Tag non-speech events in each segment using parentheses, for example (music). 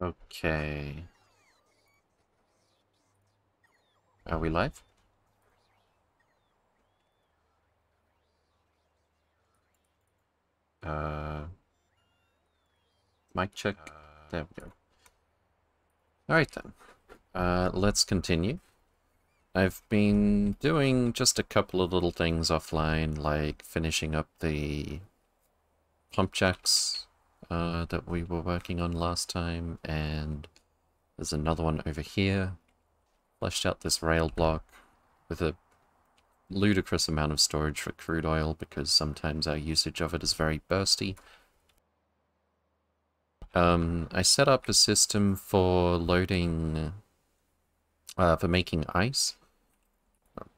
Okay. Are we live? Uh, mic check. There we go. Alright then. Uh, let's continue. I've been doing just a couple of little things offline, like finishing up the pump jacks uh, that we were working on last time, and there's another one over here. Fleshed out this rail block with a ludicrous amount of storage for crude oil because sometimes our usage of it is very bursty. Um, I set up a system for loading, uh, for making ice.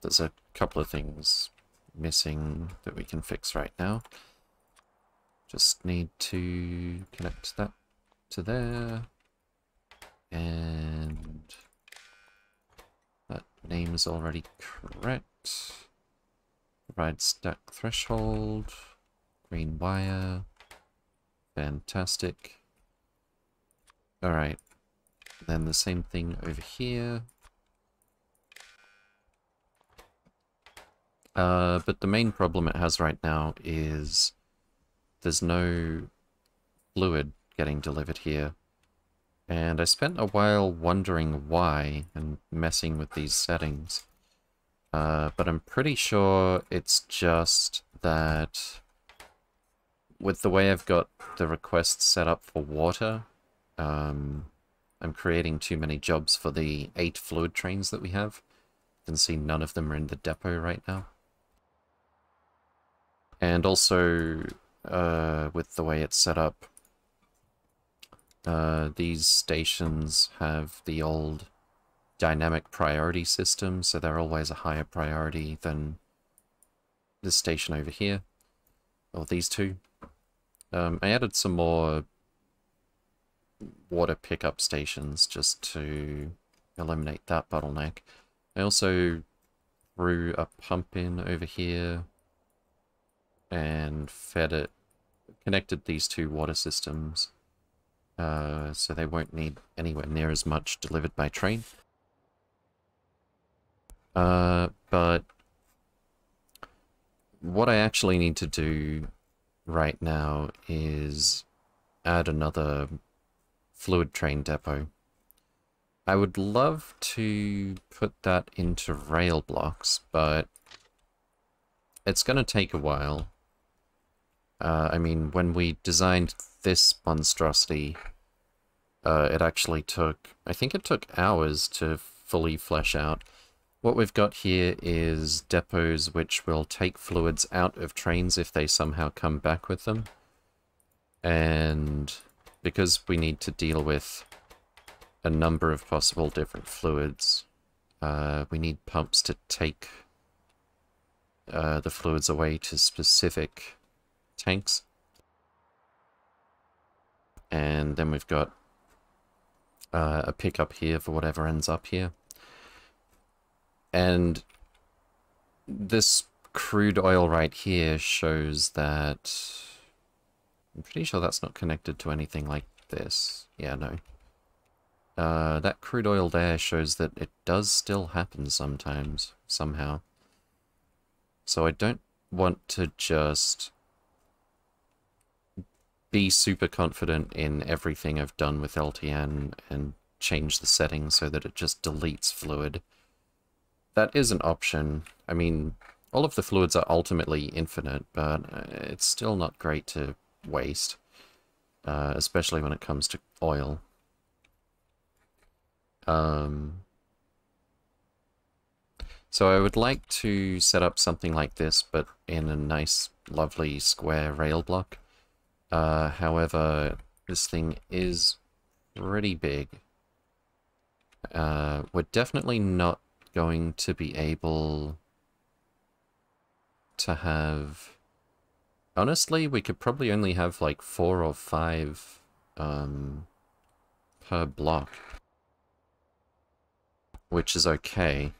There's a couple of things missing that we can fix right now. Just need to connect that to there. And that name is already correct. Provide stack threshold. Green wire. Fantastic. Alright. Then the same thing over here. Uh, but the main problem it has right now is there's no fluid getting delivered here. And I spent a while wondering why and messing with these settings. Uh, but I'm pretty sure it's just that with the way I've got the requests set up for water, um, I'm creating too many jobs for the eight fluid trains that we have. You can see none of them are in the depot right now. And also, uh, with the way it's set up, uh, these stations have the old dynamic priority system, so they're always a higher priority than this station over here, or these two. Um, I added some more water pickup stations just to eliminate that bottleneck. I also threw a pump in over here and fed it, connected these two water systems uh, so they won't need anywhere near as much delivered by train. Uh, but what I actually need to do right now is add another fluid train depot. I would love to put that into rail blocks, but it's going to take a while. Uh, I mean, when we designed this monstrosity, uh, it actually took, I think it took hours to fully flesh out. What we've got here is depots which will take fluids out of trains if they somehow come back with them. And because we need to deal with a number of possible different fluids, uh, we need pumps to take uh, the fluids away to specific tanks. And then we've got uh, a pickup here for whatever ends up here. And this crude oil right here shows that... I'm pretty sure that's not connected to anything like this. Yeah, no. Uh, that crude oil there shows that it does still happen sometimes, somehow. So I don't want to just be super confident in everything I've done with LTN and change the settings so that it just deletes fluid. That is an option. I mean, all of the fluids are ultimately infinite, but uh, it's still not great to waste, uh, especially when it comes to oil. Um, so I would like to set up something like this, but in a nice, lovely square rail block. Uh, however, this thing is pretty big. Uh, we're definitely not going to be able to have... Honestly, we could probably only have like four or five um, per block. Which is okay.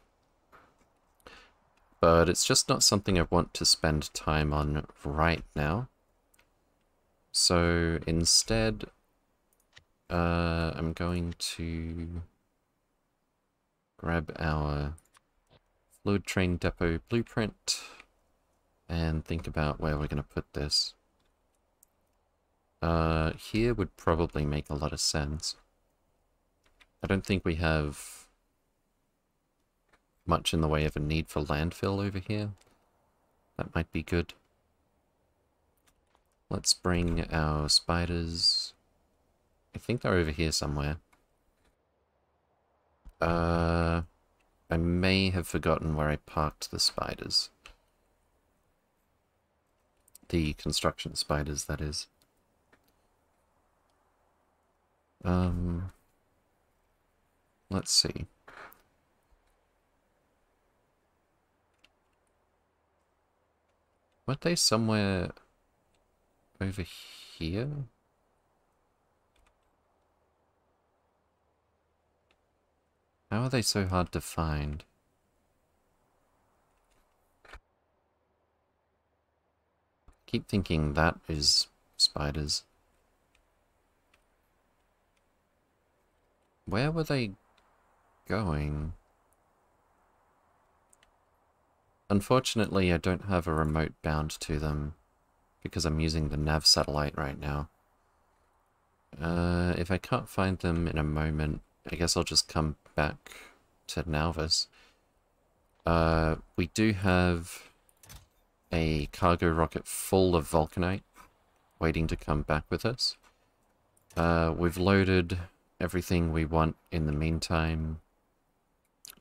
But it's just not something I want to spend time on right now. So instead, Uh, I'm going to grab our fluid train depot blueprint and think about where we're going to put this. Uh, here would probably make a lot of sense. I don't think we have much in the way of a need for landfill over here. That might be good. Let's bring our spiders. I think they're over here somewhere. Uh, I may have forgotten where I parked the spiders. The construction spiders, that is. Um, let's see. Weren't they somewhere over here? How are they so hard to find? Keep thinking that is spiders. Where were they going? Unfortunately, I don't have a remote bound to them because I'm using the nav satellite right now. Uh, if I can't find them in a moment, I guess I'll just come back to Nauvis. Uh, we do have a cargo rocket full of Vulcanite waiting to come back with us. Uh, we've loaded everything we want in the meantime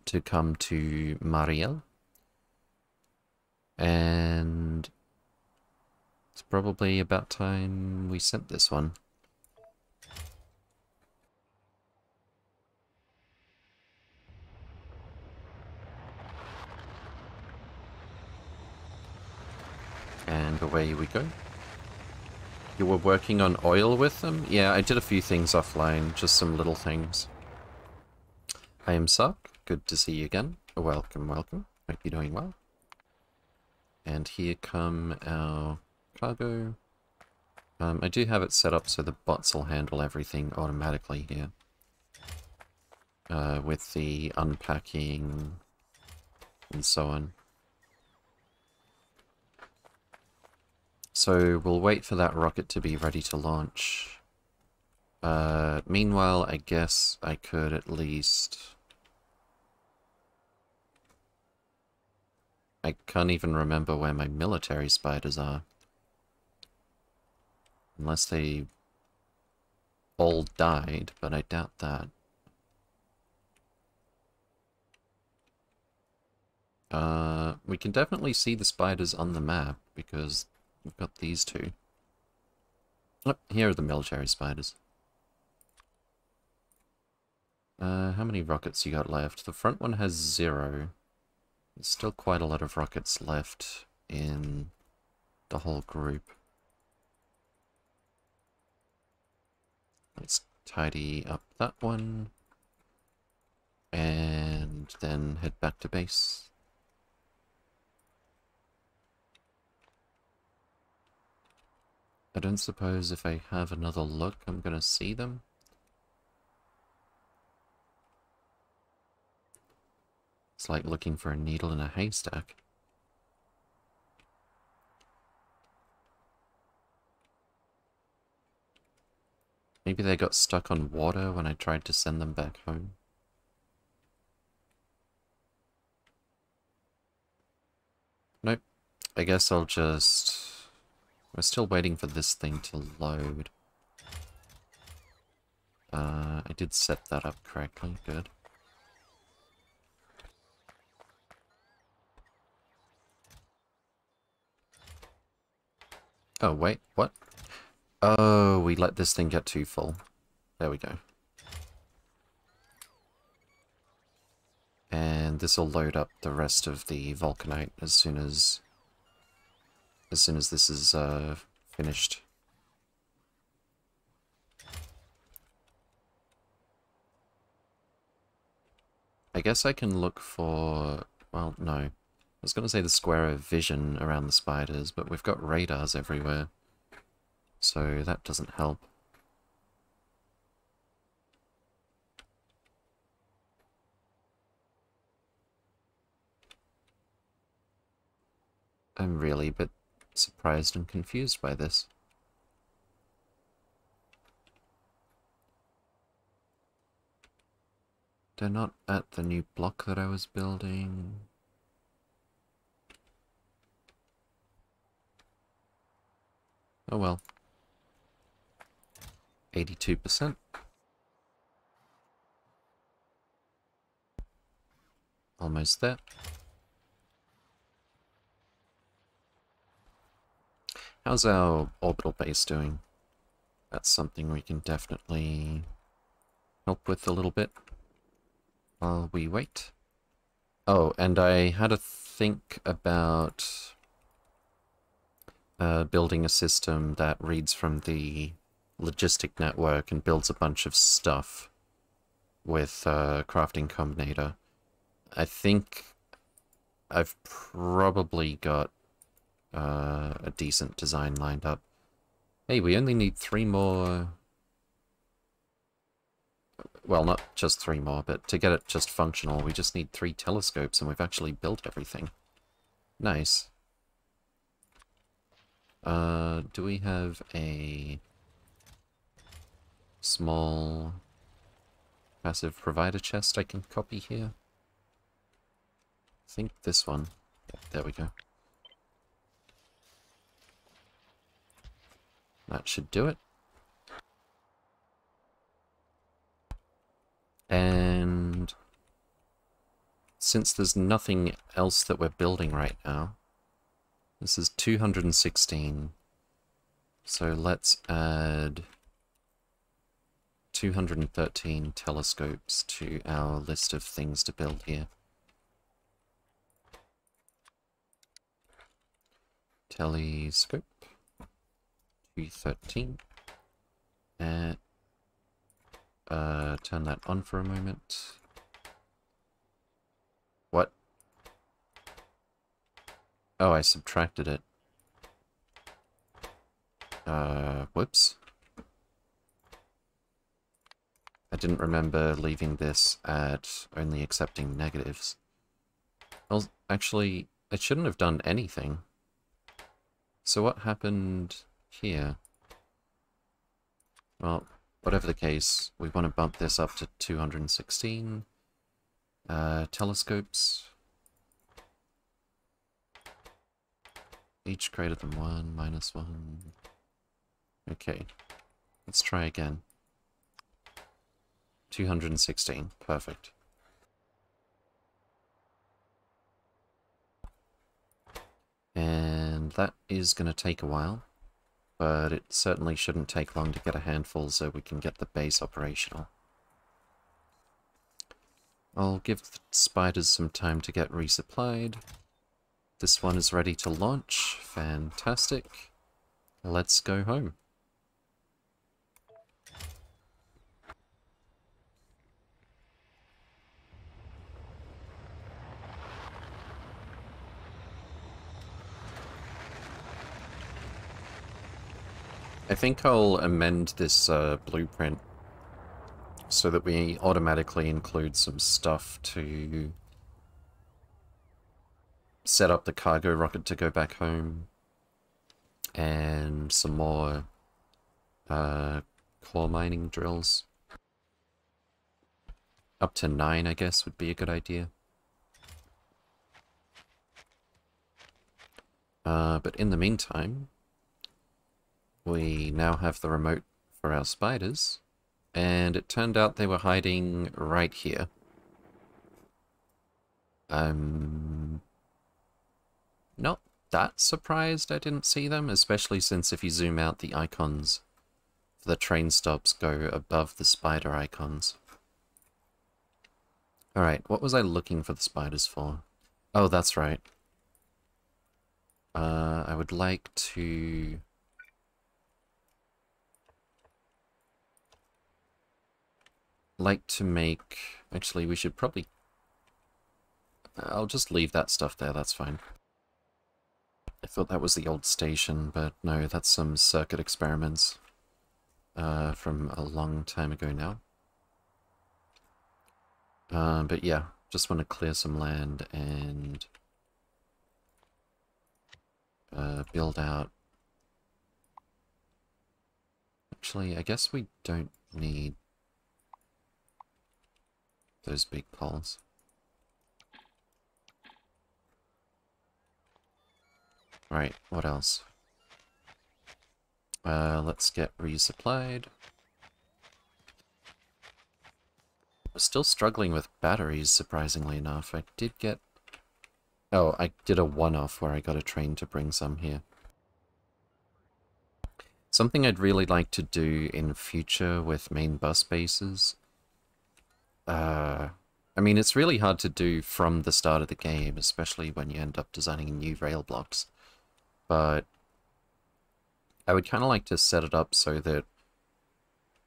to come to Mariel. And it's probably about time we sent this one. And away we go. You were working on oil with them? Yeah, I did a few things offline, just some little things. I am Sark. Good to see you again. Welcome, welcome. Hope you're doing well. And here come our cargo. Um, I do have it set up so the bots will handle everything automatically here. Uh, with the unpacking and so on. So we'll wait for that rocket to be ready to launch. Uh, meanwhile, I guess I could at least... I can't even remember where my military spiders are. Unless they all died, but I doubt that. Uh, we can definitely see the spiders on the map, because We've got these two. Oh, here are the military spiders. Uh, how many rockets you got left? The front one has zero. There's still quite a lot of rockets left in the whole group. Let's tidy up that one. And then head back to base. I don't suppose if I have another look, I'm going to see them. It's like looking for a needle in a haystack. Maybe they got stuck on water when I tried to send them back home. Nope. I guess I'll just we're still waiting for this thing to load. Uh, I did set that up correctly, good. Oh, wait, what? Oh, we let this thing get too full. There we go. And this will load up the rest of the Vulcanite as soon as as soon as this is uh, finished. I guess I can look for... well, no. I was going to say the square of vision around the spiders, but we've got radars everywhere so that doesn't help. I'm really a bit surprised and confused by this. They're not at the new block that I was building. Oh well. 82%. Almost there. How's our orbital base doing? That's something we can definitely help with a little bit while we wait. Oh, and I had to think about uh, building a system that reads from the logistic network and builds a bunch of stuff with uh, Crafting Combinator. I think I've probably got uh, a decent design lined up. Hey, we only need three more... Well, not just three more, but to get it just functional, we just need three telescopes and we've actually built everything. Nice. Uh, do we have a small passive provider chest I can copy here? I think this one. There we go. That should do it. And since there's nothing else that we're building right now, this is 216. So let's add 213 telescopes to our list of things to build here. Telescope. 213. And uh, turn that on for a moment. What? Oh, I subtracted it. Uh, whoops. I didn't remember leaving this at only accepting negatives. Well, actually, it shouldn't have done anything. So what happened here? Well, whatever the case, we want to bump this up to 216. Uh, telescopes. Each greater than 1, minus 1. Okay, let's try again. 216, perfect. And that is going to take a while, but it certainly shouldn't take long to get a handful so we can get the base operational. I'll give the spiders some time to get resupplied. This one is ready to launch. Fantastic. Let's go home. I think I'll amend this uh, blueprint so that we automatically include some stuff to set up the cargo rocket to go back home, and some more uh, core mining drills. Up to nine, I guess, would be a good idea. Uh, but in the meantime, we now have the remote for our spiders, and it turned out they were hiding right here. Um, not that surprised I didn't see them, especially since if you zoom out, the icons for the train stops go above the spider icons. Alright, what was I looking for the spiders for? Oh, that's right. Uh, I would like to... like to make... Actually, we should probably... I'll just leave that stuff there, that's fine. I thought that was the old station, but no, that's some circuit experiments uh, from a long time ago now. Uh, but yeah, just want to clear some land and uh, build out... Actually, I guess we don't need those big poles. Right, what else? Uh, let's get resupplied. Still struggling with batteries, surprisingly enough. I did get... Oh, I did a one-off where I got a train to bring some here. Something I'd really like to do in future with main bus bases. Uh, I mean, it's really hard to do from the start of the game, especially when you end up designing new rail blocks. But I would kind of like to set it up so that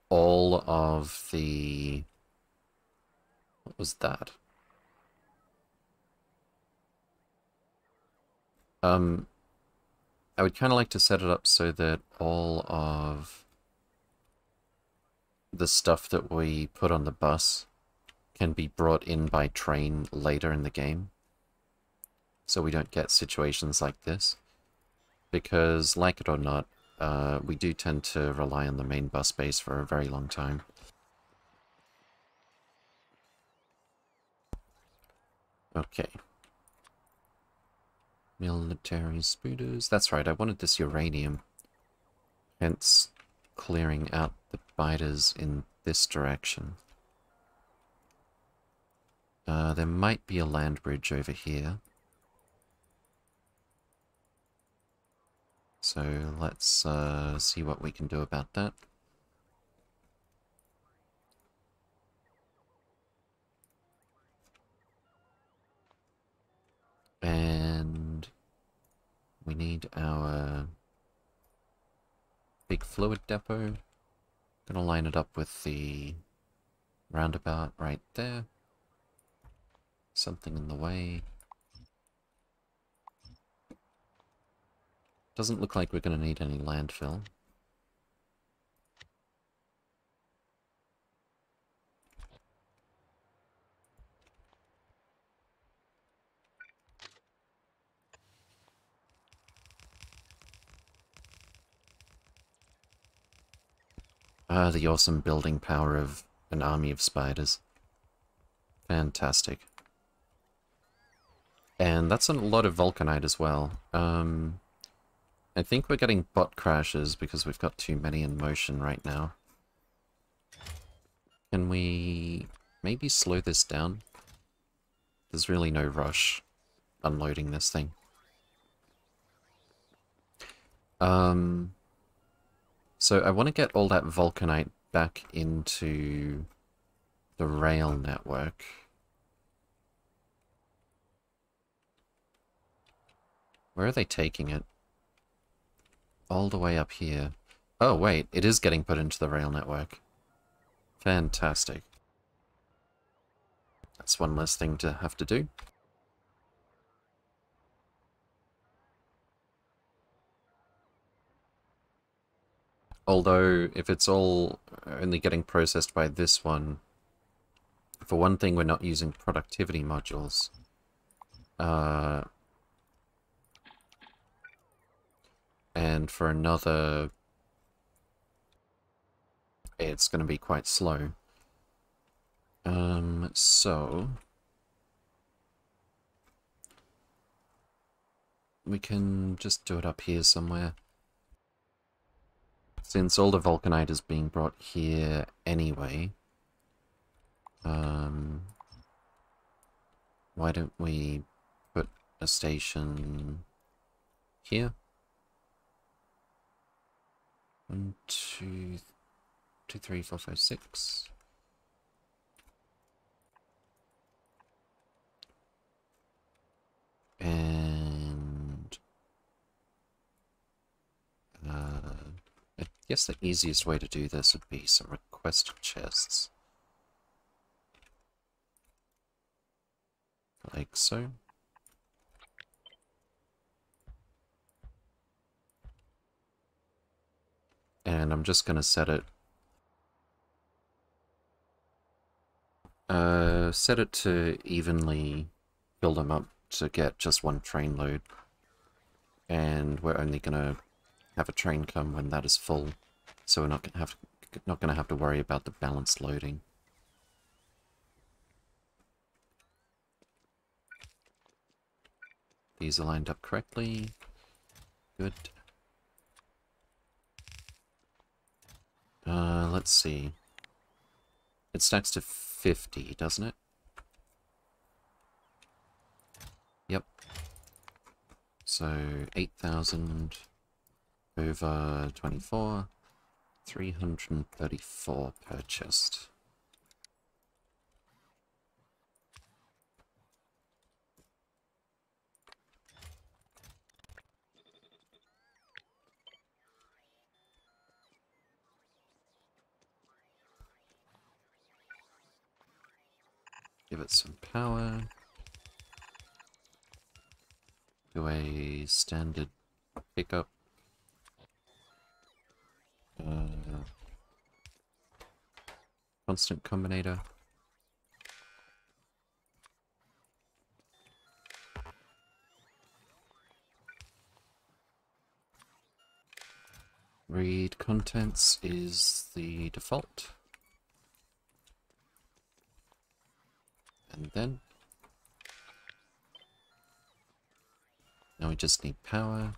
all of the... What was that? Um, I would kind of like to set it up so that all of the stuff that we put on the bus can be brought in by train later in the game. So we don't get situations like this. Because, like it or not, uh, we do tend to rely on the main bus base for a very long time. Okay. Military spooters. That's right, I wanted this uranium. Hence, clearing out the biters in this direction. Uh, there might be a land bridge over here. So let's uh, see what we can do about that. And we need our big fluid depot. Gonna line it up with the roundabout right there. Something in the way. Doesn't look like we're going to need any landfill. Ah, the awesome building power of an army of spiders. Fantastic. And that's a lot of Vulcanite as well. Um, I think we're getting bot crashes because we've got too many in motion right now. Can we maybe slow this down? There's really no rush unloading this thing. Um, so I want to get all that vulcanite back into the rail network. Where are they taking it? all the way up here. Oh, wait, it is getting put into the rail network. Fantastic. That's one less thing to have to do. Although, if it's all only getting processed by this one, for one thing, we're not using productivity modules. Uh, and for another it's going to be quite slow. Um, so we can just do it up here somewhere. Since all the Vulcanite is being brought here anyway, um, why don't we put a station here? One, two, two, three, four, five, six. And uh, I guess the easiest way to do this would be some request chests. Like so. And I'm just going to set it... Uh, set it to evenly build them up to get just one train load. And we're only going to have a train come when that is full. So we're not going to have not going to have to worry about the balanced loading. These are lined up correctly. Good. Uh, let's see. It stacks to 50, doesn't it? Yep. So, 8,000 over 24, 334 purchased. Give it some power. Do a standard pickup. Uh, constant combinator. Read contents is the default. And then... Now we just need power.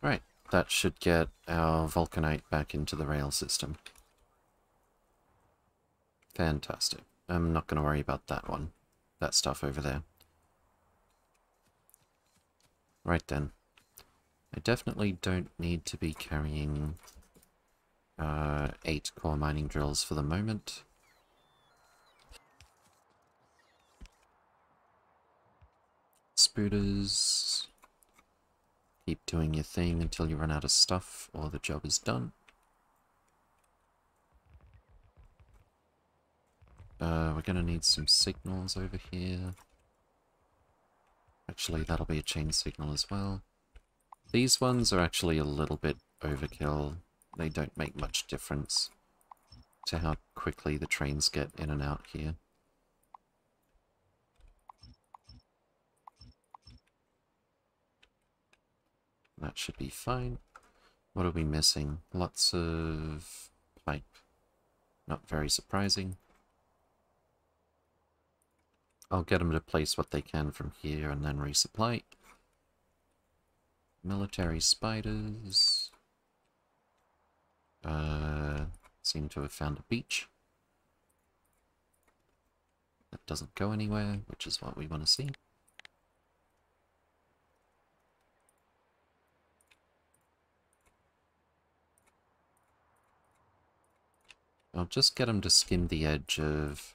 Right, that should get our Vulcanite back into the rail system. Fantastic. I'm not going to worry about that one. That stuff over there. Right then. I definitely don't need to be carrying uh, eight core mining drills for the moment. Spooters. Keep doing your thing until you run out of stuff or the job is done. Uh, we're gonna need some signals over here. Actually, that'll be a chain signal as well. These ones are actually a little bit overkill. They don't make much difference to how quickly the trains get in and out here. That should be fine. What are we missing? Lots of pipe. Not very surprising. I'll get them to place what they can from here and then resupply. Military spiders. Uh, seem to have found a beach. That doesn't go anywhere, which is what we want to see. I'll just get them to skim the edge of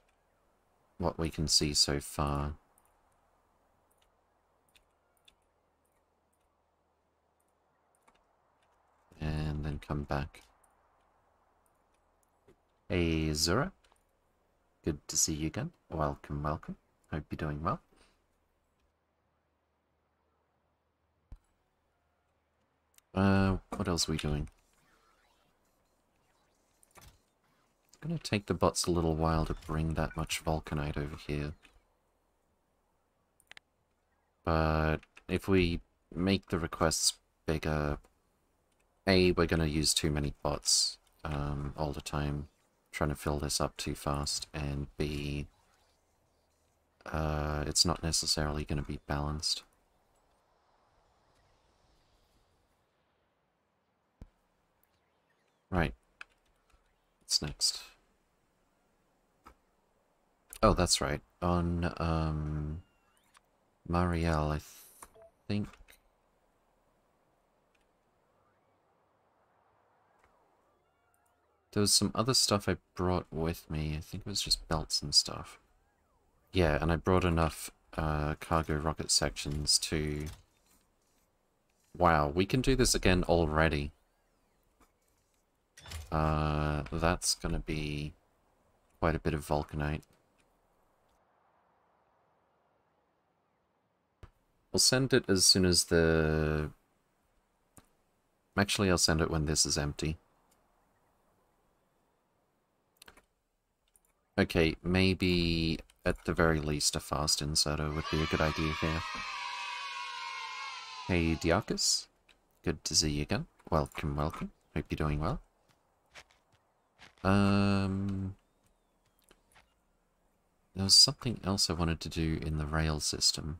what we can see so far. And then come back. Hey, Zura. Good to see you again. Welcome, welcome. Hope you're doing well. Uh, what else are we doing? It's gonna take the bots a little while to bring that much Vulcanite over here. But if we make the requests bigger, A, we're gonna use too many bots um, all the time, trying to fill this up too fast, and B, uh, it's not necessarily gonna be balanced. Right. What's next? Oh, that's right. On, um... Marielle, I th think... There was some other stuff I brought with me. I think it was just belts and stuff. Yeah, and I brought enough uh, cargo rocket sections to... Wow, we can do this again already. Uh, that's gonna be quite a bit of vulcanite. We'll send it as soon as the... Actually, I'll send it when this is empty. Okay, maybe at the very least a fast inserter would be a good idea here. Hey Diarchus, good to see you again. Welcome, welcome. Hope you're doing well. Um, there was something else I wanted to do in the rail system.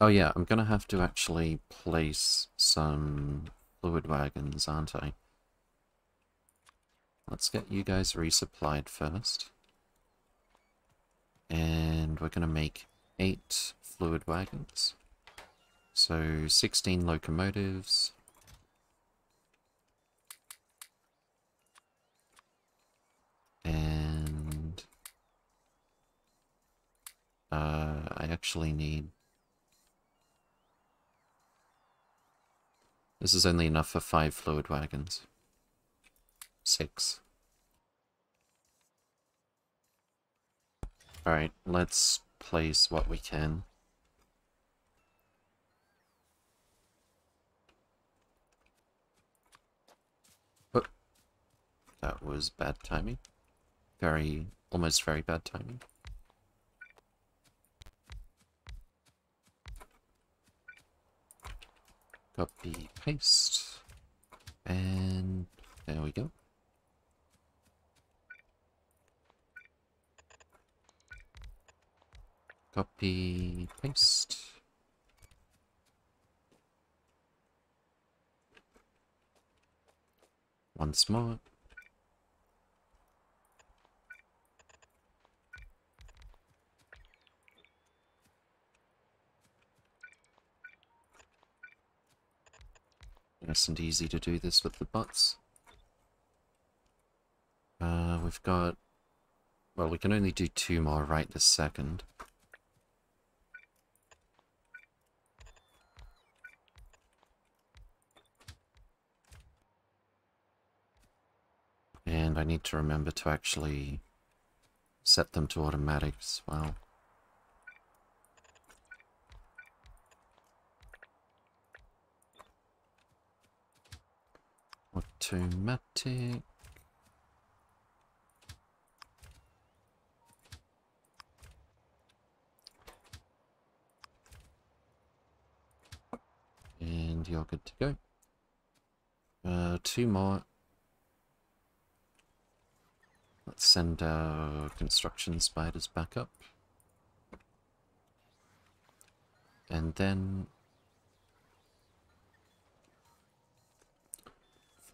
Oh yeah, I'm gonna have to actually place some fluid wagons, aren't I? Let's get you guys resupplied first. And we're gonna make eight fluid wagons. So 16 locomotives. And uh, I actually need This is only enough for five fluid wagons. Six. Alright, let's place what we can. Oh, that was bad timing. Very, almost very bad timing. Copy, paste. And there we go. Copy, paste. Once more. Nice and easy to do this with the bots. Uh, we've got... Well, we can only do two more right this second. And I need to remember to actually set them to automatic as well. Automatic. And you're good to go. Uh, two more. Let's send our construction spiders back up. And then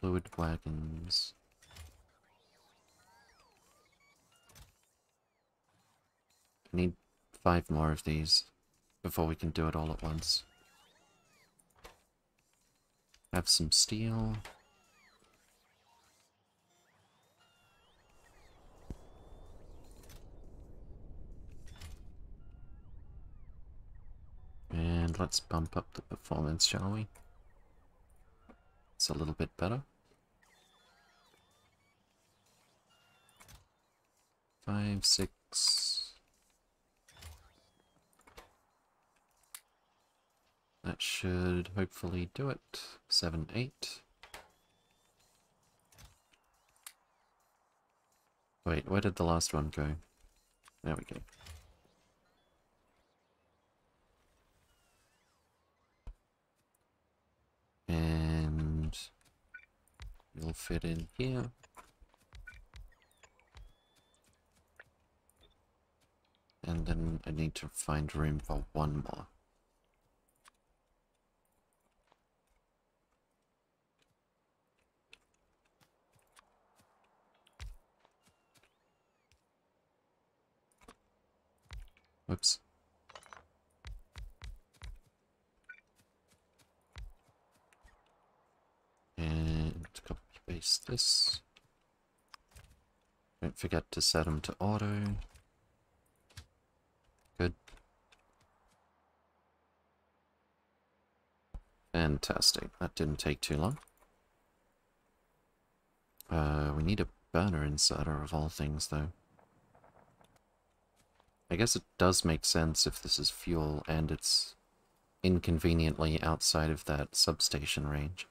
fluid wagons. I need five more of these before we can do it all at once. Have some steel. And let's bump up the performance, shall we? It's a little bit better. Five, six. That should hopefully do it. Seven, eight. Wait, where did the last one go? There we go. And you'll fit in here. And then I need to find room for one more. Whoops. And copy paste this. Don't forget to set them to auto. Good. Fantastic. That didn't take too long. Uh, we need a burner inserter of all things, though. I guess it does make sense if this is fuel and it's inconveniently outside of that substation range.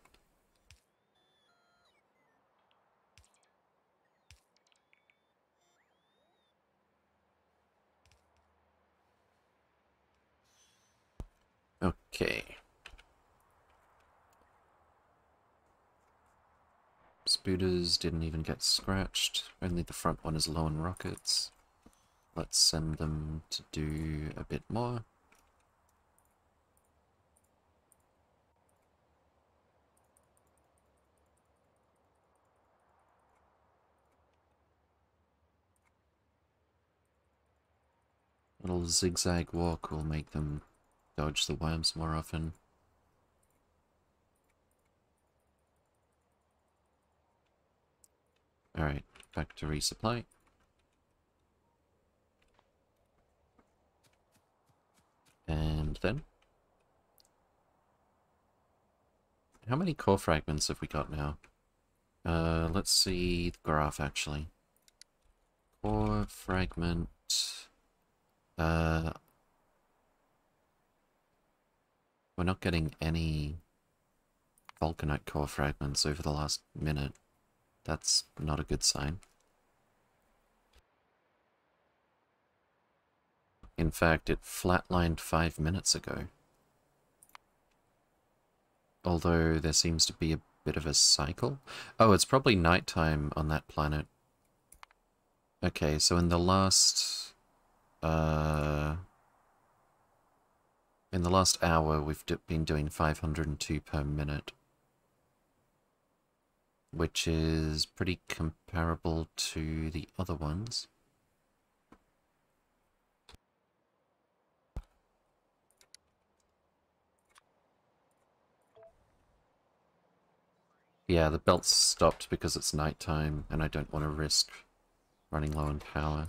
Okay. Spooters didn't even get scratched. Only the front one is low on rockets. Let's send them to do a bit more. little zigzag walk will make them dodge the worms more often. Alright, back to resupply. And then? How many core fragments have we got now? Uh, let's see the graph actually. Core fragment... Uh, we're not getting any vulcanite core fragments over the last minute. That's not a good sign. In fact, it flatlined five minutes ago. Although there seems to be a bit of a cycle. Oh, it's probably nighttime on that planet. Okay, so in the last uh, in the last hour, we've been doing 502 per minute. Which is pretty comparable to the other ones. Yeah, the belt's stopped because it's nighttime and I don't want to risk running low on power.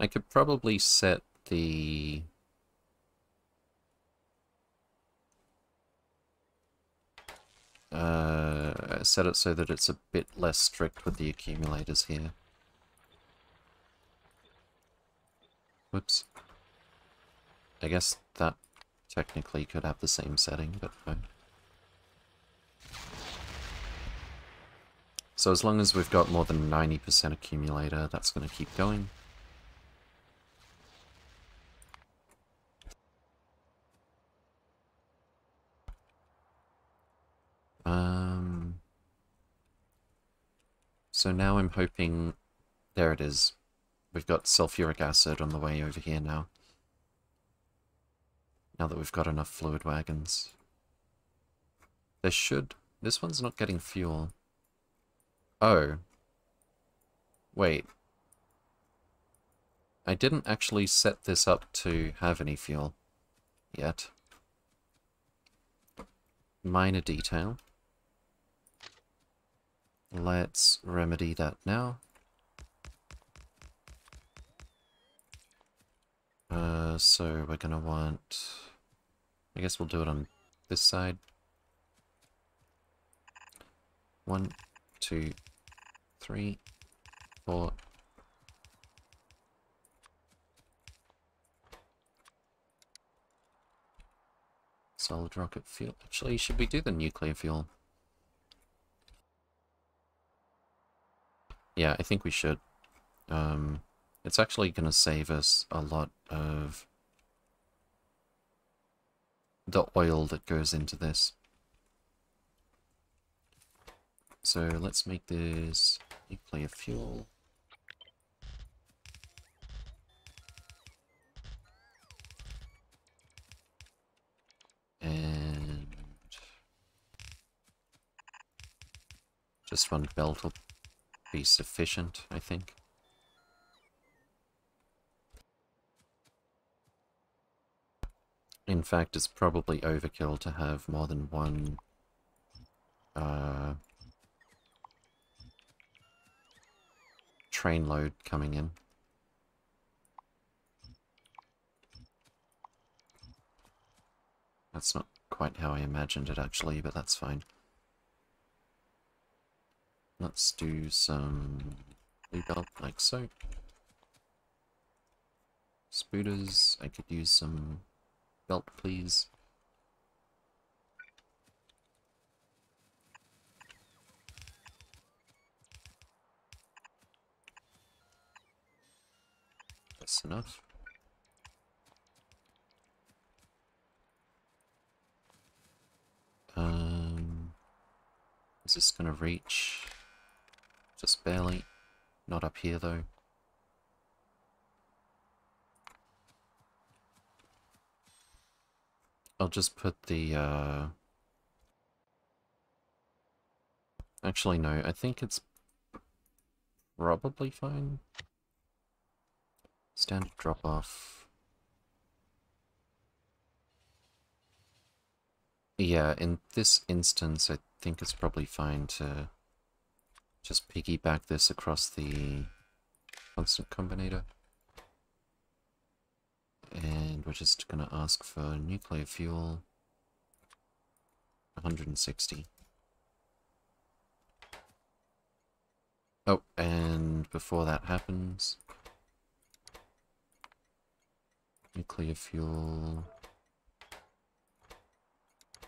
I could probably set the... Uh, set it so that it's a bit less strict with the accumulators here. Whoops. I guess that technically could have the same setting, but fine. So as long as we've got more than 90% accumulator, that's going to keep going. Um, so now I'm hoping... There it is. We've got sulfuric acid on the way over here now. Now that we've got enough fluid wagons. There should... This one's not getting fuel. Oh. Wait. I didn't actually set this up to have any fuel. Yet. Minor detail. Let's remedy that now. Uh, so we're gonna want... I guess we'll do it on this side. One, two, three, four. Solid rocket fuel. Actually, should we do the nuclear fuel? Yeah, I think we should. Um, it's actually going to save us a lot of the oil that goes into this. So let's make this nuclear fuel. And just one belt will be sufficient, I think. In fact, it's probably overkill to have more than one uh, train load coming in. That's not quite how I imagined it actually, but that's fine. Let's do some blue belt like so. Spooters, I could use some belt please. Close enough. Um, is this gonna reach? Just barely. Not up here though. I'll just put the, uh... Actually, no, I think it's probably fine. Standard drop-off. Yeah, in this instance, I think it's probably fine to just piggyback this across the constant combinator. And we're just going to ask for nuclear fuel. 160. Oh, and before that happens... Nuclear fuel...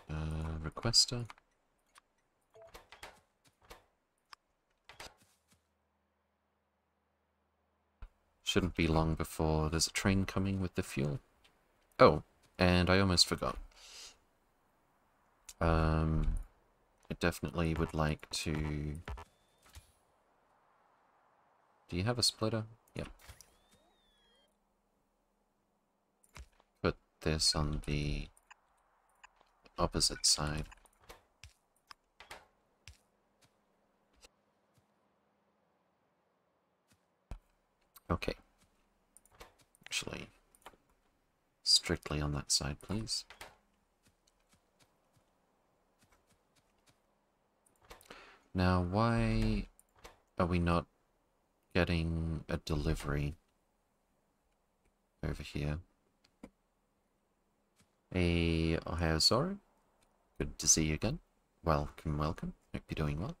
Uh, requester. Shouldn't be long before there's a train coming with the fuel. Oh, and I almost forgot. Um, I definitely would like to... Do you have a splitter? Yep. Put this on the opposite side. Okay. Actually, strictly on that side, please. Now, why are we not getting a delivery over here? Hey, Ohio Zoro. Good to see you again. Welcome, welcome. Hope you're doing well.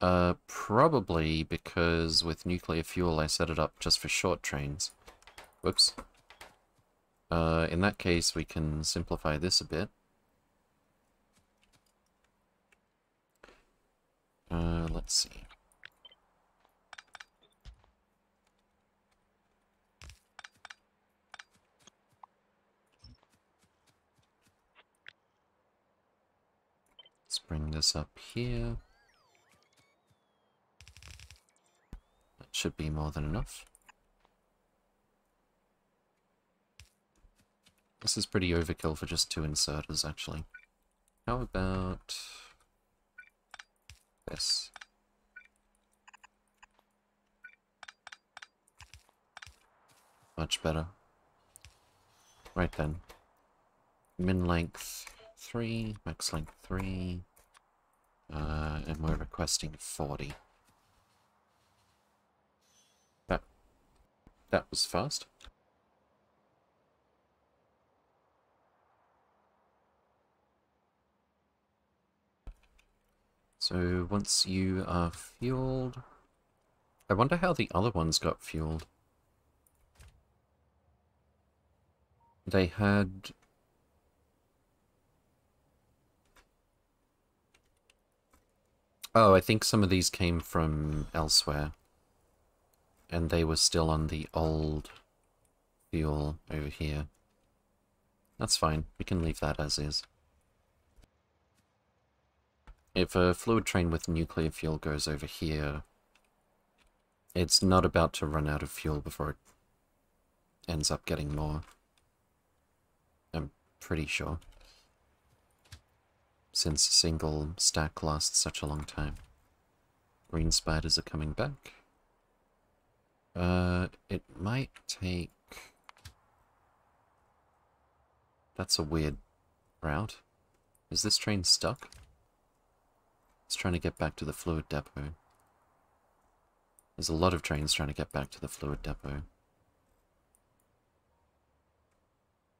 Uh, probably because with nuclear fuel I set it up just for short trains. Whoops. Uh, in that case we can simplify this a bit. Uh, let's see. Let's bring this up here. That should be more than enough. This is pretty overkill for just two inserters, actually. How about... this? Much better. Right then. Min length 3, max length 3, uh, and we're requesting 40. That was fast. So once you are fueled... I wonder how the other ones got fueled. They had... Oh, I think some of these came from elsewhere and they were still on the old fuel over here. That's fine, we can leave that as is. If a fluid train with nuclear fuel goes over here, it's not about to run out of fuel before it ends up getting more. I'm pretty sure. Since a single stack lasts such a long time. Green spiders are coming back. Uh, it might take... That's a weird route. Is this train stuck? It's trying to get back to the fluid depot. There's a lot of trains trying to get back to the fluid depot.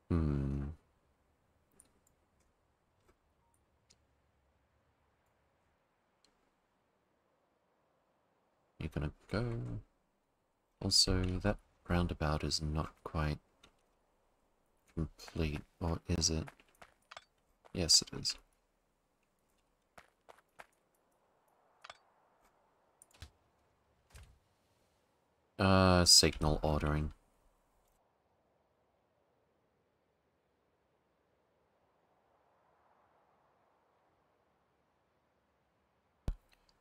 Hmm. You're gonna go... Also, that roundabout is not quite complete, or is it? Yes, it is. Uh, signal ordering.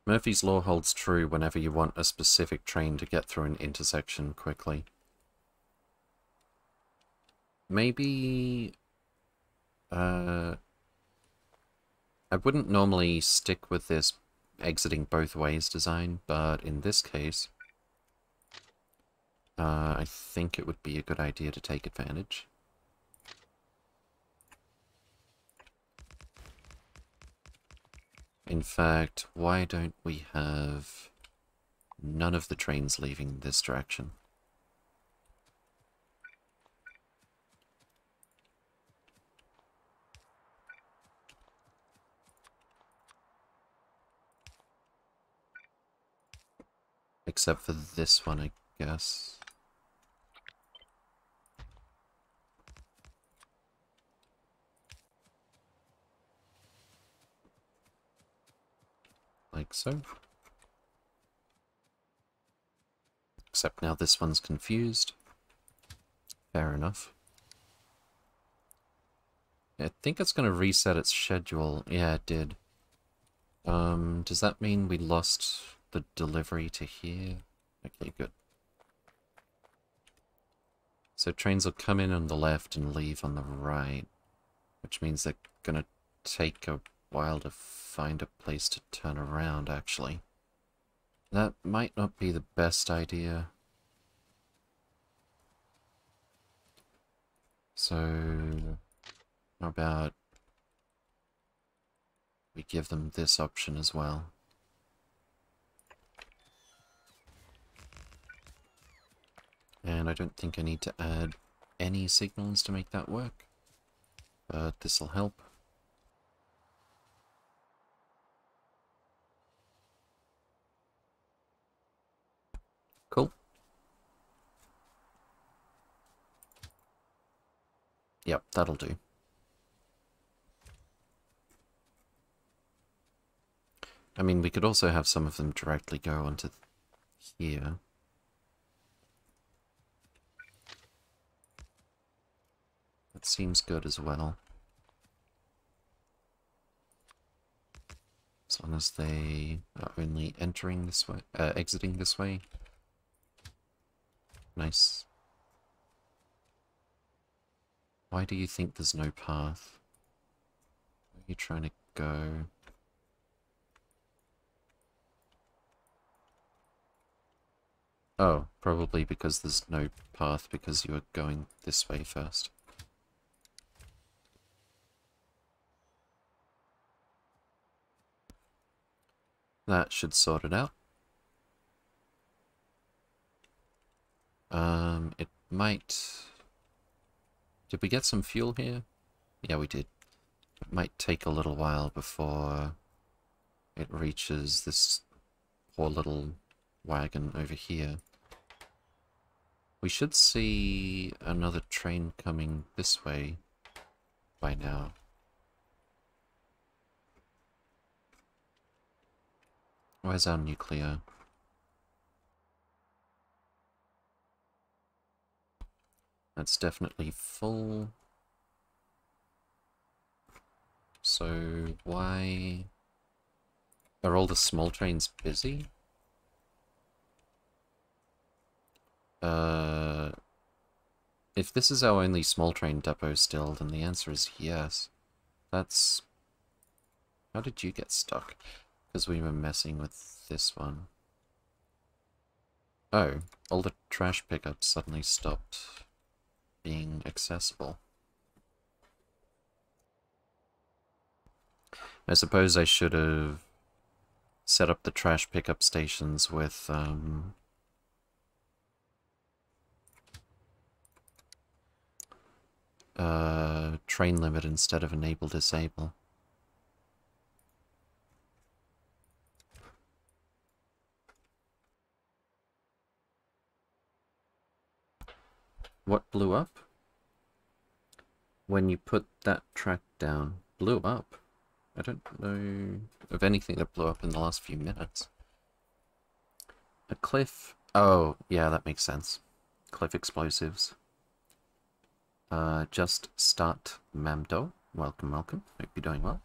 Murphy's Law holds true whenever you want a specific train to get through an intersection quickly. Maybe... Uh, I wouldn't normally stick with this exiting both ways design, but in this case, uh, I think it would be a good idea to take advantage. In fact, why don't we have none of the trains leaving this direction? Except for this one, I guess. Like so. Except now this one's confused. Fair enough. I think it's going to reset its schedule. Yeah, it did. Um, does that mean we lost the delivery to here? Okay, good. So trains will come in on the left and leave on the right, which means they're gonna take a while to find a place to turn around, actually. That might not be the best idea. So, how about we give them this option as well? And I don't think I need to add any signals to make that work. But this'll help. Cool. Yep, that'll do. I mean, we could also have some of them directly go onto here. That seems good as well. As long as they are only entering this way, uh, exiting this way. Nice. Why do you think there's no path? Where are you trying to go? Oh, probably because there's no path because you were going this way first. That should sort it out. Um, it might... Did we get some fuel here? Yeah, we did. It might take a little while before it reaches this poor little wagon over here. We should see another train coming this way by now. Where's our nuclear? That's definitely full. So why are all the small trains busy? Uh, if this is our only small train depot still, then the answer is yes. That's... How did you get stuck? Because we were messing with this one. Oh, all the trash pickups suddenly stopped being accessible. I suppose I should have set up the trash pickup stations with, um, uh, train limit instead of enable disable. What blew up? When you put that track down. Blew up? I don't know of anything that blew up in the last few minutes. A cliff. Oh, yeah, that makes sense. Cliff explosives. Uh, just start Mamdo. Welcome, welcome. Hope you're doing well.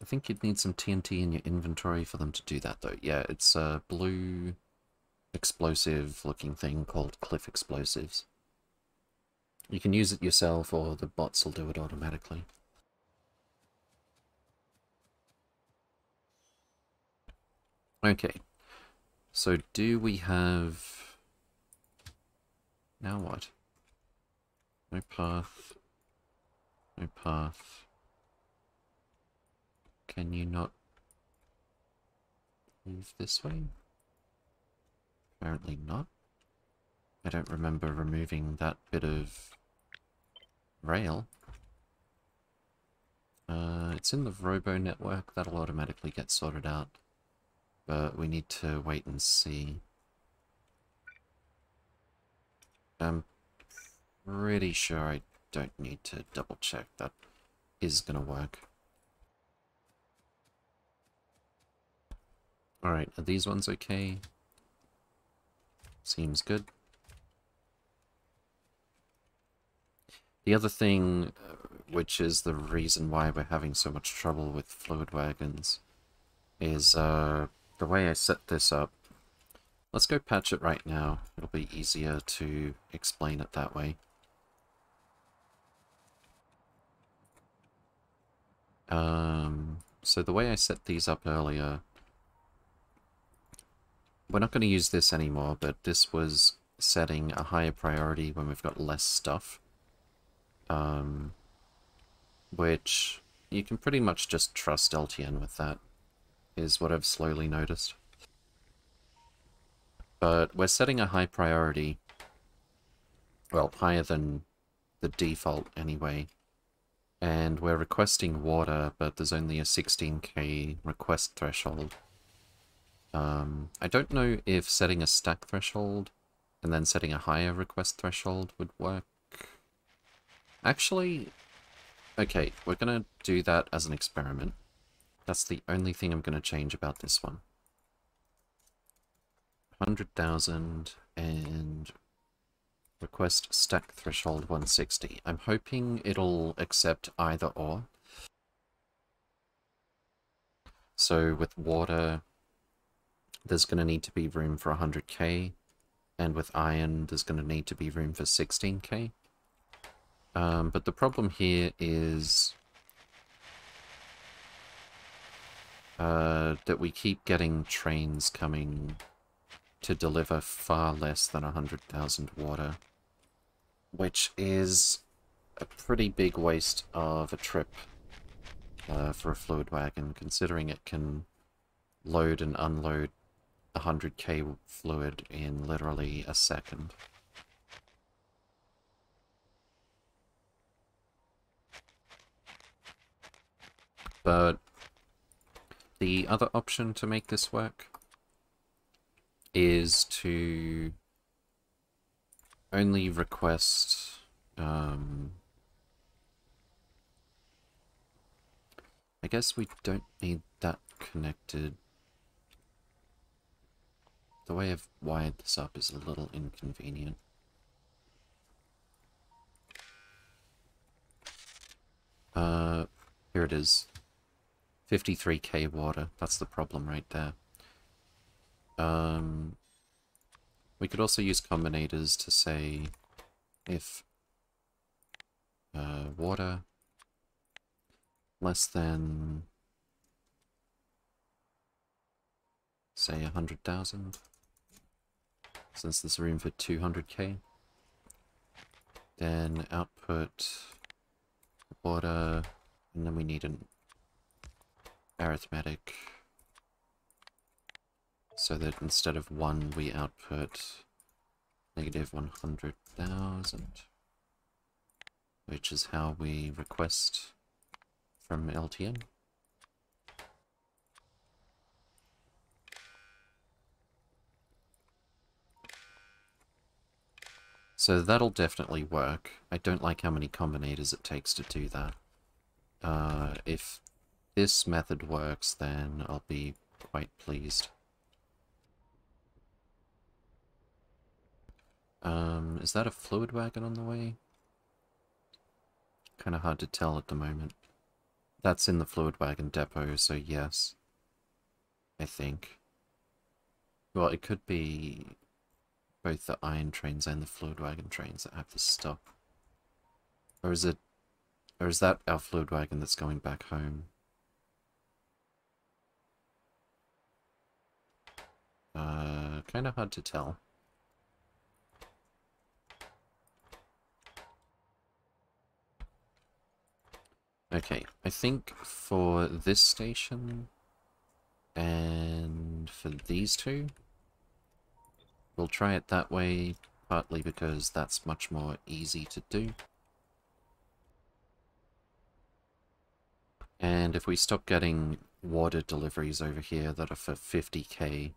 I think you'd need some TNT in your inventory for them to do that, though. Yeah, it's a blue explosive-looking thing called Cliff Explosives. You can use it yourself, or the bots will do it automatically. Okay, so do we have... Now what? No path. No path. Can you not move this way? Apparently not. I don't remember removing that bit of rail. Uh, it's in the robo network, that'll automatically get sorted out. But we need to wait and see. I'm pretty sure I don't need to double check that is gonna work. Alright, are these ones okay? Seems good. The other thing, uh, which is the reason why we're having so much trouble with fluid wagons, is uh, the way I set this up. Let's go patch it right now. It'll be easier to explain it that way. Um, so the way I set these up earlier, we're not going to use this anymore, but this was setting a higher priority when we've got less stuff. Um, which you can pretty much just trust LTN with that, is what I've slowly noticed. But we're setting a high priority, well, higher than the default anyway, and we're requesting water, but there's only a 16k request threshold. Um, I don't know if setting a stack threshold and then setting a higher request threshold would work. Actually, okay, we're going to do that as an experiment. That's the only thing I'm going to change about this one. 100,000 and Request stack threshold 160. I'm hoping it'll accept either or. So with water, there's going to need to be room for 100k, and with iron, there's going to need to be room for 16k. Um, but the problem here is uh, that we keep getting trains coming to deliver far less than 100,000 water which is a pretty big waste of a trip uh, for a fluid wagon, considering it can load and unload 100k fluid in literally a second. But the other option to make this work is to only request um, I guess we don't need that connected. The way I've wired this up is a little inconvenient. Uh, here it is. 53k water. That's the problem right there. Um, we could also use combinators to say if uh, water less than say 100,000 since there's room for 200k then output water and then we need an arithmetic so that instead of 1 we output negative 100,000 which is how we request from LTN. So that'll definitely work. I don't like how many combinators it takes to do that. Uh, if this method works, then I'll be quite pleased. Um, is that a fluid wagon on the way? Kind of hard to tell at the moment. That's in the fluid wagon depot, so yes. I think. Well, it could be both the iron trains and the fluid wagon trains that have to stop. Or is it... Or is that our fluid wagon that's going back home? Uh, kind of hard to tell. Okay, I think for this station and for these two, we'll try it that way, partly because that's much more easy to do. And if we stop getting water deliveries over here that are for 50k,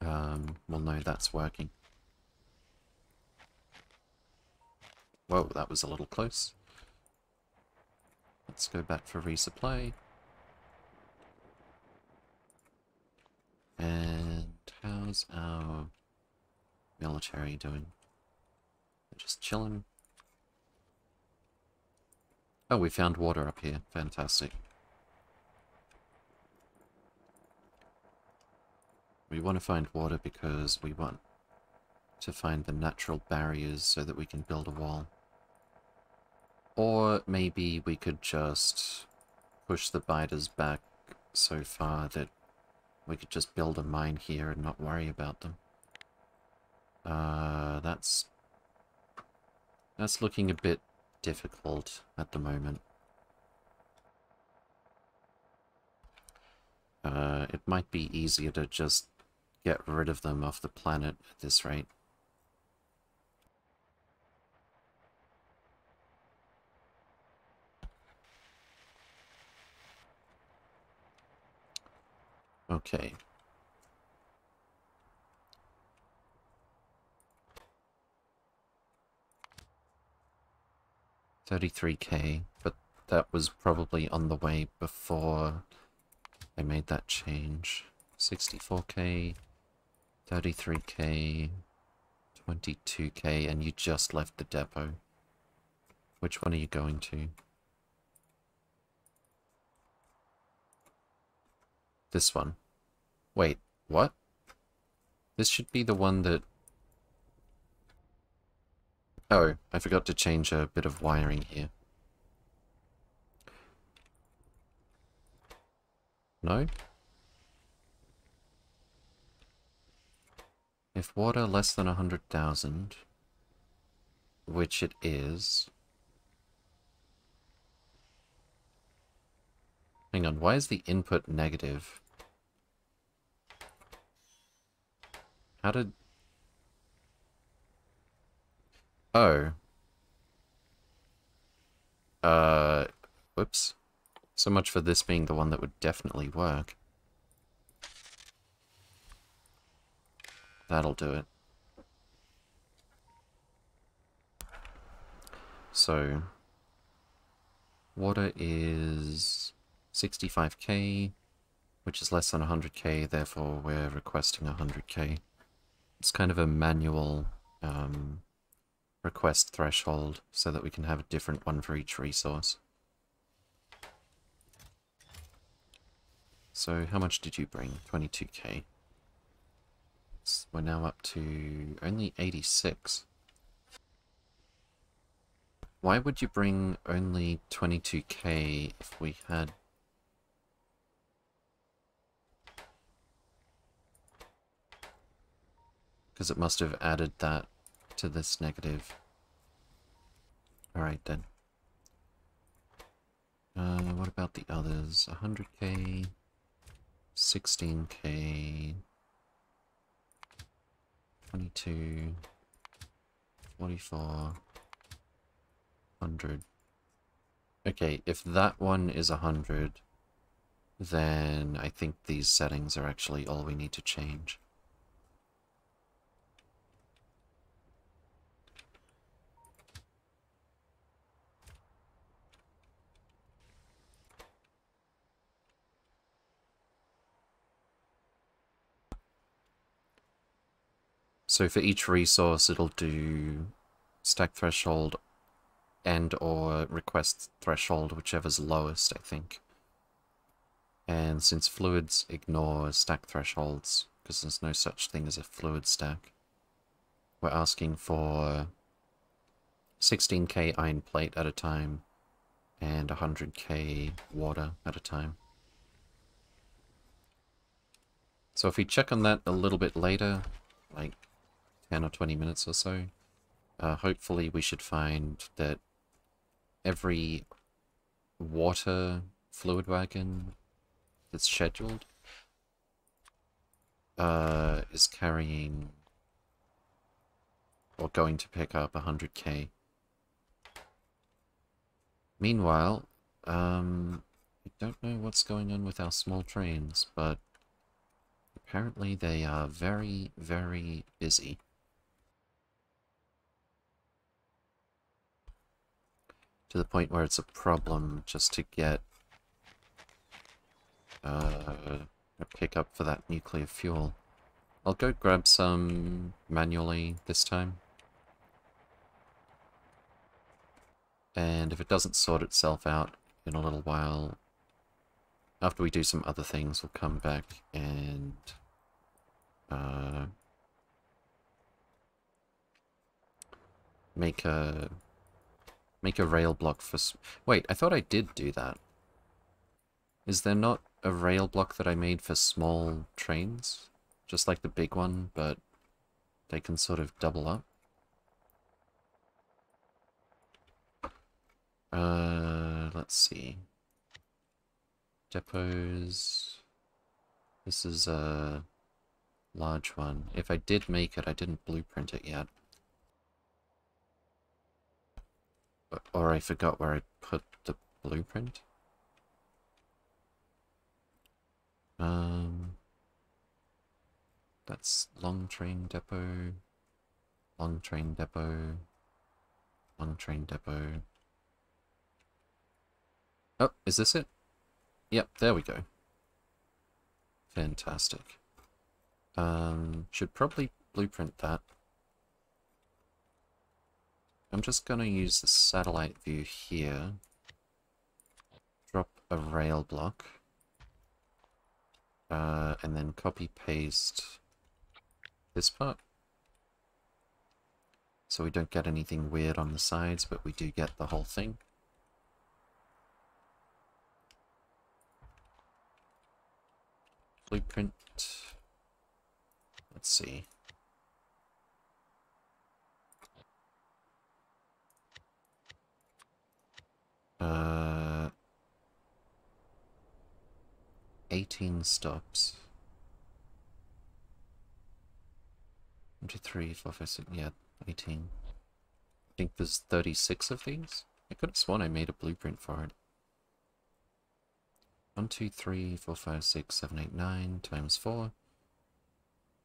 um, we'll know that's working. Whoa, that was a little close. Let's go back for resupply. And how's our um, military doing? They're just chilling. Oh, we found water up here. Fantastic. We want to find water because we want to find the natural barriers so that we can build a wall. Or maybe we could just push the biters back so far that we could just build a mine here and not worry about them. Uh, that's... That's looking a bit difficult at the moment. Uh, it might be easier to just get rid of them off the planet at this rate. Okay. Thirty-three K, but that was probably on the way before I made that change. 64k, 33k, 22k, and you just left the depot. Which one are you going to? This one. Wait, what? This should be the one that... Oh, I forgot to change a bit of wiring here. No? If water less than 100,000, which it is... Hang on, why is the input negative? How did... Oh. Uh, whoops. So much for this being the one that would definitely work. That'll do it. So, water is 65k, which is less than 100k, therefore we're requesting 100k. It's kind of a manual um, request threshold so that we can have a different one for each resource. So how much did you bring? 22k. We're now up to only 86. Why would you bring only 22k if we had... Because it must have added that to this negative. Alright then. Uh, what about the others? 100k, 16k, 22, 44, 100. Okay, if that one is 100, then I think these settings are actually all we need to change. So for each resource, it'll do stack threshold and or request threshold, whichever's lowest, I think. And since fluids ignore stack thresholds, because there's no such thing as a fluid stack, we're asking for 16k iron plate at a time and 100k water at a time. So if we check on that a little bit later, like 10 or 20 minutes or so, uh, hopefully we should find that every water fluid wagon that's scheduled uh, is carrying or going to pick up 100k. Meanwhile, um, I don't know what's going on with our small trains, but apparently they are very, very busy. To the point where it's a problem just to get uh, a pickup for that nuclear fuel. I'll go grab some manually this time. And if it doesn't sort itself out in a little while, after we do some other things, we'll come back and uh, make a make a rail block for. Wait, I thought I did do that. Is there not a rail block that I made for small trains? Just like the big one, but they can sort of double up? Uh, let's see. Depots. This is a large one. If I did make it, I didn't blueprint it yet. Or I forgot where I put the blueprint. Um, that's long train depot, long train depot, long train depot. Oh, is this it? Yep, there we go. Fantastic. Um, should probably blueprint that. I'm just going to use the satellite view here. Drop a rail block. Uh, and then copy paste this part. So we don't get anything weird on the sides, but we do get the whole thing. Blueprint. Let's see. Uh, 18 stops. One, two, three, four, five, six, yeah, 18. I think there's 36 of these? I could have sworn I made a blueprint for it. 1, 2, 3, 4, 5, 6, 7, 8, 9 times 4.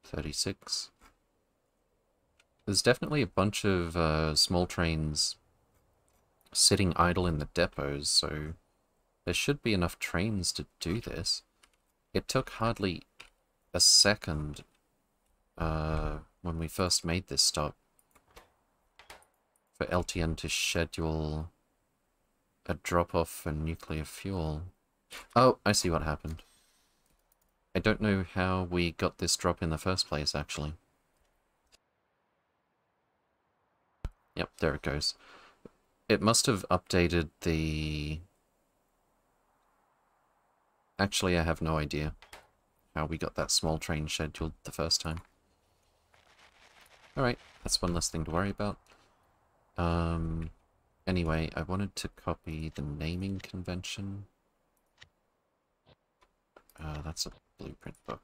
36. There's definitely a bunch of uh, small trains sitting idle in the depots, so there should be enough trains to do this. It took hardly a second uh, when we first made this stop for LTN to schedule a drop-off for nuclear fuel. Oh, I see what happened. I don't know how we got this drop in the first place, actually. Yep, there it goes. It must have updated the Actually, I have no idea how we got that small train scheduled the first time. Alright, that's one less thing to worry about. Um, anyway, I wanted to copy the naming convention. Uh, that's a blueprint book.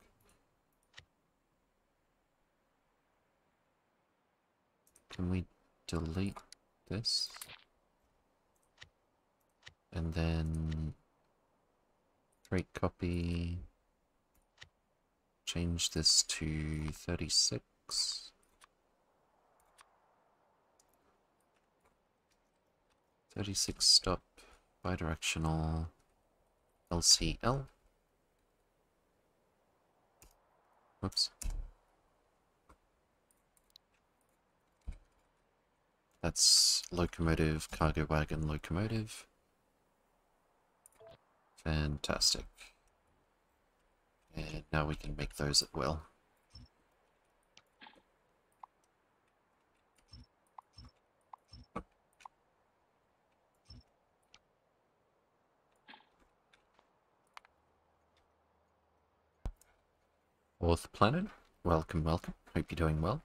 Can we delete this? And then Create copy. Change this to 36. Thirty-six stop bidirectional LCL. Whoops. That's locomotive, cargo wagon, locomotive. Fantastic. And now we can make those at will. Fourth planet, welcome, welcome. Hope you're doing well.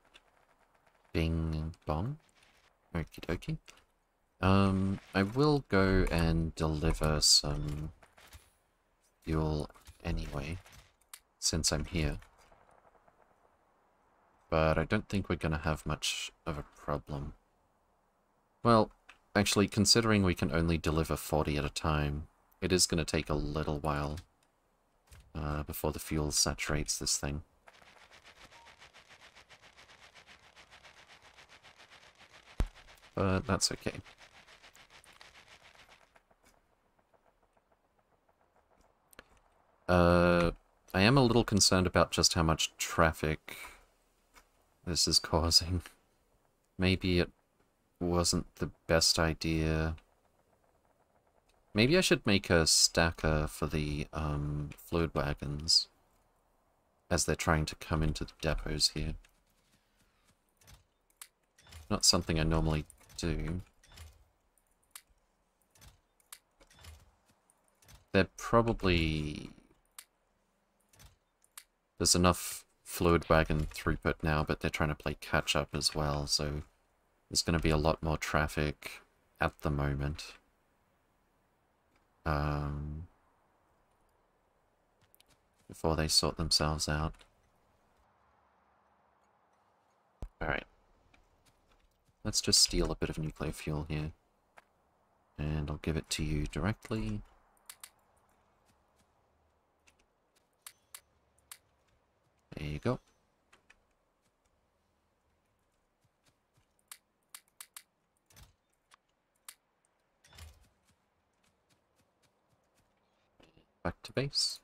Bing bong. Okie dokie. Um, I will go and deliver some fuel anyway, since I'm here. But I don't think we're going to have much of a problem. Well, actually, considering we can only deliver 40 at a time, it is going to take a little while uh, before the fuel saturates this thing. But that's okay. Uh, I am a little concerned about just how much traffic this is (laughs) causing. Maybe it wasn't the best idea Maybe I should make a stacker for the um, fluid wagons as they're trying to come into the depots here. Not something I normally do. They're probably... There's enough fluid wagon throughput now, but they're trying to play catch up as well, so there's going to be a lot more traffic at the moment. Um, before they sort themselves out. Alright. Let's just steal a bit of nuclear fuel here. And I'll give it to you directly. There you go. back to base.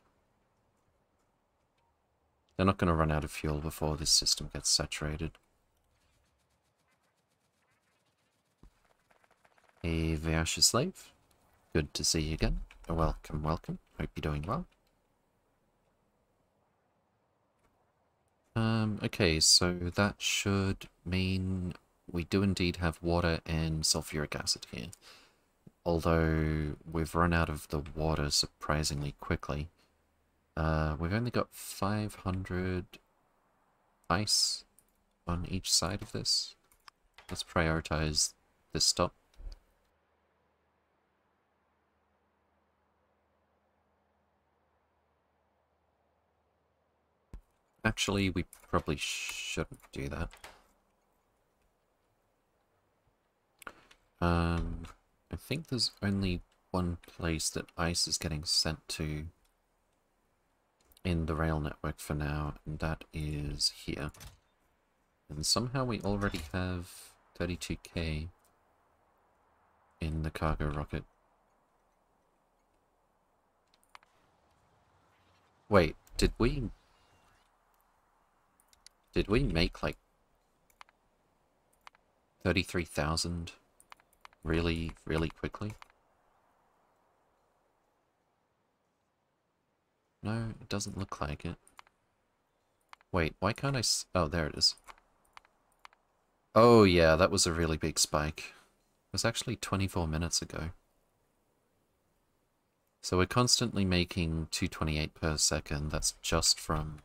They're not going to run out of fuel before this system gets saturated. A Vyasha slave. Good to see you again. Welcome, welcome. Hope you're doing well. Um, okay, so that should mean we do indeed have water and sulfuric acid here although we've run out of the water surprisingly quickly. Uh, we've only got 500 ice on each side of this. Let's prioritize this stop. Actually, we probably shouldn't do that. Um, I think there's only one place that ice is getting sent to in the rail network for now, and that is here. And somehow we already have 32k in the cargo rocket. Wait, did we... Did we make, like, 33,000 really, really quickly? No, it doesn't look like it. Wait, why can't I Oh, there it is. Oh yeah, that was a really big spike. It was actually 24 minutes ago. So we're constantly making 228 per second. That's just from...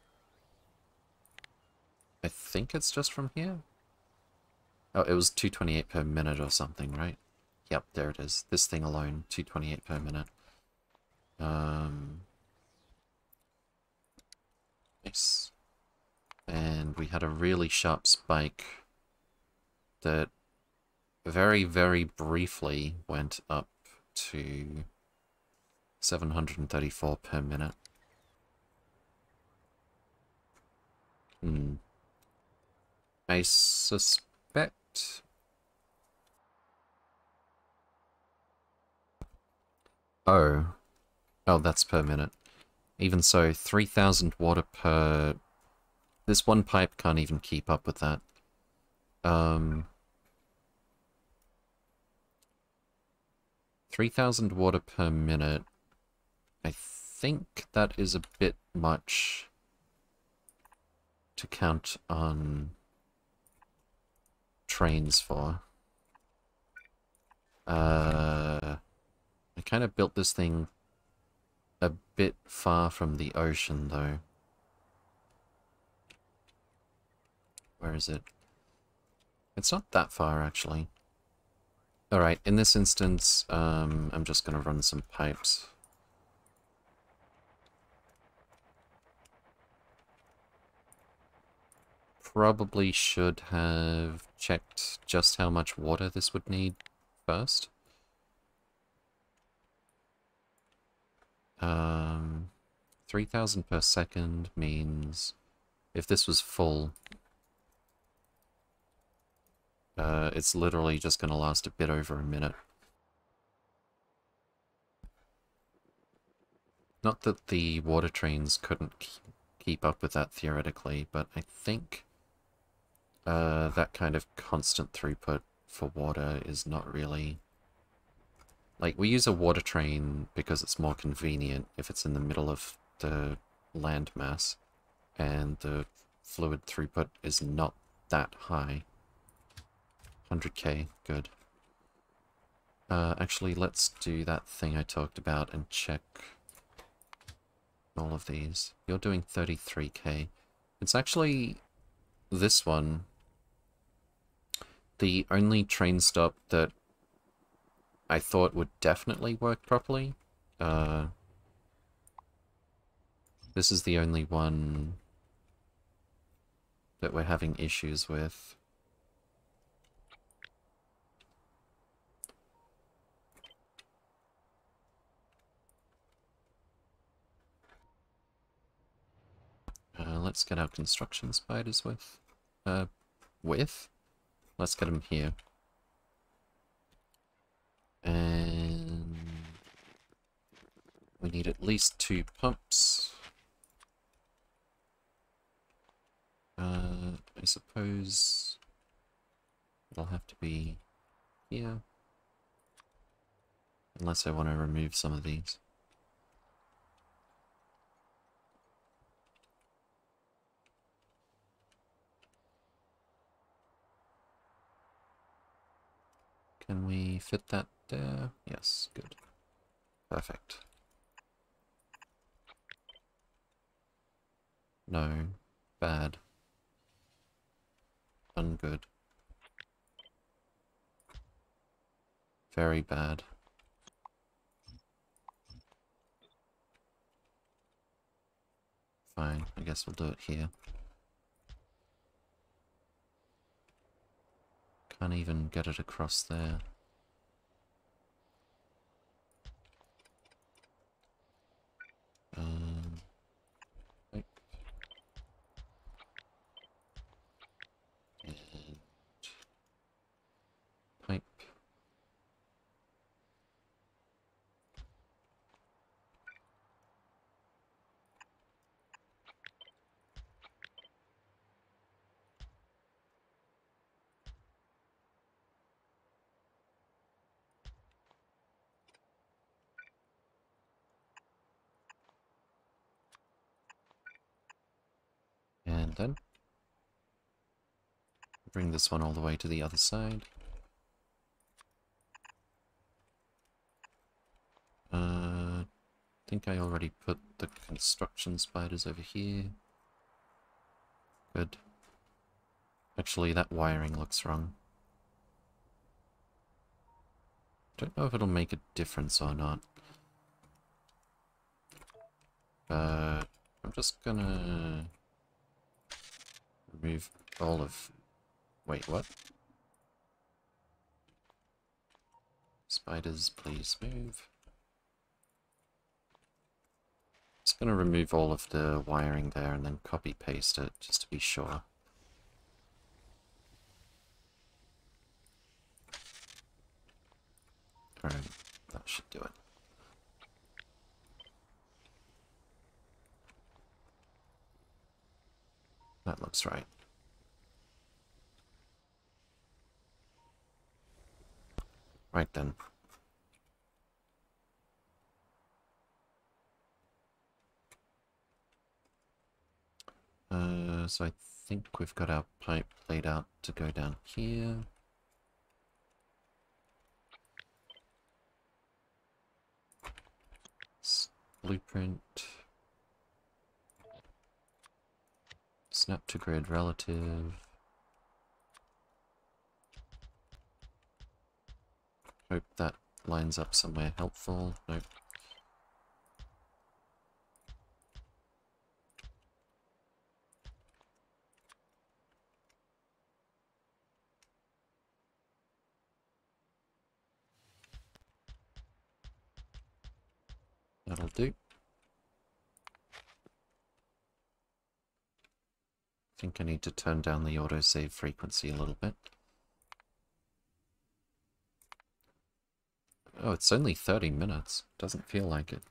I think it's just from here? Oh, it was 228 per minute or something, right? Yep, there it is. This thing alone, 228 per minute. Um, yes. And we had a really sharp spike that very, very briefly went up to 734 per minute. Hmm. I suspect Oh. Oh, that's per minute. Even so, 3,000 water per... This one pipe can't even keep up with that. Um... 3,000 water per minute. I think that is a bit much to count on trains for. Uh, I kind of built this thing a bit far from the ocean, though. Where is it? It's not that far, actually. Alright, in this instance, um, I'm just going to run some pipes. Probably should have checked just how much water this would need first. Um, 3,000 per second means if this was full, uh, it's literally just going to last a bit over a minute. Not that the water trains couldn't keep up with that theoretically, but I think uh, that kind of constant throughput for water is not really... Like, we use a water train because it's more convenient if it's in the middle of the landmass, and the fluid throughput is not that high. 100k, good. Uh, actually, let's do that thing I talked about and check all of these. You're doing 33k. It's actually this one, the only train stop that I thought would definitely work properly. Uh, this is the only one that we're having issues with. Uh, let's get our construction spiders with. Uh, with? Let's get them here. And... We need at least two pumps. Uh, I suppose it'll have to be here. Unless I want to remove some of these. Can we fit that there? Yes, good. Perfect. No. Bad. Ungood. Very bad. Fine, I guess we'll do it here. Can't even get it across there. Um, And pipe. Then bring this one all the way to the other side. Uh, I think I already put the construction spiders over here. Good. Actually, that wiring looks wrong. Don't know if it'll make a difference or not. Uh, I'm just gonna remove all of... Wait, what? Spiders, please move. Just gonna remove all of the wiring there and then copy paste it just to be sure. Alright, that should do it. That looks right. Right then. Uh, so I think we've got our pipe laid out to go down here. Blueprint. Snap to grid relative. Hope that lines up somewhere helpful. Nope. That'll do. I think I need to turn down the autosave frequency a little bit. Oh, it's only 30 minutes. Doesn't feel like it.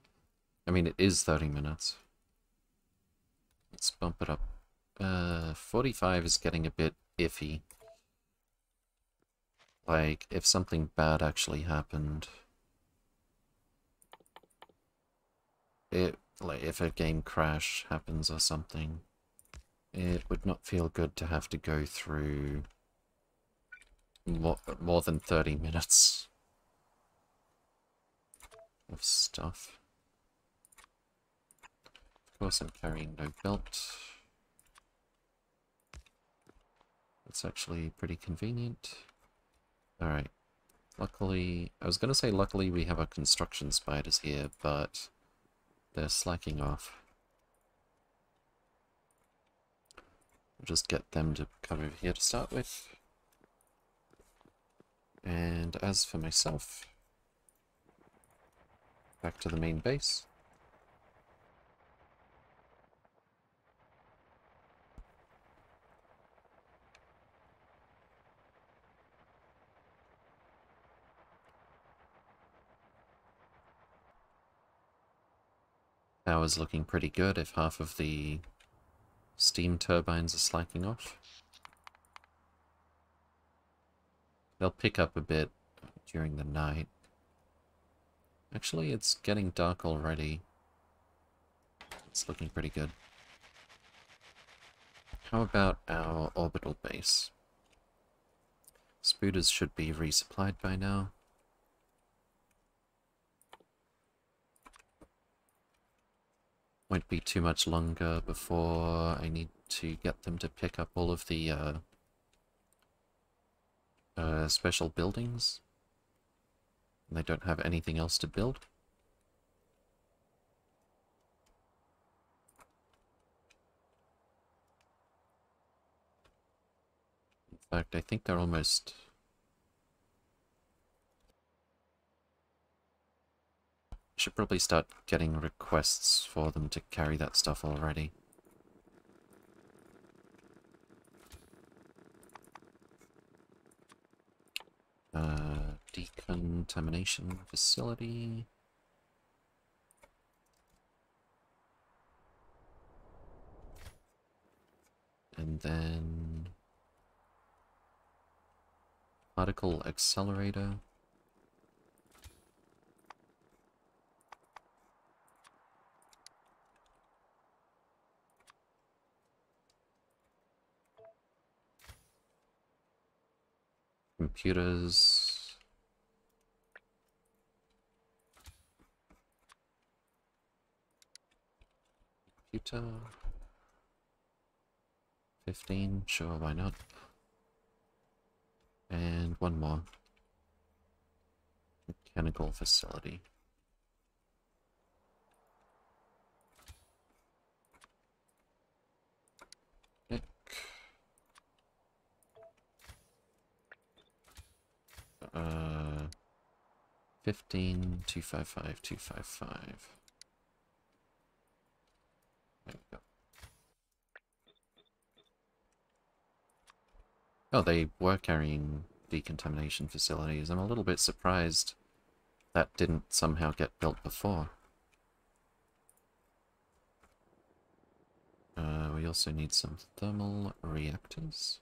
I mean, it is 30 minutes. Let's bump it up. Uh, 45 is getting a bit iffy. Like, if something bad actually happened... It, like, if a game crash happens or something, it would not feel good to have to go through more, more than 30 minutes of stuff. Of course I'm carrying no belt. It's actually pretty convenient. Alright. Luckily, I was going to say luckily we have our construction spiders here, but they're slacking off. We'll just get them to come over here to start with. And as for myself, back to the main base. Power's looking pretty good if half of the steam turbines are slacking off. They'll pick up a bit during the night. Actually, it's getting dark already. It's looking pretty good. How about our orbital base? Spooters should be resupplied by now. Won't be too much longer before I need to get them to pick up all of the uh, uh, special buildings. And they don't have anything else to build. In fact, I think they're almost Should probably start getting requests for them to carry that stuff already. Uh, decontamination facility. And then particle accelerator. Computers. Computer. 15, sure, why not? And one more. Mechanical facility. Uh, 15, 255, 255. There we go. Oh, they were carrying decontamination facilities. I'm a little bit surprised that didn't somehow get built before. Uh, we also need some thermal reactors.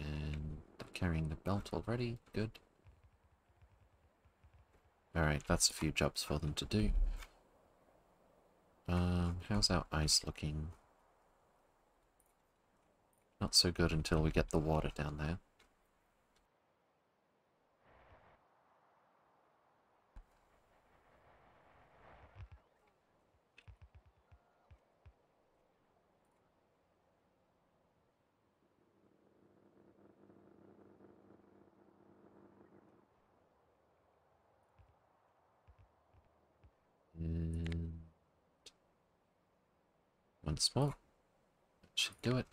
And carrying the belt already. Good. Alright, that's a few jobs for them to do. Um, how's our ice looking? Not so good until we get the water down there. More. Should do it.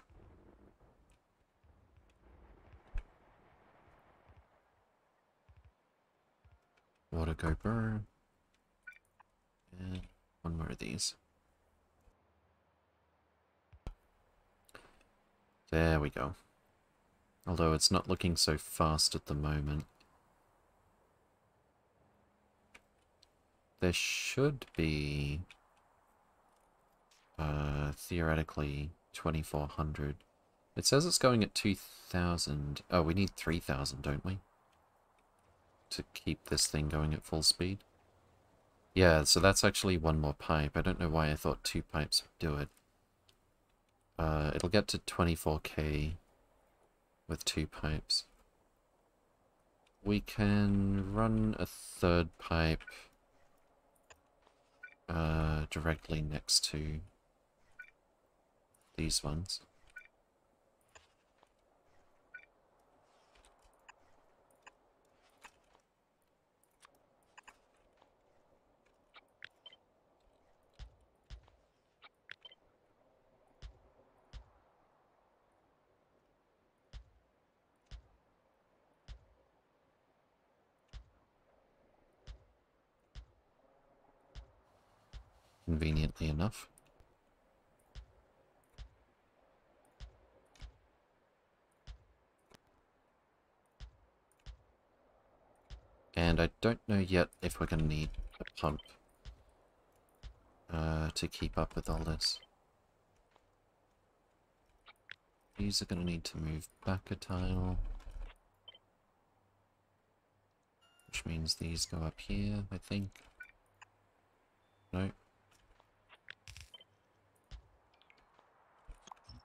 Water go burn. And one more of these. There we go. Although it's not looking so fast at the moment. There should be, uh, theoretically, 2400. It says it's going at 2000. Oh, we need 3000, don't we? To keep this thing going at full speed. Yeah, so that's actually one more pipe. I don't know why I thought two pipes would do it. Uh, it'll get to 24k with two pipes. We can run a third pipe uh, directly next to these ones. conveniently enough. And I don't know yet if we're going to need a pump uh, to keep up with all this. These are going to need to move back a tile. Which means these go up here, I think. No.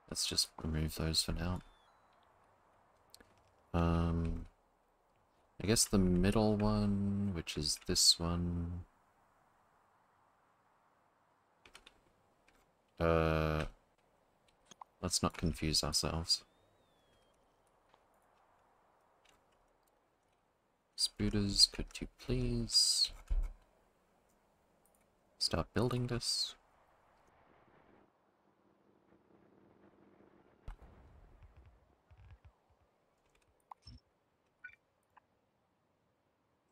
Let's just remove those for now. Um, I guess the middle one, which is this one. Uh, let's not confuse ourselves. Spooters, could you please start building this?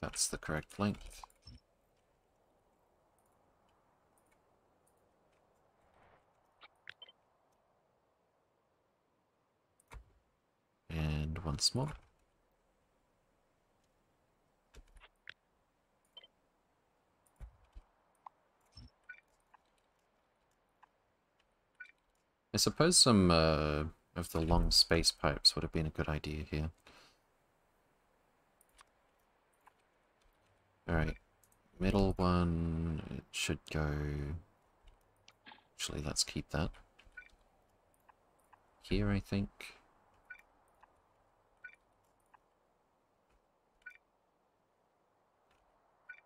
That's the correct length. And once more. I suppose some uh, of the long space pipes would have been a good idea here. Alright, middle one, it should go... Actually, let's keep that. Here, I think.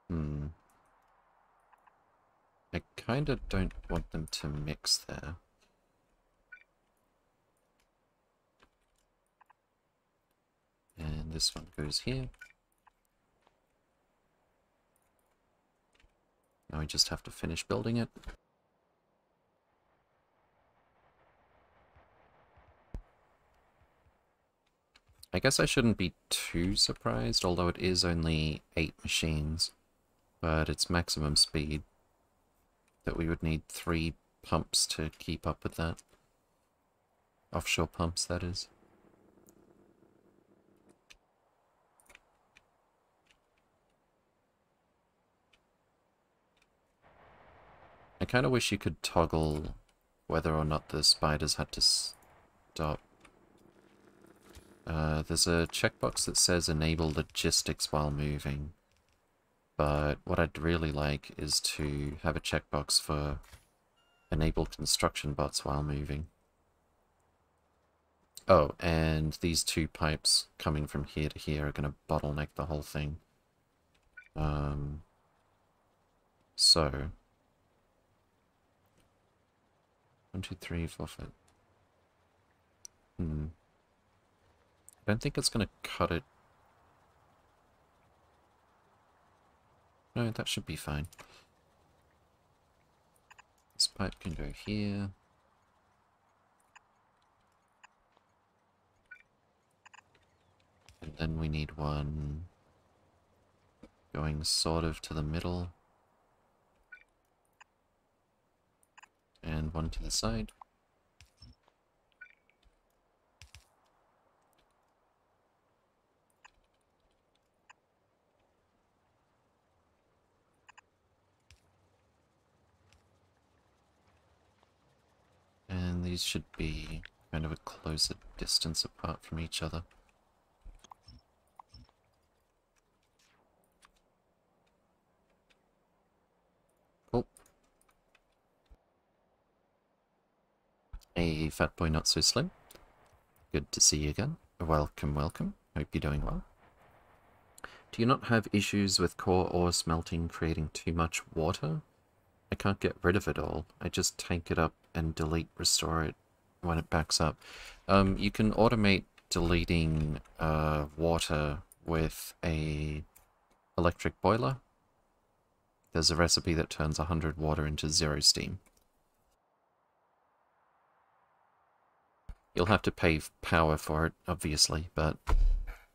Hmm. I kinda don't want them to mix there. And this one goes here. Now we just have to finish building it. I guess I shouldn't be too surprised, although it is only 8 machines, but it's maximum speed, that we would need 3 pumps to keep up with that. Offshore pumps, that is. I kind of wish you could toggle whether or not the spiders had to stop. Uh, there's a checkbox that says enable logistics while moving. But what I'd really like is to have a checkbox for enable construction bots while moving. Oh, and these two pipes coming from here to here are going to bottleneck the whole thing. Um, so, one, two, three, four, five. Hmm. I don't think it's going to cut it. No, that should be fine. This pipe can go here. And then we need one going sort of to the middle. And one to the side. And these should be kind of a closer distance apart from each other. Hey, fat boy not so slim. Good to see you again. Welcome, welcome. Hope you're doing well. Do you not have issues with core ore smelting creating too much water? I can't get rid of it all. I just tank it up and delete restore it when it backs up. Um, you can automate deleting uh, water with a electric boiler. There's a recipe that turns 100 water into zero steam. You'll have to pay power for it, obviously, but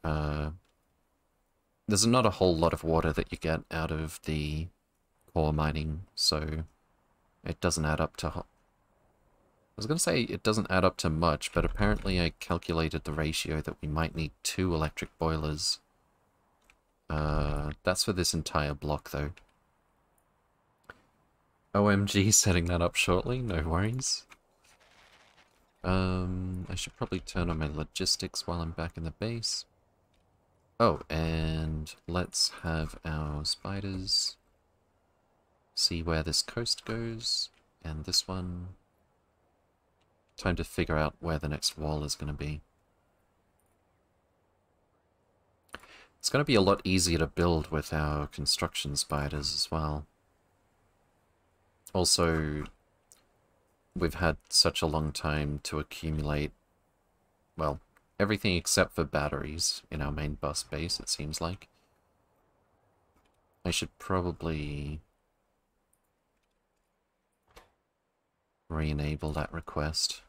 uh, there's not a whole lot of water that you get out of the core mining, so it doesn't add up to... I was going to say it doesn't add up to much, but apparently I calculated the ratio that we might need two electric boilers. Uh, that's for this entire block, though. OMG, (laughs) setting that up shortly, no worries. Um, I should probably turn on my logistics while I'm back in the base. Oh, and let's have our spiders see where this coast goes, and this one. Time to figure out where the next wall is going to be. It's going to be a lot easier to build with our construction spiders as well. Also, we've had such a long time to accumulate, well, everything except for batteries in our main bus base, it seems like. I should probably re-enable that request.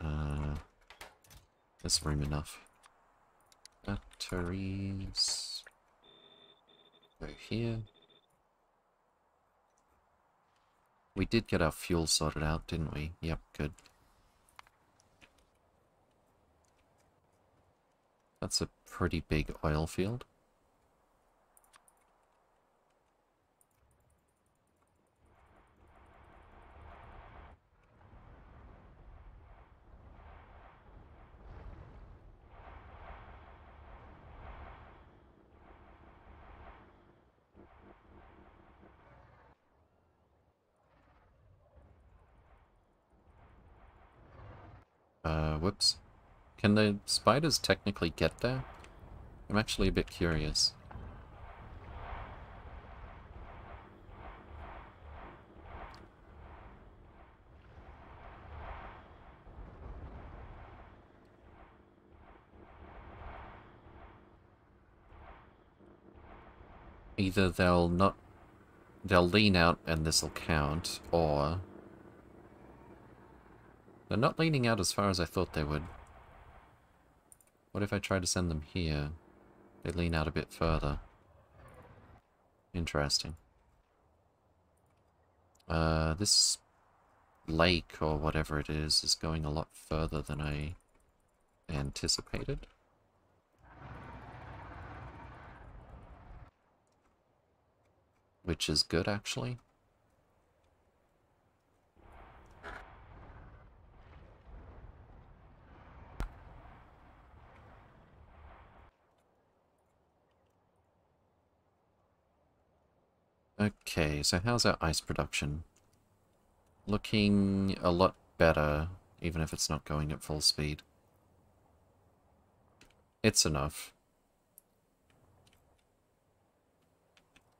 Uh, there's room enough. Batteries. Go here. We did get our fuel sorted out, didn't we? Yep, good. That's a pretty big oil field. Uh, whoops. Can the spiders technically get there? I'm actually a bit curious. Either they'll not... They'll lean out and this'll count, or they're not leaning out as far as I thought they would. What if I try to send them here? They lean out a bit further. Interesting. Uh, this lake, or whatever it is, is going a lot further than I anticipated. Which is good, actually. Okay, so how's our ice production? Looking a lot better, even if it's not going at full speed. It's enough.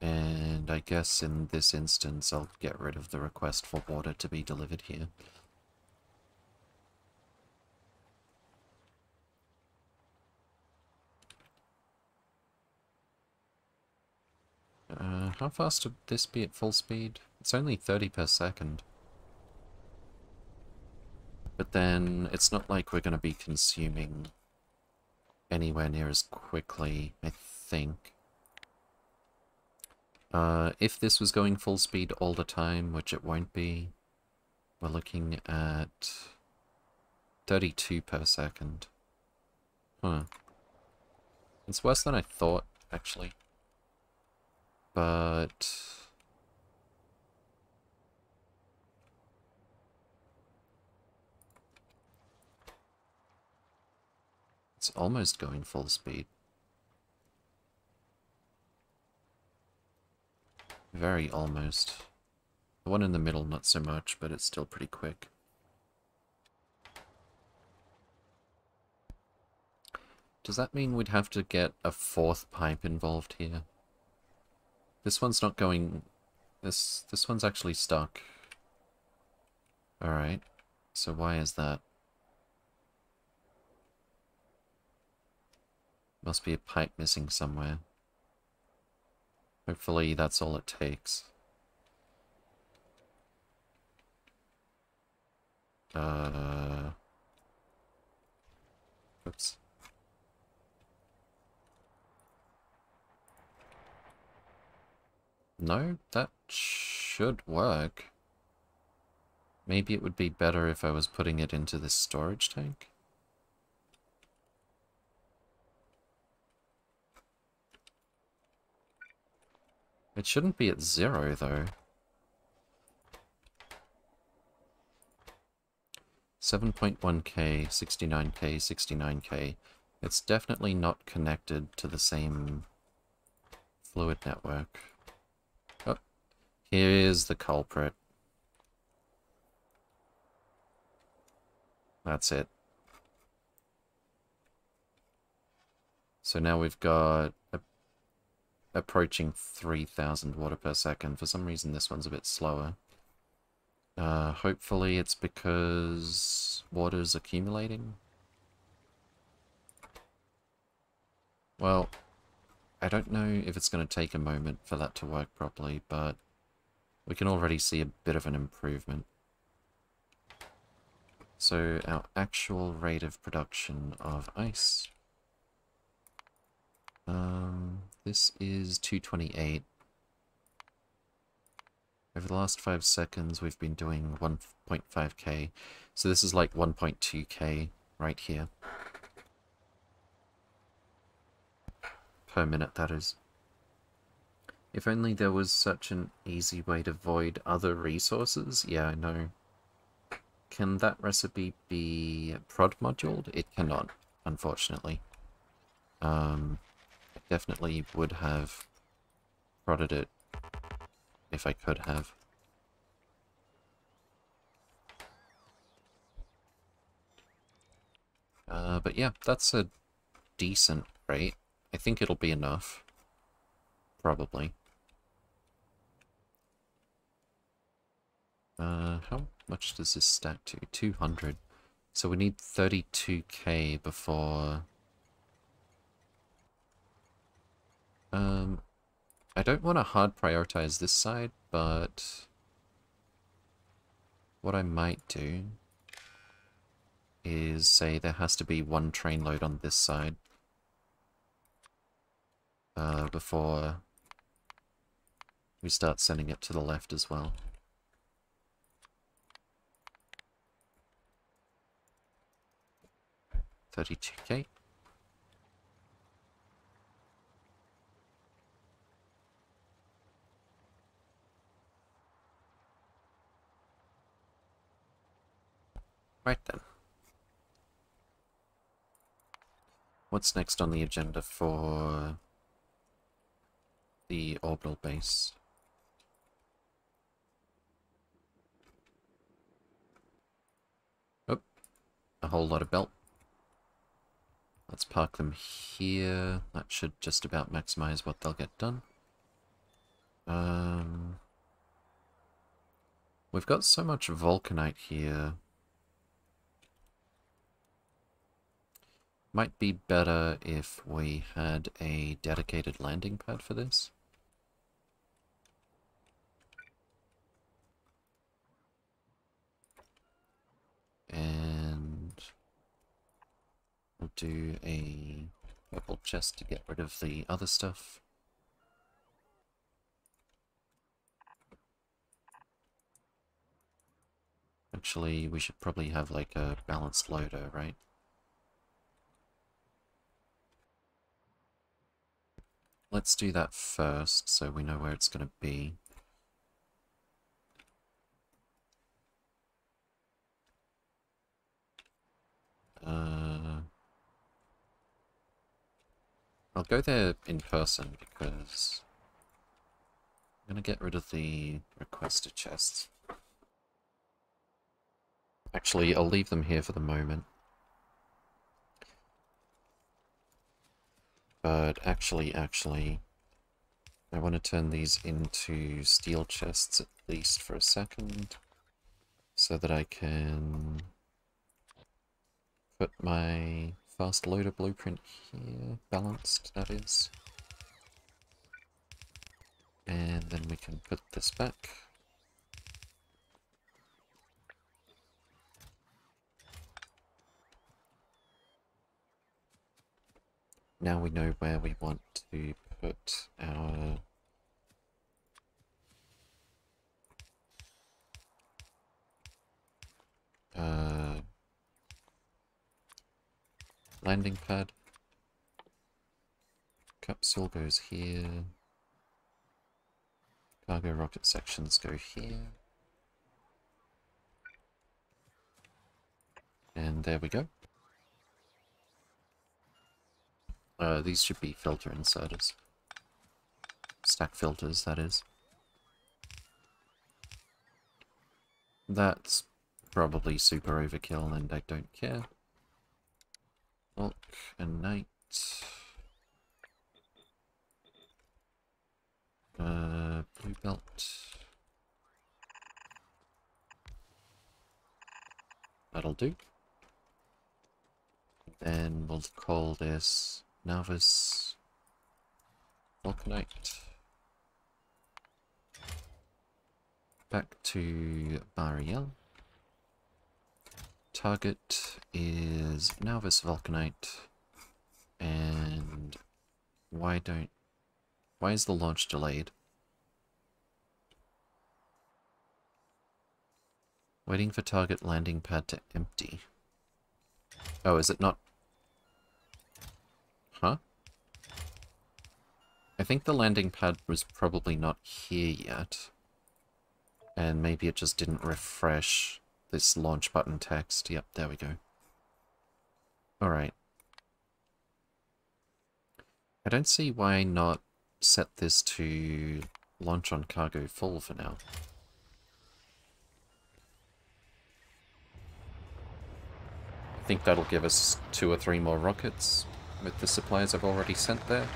And I guess in this instance I'll get rid of the request for water to be delivered here. Uh, how fast would this be at full speed? It's only 30 per second. But then, it's not like we're going to be consuming anywhere near as quickly, I think. Uh, if this was going full speed all the time, which it won't be, we're looking at 32 per second. Huh. It's worse than I thought, actually but... It's almost going full speed. Very almost. The one in the middle, not so much, but it's still pretty quick. Does that mean we'd have to get a fourth pipe involved here? This one's not going... This, this one's actually stuck. Alright. So why is that? Must be a pipe missing somewhere. Hopefully that's all it takes. Uh... Oops. No, that should work. Maybe it would be better if I was putting it into this storage tank? It shouldn't be at zero, though. 7.1k, 69k, 69k. It's definitely not connected to the same fluid network. Here is the culprit. That's it. So now we've got a, approaching 3,000 water per second. For some reason this one's a bit slower. Uh, hopefully it's because water's accumulating. Well, I don't know if it's going to take a moment for that to work properly, but we can already see a bit of an improvement. So our actual rate of production of ice, um, this is 228. Over the last 5 seconds we've been doing 1.5k, so this is like 1.2k right here. Per minute, that is. If only there was such an easy way to void other resources. Yeah, I know. Can that recipe be prod moduled? It cannot, unfortunately. Um, I definitely would have prodded it if I could have. Uh, but yeah, that's a decent rate. I think it'll be enough. Probably. Uh, how much does this stack to? 200. So we need 32k before... Um, I don't want to hard prioritize this side, but... What I might do is say there has to be one train load on this side uh, before we start sending it to the left as well. 32k Right then. What's next on the agenda for the orbital base? Oh, a whole lot of belt. Let's park them here. That should just about maximize what they'll get done. Um, we've got so much vulcanite here. Might be better if we had a dedicated landing pad for this. And we'll do a purple chest to get rid of the other stuff. Actually, we should probably have like a balanced loader, right? Let's do that first so we know where it's going to be. Uh, I'll go there in person because I'm going to get rid of the requested chests. Actually, I'll leave them here for the moment. But actually, actually, I want to turn these into steel chests at least for a second. So that I can put my fast loader blueprint here, balanced that is. And then we can put this back. Now we know where we want to put our uh, landing pad. Capsule goes here. Cargo rocket sections go here. And there we go. Uh, these should be filter inserters. Stack filters, that is. That's probably super overkill and I don't care. Bulk and night. Uh, blue belt. That'll do. Then we'll call this Nauvis. Vulcanite. Back to Bariel. Target is Nauvis Vulcanite. And why don't... Why is the launch delayed? Waiting for target landing pad to empty. Oh, is it not Huh? I think the landing pad was probably not here yet. And maybe it just didn't refresh this launch button text. Yep, there we go. Alright. I don't see why not set this to launch on cargo full for now. I think that'll give us two or three more rockets with the supplies I've already sent there.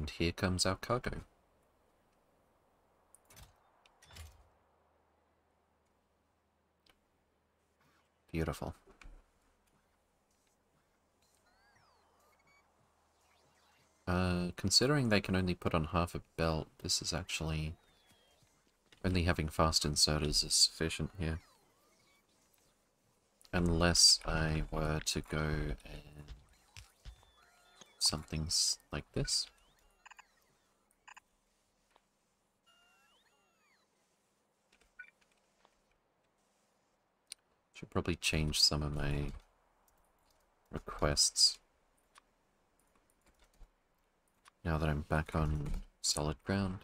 And here comes our cargo. Beautiful. Uh, considering they can only put on half a belt, this is actually... Only having fast inserters is sufficient here. Unless I were to go and... Something like this. Should probably change some of my requests now that I'm back on solid ground.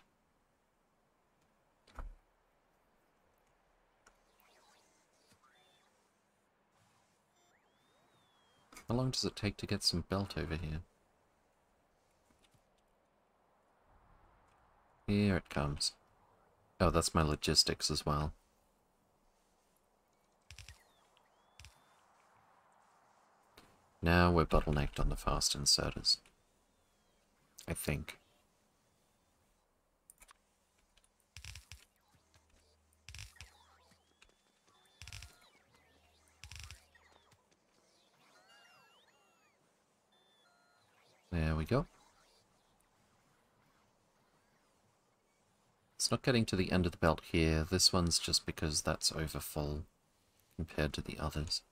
How long does it take to get some belt over here? Here it comes. Oh, that's my logistics as well. Now we're bottlenecked on the fast inserters. I think. There we go. It's not getting to the end of the belt here. This one's just because that's over full compared to the others.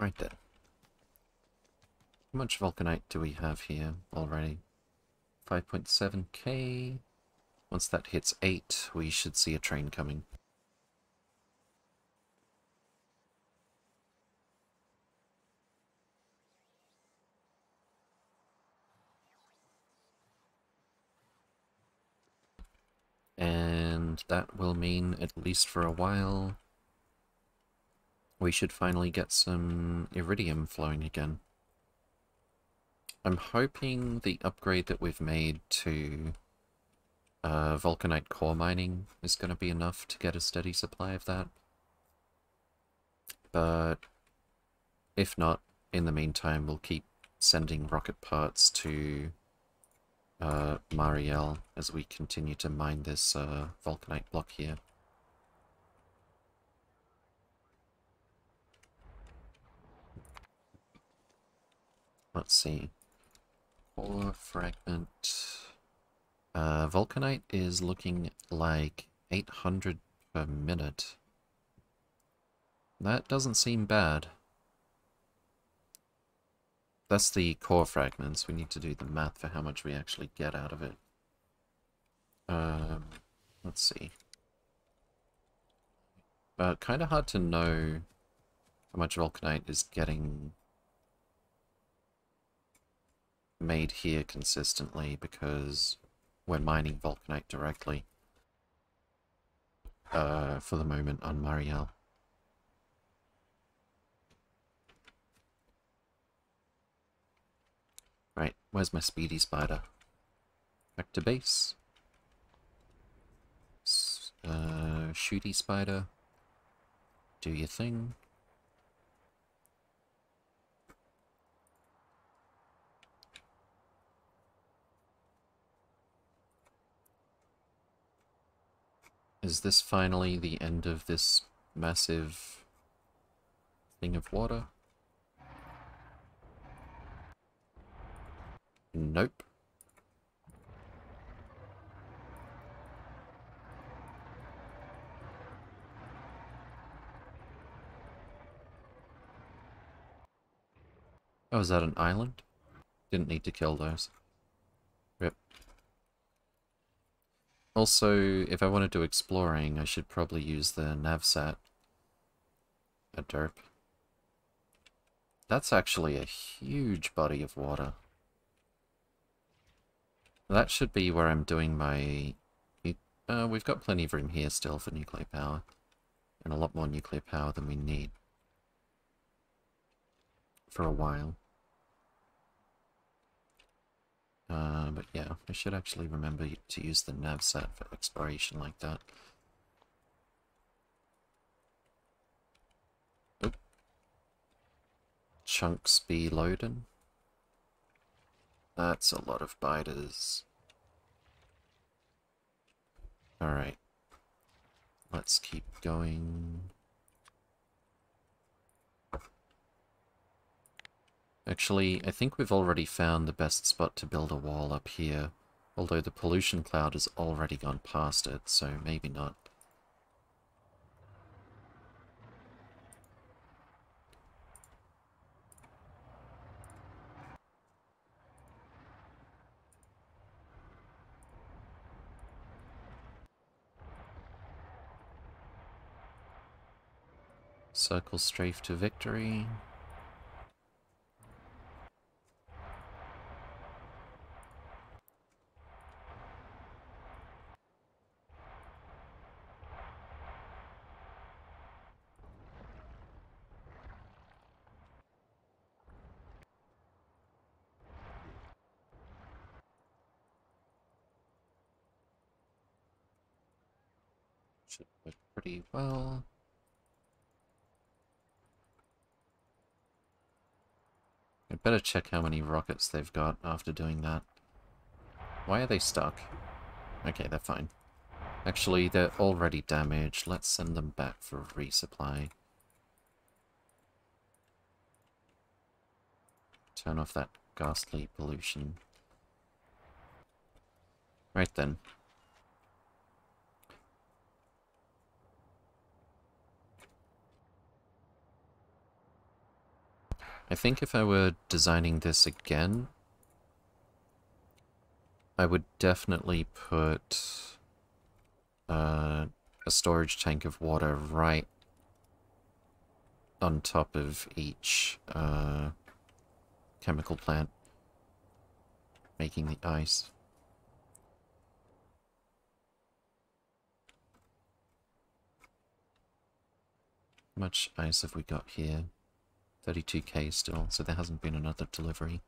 Right there. How much Vulcanite do we have here already? 5.7k. Once that hits 8, we should see a train coming. And that will mean, at least for a while, we should finally get some iridium flowing again. I'm hoping the upgrade that we've made to uh, vulcanite core mining is going to be enough to get a steady supply of that. But if not, in the meantime, we'll keep sending rocket parts to uh, Mariel as we continue to mine this uh, vulcanite block here. Let's see. Core fragment. Uh, vulcanite is looking like 800 per minute. That doesn't seem bad. That's the core fragments. We need to do the math for how much we actually get out of it. Um, let's see. Uh, kind of hard to know how much vulcanite is getting made here consistently because we're mining vulcanite directly uh, for the moment on Mariel. Right, where's my speedy spider? Back to base. Uh, shooty spider. Do your thing. Is this finally the end of this massive thing of water? Nope. Oh, is that an island? Didn't need to kill those. Also, if I want to do exploring, I should probably use the navsat. A derp. That's actually a huge body of water. That should be where I'm doing my... Uh, we've got plenty of room here still for nuclear power. And a lot more nuclear power than we need. For a while. Uh, but yeah, I should actually remember to use the navsat for exploration like that. Oop. Chunks be loading. That's a lot of biters. Alright. Let's keep going. Actually, I think we've already found the best spot to build a wall up here. Although the pollution cloud has already gone past it, so maybe not. Circle strafe to victory. Well. I better check how many rockets they've got after doing that. Why are they stuck? Okay, they're fine. Actually, they're already damaged. Let's send them back for resupply. Turn off that ghastly pollution. Right then. I think if I were designing this again, I would definitely put uh, a storage tank of water right on top of each uh, chemical plant, making the ice. How much ice have we got here? 32k still, so there hasn't been another delivery.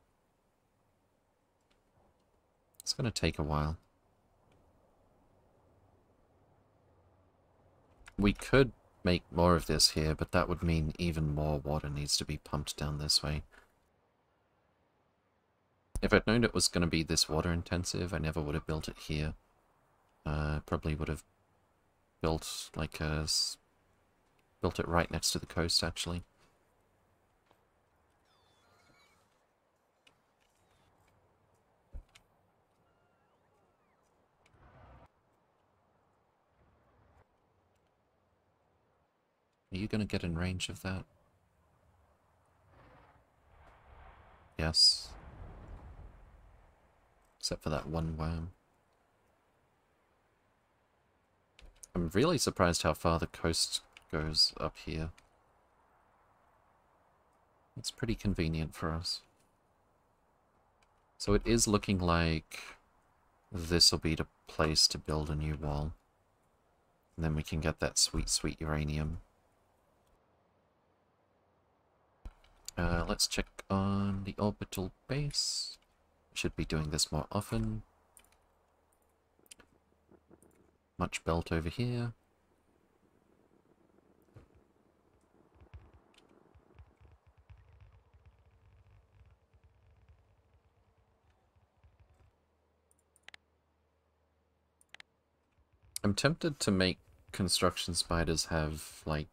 It's going to take a while. We could make more of this here, but that would mean even more water needs to be pumped down this way. If I'd known it was going to be this water intensive, I never would have built it here. Uh, probably would have built like a... built it right next to the coast, actually. You going to get in range of that? Yes. Except for that one worm. I'm really surprised how far the coast goes up here. It's pretty convenient for us. So it is looking like this will be the place to build a new wall. And then we can get that sweet, sweet uranium. Uh, let's check on the orbital base. Should be doing this more often. Much belt over here. I'm tempted to make construction spiders have, like,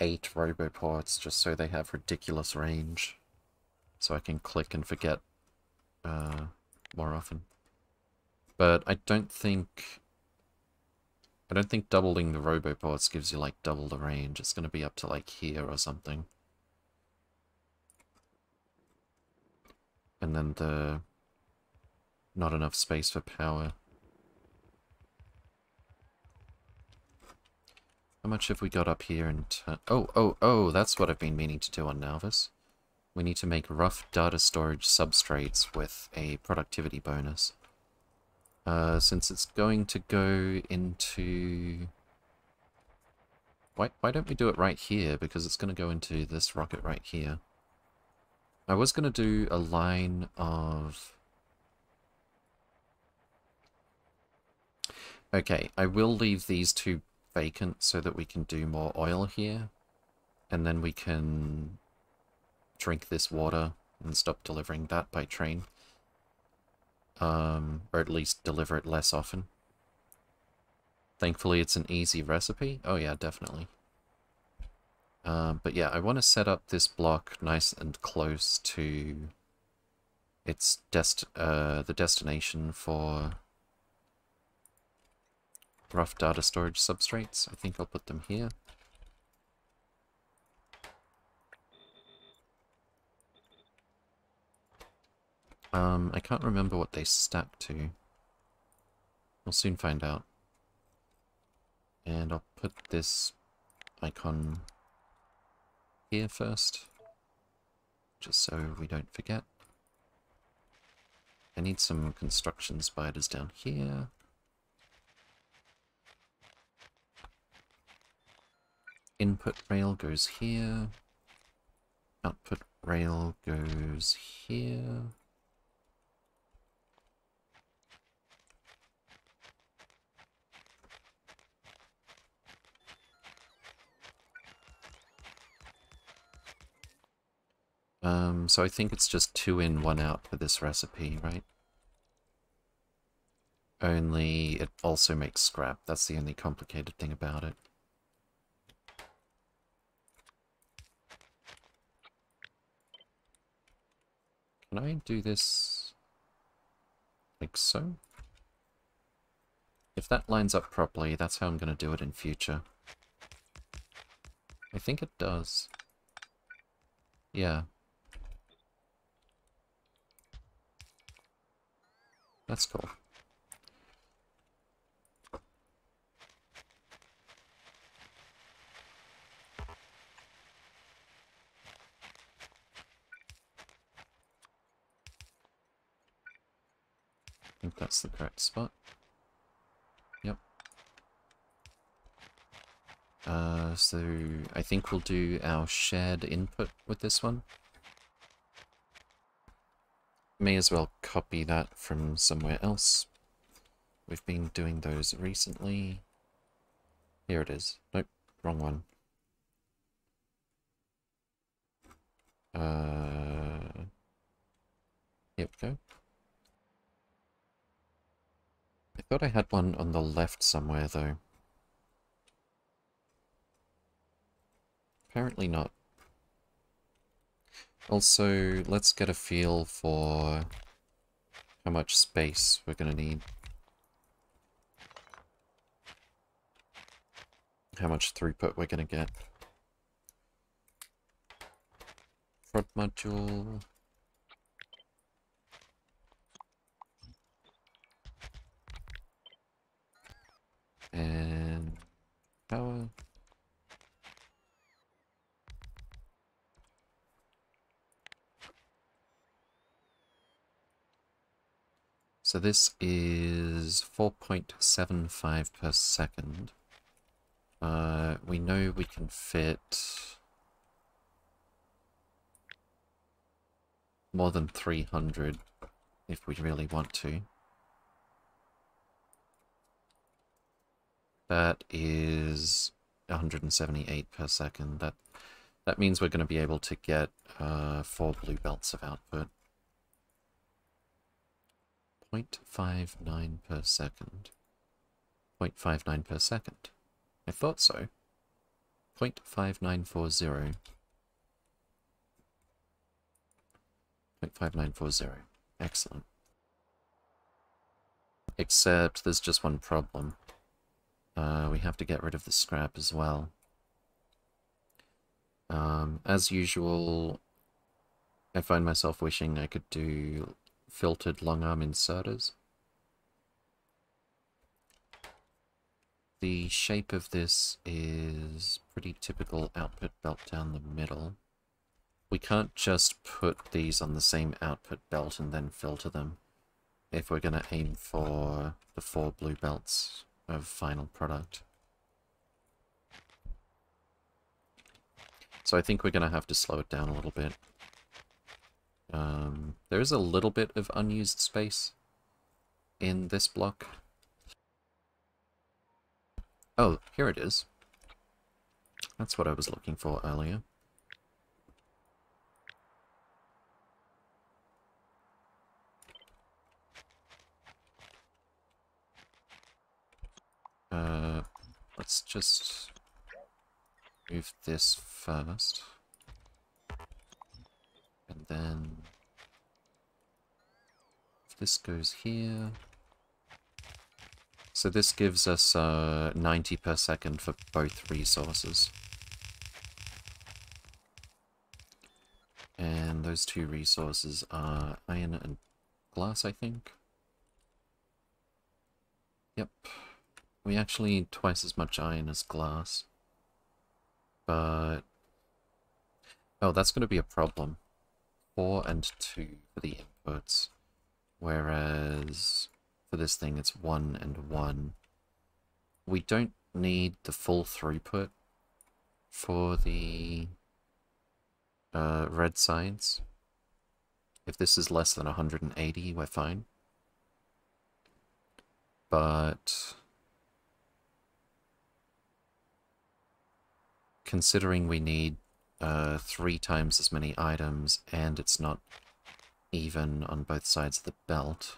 eight roboports just so they have ridiculous range. So I can click and forget uh, more often. But I don't think... I don't think doubling the roboports gives you like double the range. It's going to be up to like here or something. And then the... Not enough space for power. How much have we got up here in Oh, oh, oh, that's what I've been meaning to do on Nauvis. We need to make rough data storage substrates with a productivity bonus. Uh, since it's going to go into... Why, why don't we do it right here? Because it's going to go into this rocket right here. I was going to do a line of... Okay, I will leave these two vacant so that we can do more oil here. And then we can drink this water and stop delivering that by train. Um, or at least deliver it less often. Thankfully, it's an easy recipe. Oh yeah, definitely. Um, but yeah, I want to set up this block nice and close to its dest uh, the destination for rough data storage substrates. I think I'll put them here. Um, I can't remember what they stack to. We'll soon find out. And I'll put this icon here first, just so we don't forget. I need some construction spiders down here. input rail goes here. Output rail goes here. Um, so I think it's just two in, one out for this recipe, right? Only it also makes scrap. That's the only complicated thing about it. Can I do this like so? If that lines up properly, that's how I'm going to do it in future. I think it does. Yeah. That's cool. I think that's the correct spot. Yep. Uh, so I think we'll do our shared input with this one. May as well copy that from somewhere else. We've been doing those recently. Here it is. Nope, wrong one. Uh, here we go. I thought I had one on the left somewhere, though. Apparently not. Also, let's get a feel for how much space we're going to need. How much throughput we're going to get. Prod module... And power. So this is 4.75 per second. Uh, we know we can fit more than 300 if we really want to. That is 178 per second. That that means we're going to be able to get uh, four blue belts of output. 0.59 per second. 0.59 per second. I thought so. 0.5940. 0.5940. Excellent. Except there's just one problem. Uh, we have to get rid of the scrap as well. Um, as usual, I find myself wishing I could do filtered long arm inserters. The shape of this is pretty typical output belt down the middle. We can't just put these on the same output belt and then filter them if we're going to aim for the four blue belts of final product. So I think we're going to have to slow it down a little bit. Um, there is a little bit of unused space in this block. Oh, here it is. That's what I was looking for earlier. Uh, let's just move this first. And then if this goes here. So this gives us uh, 90 per second for both resources. And those two resources are iron and glass, I think. Yep. We actually need twice as much iron as glass. But... Oh, that's going to be a problem. 4 and 2 for the inputs. Whereas for this thing it's 1 and 1. We don't need the full throughput for the uh, red sides. If this is less than 180, we're fine. But considering we need uh, three times as many items, and it's not even on both sides of the belt.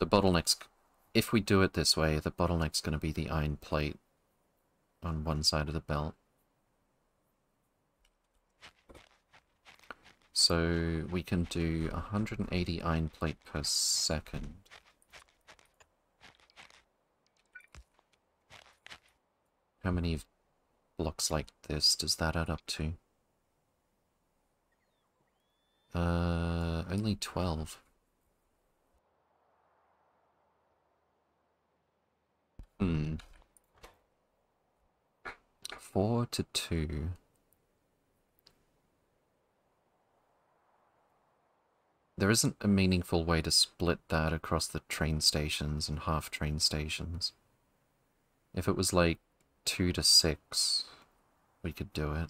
The bottleneck's... If we do it this way, the bottleneck's going to be the iron plate on one side of the belt. So we can do 180 iron plate per second. How many blocks like this does that add up to? Uh, only 12. Hmm. 4 to 2. There isn't a meaningful way to split that across the train stations and half train stations. If it was like 2 to 6, we could do it.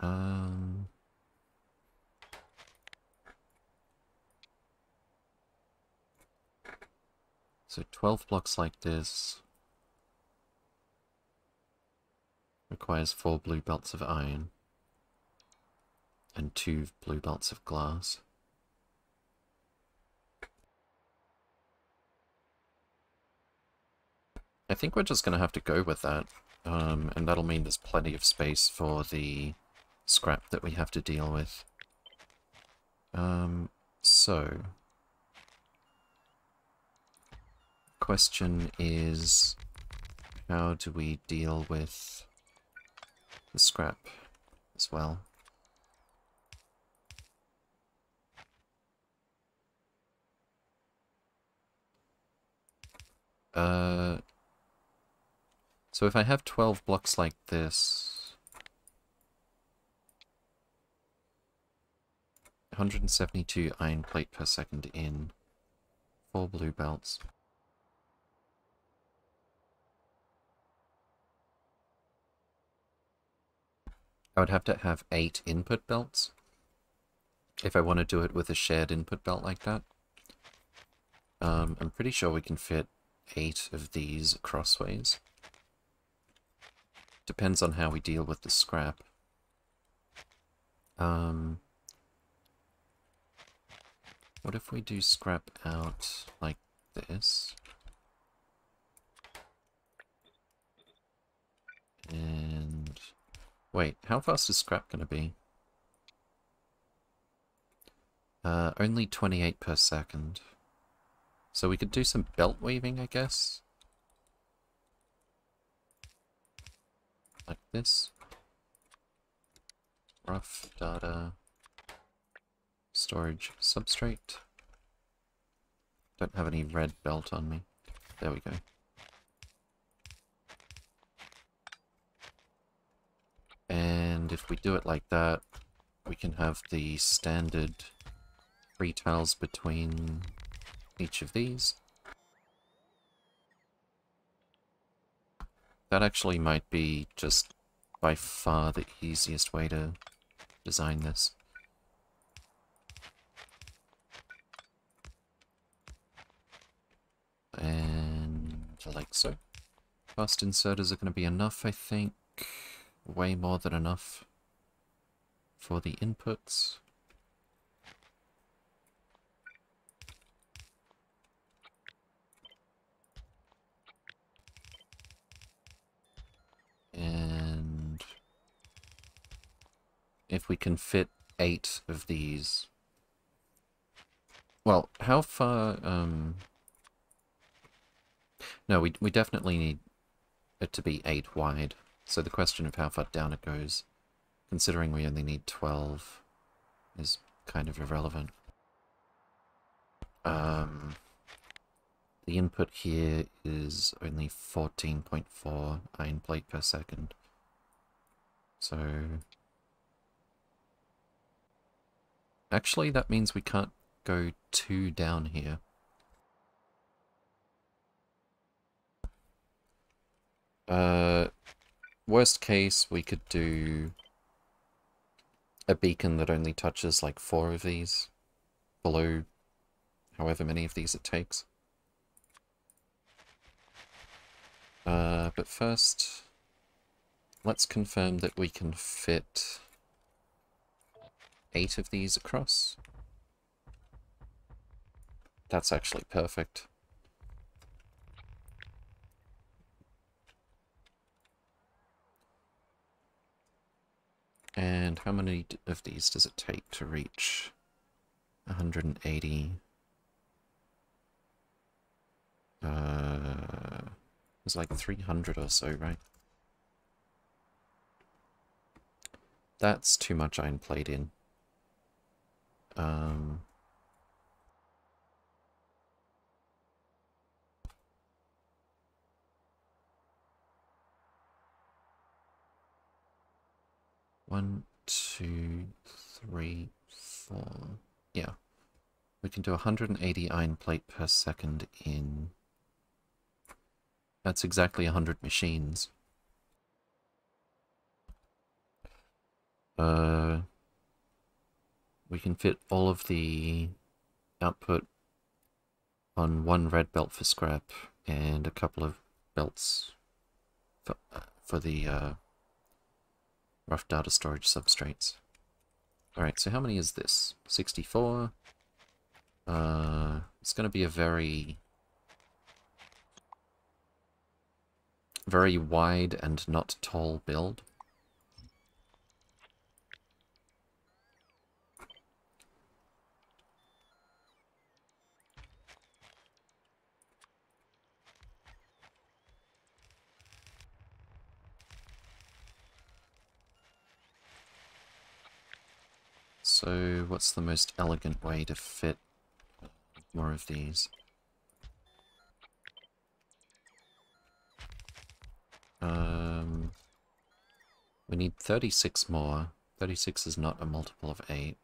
Um... So 12 blocks like this requires 4 blue belts of iron and 2 blue belts of glass. I think we're just going to have to go with that, um, and that'll mean there's plenty of space for the scrap that we have to deal with. Um, so, question is, how do we deal with the scrap as well? Uh, so if I have 12 blocks like this, 172 iron plate per second in, 4 blue belts. I would have to have eight input belts if I want to do it with a shared input belt like that. Um, I'm pretty sure we can fit eight of these crossways. Depends on how we deal with the scrap. Um, what if we do scrap out like this? And Wait, how fast is scrap going to be? Uh, only 28 per second. So we could do some belt weaving, I guess. Like this. Rough data. Storage substrate. Don't have any red belt on me. There we go. And if we do it like that, we can have the standard three tiles between each of these. That actually might be just by far the easiest way to design this. And like so. Fast inserters are going to be enough, I think way more than enough for the inputs. If we can fit eight of these. Well, how far, um... No, we, we definitely need it to be eight wide. So the question of how far down it goes, considering we only need 12, is kind of irrelevant. Um, the input here is only 14.4 iron plate per second. So... Actually, that means we can't go too down here. Uh, Worst case, we could do a beacon that only touches like four of these below however many of these it takes. Uh, but first, let's confirm that we can fit eight of these across. That's actually perfect. And how many of these does it take to reach 180? Uh, it's like 300 or so, right? That's too much iron plate in. Um, one, two, three, four. Yeah. We can do 180 iron plate per second in... That's exactly 100 machines. Uh, we can fit all of the output on one red belt for scrap and a couple of belts for, for the uh, rough data storage substrates. Alright, so how many is this? 64. Uh, it's going to be a very... very wide and not tall build. So what's the most elegant way to fit more of these? Um, we need 36 more. 36 is not a multiple of 8.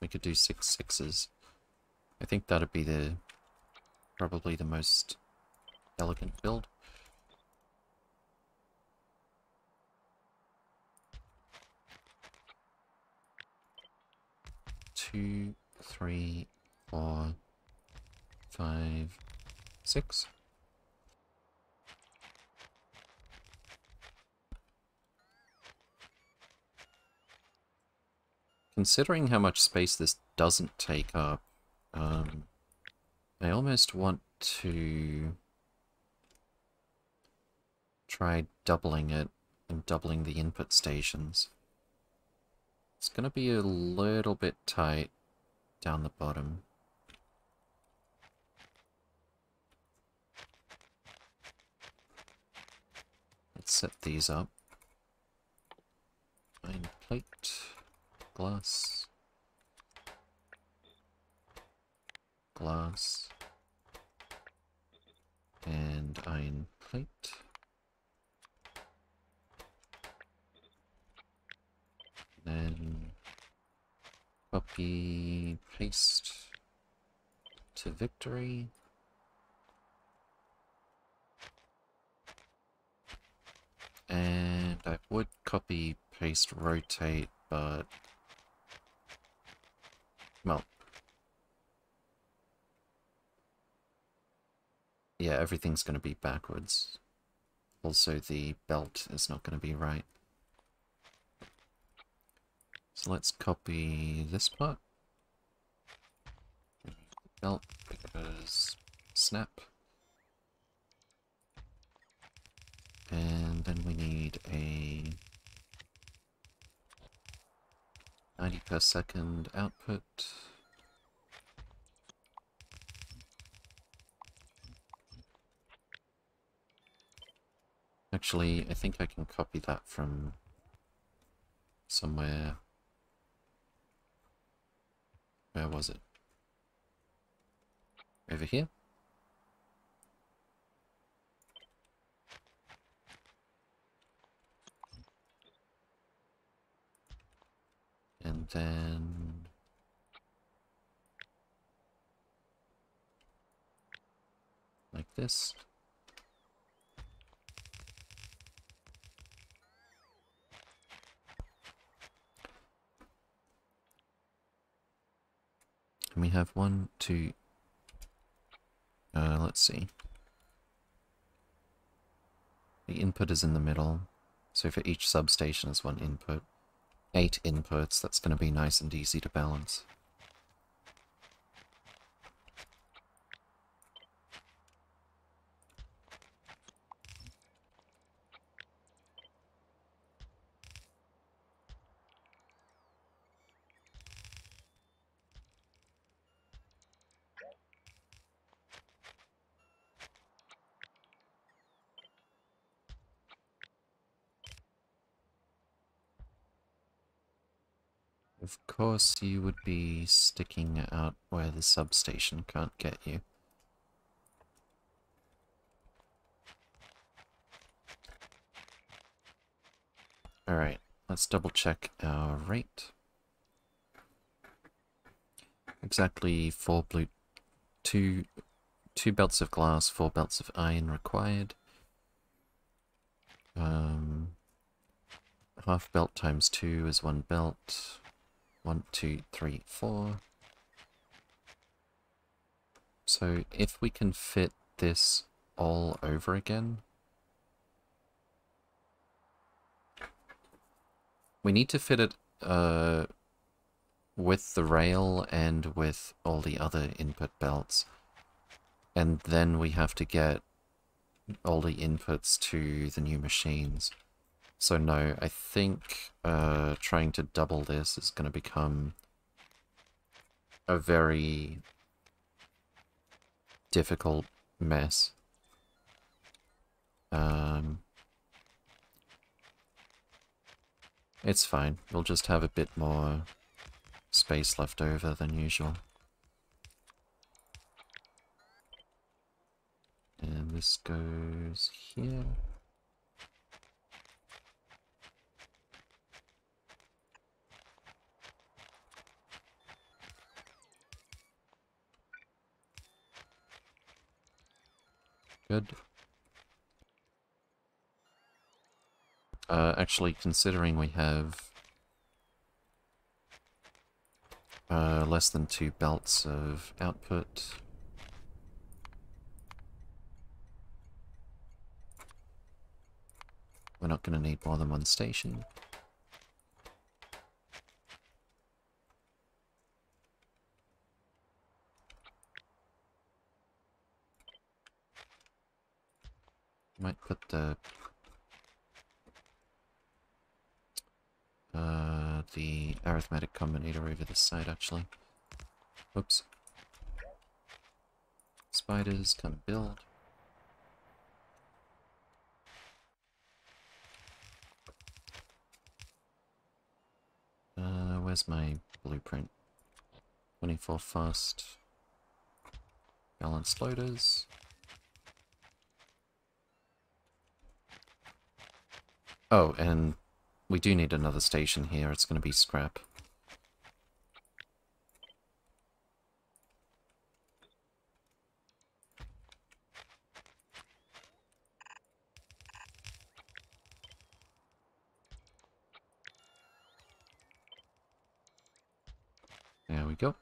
We could do six sixes. I think that'd be the probably the most elegant build. Two, three, four, five, six. Considering how much space this doesn't take up, um, I almost want to try doubling it and doubling the input stations. It's going to be a little bit tight down the bottom. Let's set these up. Iron plate, glass, glass, and iron plate. Then copy, paste to victory. And I would copy, paste, rotate, but... Well... Yeah, everything's going to be backwards. Also, the belt is not going to be right. So let's copy this part. Belt because snap. And then we need a 90 per second output. Actually, I think I can copy that from somewhere where was it? Over here? And then... Like this. We have one, two... Uh, let's see. The input is in the middle, so for each substation is one input. Eight inputs, that's going to be nice and easy to balance. Of course you would be sticking out where the substation can't get you. Alright, let's double check our rate. Exactly four blue, two, two belts of glass, four belts of iron required. Um, half belt times two is one belt. One, two, three, four. So if we can fit this all over again, we need to fit it uh, with the rail and with all the other input belts. And then we have to get all the inputs to the new machines. So no, I think uh, trying to double this is going to become a very difficult mess. Um, it's fine. We'll just have a bit more space left over than usual. And this goes here. Good. Uh, actually, considering we have uh, less than two belts of output, we're not going to need more than one station. Might put the uh, the arithmetic combinator over this side actually. Oops. Spiders can build. Uh, where's my blueprint? 24 fast balanced loaders. Oh, and we do need another station here. It's going to be scrap. There we go.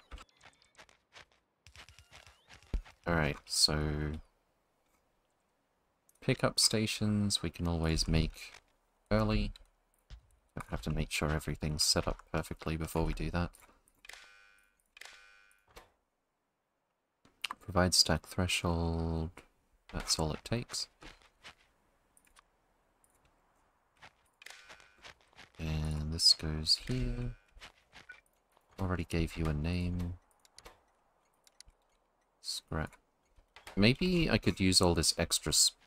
Alright, so... Pickup stations we can always make early. I have to make sure everything's set up perfectly before we do that. Provide stack threshold. That's all it takes. And this goes here. Already gave you a name. Scrap. Maybe I could use all this extra space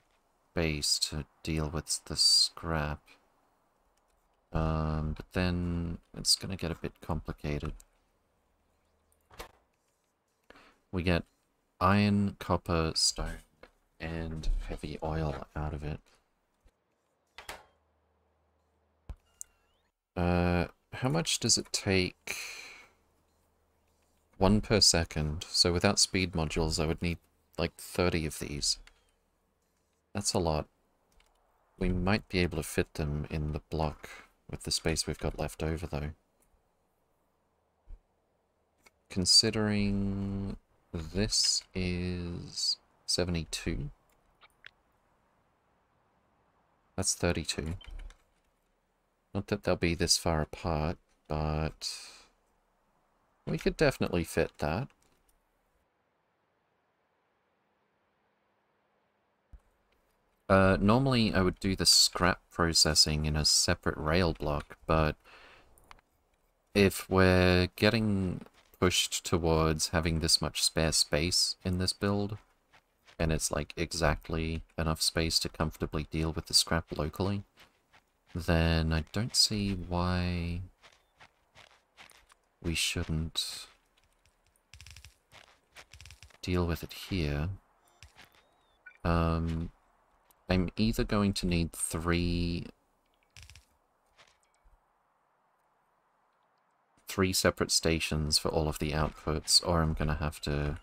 to deal with the scrap. Um, but then it's gonna get a bit complicated. We get iron, copper, stone, and heavy oil out of it. Uh, how much does it take? One per second. So without speed modules, I would need like 30 of these. That's a lot. We might be able to fit them in the block with the space we've got left over, though. considering this is 72. That's 32. Not that they'll be this far apart, but we could definitely fit that. Uh, normally I would do the scrap processing in a separate rail block, but if we're getting pushed towards having this much spare space in this build, and it's like exactly enough space to comfortably deal with the scrap locally, then I don't see why we shouldn't deal with it here. Um, I'm either going to need three three separate stations for all of the outputs, or I'm going to have to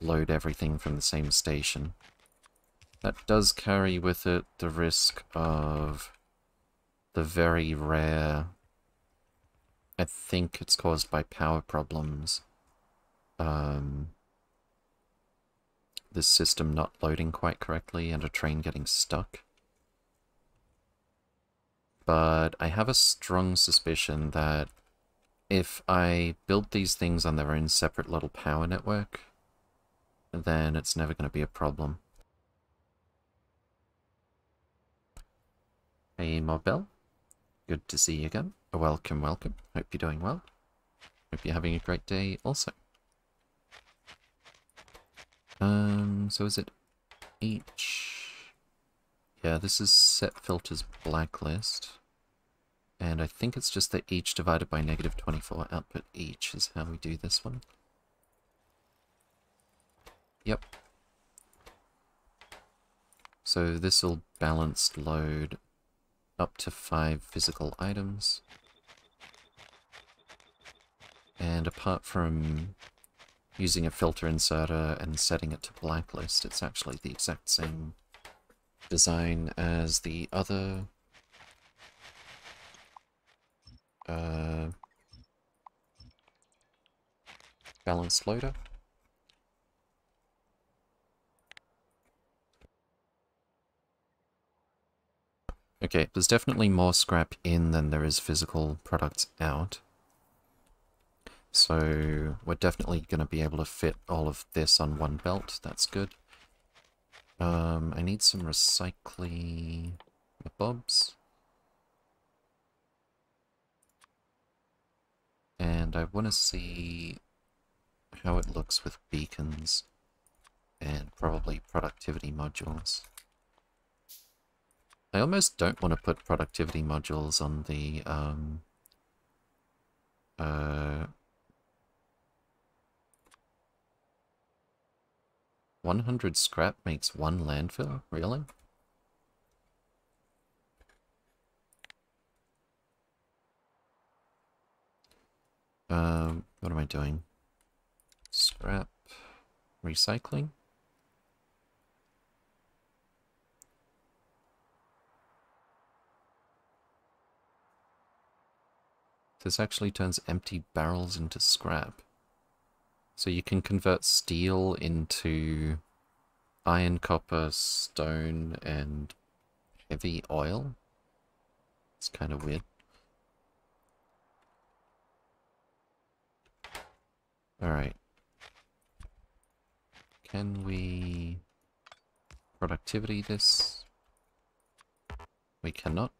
load everything from the same station. That does carry with it the risk of the very rare... I think it's caused by power problems. Um, this system not loading quite correctly and a train getting stuck. But I have a strong suspicion that if I build these things on their own separate little power network, then it's never going to be a problem. Hey, Mobile. Good to see you again. Welcome, welcome. Hope you're doing well. Hope you're having a great day also. Um, so is it H? Yeah, this is set filters blacklist. And I think it's just the H divided by negative 24 output H is how we do this one. Yep. So this will balance load up to five physical items. And apart from using a filter inserter and setting it to blacklist, it's actually the exact same design as the other uh, balance loader. Okay, there's definitely more scrap in than there is physical products out. So we're definitely going to be able to fit all of this on one belt. That's good. Um, I need some recycling bobs. And I want to see how it looks with beacons and probably productivity modules. I almost don't want to put productivity modules on the um, uh, 100 scrap makes one landfill? Really? Um, what am I doing? Scrap recycling? This actually turns empty barrels into scrap. So you can convert steel into iron, copper, stone, and heavy oil. It's kind of weird. Alright. Can we productivity this? We cannot.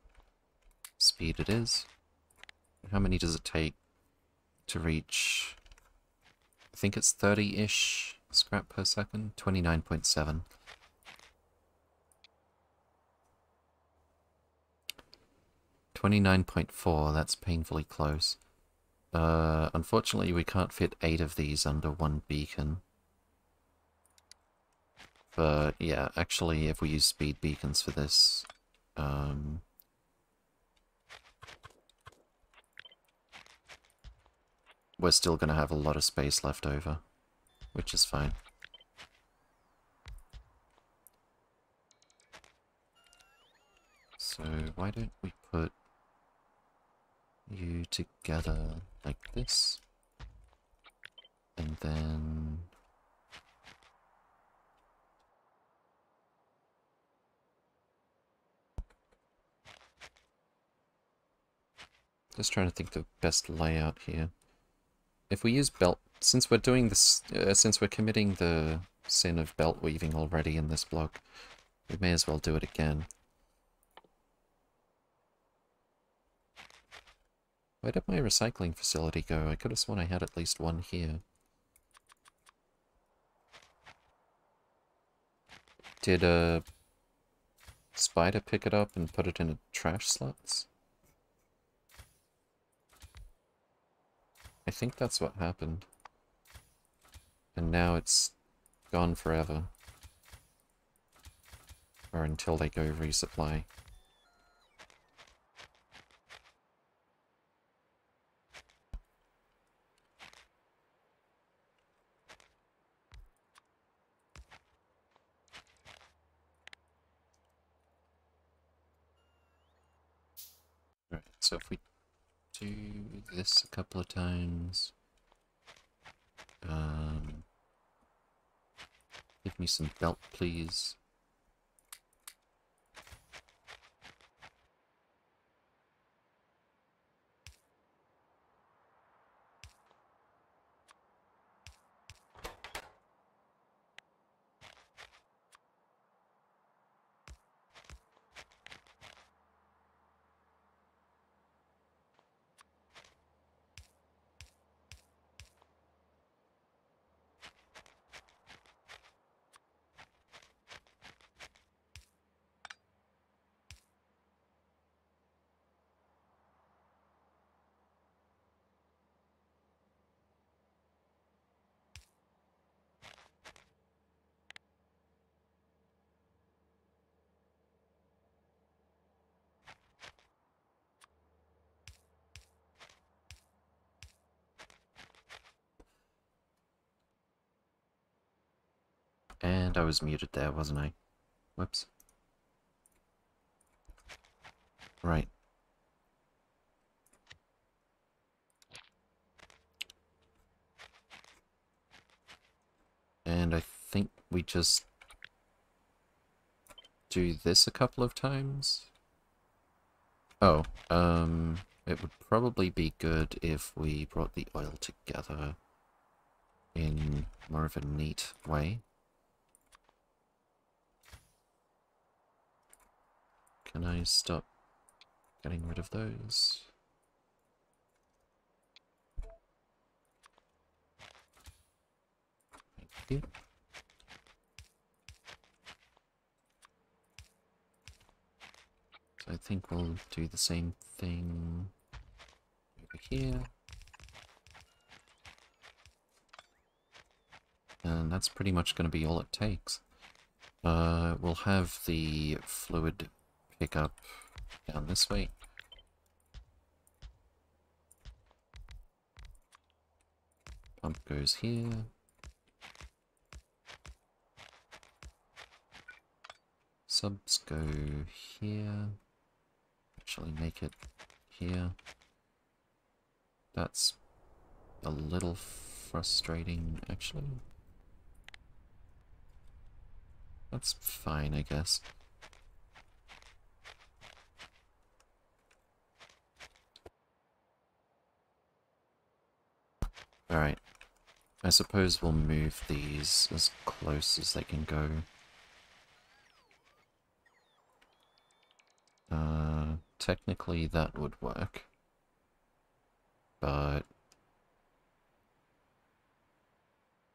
Speed it is. How many does it take to reach... I think it's 30-ish scrap per second? 29.7. Twenty-nine point four, that's painfully close. Uh, unfortunately, we can't fit eight of these under one beacon. But yeah, actually, if we use speed beacons for this, um, we're still going to have a lot of space left over, which is fine. So why don't we put you together like this. And then... Just trying to think the best layout here. If we use belt, since we're doing this, uh, since we're committing the sin of belt weaving already in this block, we may as well do it again. Where did my recycling facility go? I could have sworn I had at least one here. Did a spider pick it up and put it in a trash slots? I think that's what happened. And now it's gone forever. Or until they go resupply. Right, so if we do this a couple of times. Um, give me some belt, please. And I was muted there, wasn't I? Whoops. Right. And I think we just do this a couple of times. Oh, um, it would probably be good if we brought the oil together in more of a neat way. Can I stop getting rid of those? Thank you. So I think we'll do the same thing over here. And that's pretty much going to be all it takes. Uh, we'll have the fluid pick up down this way. Pump goes here. Subs go here. Actually make it here. That's a little frustrating, actually. That's fine, I guess. Alright. I suppose we'll move these as close as they can go. Uh, technically that would work. But...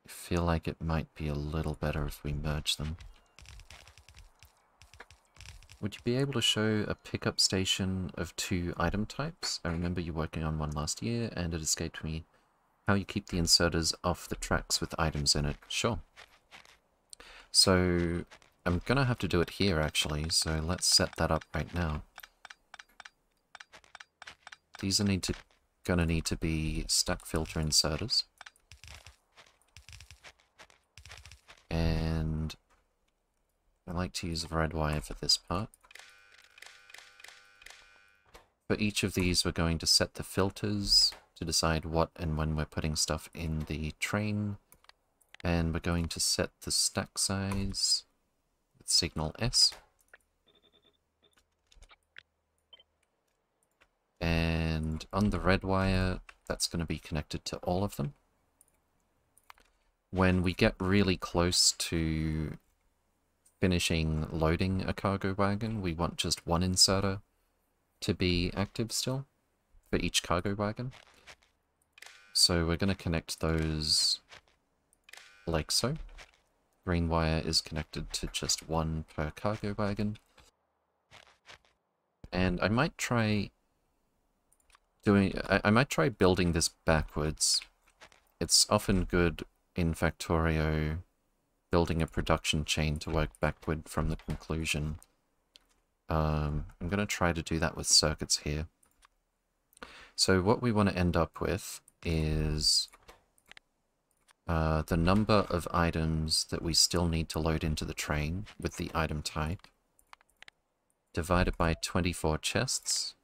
I feel like it might be a little better if we merge them. Would you be able to show a pickup station of two item types? I remember you working on one last year and it escaped me how you keep the inserters off the tracks with items in it. Sure. So I'm gonna have to do it here actually, so let's set that up right now. These are need to gonna need to be stack filter inserters. And I like to use red wire for this part. For each of these we're going to set the filters to decide what and when we're putting stuff in the train. And we're going to set the stack size with signal S. And on the red wire, that's going to be connected to all of them. When we get really close to finishing loading a cargo wagon, we want just one inserter to be active still for each cargo wagon. So we're going to connect those like so. Green wire is connected to just one per cargo wagon. And I might try doing, I, I might try building this backwards. It's often good in Factorio building a production chain to work backward from the conclusion. Um, I'm going to try to do that with circuits here. So what we want to end up with is uh, the number of items that we still need to load into the train with the item type divided by 24 chests.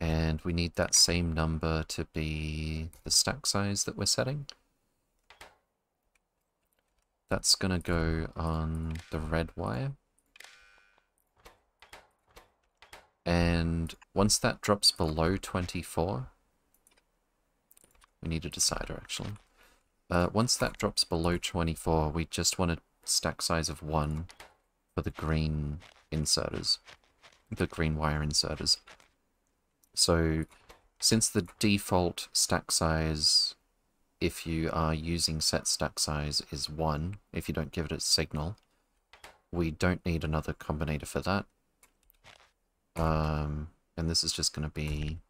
And we need that same number to be the stack size that we're setting. That's going to go on the red wire. And once that drops below 24, we need a decider actually. Uh, once that drops below 24, we just want a stack size of 1 for the green inserters, the green wire inserters. So since the default stack size if you are using set stack size is 1, if you don't give it a signal. We don't need another combinator for that. Um, and this is just going to be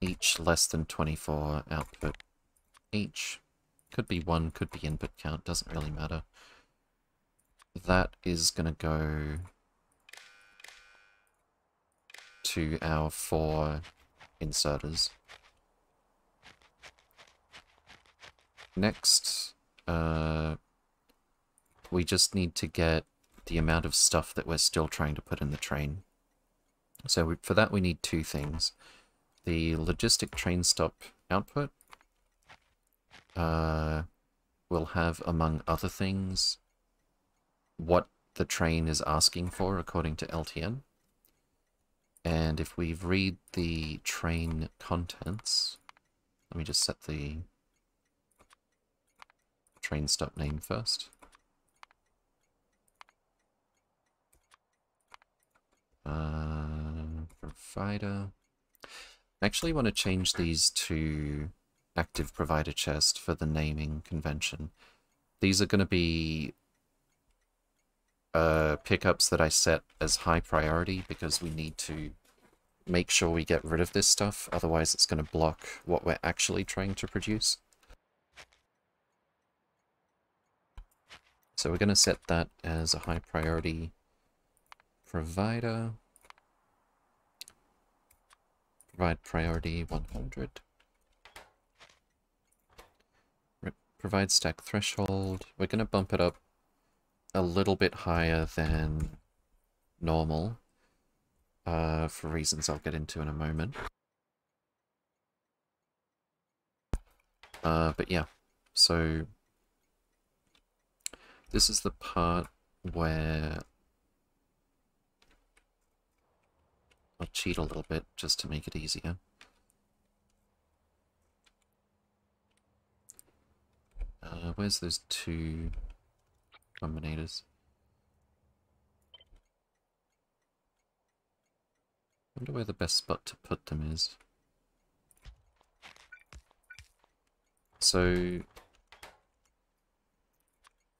each less than 24 output each. Could be 1, could be input count, doesn't really matter. That is going to go to our four inserters. Next, uh, we just need to get the amount of stuff that we're still trying to put in the train. So we, for that we need two things. The logistic train stop output uh, will have, among other things, what the train is asking for according to LTN. And if we read the train contents, let me just set the train stop name first. Uh, provider. I actually want to change these to active provider chest for the naming convention. These are going to be uh, pickups that I set as high priority because we need to make sure we get rid of this stuff, otherwise it's going to block what we're actually trying to produce. So we're going to set that as a high priority provider. Provide priority 100. provide stack threshold. We're going to bump it up a little bit higher than normal uh, for reasons I'll get into in a moment. Uh, but yeah, so this is the part where I'll cheat a little bit just to make it easier. Uh, where's those two combinators? wonder where the best spot to put them is. So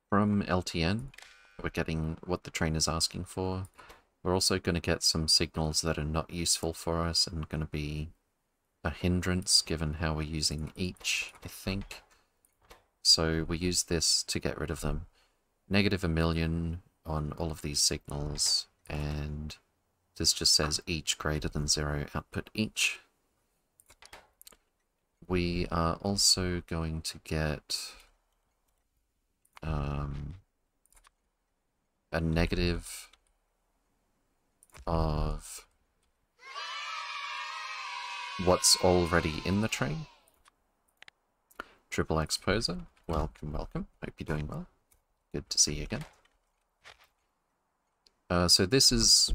from LTN. We're getting what the train is asking for. We're also going to get some signals that are not useful for us and going to be a hindrance given how we're using each, I think. So we use this to get rid of them. Negative a million on all of these signals, and this just says each greater than zero output each. We are also going to get um, a negative of what's already in the train. Triple Exposer, welcome, welcome. Hope you're doing well. Good to see you again. Uh, so this is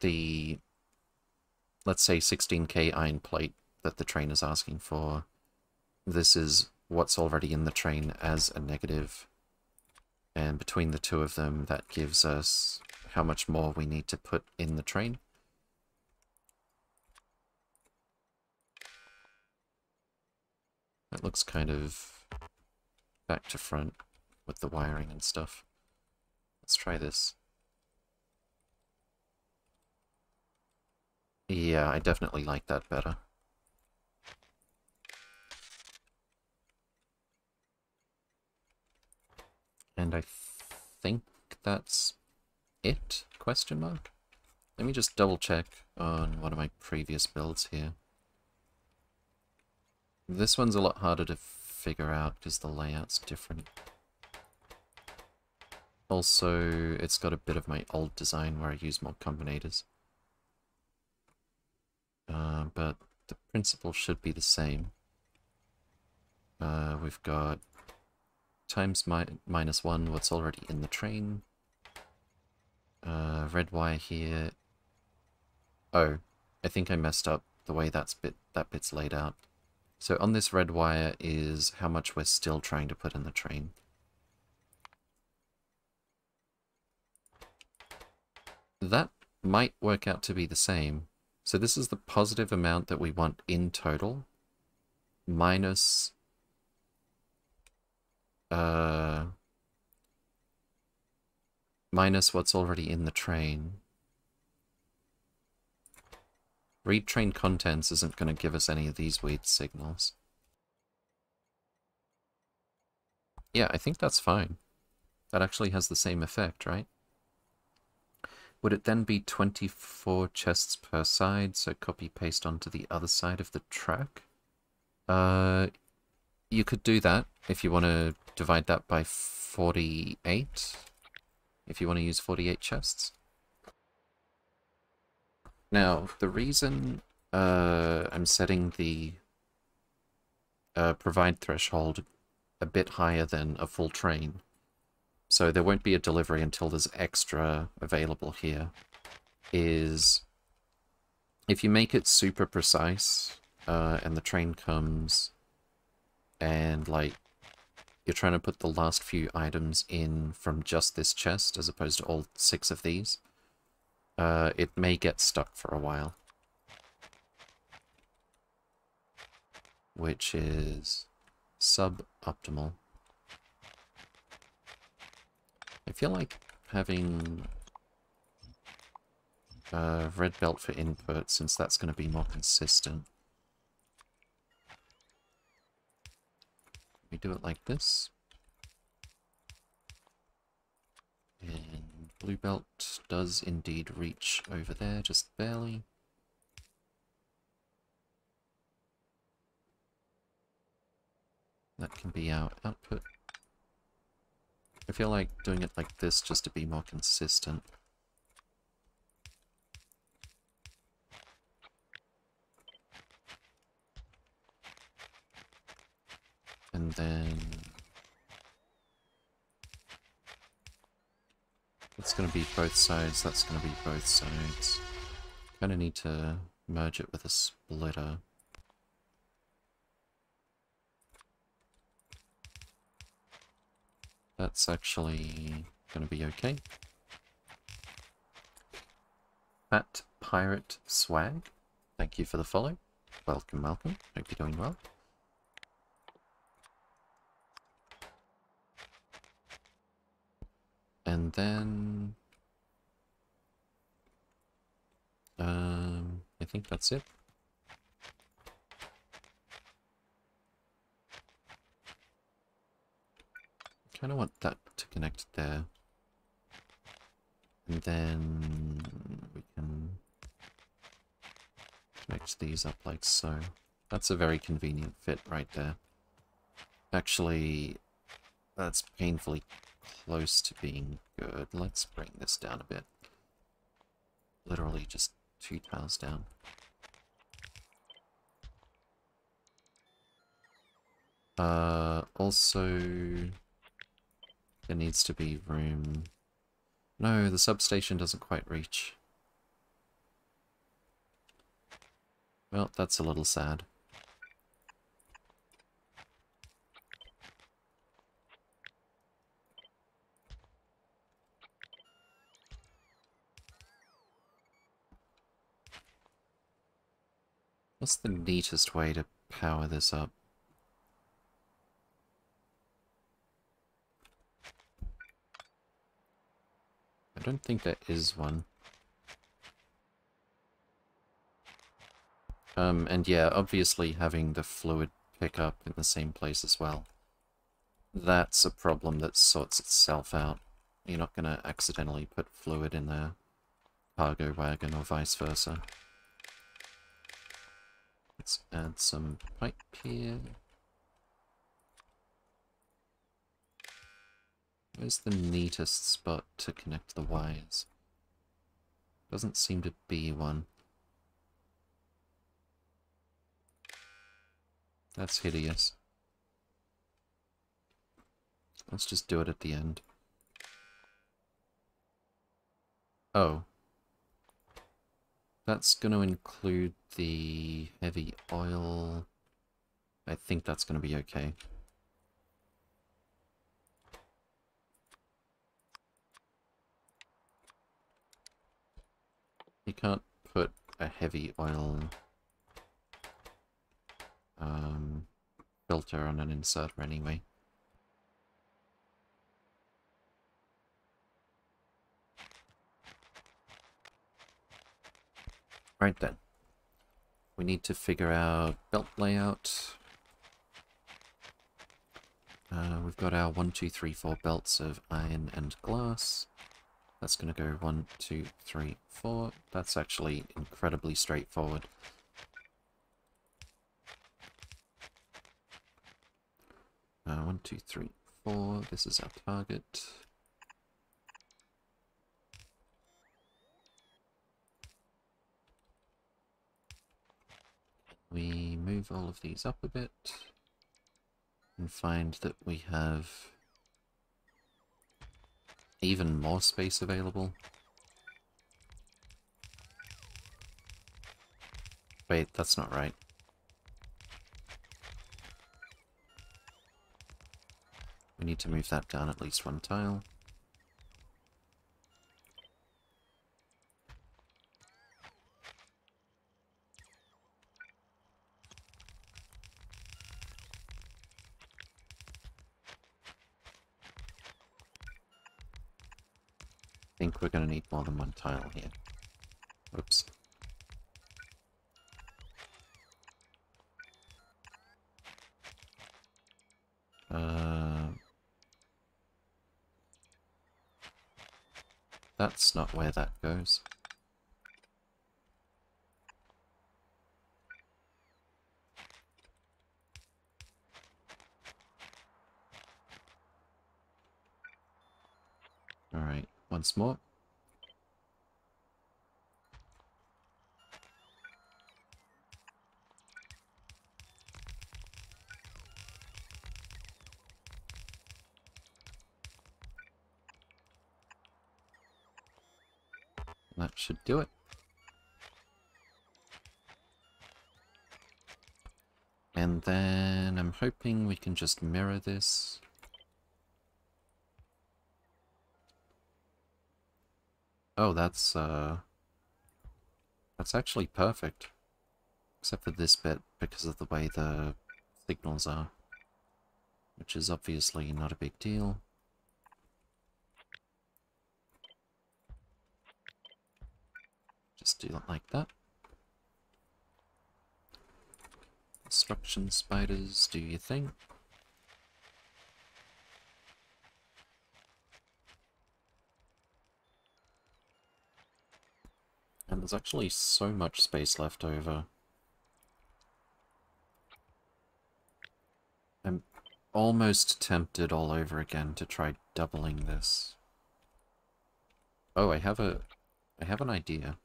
the, let's say 16k iron plate that the train is asking for. This is what's already in the train as a negative. And between the two of them, that gives us how much more we need to put in the train. That looks kind of back to front with the wiring and stuff. Let's try this. Yeah, I definitely like that better. And I think that's it? Question mark? Let me just double check on one of my previous builds here. This one's a lot harder to figure out because the layout's different. Also, it's got a bit of my old design where I use more combinators. Uh, but the principle should be the same. Uh, we've got times mi minus 1 what's already in the train. Uh, red wire here. Oh, I think I messed up the way that's bit that bit's laid out. So on this red wire is how much we're still trying to put in the train. That might work out to be the same. So this is the positive amount that we want in total, minus uh, minus what's already in the train. Read train contents isn't going to give us any of these weird signals. Yeah, I think that's fine. That actually has the same effect, right? Would it then be 24 chests per side, so copy-paste onto the other side of the track? Uh, you could do that if you want to divide that by 48, if you want to use 48 chests. Now, the reason uh, I'm setting the uh, provide threshold a bit higher than a full train, so there won't be a delivery until there's extra available here, is if you make it super precise uh, and the train comes and like you're trying to put the last few items in from just this chest as opposed to all six of these, uh, it may get stuck for a while. Which is suboptimal. I feel like having a red belt for input, since that's going to be more consistent. We do it like this. And Blue belt does indeed reach over there, just barely. That can be our output. I feel like doing it like this just to be more consistent. And then That's going to be both sides, that's going to be both sides. Kind of need to merge it with a splitter. That's actually going to be okay. Fat Pirate Swag, thank you for the follow. Welcome, welcome. Hope you're doing well. And then... Um, I think that's it. Kind of want that to connect there. And then we can connect these up like so. That's a very convenient fit right there. Actually, that's painfully close to being good. Let's bring this down a bit. Literally just two tiles down. Uh, also, there needs to be room. No, the substation doesn't quite reach. Well, that's a little sad. What's the neatest way to power this up? I don't think there is one. Um, and yeah, obviously having the fluid pick up in the same place as well. That's a problem that sorts itself out. You're not going to accidentally put fluid in the cargo wagon or vice versa. Let's add some pipe here. Where's the neatest spot to connect the wires? Doesn't seem to be one. That's hideous. Let's just do it at the end. Oh. That's going to include the heavy oil. I think that's going to be okay. You can't put a heavy oil um, filter on an inserter anyway. Right then. We need to figure out belt layout. Uh, we've got our one, two, three, four belts of iron and glass. That's going to go one, two, three, four. That's actually incredibly straightforward. Uh, one, two, three, four. This is our target. We move all of these up a bit and find that we have even more space available. Wait, that's not right. We need to move that down at least one tile. Think we're going to need more than one tile here. Oops. Uh, that's not where that goes. Alright, once more. That should do it. And then I'm hoping we can just mirror this. Oh, that's, uh... That's actually perfect. Except for this bit, because of the way the signals are. Which is obviously not a big deal. Just do it like that. Construction spiders, do your thing. And there's actually so much space left over. I'm almost tempted all over again to try doubling this. Oh, I have a... I have an idea.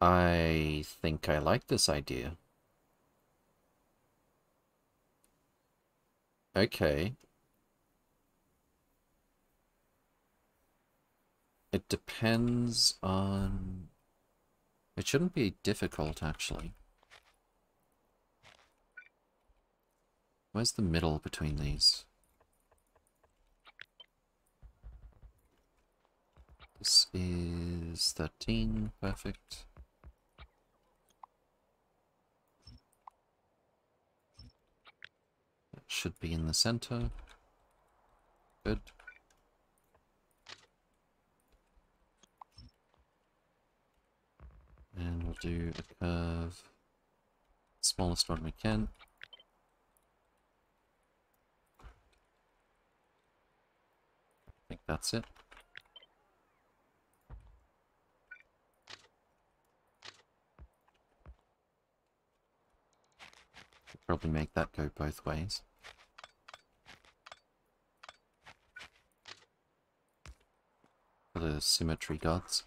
I think I like this idea. Okay. It depends on... It shouldn't be difficult, actually. Where's the middle between these? This is 13, perfect. That should be in the center. Good. And we'll do a curve, smallest one we can. I think that's it. probably make that go both ways. For the symmetry gods.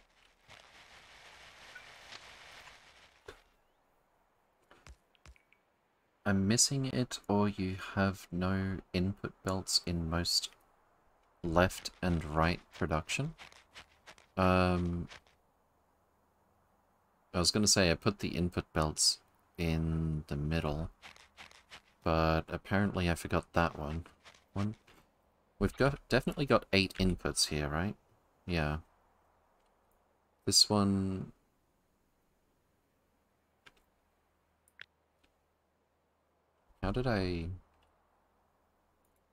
I'm missing it, or you have no input belts in most left and right production. Um, I was going to say I put the input belts in the middle, but apparently I forgot that one. One. We've got definitely got eight inputs here, right? Yeah. This one... How did I...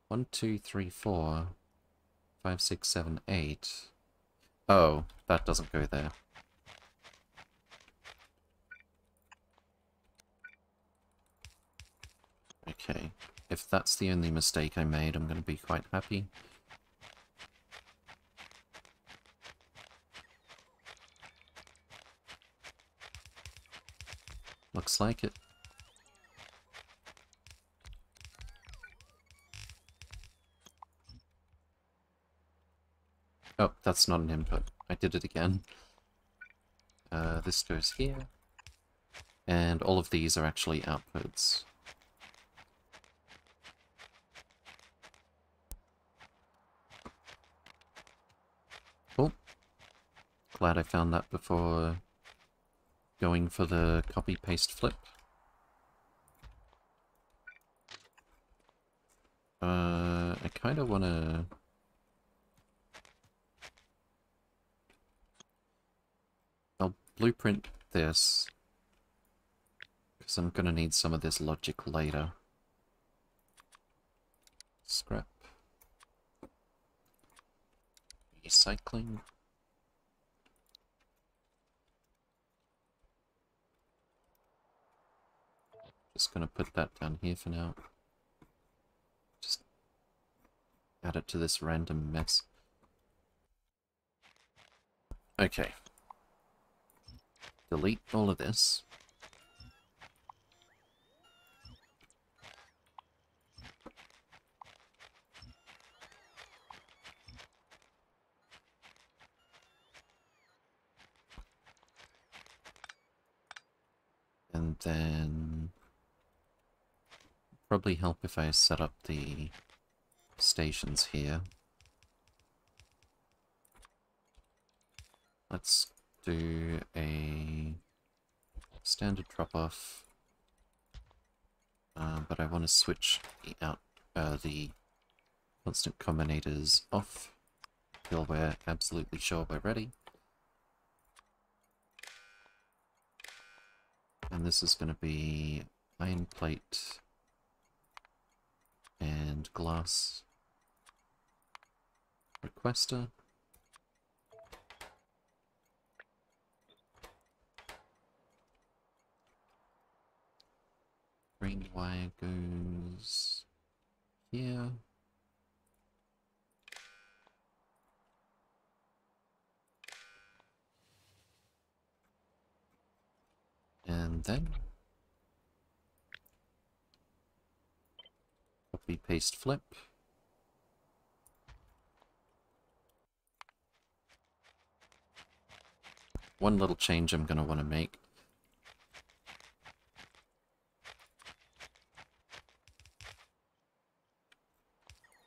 One, two, three, four, five, six, seven, eight. Oh, that doesn't go there. Okay, if that's the only mistake I made, I'm going to be quite happy. Looks like it. Oh, that's not an input. I did it again. Uh, this goes here. And all of these are actually outputs. Oh. Glad I found that before going for the copy-paste flip. Uh, I kind of want to... I'll blueprint this, because I'm going to need some of this logic later. Scrap. Recycling. Just gonna put that down here for now. Just add it to this random mess. Okay. Delete all of this. And then probably help if I set up the stations here. Let's do a standard drop-off, uh, but I want to switch the out uh, the constant combinators off until we're absolutely sure we're ready. And this is going to be iron plate and glass requester. Green wire goes here. And then Copy, paste, flip. one little change I'm going to want to make.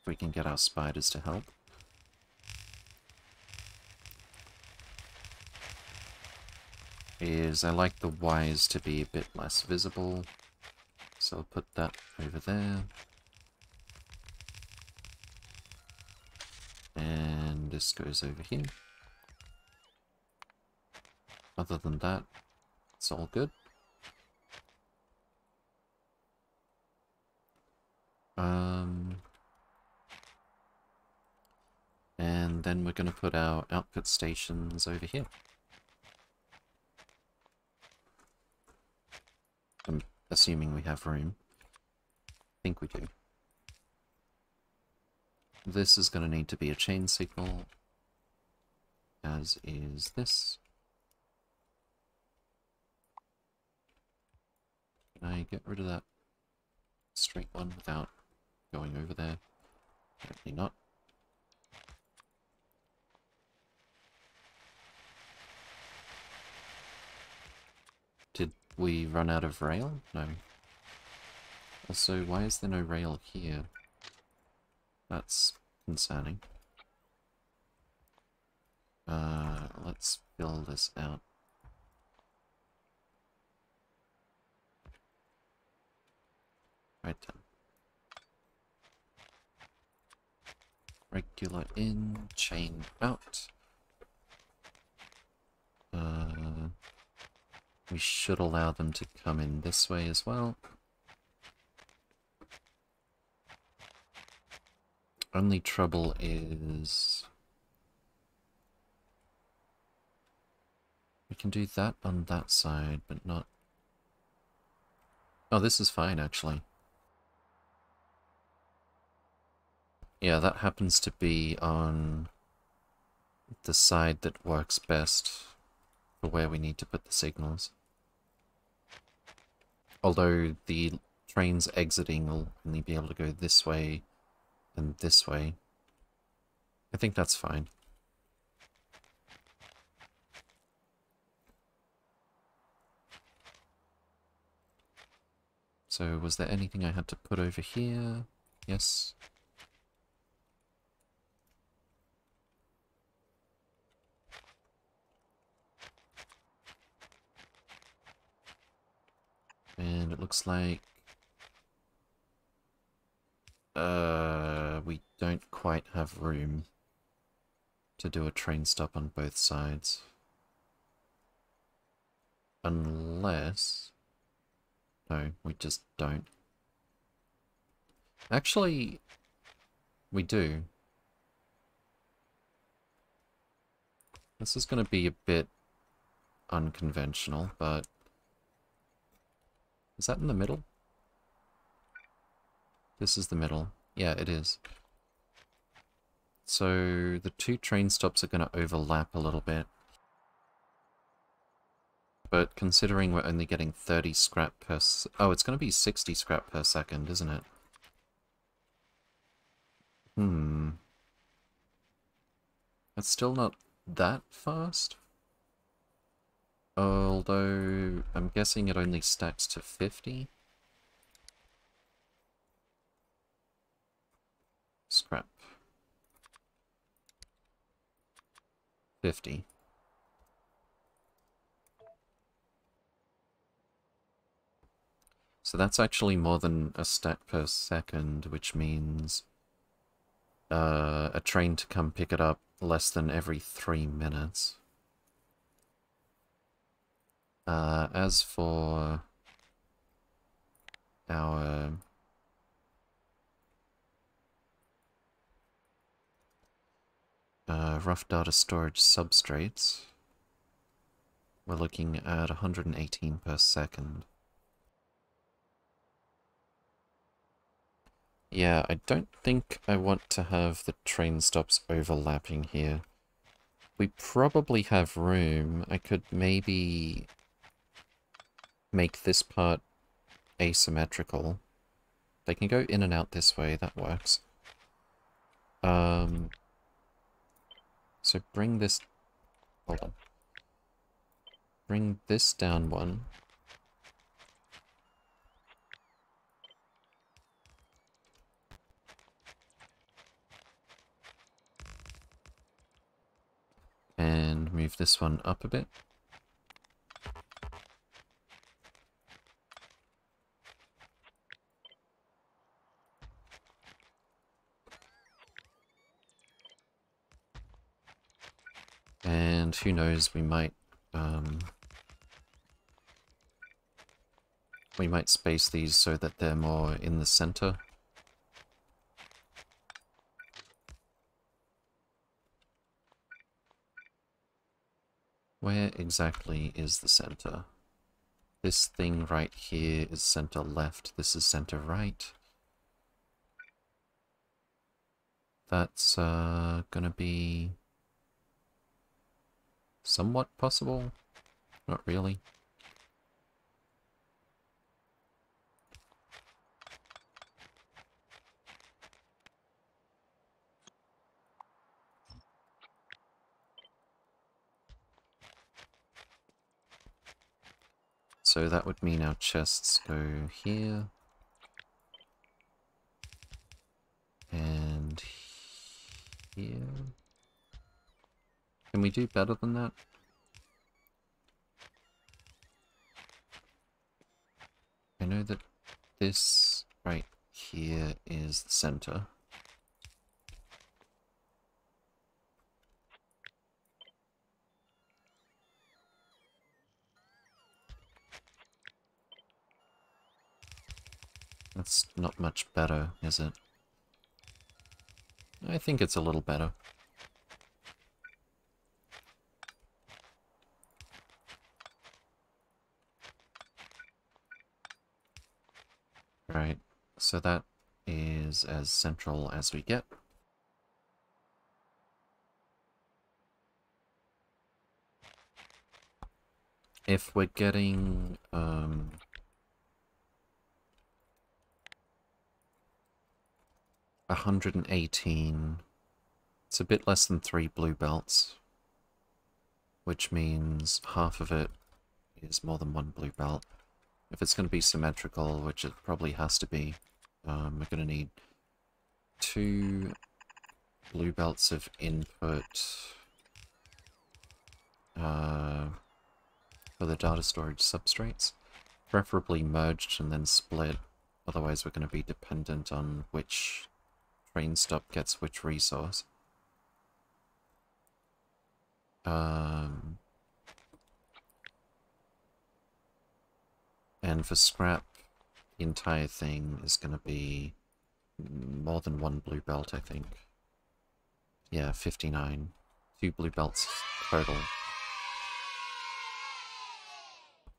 We can get our spiders to help. Is I like the wires to be a bit less visible. So I'll put that over there. And this goes over here. Other than that, it's all good. Um, and then we're going to put our output stations over here. I'm assuming we have room. I think we do. This is going to need to be a chain signal, as is this. Can I get rid of that straight one without going over there? Apparently not. Did we run out of rail? No. Also, why is there no rail here? That's concerning. Uh, let's fill this out. Right then. Regular in, chain out. Uh, we should allow them to come in this way as well. Only trouble is... We can do that on that side, but not... Oh, this is fine, actually. Yeah, that happens to be on the side that works best where we need to put the signals. Although the trains exiting will only be able to go this way and this way. I think that's fine. So was there anything I had to put over here? Yes. And it looks like uh, we don't quite have room to do a train stop on both sides. Unless... No, we just don't. Actually, we do. This is going to be a bit unconventional, but... Is that in the middle? This is the middle. Yeah, it is. So the two train stops are going to overlap a little bit. But considering we're only getting 30 scrap per... Oh, it's going to be 60 scrap per second, isn't it? Hmm. That's still not that fast. Although, I'm guessing it only stacks to 50. Scrap. 50. So that's actually more than a stack per second, which means uh, a train to come pick it up less than every three minutes. Uh, as for our uh, rough data storage substrates, we're looking at 118 per second. Yeah, I don't think I want to have the train stops overlapping here. We probably have room. I could maybe make this part asymmetrical. They can go in and out this way, that works. Um, so bring this... Hold on. bring this down one. And move this one up a bit. And knows, we might um, we might space these so that they're more in the center. Where exactly is the center? This thing right here is center left, this is center right. That's uh, gonna be somewhat possible. Not really. So that would mean our chests go here. And here. Can we do better than that? I know that this right here is the center. That's not much better, is it? I think it's a little better. Right, so that is as central as we get. If we're getting, um, a hundred and eighteen, it's a bit less than three blue belts, which means half of it is more than one blue belt. If it's going to be symmetrical, which it probably has to be, um, we're going to need two blue belts of input uh, for the data storage substrates, preferably merged and then split, otherwise we're going to be dependent on which train stop gets which resource. Um, And for scrap, the entire thing is going to be more than one blue belt, I think. Yeah, 59. Two blue belts total.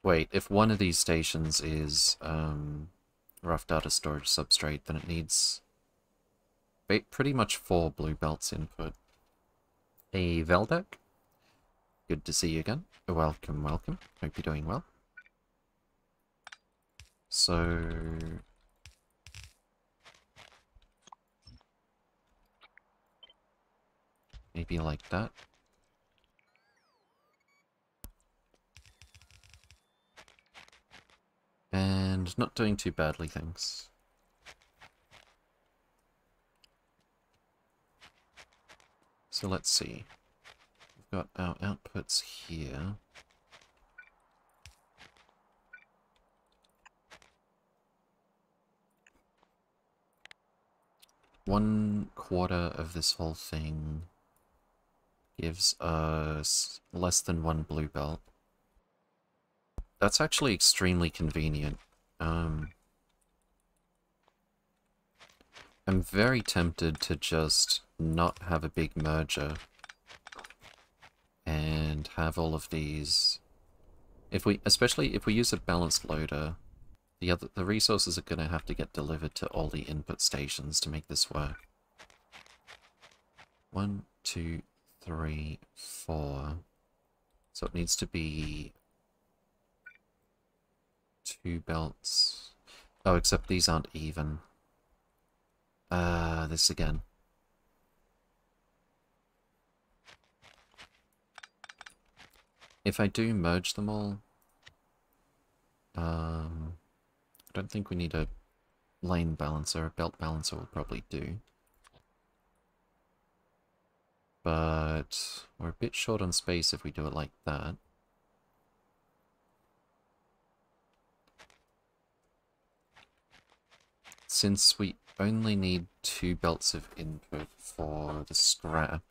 Wait, if one of these stations is um, rough data storage substrate, then it needs pretty much four blue belts input. A Veldek? Good to see you again. Welcome, welcome. Hope you're doing well. So... Maybe like that. And not doing too badly, thanks. So let's see. We've got our outputs here. One quarter of this whole thing gives us less than one blue belt. That's actually extremely convenient. Um, I'm very tempted to just not have a big merger and have all of these if we especially if we use a balanced loader the the resources are going to have to get delivered to all the input stations to make this work. One, two, three, four. So it needs to be two belts. Oh, except these aren't even. Uh, this again. If I do merge them all, um, don't think we need a lane balancer. A belt balancer will probably do. But we're a bit short on space if we do it like that. Since we only need two belts of input for the scrap,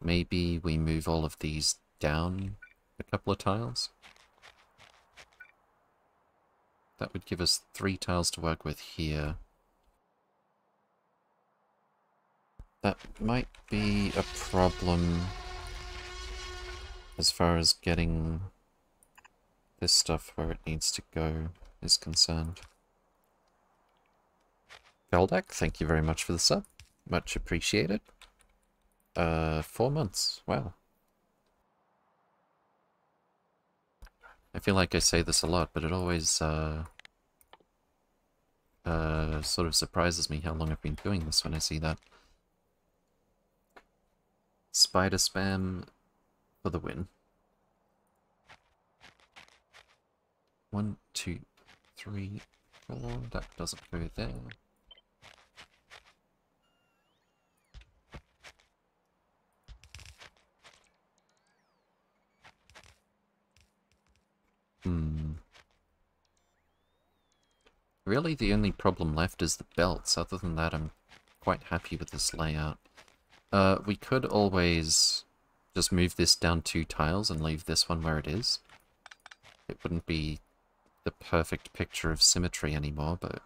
maybe we move all of these down a couple of tiles? That would give us three tiles to work with here. That might be a problem as far as getting this stuff where it needs to go is concerned. Veldak, thank you very much for the sub. Much appreciated. Uh, four months. Wow. I feel like I say this a lot, but it always, uh, uh, sort of surprises me how long I've been doing this when I see that. Spider spam for the win. One, two, three, four. That doesn't go there. Hmm. Really, the only problem left is the belts. Other than that, I'm quite happy with this layout. Uh, we could always just move this down two tiles and leave this one where it is. It wouldn't be the perfect picture of symmetry anymore, but...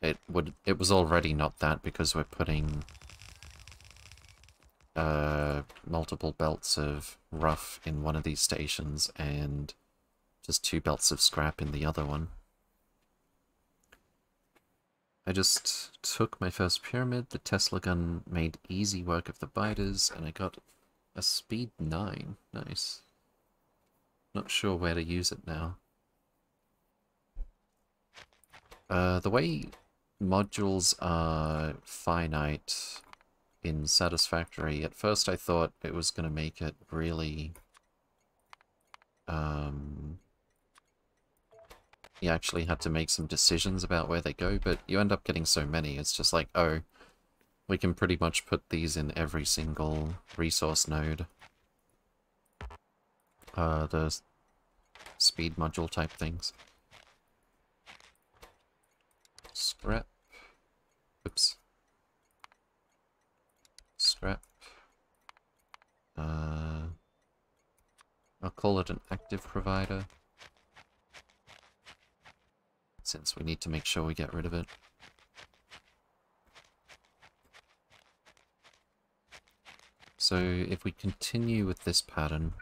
It would. It was already not that because we're putting uh, multiple belts of rough in one of these stations and just two belts of scrap in the other one. I just took my first pyramid, the Tesla gun made easy work of the biters, and I got a speed 9. Nice. Not sure where to use it now. Uh, the way modules are finite in Satisfactory, at first I thought it was going to make it really... Um, you actually had to make some decisions about where they go, but you end up getting so many, it's just like, oh, we can pretty much put these in every single resource node. Uh, the speed module type things. Scrap. Oops. Uh, I'll call it an active provider since we need to make sure we get rid of it. So if we continue with this pattern,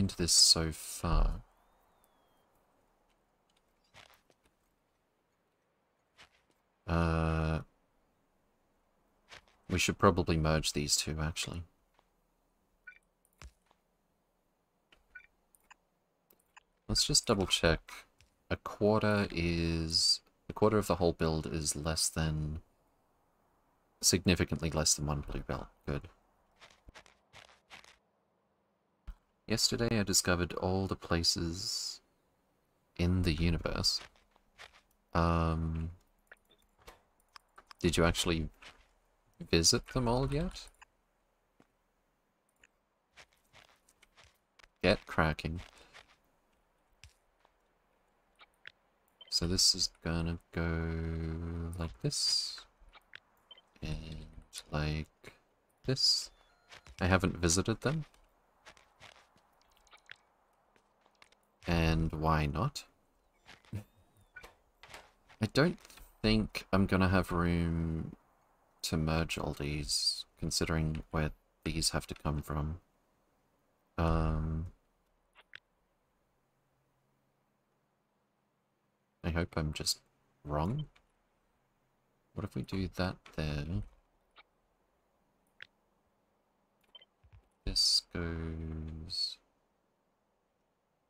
don't this so far. Uh, we should probably merge these two, actually. Let's just double check. A quarter is... A quarter of the whole build is less than... Significantly less than one blue belt. Good. Yesterday I discovered all the places in the universe. Um, did you actually visit them all yet? Get cracking. So this is gonna go like this. And like this. I haven't visited them. And why not? I don't think I'm gonna have room to merge all these, considering where these have to come from. Um, I hope I'm just wrong. What if we do that there? This goes...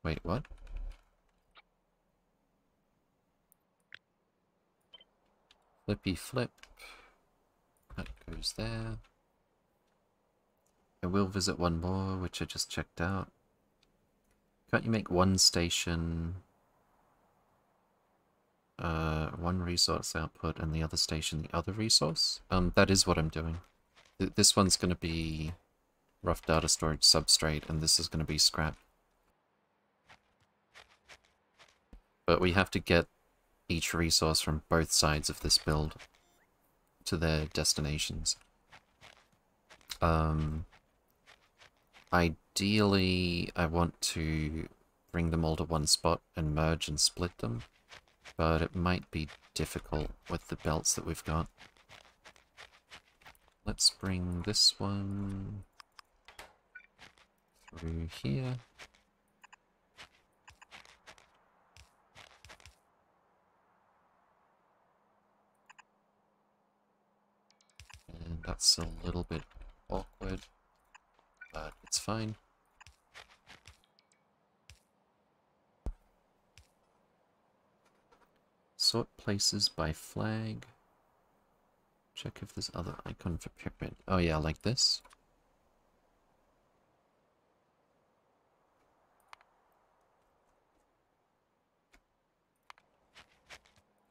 Wait, what? Flippy flip. That goes there. I will visit one more, which I just checked out. Can't you make one station, uh, one resource output, and the other station the other resource? Um, that is what I'm doing. Th this one's going to be rough data storage substrate, and this is going to be scrap. But we have to get each resource from both sides of this build to their destinations. Um, ideally, I want to bring them all to one spot and merge and split them, but it might be difficult with the belts that we've got. Let's bring this one through here. And that's a little bit awkward, but it's fine. Sort places by flag. Check if there's other icon for pyramid. Oh yeah, like this.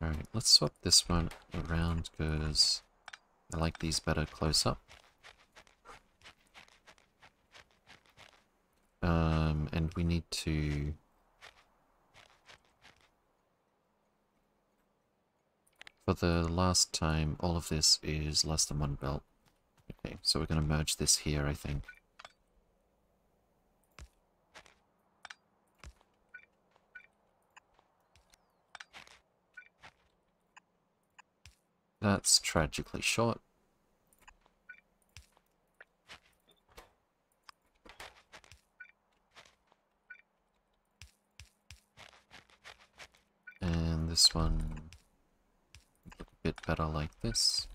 Alright, let's swap this one around because I like these better close up. Um, and we need to... For the last time, all of this is less than one belt. Okay, so we're going to merge this here, I think. That's tragically short. And this one a bit better like this.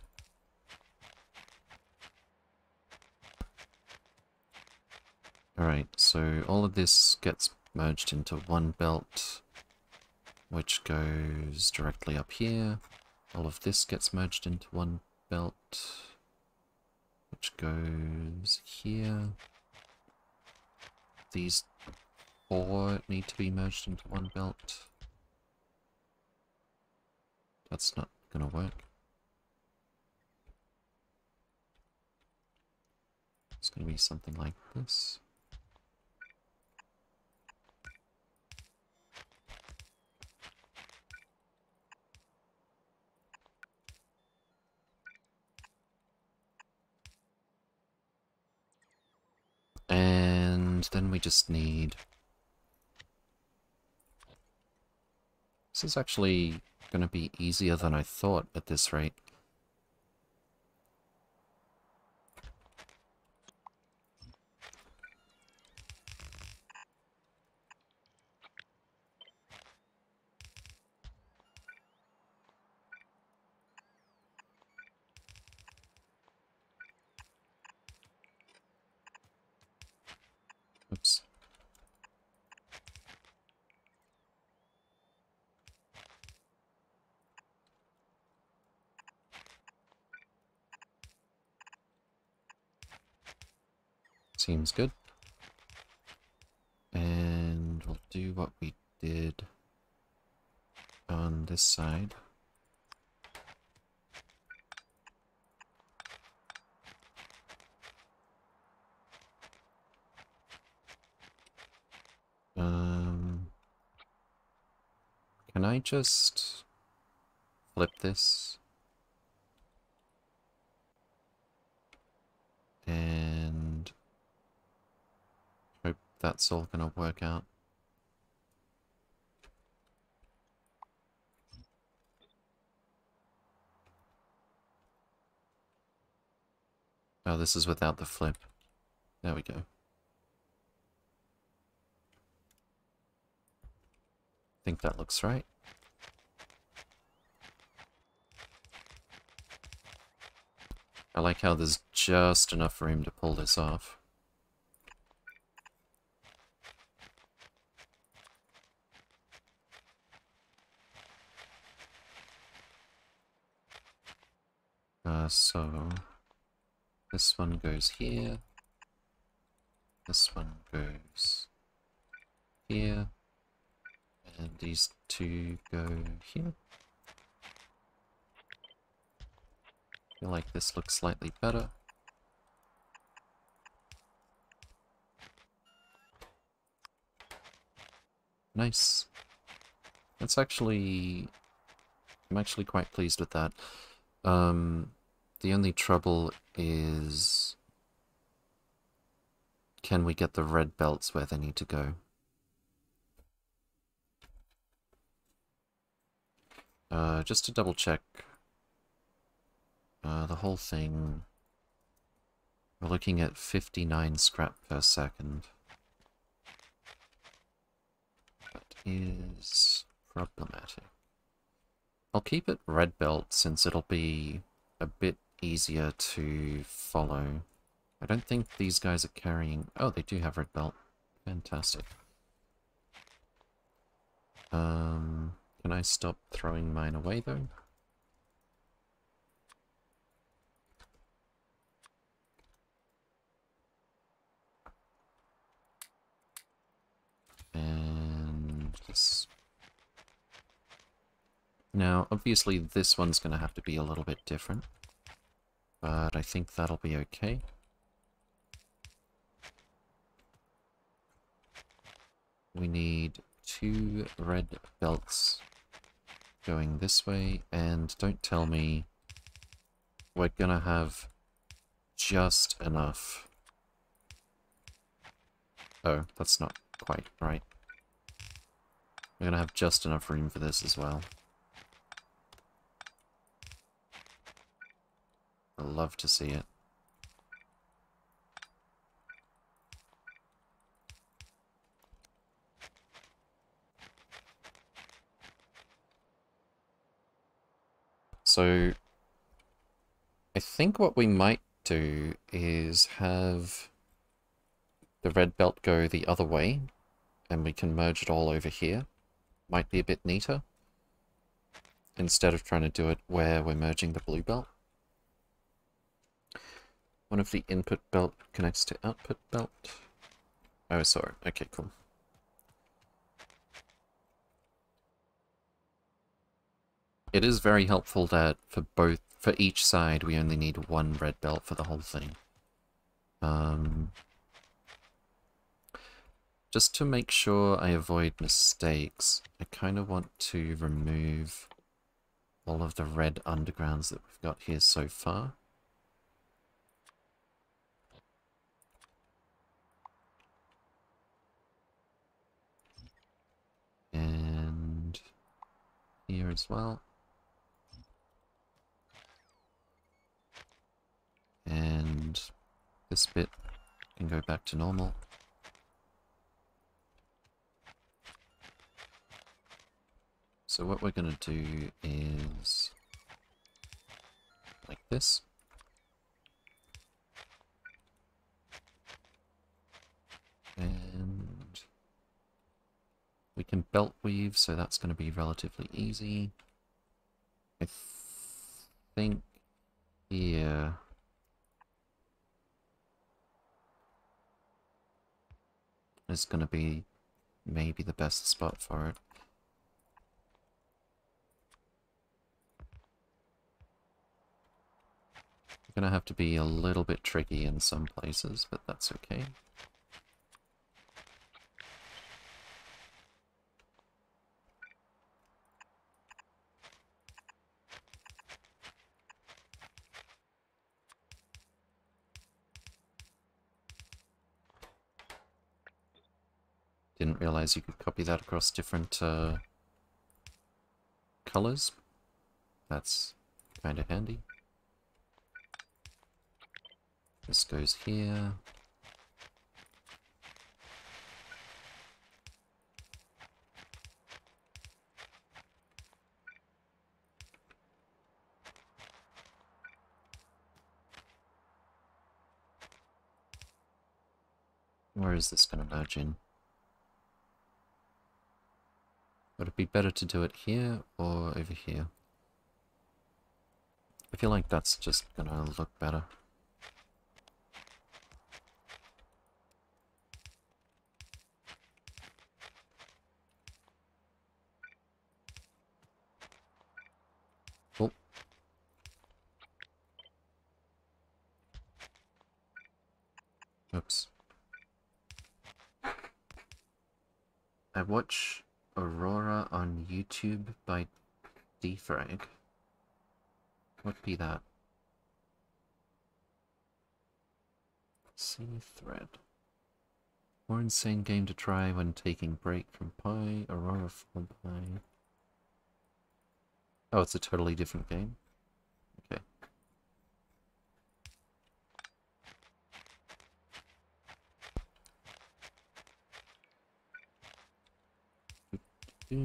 Alright, so all of this gets merged into one belt, which goes directly up here. All of this gets merged into one belt, which goes here. These four need to be merged into one belt. That's not gonna work. It's gonna be something like this. And then we just need... This is actually going to be easier than I thought at this rate. Oops. Seems good. And we'll do what we did on this side. Um, can I just flip this? And hope that's all gonna work out. Oh, this is without the flip. There we go. think that looks right. I like how there's just enough room to pull this off. Uh, so this one goes here. This one goes here. And these two go here. I feel like this looks slightly better. Nice. That's actually... I'm actually quite pleased with that. Um, the only trouble is... Can we get the red belts where they need to go? Uh, just to double check, uh, the whole thing, we're looking at 59 scrap per second. That is problematic. I'll keep it red belt since it'll be a bit easier to follow. I don't think these guys are carrying... Oh, they do have red belt. Fantastic. Um, can I stop throwing mine away, though? And this. Now, obviously this one's going to have to be a little bit different. But I think that'll be okay. We need two red belts going this way, and don't tell me we're gonna have just enough. Oh, that's not quite right. We're gonna have just enough room for this as well. I love to see it. So, I think what we might do is have the red belt go the other way, and we can merge it all over here. Might be a bit neater, instead of trying to do it where we're merging the blue belt. One of the input belt connects to output belt. Oh, sorry. Okay, cool. It is very helpful that for both, for each side, we only need one red belt for the whole thing. Um, just to make sure I avoid mistakes, I kind of want to remove all of the red undergrounds that we've got here so far. And here as well. And this bit can go back to normal. So what we're going to do is like this. And we can belt weave, so that's going to be relatively easy. I th think here... is going to be maybe the best spot for it. Gonna have to be a little bit tricky in some places, but that's okay. Didn't realize you could copy that across different uh, colors. That's kind of handy. This goes here. Where is this going to merge in? Would it be better to do it here or over here? I feel like that's just gonna look better. Oh. Oops. I watch Aurora on YouTube by Defrag. What be that? See thread. More insane game to try when taking break from Py, Aurora from Py. Oh, it's a totally different game? This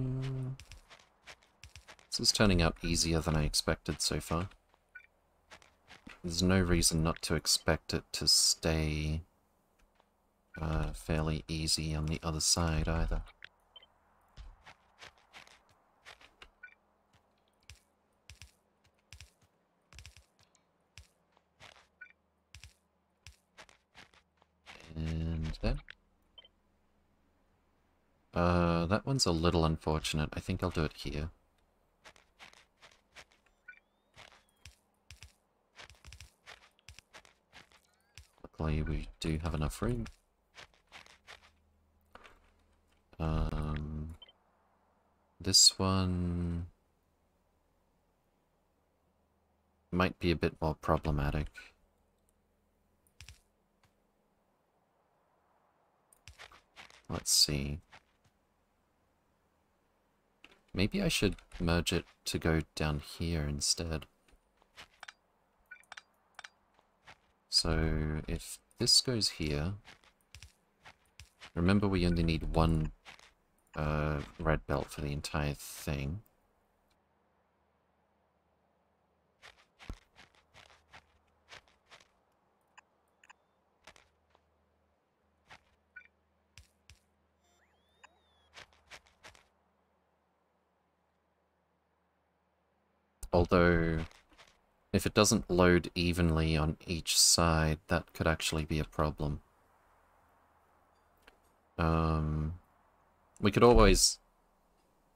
is turning out easier than I expected so far. There's no reason not to expect it to stay uh, fairly easy on the other side either. And then... Uh, that one's a little unfortunate. I think I'll do it here. Luckily we do have enough room. Um, this one might be a bit more problematic. Let's see. Maybe I should merge it to go down here instead. So if this goes here, remember we only need one uh, red belt for the entire thing. Although, if it doesn't load evenly on each side, that could actually be a problem. Um, we could always...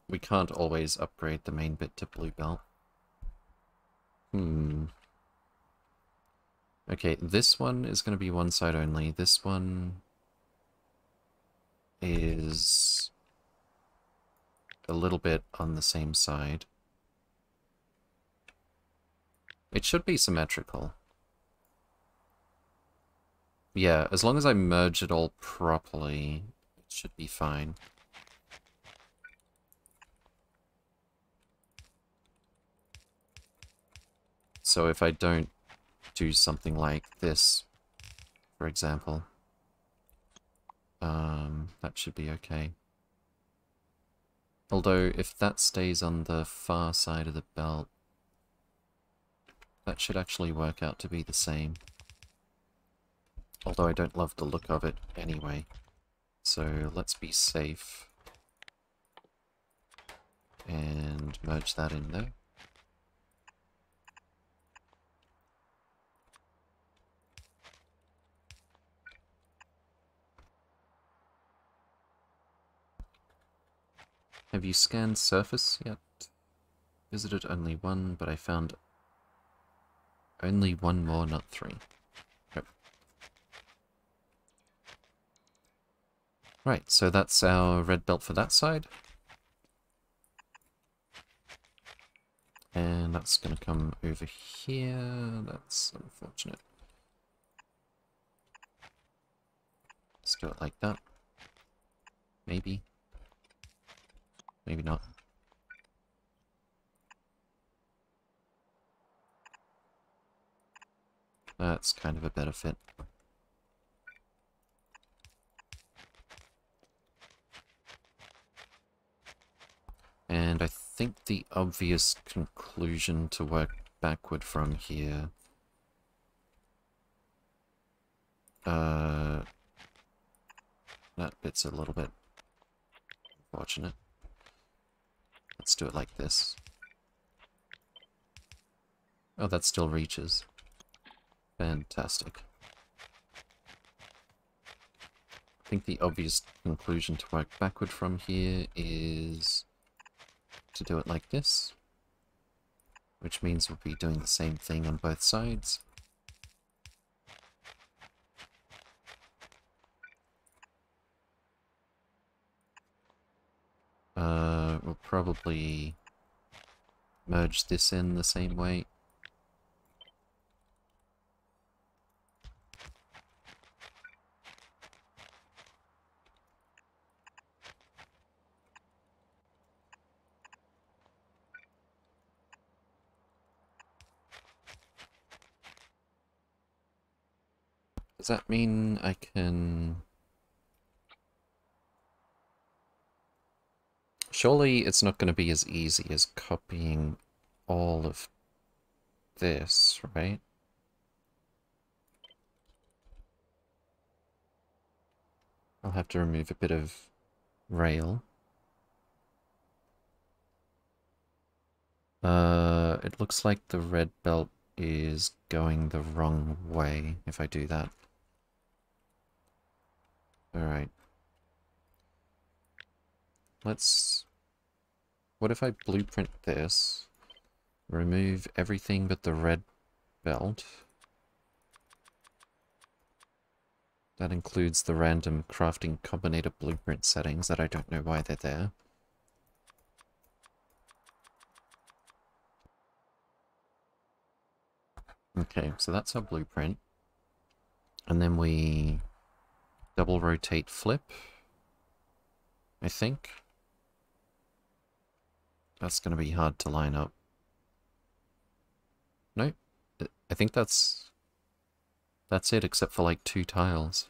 We can't always upgrade the main bit to blue belt. Hmm. Okay, this one is going to be one side only. This one is a little bit on the same side. It should be symmetrical. Yeah, as long as I merge it all properly, it should be fine. So if I don't do something like this, for example, um, that should be okay. Although, if that stays on the far side of the belt, that should actually work out to be the same. Although I don't love the look of it anyway. So let's be safe. And merge that in there. Have you scanned surface yet? Visited only one, but I found only one more, not three. Yep. Right, so that's our red belt for that side. And that's going to come over here. That's unfortunate. Let's do it like that. Maybe. Maybe not. That's kind of a better fit. And I think the obvious conclusion to work backward from here... Uh, that bit's a little bit unfortunate. Let's do it like this. Oh, that still reaches. Fantastic. I think the obvious conclusion to work backward from here is to do it like this. Which means we'll be doing the same thing on both sides. Uh, we'll probably merge this in the same way. Does that mean I can... Surely it's not going to be as easy as copying all of this, right? I'll have to remove a bit of rail. Uh, it looks like the red belt is going the wrong way if I do that. Alright. Let's... What if I blueprint this? Remove everything but the red belt. That includes the random crafting combinator blueprint settings that I don't know why they're there. Okay, so that's our blueprint. And then we double rotate flip, I think. That's going to be hard to line up. Nope. I think that's... That's it, except for like two tiles.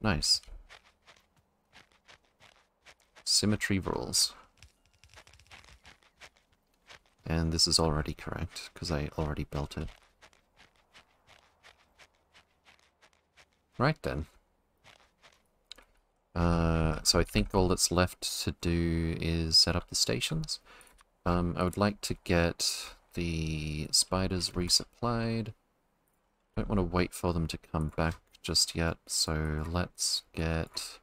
Nice. Symmetry rules. And this is already correct, because I already built it. Right then. Uh, so I think all that's left to do is set up the stations. Um, I would like to get the spiders resupplied. Don't want to wait for them to come back just yet, so let's get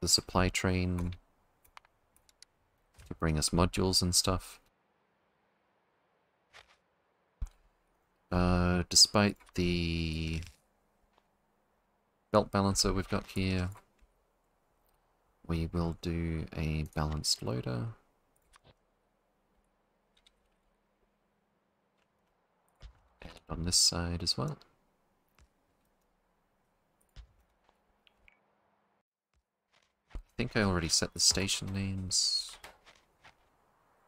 the supply train to bring us modules and stuff. Uh, despite the belt balancer we've got here, we will do a balanced loader. And on this side as well. I think I already set the station names.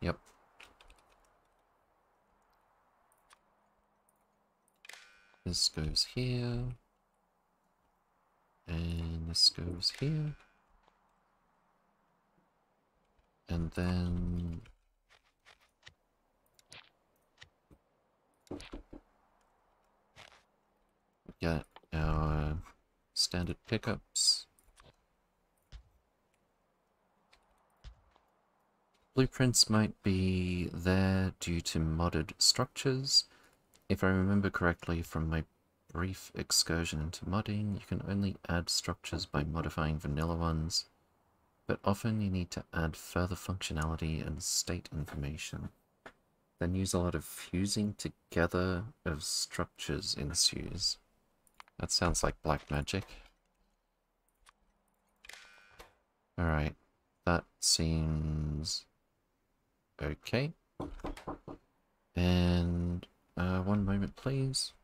Yep. This goes here. And this goes here. And then... Got our standard pickups. Blueprints might be there due to modded structures. If I remember correctly from my brief excursion into modding, you can only add structures by modifying vanilla ones, but often you need to add further functionality and state information. Then use a lot of fusing together of structures ensues. That sounds like black magic. Alright, that seems okay. And uh, one moment, please.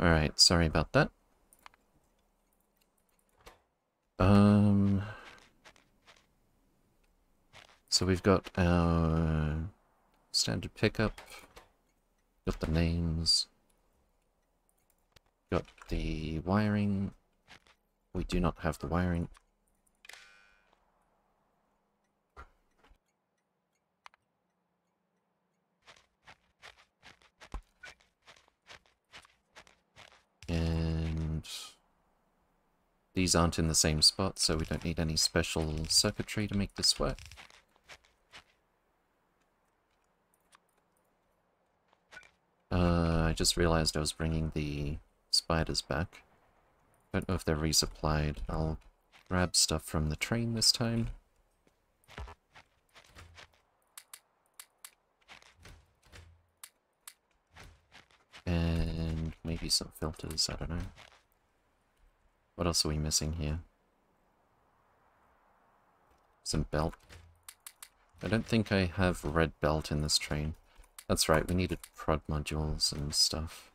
Alright, sorry about that. Um... So we've got our standard pickup, got the names, got the wiring, we do not have the wiring. And these aren't in the same spot, so we don't need any special circuitry to make this work. Uh, I just realized I was bringing the spiders back. Don't know if they're resupplied. I'll grab stuff from the train this time. And maybe some filters, I don't know. What else are we missing here? Some belt. I don't think I have red belt in this train. That's right, we needed prod modules and stuff.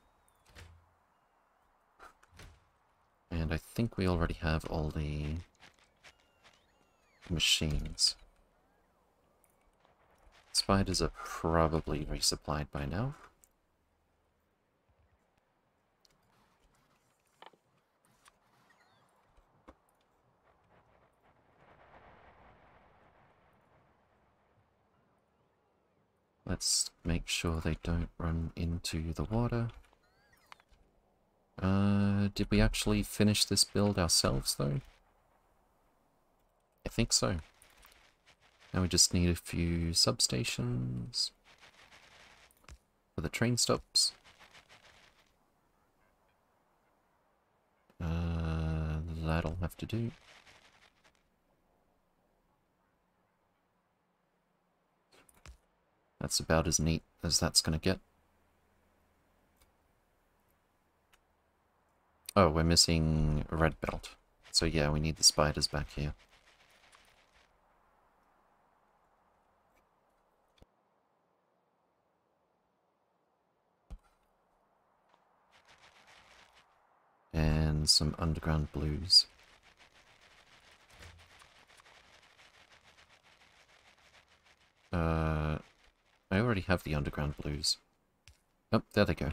And I think we already have all the machines. Spiders are probably resupplied by now. Let's make sure they don't run into the water. Uh, did we actually finish this build ourselves, though? I think so. Now we just need a few substations for the train stops. Uh, that'll have to do. That's about as neat as that's going to get. Oh, we're missing red belt. So yeah, we need the spiders back here. And some underground blues. Uh, I already have the underground blues. Oh, there they go.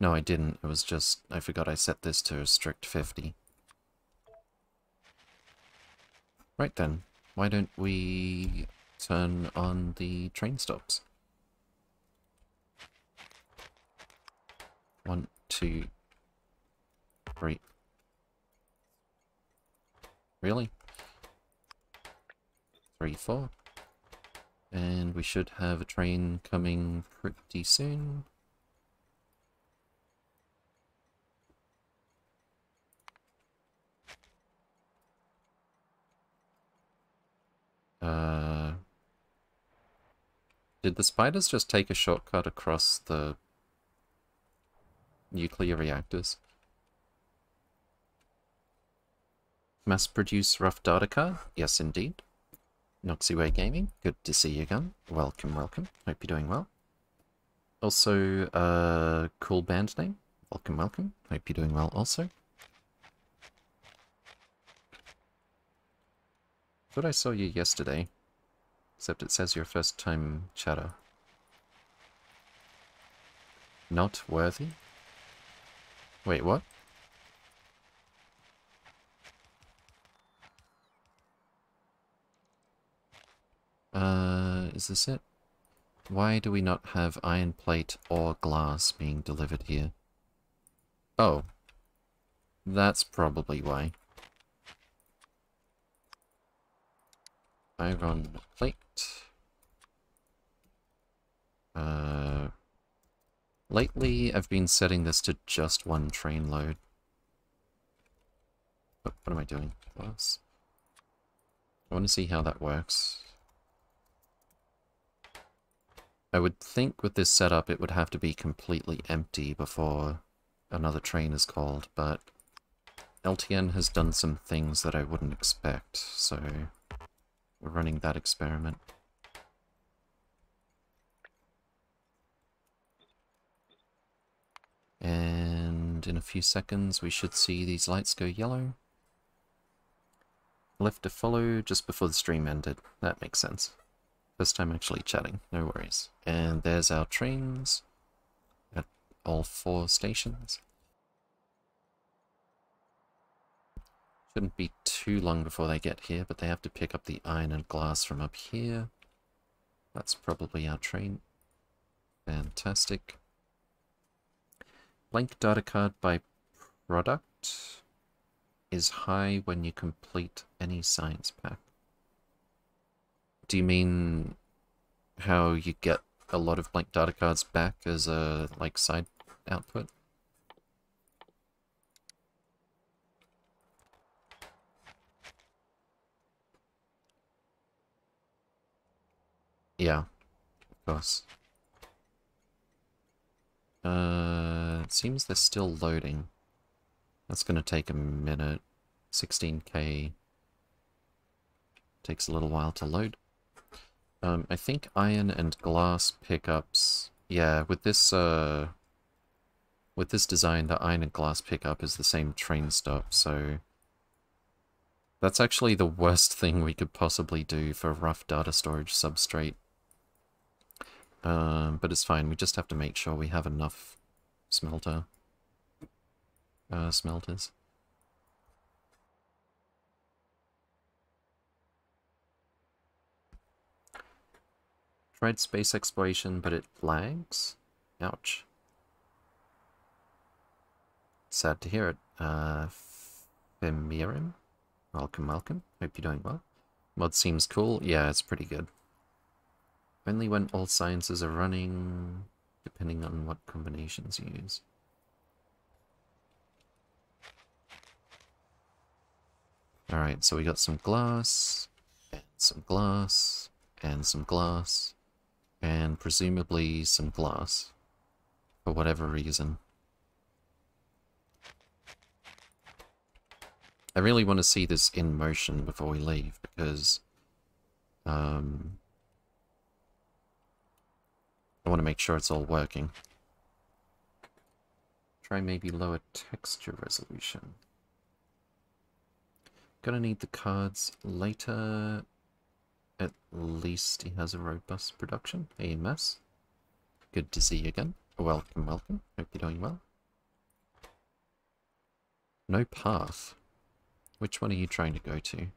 No, I didn't. It was just, I forgot I set this to a strict 50. Right then, why don't we turn on the train stops? One, two, three. Really? Three, four. And we should have a train coming pretty soon. Uh, did the spiders just take a shortcut across the nuclear reactors? Mass-produce rough data? Yes, indeed. Noxyway Gaming, good to see you again. Welcome, welcome. Hope you're doing well. Also, uh, cool band name. Welcome, welcome. Hope you're doing well also. thought I saw you yesterday. Except it says your first time chatter. Not worthy? Wait, what? Uh, is this it? Why do we not have iron plate or glass being delivered here? Oh. That's probably why. iron plate. Uh, lately, I've been setting this to just one train load. What, what am I doing? Plus. I want to see how that works. I would think with this setup it would have to be completely empty before another train is called, but LTN has done some things that I wouldn't expect, so... We're running that experiment. and in a few seconds we should see these lights go yellow. Left to follow just before the stream ended. That makes sense. First time actually chatting, no worries. And there's our trains at all four stations. Shouldn't be too long before they get here, but they have to pick up the iron and glass from up here. That's probably our train. Fantastic. Blank data card by product is high when you complete any science pack. Do you mean how you get a lot of blank data cards back as a like side output? Yeah, of course. Uh, it seems they're still loading. That's going to take a minute. 16k takes a little while to load. Um, I think iron and glass pickups... Yeah, with this, uh... With this design, the iron and glass pickup is the same train stop, so... That's actually the (laughs) worst thing we could possibly do for rough data storage substrate. Um, but it's fine, we just have to make sure we have enough smelter uh, smelters. Tried space exploration, but it lags? Ouch. Sad to hear it. Uh, Femirim? Welcome, welcome. Hope you're doing well. Mod seems cool. Yeah, it's pretty good. Only when all sciences are running, depending on what combinations you use. Alright, so we got some glass, and some glass, and some glass, and presumably some glass, for whatever reason. I really want to see this in motion before we leave, because um, I want to make sure it's all working. Try maybe lower texture resolution. Gonna need the cards later. At least he has a robust production. AMS. Good to see you again. Welcome, welcome. Hope you're doing well. No path. Which one are you trying to go to?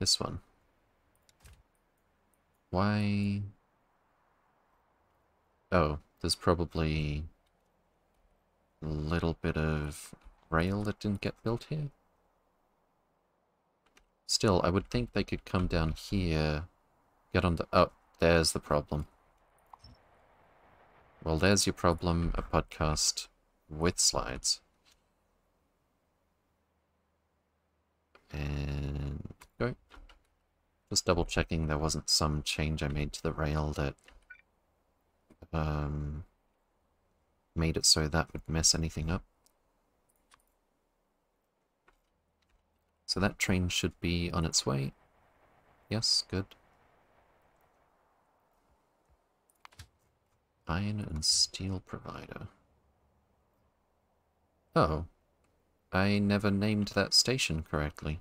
This one. Why Oh, there's probably a little bit of rail that didn't get built here. Still, I would think they could come down here, get on the... Oh, there's the problem. Well, there's your problem, a podcast with slides. And go. Just double checking there wasn't some change I made to the rail that um, made it so that would mess anything up. So that train should be on its way. Yes, good. Iron and steel provider. Oh. I never named that station correctly.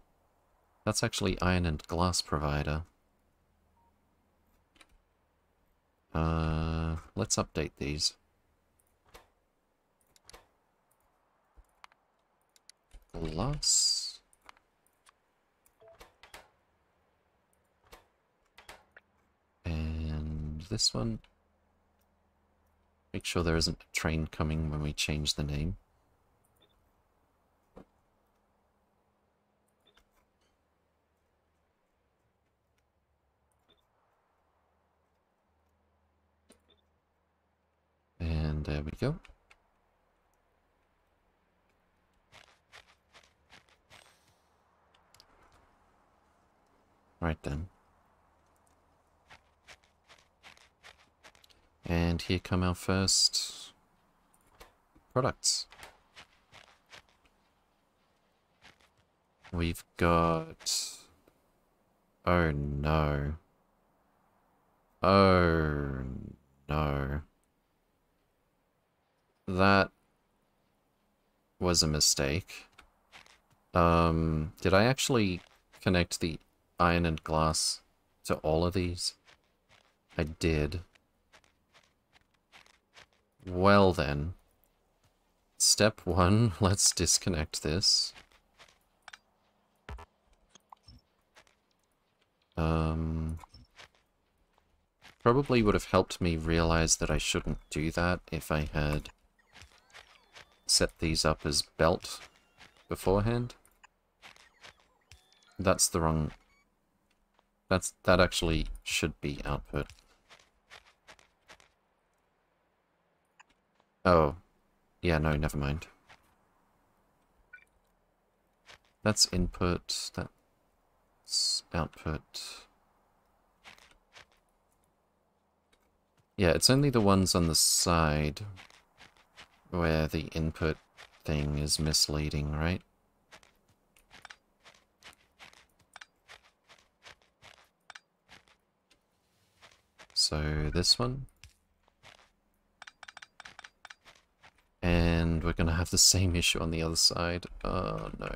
That's actually iron and glass provider. Uh, let's update these. Glass. And this one. Make sure there isn't a train coming when we change the name. And there we go. Right then. And here come our first products. We've got... Oh no. Oh no that was a mistake. Um, did I actually connect the iron and glass to all of these? I did. Well then. Step one, (laughs) let's disconnect this. Um, probably would have helped me realize that I shouldn't do that if I had set these up as belt beforehand. That's the wrong... That's That actually should be output. Oh. Yeah, no, never mind. That's input, that's output. Yeah, it's only the ones on the side where the input thing is misleading, right? So this one. And we're going to have the same issue on the other side. Oh no.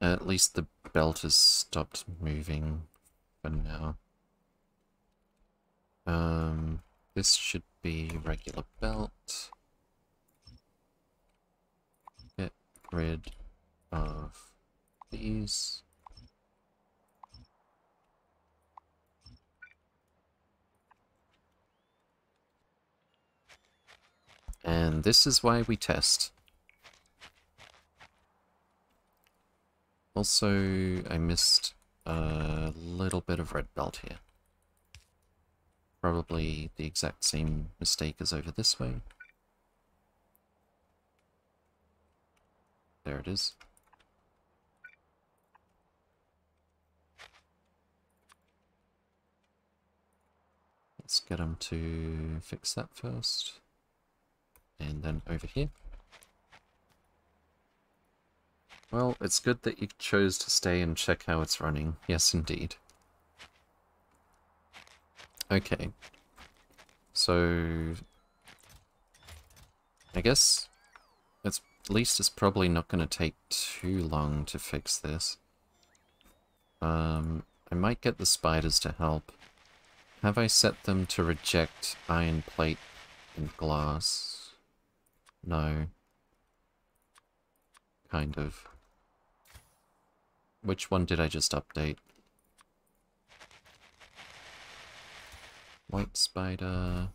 At least the belt has stopped moving for now. Um, this should be regular belt. Get rid of these. And this is why we test. Also, I missed a little bit of red belt here. Probably the exact same mistake as over this way. There it is. Let's get them to fix that first. And then over here. Well, it's good that you chose to stay and check how it's running. Yes, indeed. Okay. So... I guess... It's, at least it's probably not going to take too long to fix this. Um, I might get the spiders to help. Have I set them to reject iron plate and glass? No. Kind of. Which one did I just update? White spider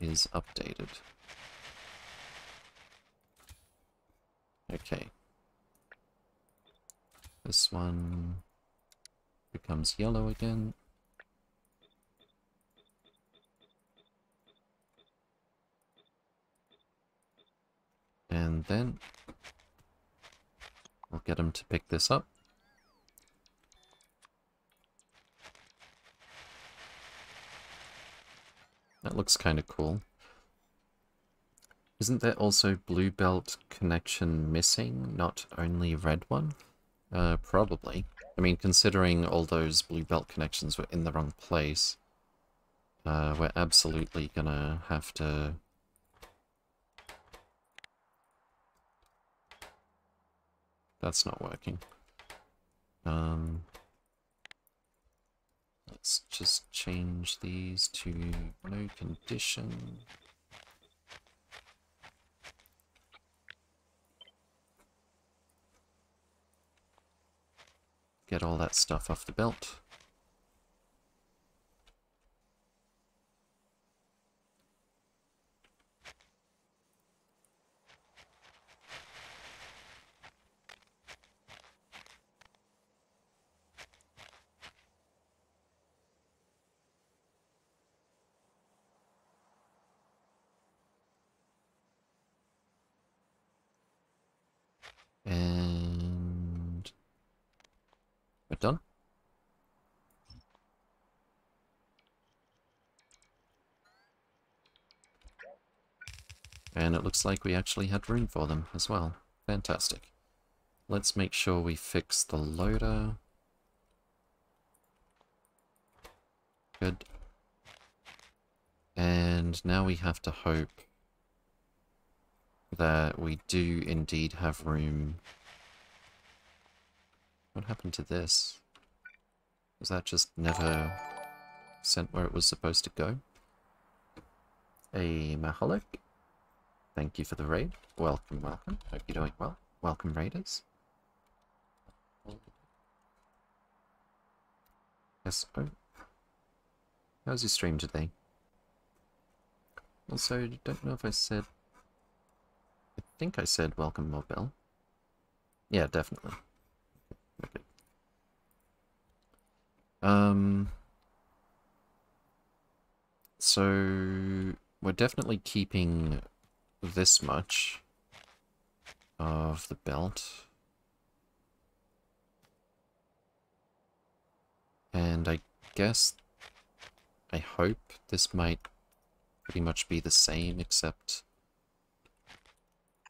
is updated. Okay. This one becomes yellow again. And then I'll get him to pick this up. That looks kind of cool. Isn't there also blue belt connection missing, not only red one? Uh, probably. I mean, considering all those blue belt connections were in the wrong place, uh, we're absolutely gonna have to... That's not working. Um, Let's just change these to no condition. Get all that stuff off the belt. It looks like we actually had room for them as well. Fantastic. Let's make sure we fix the loader. Good. And now we have to hope that we do indeed have room. What happened to this? Was that just never sent where it was supposed to go? A Mahalik? Thank you for the raid. Welcome, welcome. Hope you're doing well. Welcome, raiders. Yes, oh. How's your stream today? Also, don't know if I said... I think I said welcome, Mobile. Yeah, definitely. Okay. Um... So... We're definitely keeping this much of the belt. And I guess, I hope this might pretty much be the same, except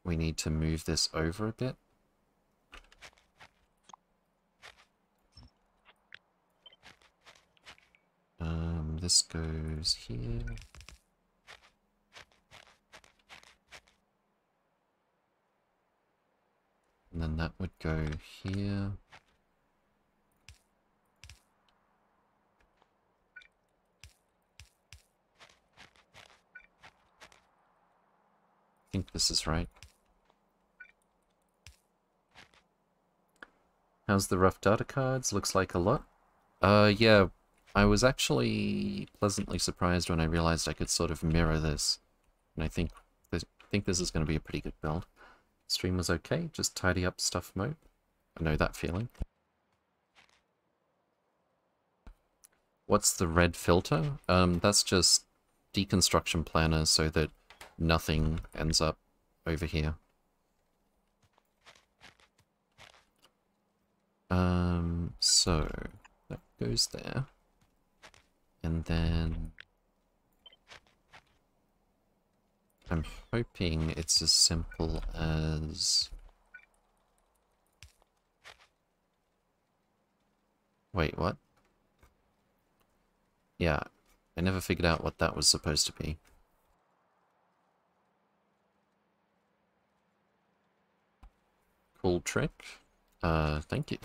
we need to move this over a bit. Um, this goes here. And then that would go here. I think this is right. How's the rough data cards? Looks like a lot. Uh, yeah, I was actually pleasantly surprised when I realized I could sort of mirror this. And I think this, think this is going to be a pretty good build. Stream was okay, just tidy up stuff mode. I know that feeling. What's the red filter? Um, that's just deconstruction planner so that nothing ends up over here. Um, so that goes there. And then I'm hoping it's as simple as... Wait, what? Yeah, I never figured out what that was supposed to be. Cool trick. Uh, thank you.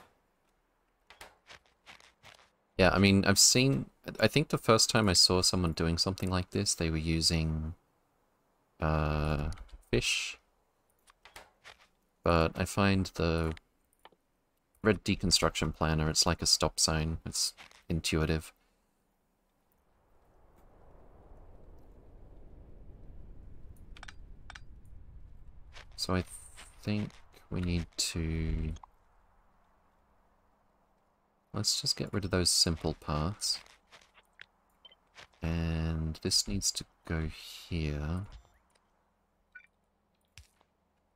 Yeah, I mean, I've seen... I think the first time I saw someone doing something like this, they were using uh, fish. But I find the red deconstruction planner, it's like a stop sign. It's intuitive. So I think we need to... Let's just get rid of those simple paths. And this needs to go here.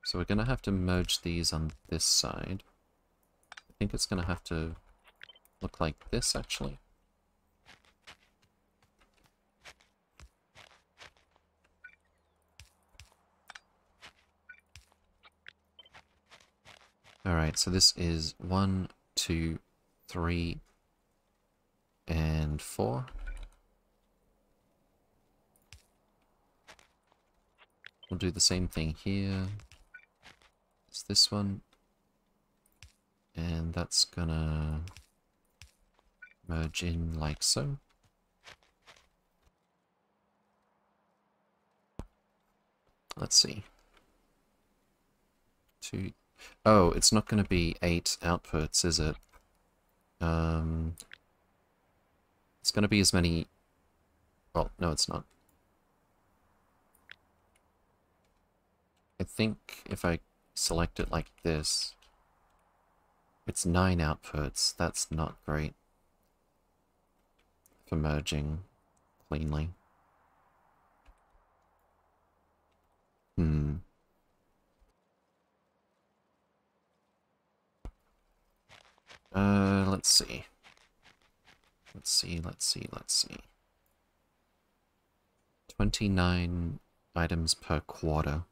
So we're going to have to merge these on this side. I think it's going to have to look like this, actually. Alright, so this is one, two, three, and four. We'll do the same thing here. It's this one. And that's gonna merge in like so. Let's see. Two. Oh, it's not going to be eight outputs, is it? Um, it's going to be as many... Well, no, it's not. I think if I select it like this, it's nine outputs. That's not great for merging cleanly. Hmm. Uh, let's see. Let's see, let's see, let's see. 29 items per quarter.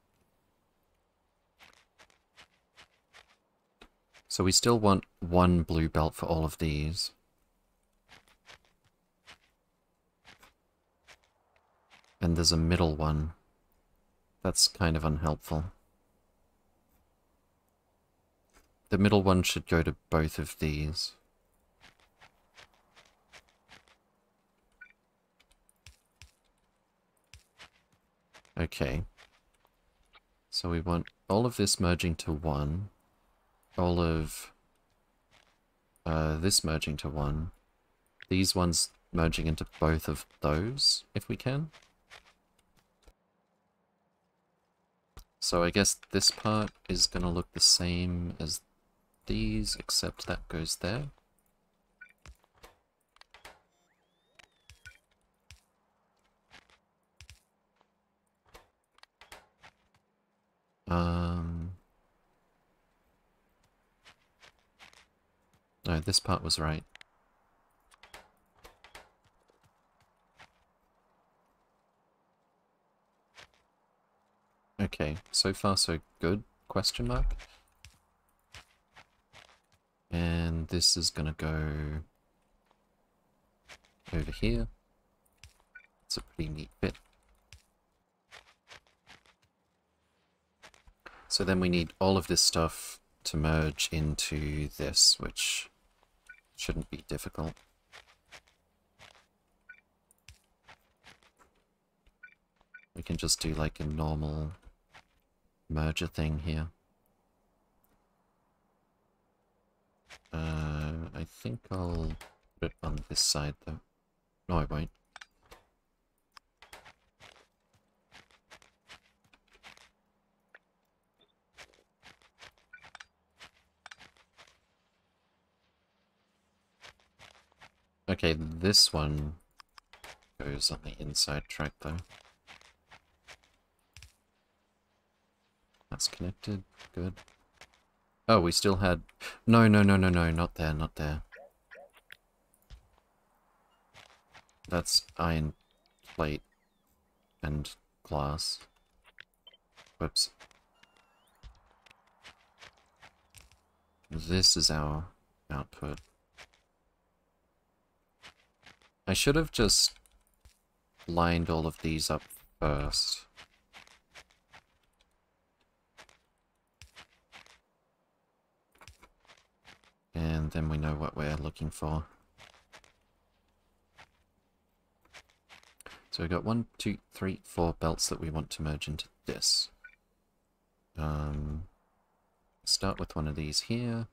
So we still want one blue belt for all of these. And there's a middle one. That's kind of unhelpful. The middle one should go to both of these. Okay. So we want all of this merging to one, all of uh, this merging to one, these ones merging into both of those, if we can. So I guess this part is going to look the same as these, except that goes there. Um... No, this part was right. Okay, so far so good, question mark. And this is gonna go over here. It's a pretty neat bit. So then we need all of this stuff to merge into this, which shouldn't be difficult. We can just do like a normal merger thing here. Uh, I think I'll put it on this side though. No, I won't. Okay, this one goes on the inside track though. That's connected. Good. Oh, we still had... No, no, no, no, no. Not there, not there. That's iron plate and glass. Whoops. This is our output. I should have just lined all of these up first. And then we know what we're looking for. So we've got one, two, three, four belts that we want to merge into this. Um, start with one of these here.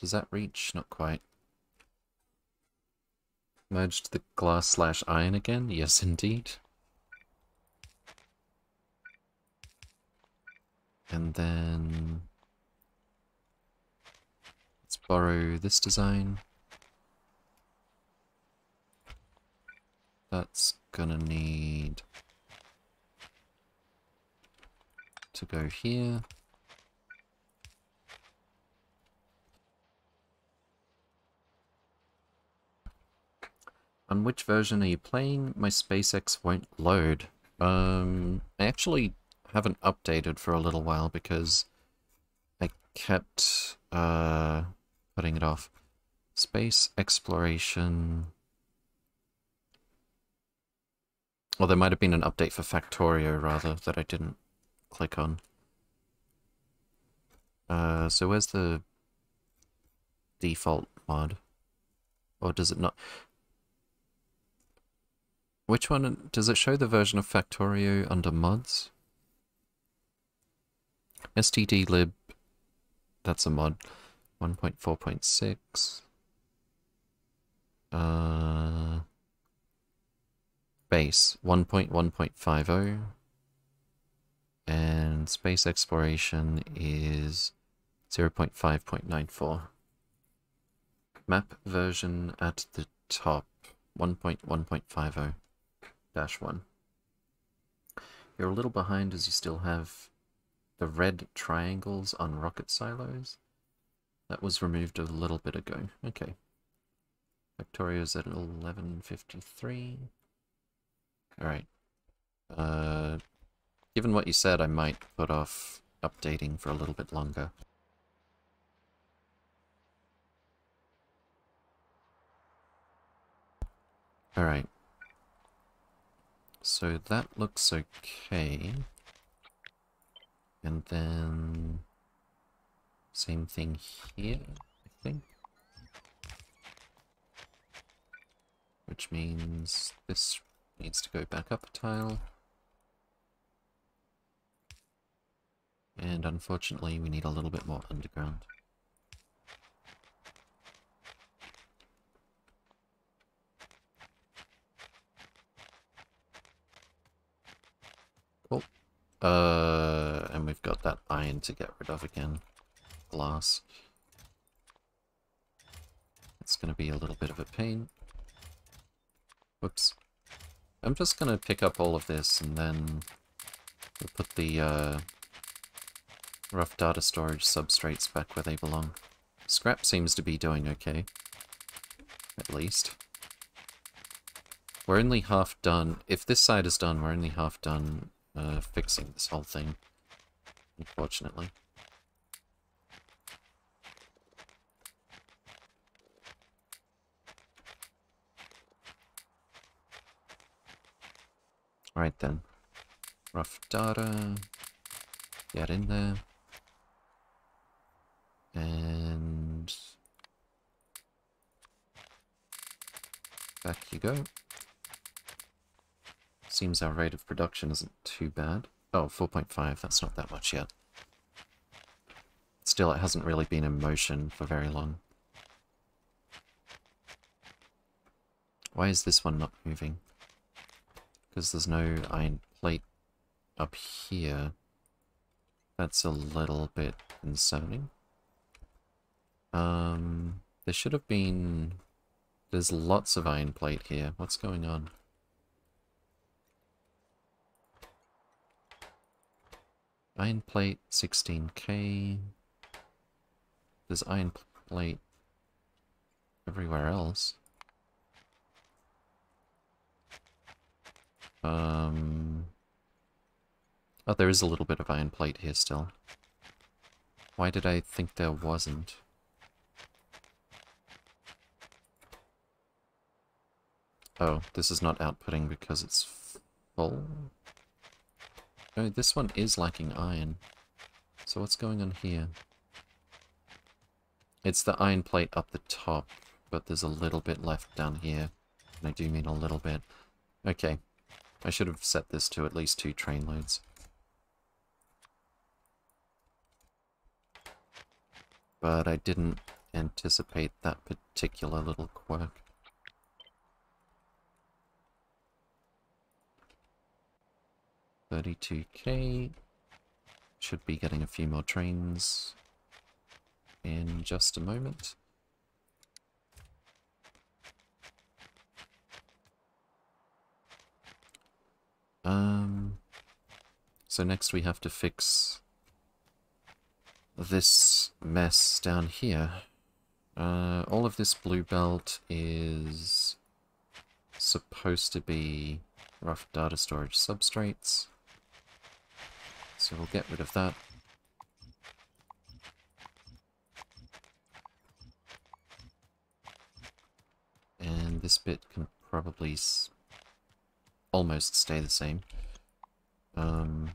Does that reach? Not quite. Merged the glass slash iron again? Yes, indeed. And then let's borrow this design. That's gonna need to go here. On which version are you playing? My SpaceX won't load. Um, I actually haven't updated for a little while because I kept uh, putting it off. Space exploration. Well, there might have been an update for Factorio, rather, that I didn't click on. Uh, so where's the default mod? Or does it not? Which one? Does it show the version of Factorio under mods? stdlib, that's a mod, 1.4.6. Uh, base, 1.1.50. And space exploration is 0.5.94. Map version at the top, 1.1.50 dash 1. You're a little behind as you still have the red triangles on rocket silos. That was removed a little bit ago. Okay. Factorio's at 1153. Alright. Uh, given what you said, I might put off updating for a little bit longer. Alright. So that looks okay. And then... Same thing here, I think. Which means this needs to go back up a tile. And unfortunately we need a little bit more underground. Cool. Uh, and we've got that iron to get rid of again. Glass. It's going to be a little bit of a pain. Whoops. I'm just going to pick up all of this and then we'll put the uh, rough data storage substrates back where they belong. Scrap seems to be doing okay. At least. We're only half done. If this side is done, we're only half done uh, fixing this whole thing. Unfortunately. Alright then. Rough data. Get in there. And... Back you go. Seems our rate of production isn't too bad. Oh, 4.5, that's not that much yet. Still, it hasn't really been in motion for very long. Why is this one not moving? because there's no iron plate up here. That's a little bit concerning. Um, there should have been... There's lots of iron plate here. What's going on? Iron plate, 16k. There's iron plate everywhere else. Um... Oh, there is a little bit of iron plate here still. Why did I think there wasn't? Oh, this is not outputting because it's full? No, this one is lacking iron. So what's going on here? It's the iron plate up the top, but there's a little bit left down here. And I do mean a little bit. Okay, I should have set this to at least two train loads. But I didn't anticipate that particular little quirk. Thirty-two K. Should be getting a few more trains in just a moment. Um, so next we have to fix this mess down here. Uh, all of this blue belt is supposed to be rough data storage substrates. So we'll get rid of that. And this bit can probably almost stay the same. Um,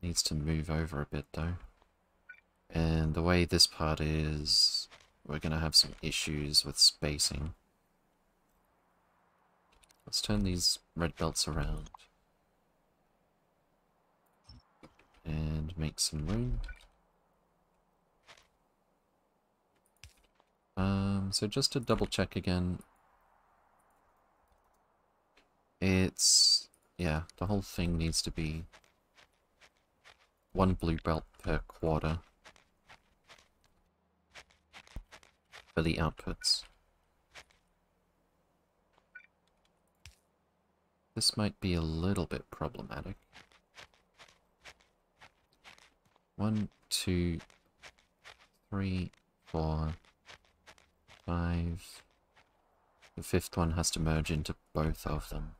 needs to move over a bit though. And the way this part is, we're going to have some issues with spacing. Let's turn these red belts around. And make some room. Um, so just to double check again, it's... yeah, the whole thing needs to be one blue belt per quarter for the outputs. This might be a little bit problematic. One, two, three, four, five. The fifth one has to merge into both of them.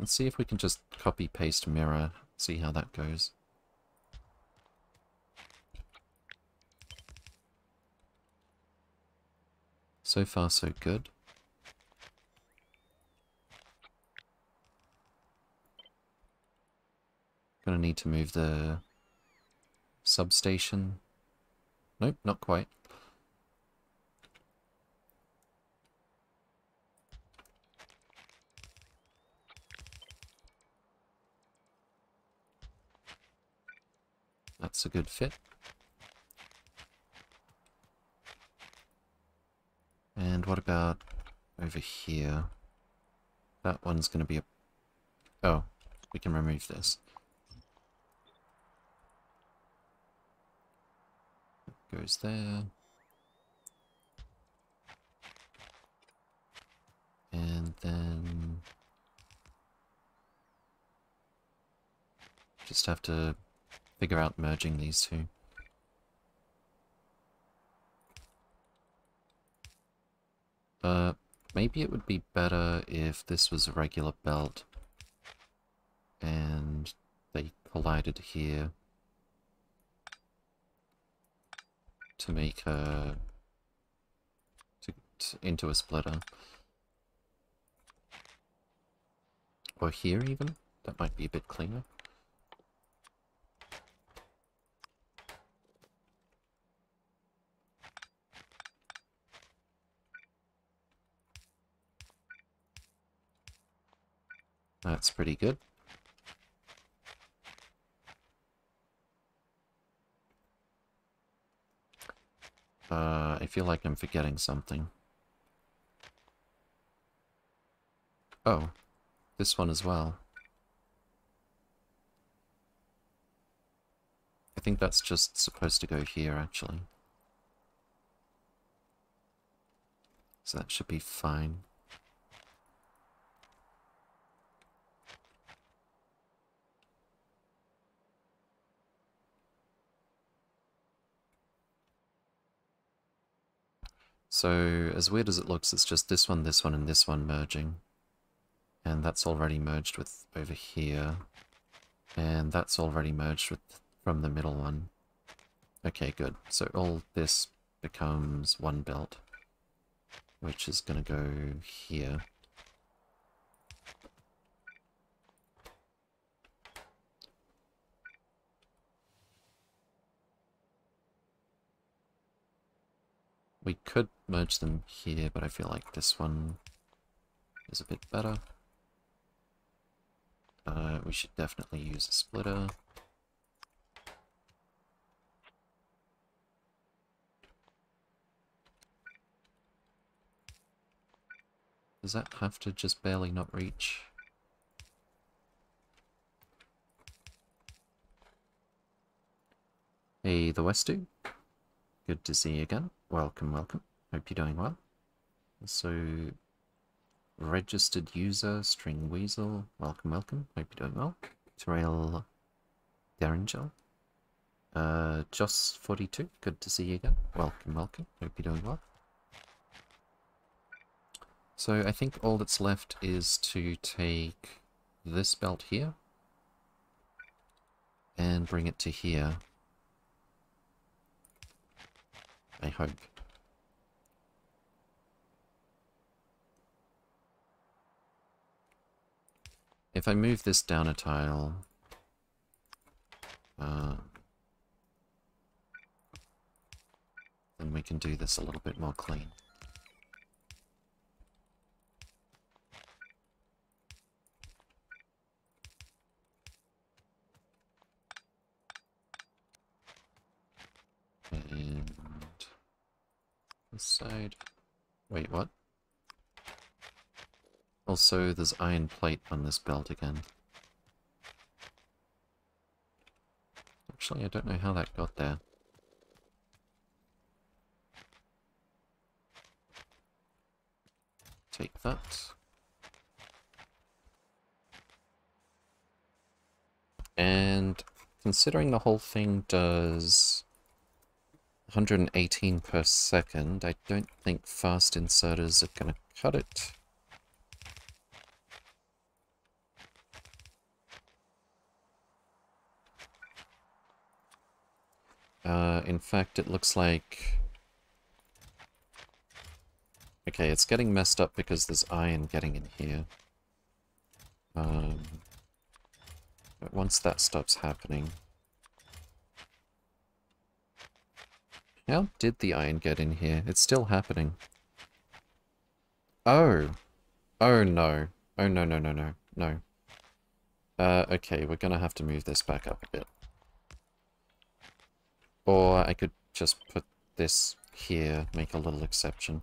Let's see if we can just copy paste mirror, see how that goes. So far, so good. Gonna need to move the substation. Nope, not quite. That's a good fit. And what about over here? That one's going to be a... Oh, we can remove this. Goes there. And then... Just have to figure out merging these two. Uh, maybe it would be better if this was a regular belt and they collided here to make a to, to, into a splitter. Or here even? That might be a bit cleaner. That's pretty good. Uh, I feel like I'm forgetting something. Oh, this one as well. I think that's just supposed to go here, actually. So that should be fine. So, as weird as it looks, it's just this one, this one, and this one merging. And that's already merged with over here. And that's already merged with from the middle one. Okay, good. So all this becomes one belt. Which is going to go here. We could merge them here, but I feel like this one is a bit better. Uh, we should definitely use a splitter. Does that have to just barely not reach? Hey, the West dude. Good to see you again. Welcome, welcome. Hope you're doing well. So, registered user, string weasel. Welcome, welcome. Hope you're doing well. Terrell Derringer. Uh, Joss42. Good to see you again. Welcome, welcome. Hope you're doing well. So I think all that's left is to take this belt here and bring it to here. I hope. If I move this down a tile, uh, then we can do this a little bit more clean. Side. Wait, what? Also, there's iron plate on this belt again. Actually, I don't know how that got there. Take that. And considering the whole thing does 118 per second. I don't think fast inserters are going to cut it. Uh, in fact, it looks like Okay, it's getting messed up because there's iron getting in here. Um, but once that stops happening... How did the iron get in here? It's still happening. Oh! Oh no. Oh no no no no. No. Uh, okay, we're gonna have to move this back up a bit. Or I could just put this here, make a little exception.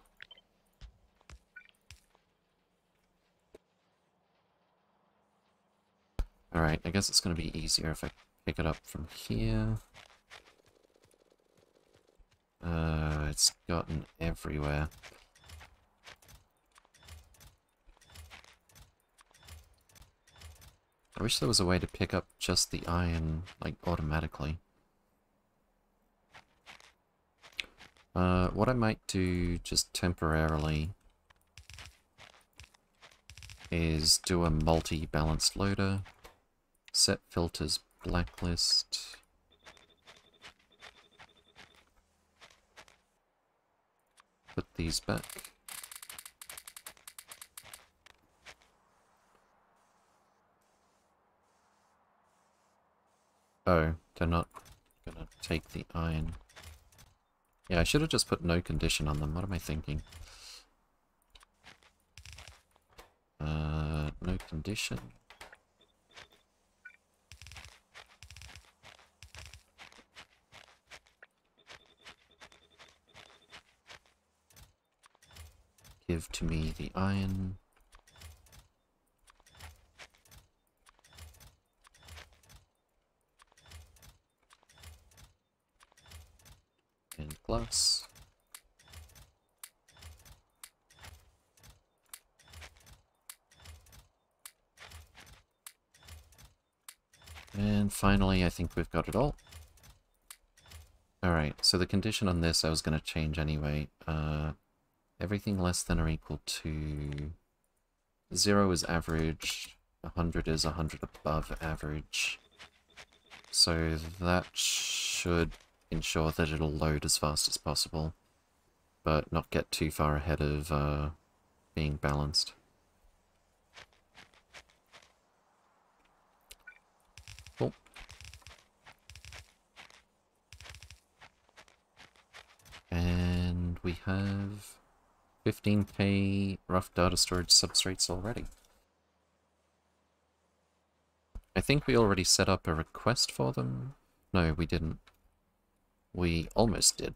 Alright, I guess it's going to be easier if I pick it up from here. Uh, it's gotten everywhere. I wish there was a way to pick up just the iron, like, automatically. Uh, what I might do just temporarily is do a multi-balanced loader, set filters blacklist, put these back. Oh, they're not gonna take the iron. Yeah, I should have just put no condition on them. What am I thinking? Uh, no condition. Give to me the iron. And glass. And finally, I think we've got it all. Alright, so the condition on this I was going to change anyway. Uh, everything less than or equal to... 0 is average, 100 is 100 above average. So that should ensure that it'll load as fast as possible, but not get too far ahead of uh, being balanced. And we have 15k rough data storage substrates already. I think we already set up a request for them. No, we didn't. We almost did.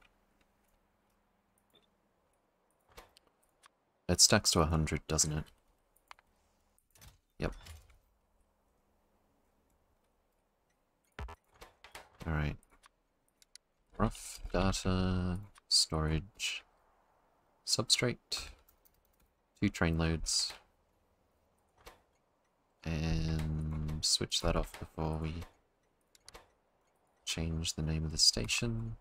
It stacks to 100, doesn't it? Yep. Alright. Rough data, storage, substrate, two train loads, and switch that off before we change the name of the station.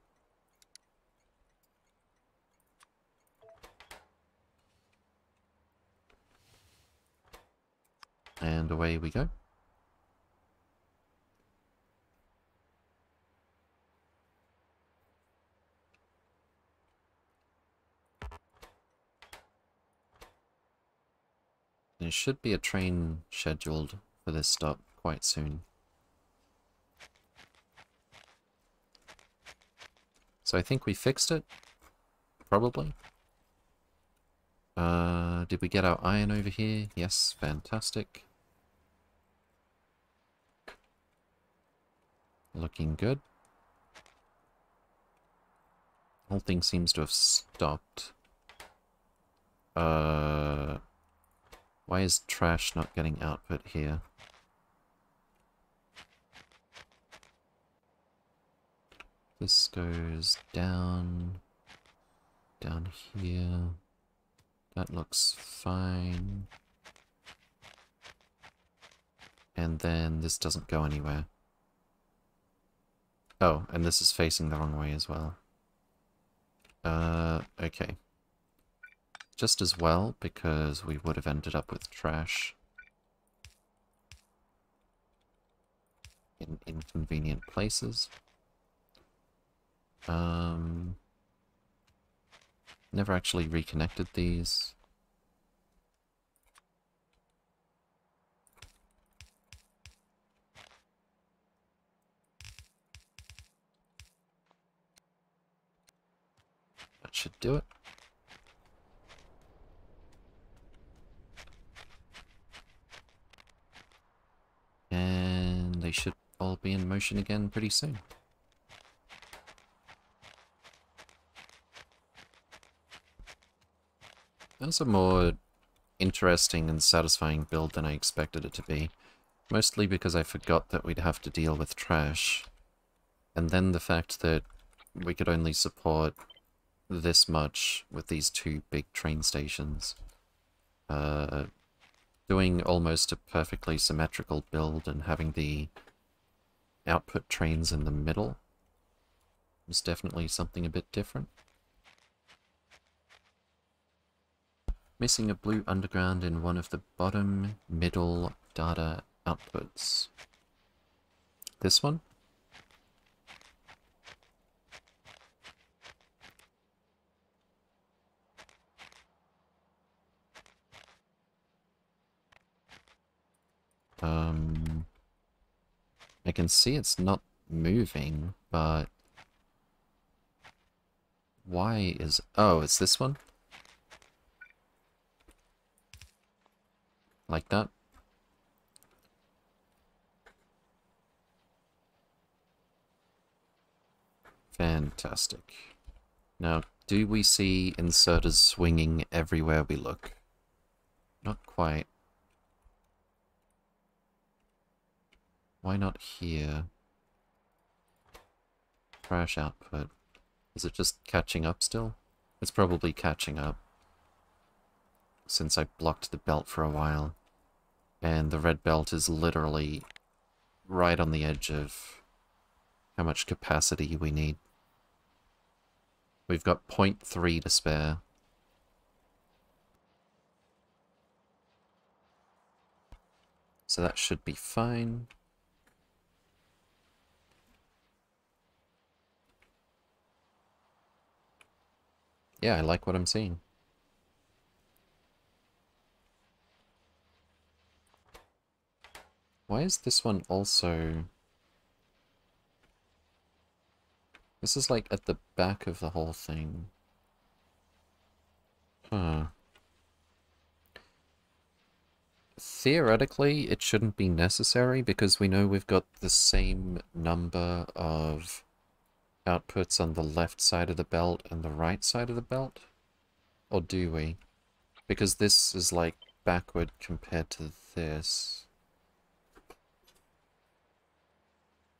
And away we go. There should be a train scheduled for this stop quite soon. So I think we fixed it. Probably. Uh, did we get our iron over here? Yes, fantastic. Looking good. Whole thing seems to have stopped. Uh, why is trash not getting output here? This goes down, down here. That looks fine. And then this doesn't go anywhere. Oh, and this is facing the wrong way as well. Uh, okay. Just as well, because we would have ended up with trash. In inconvenient places. Um, never actually reconnected these. That should do it. And they should all be in motion again pretty soon. That was a more interesting and satisfying build than I expected it to be. Mostly because I forgot that we'd have to deal with trash. And then the fact that we could only support this much with these two big train stations. Uh, doing almost a perfectly symmetrical build and having the output trains in the middle was definitely something a bit different. Missing a blue underground in one of the bottom middle data outputs. This one? Um, I can see it's not moving, but why is... Oh, it's this one? Like that? Fantastic. Now, do we see inserters swinging everywhere we look? Not quite. Why not here? Trash output. Is it just catching up still? It's probably catching up. Since I blocked the belt for a while. And the red belt is literally right on the edge of how much capacity we need. We've got 0.3 to spare. So that should be fine. Yeah, I like what I'm seeing. Why is this one also... This is like at the back of the whole thing. Huh. Theoretically, it shouldn't be necessary because we know we've got the same number of outputs on the left side of the belt and the right side of the belt? Or do we? Because this is like backward compared to this.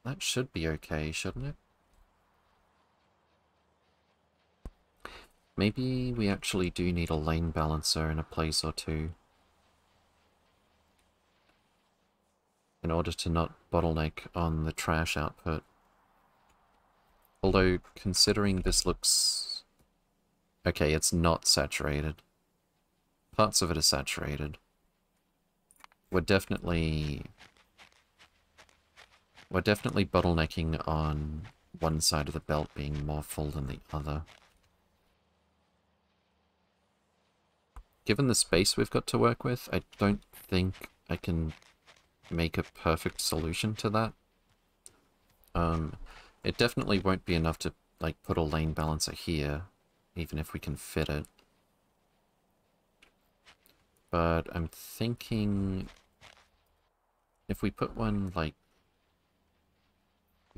That should be okay, shouldn't it? Maybe we actually do need a lane balancer in a place or two. In order to not bottleneck on the trash output. Although, considering this looks... Okay, it's not saturated. Parts of it are saturated. We're definitely... We're definitely bottlenecking on one side of the belt being more full than the other. Given the space we've got to work with, I don't think I can make a perfect solution to that. Um, it definitely won't be enough to, like, put a lane balancer here, even if we can fit it. But I'm thinking... If we put one, like...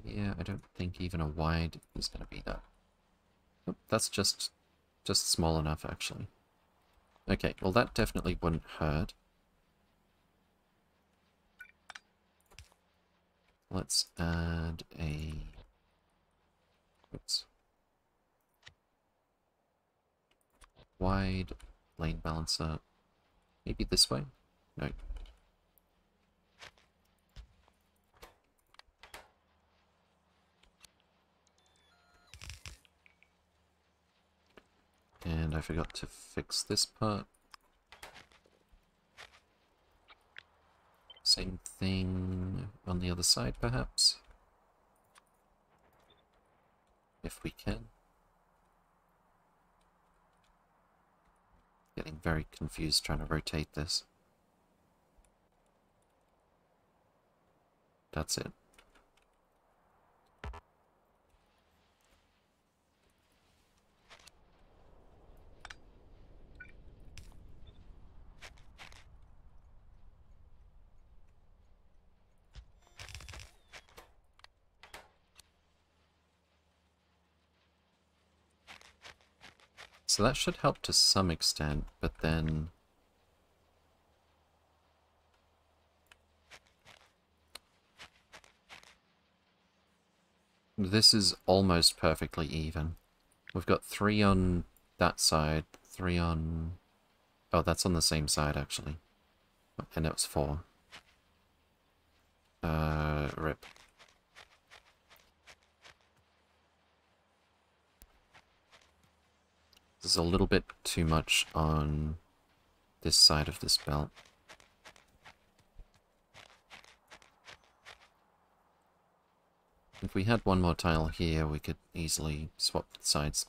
Yeah, I don't think even a wide is going to be that. That's just, just small enough, actually. Okay, well that definitely wouldn't hurt. Let's add a Oops. Wide lane balancer. Maybe this way? No. And I forgot to fix this part. Same thing on the other side, perhaps? if we can. Getting very confused trying to rotate this. That's it. So that should help to some extent, but then... This is almost perfectly even. We've got three on that side, three on... Oh, that's on the same side, actually. And it was four. Uh, rip. There's a little bit too much on this side of this belt. If we had one more tile here, we could easily swap sides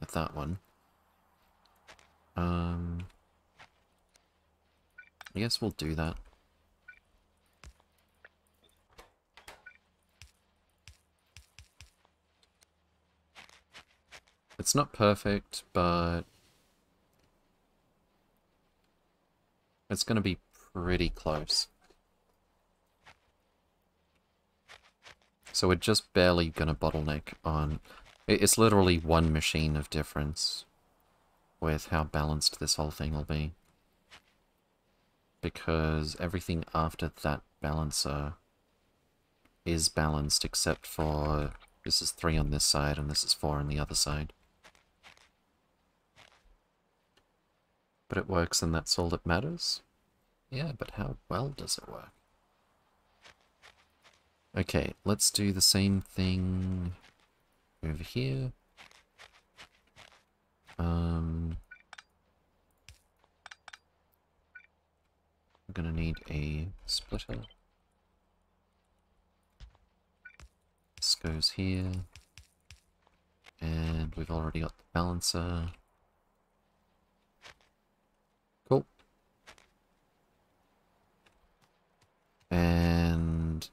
with that one. Um, I guess we'll do that. It's not perfect, but it's going to be pretty close. So we're just barely going to bottleneck on... It's literally one machine of difference with how balanced this whole thing will be. Because everything after that balancer is balanced except for... This is 3 on this side and this is 4 on the other side. But it works and that's all that matters? Yeah, but how well does it work? Okay, let's do the same thing over here. Um, I'm gonna need a splitter. This goes here. And we've already got the balancer. And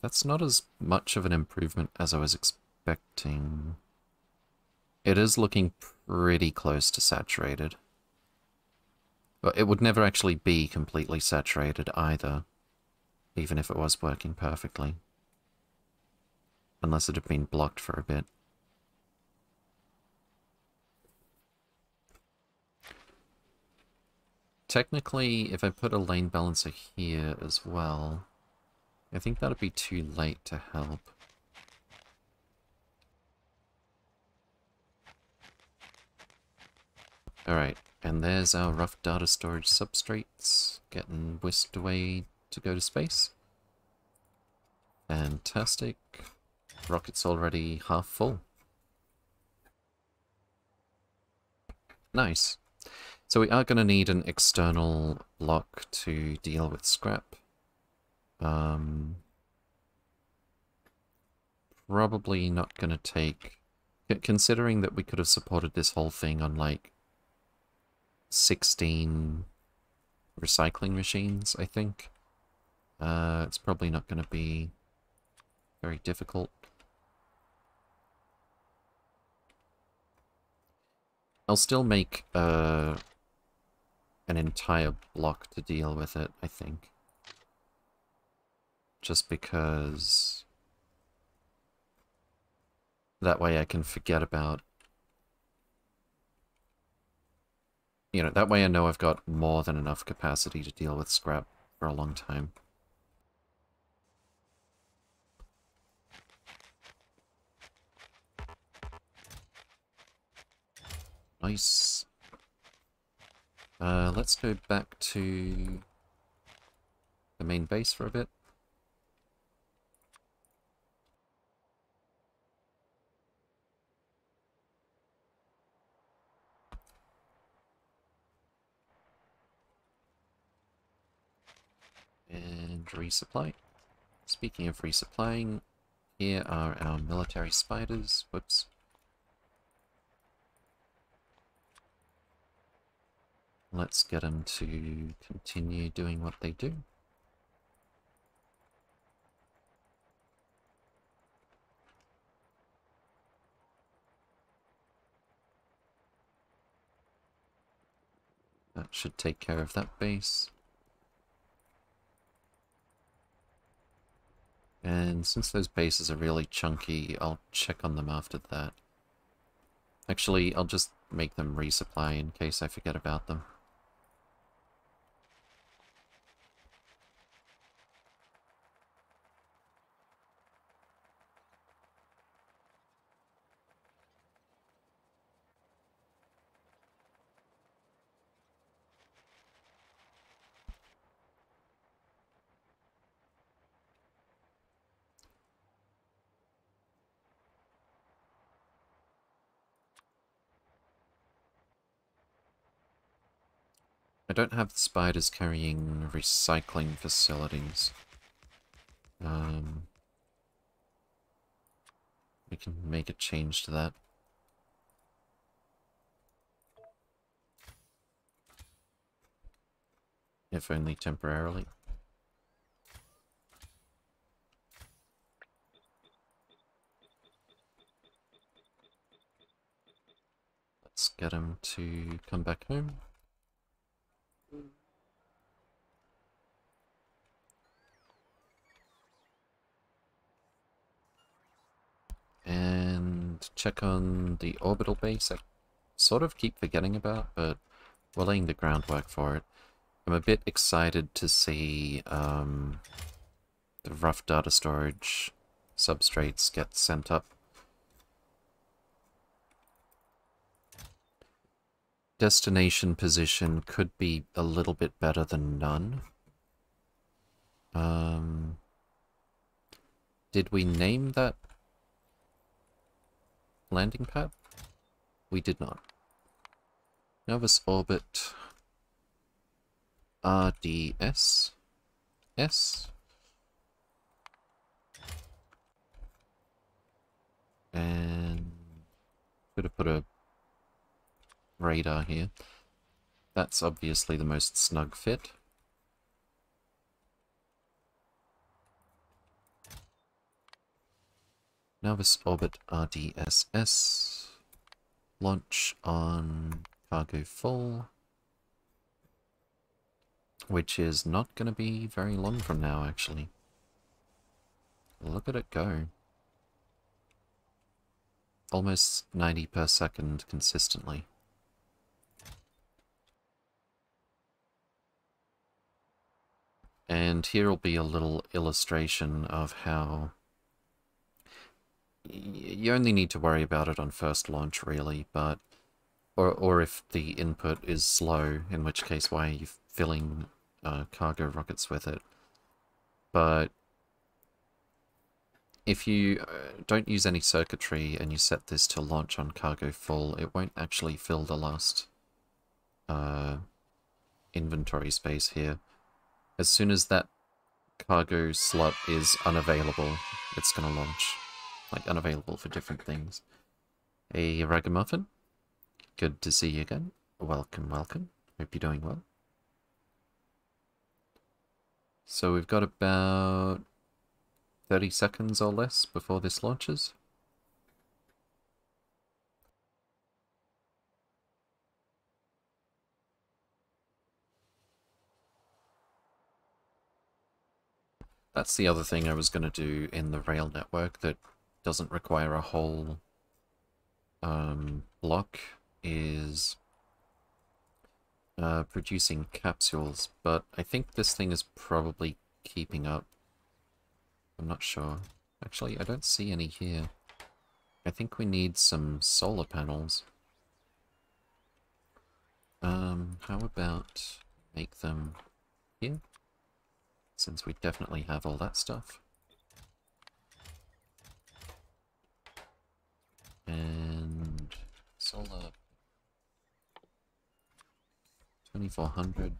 that's not as much of an improvement as I was expecting. It is looking pretty close to saturated. But it would never actually be completely saturated either, even if it was working perfectly. Unless it had been blocked for a bit. Technically, if I put a lane balancer here as well, I think that'd be too late to help. Alright, and there's our rough data storage substrates getting whisked away to go to space. Fantastic. Rocket's already half full. Nice. So we are going to need an external block to deal with scrap. Um, probably not going to take... Considering that we could have supported this whole thing on like 16 recycling machines, I think. Uh, it's probably not going to be very difficult. I'll still make uh, an entire block to deal with it, I think. Just because... That way I can forget about... You know, that way I know I've got more than enough capacity to deal with scrap for a long time. Nice. Uh, let's go back to the main base for a bit. And resupply. Speaking of resupplying, here are our military spiders. Whoops. Let's get them to continue doing what they do. That should take care of that base. And since those bases are really chunky, I'll check on them after that. Actually, I'll just make them resupply in case I forget about them. I don't have spiders carrying recycling facilities. Um, we can make a change to that. If only temporarily. Let's get him to come back home. And check on the orbital base. I sort of keep forgetting about, but we're laying the groundwork for it. I'm a bit excited to see um, the rough data storage substrates get sent up. Destination position could be a little bit better than none. Um, did we name that landing pad? We did not. Nauvis Orbit RDS S and could have put a radar here. That's obviously the most snug fit. Nauvis Orbit RDSS. Launch on cargo full. Which is not going to be very long from now, actually. Look at it go. Almost 90 per second consistently. And here will be a little illustration of how you only need to worry about it on first launch, really, but... Or, or if the input is slow, in which case why are you filling uh, cargo rockets with it? But if you uh, don't use any circuitry and you set this to launch on cargo full, it won't actually fill the last uh, inventory space here. As soon as that cargo slot is unavailable, it's going to launch like unavailable for different things. A ragamuffin, good to see you again. Welcome, welcome. Hope you're doing well. So we've got about 30 seconds or less before this launches. That's the other thing I was going to do in the rail network that doesn't require a whole um, block is uh, producing capsules, but I think this thing is probably keeping up. I'm not sure. Actually, I don't see any here. I think we need some solar panels. Um, how about make them here? Since we definitely have all that stuff. And solar 2400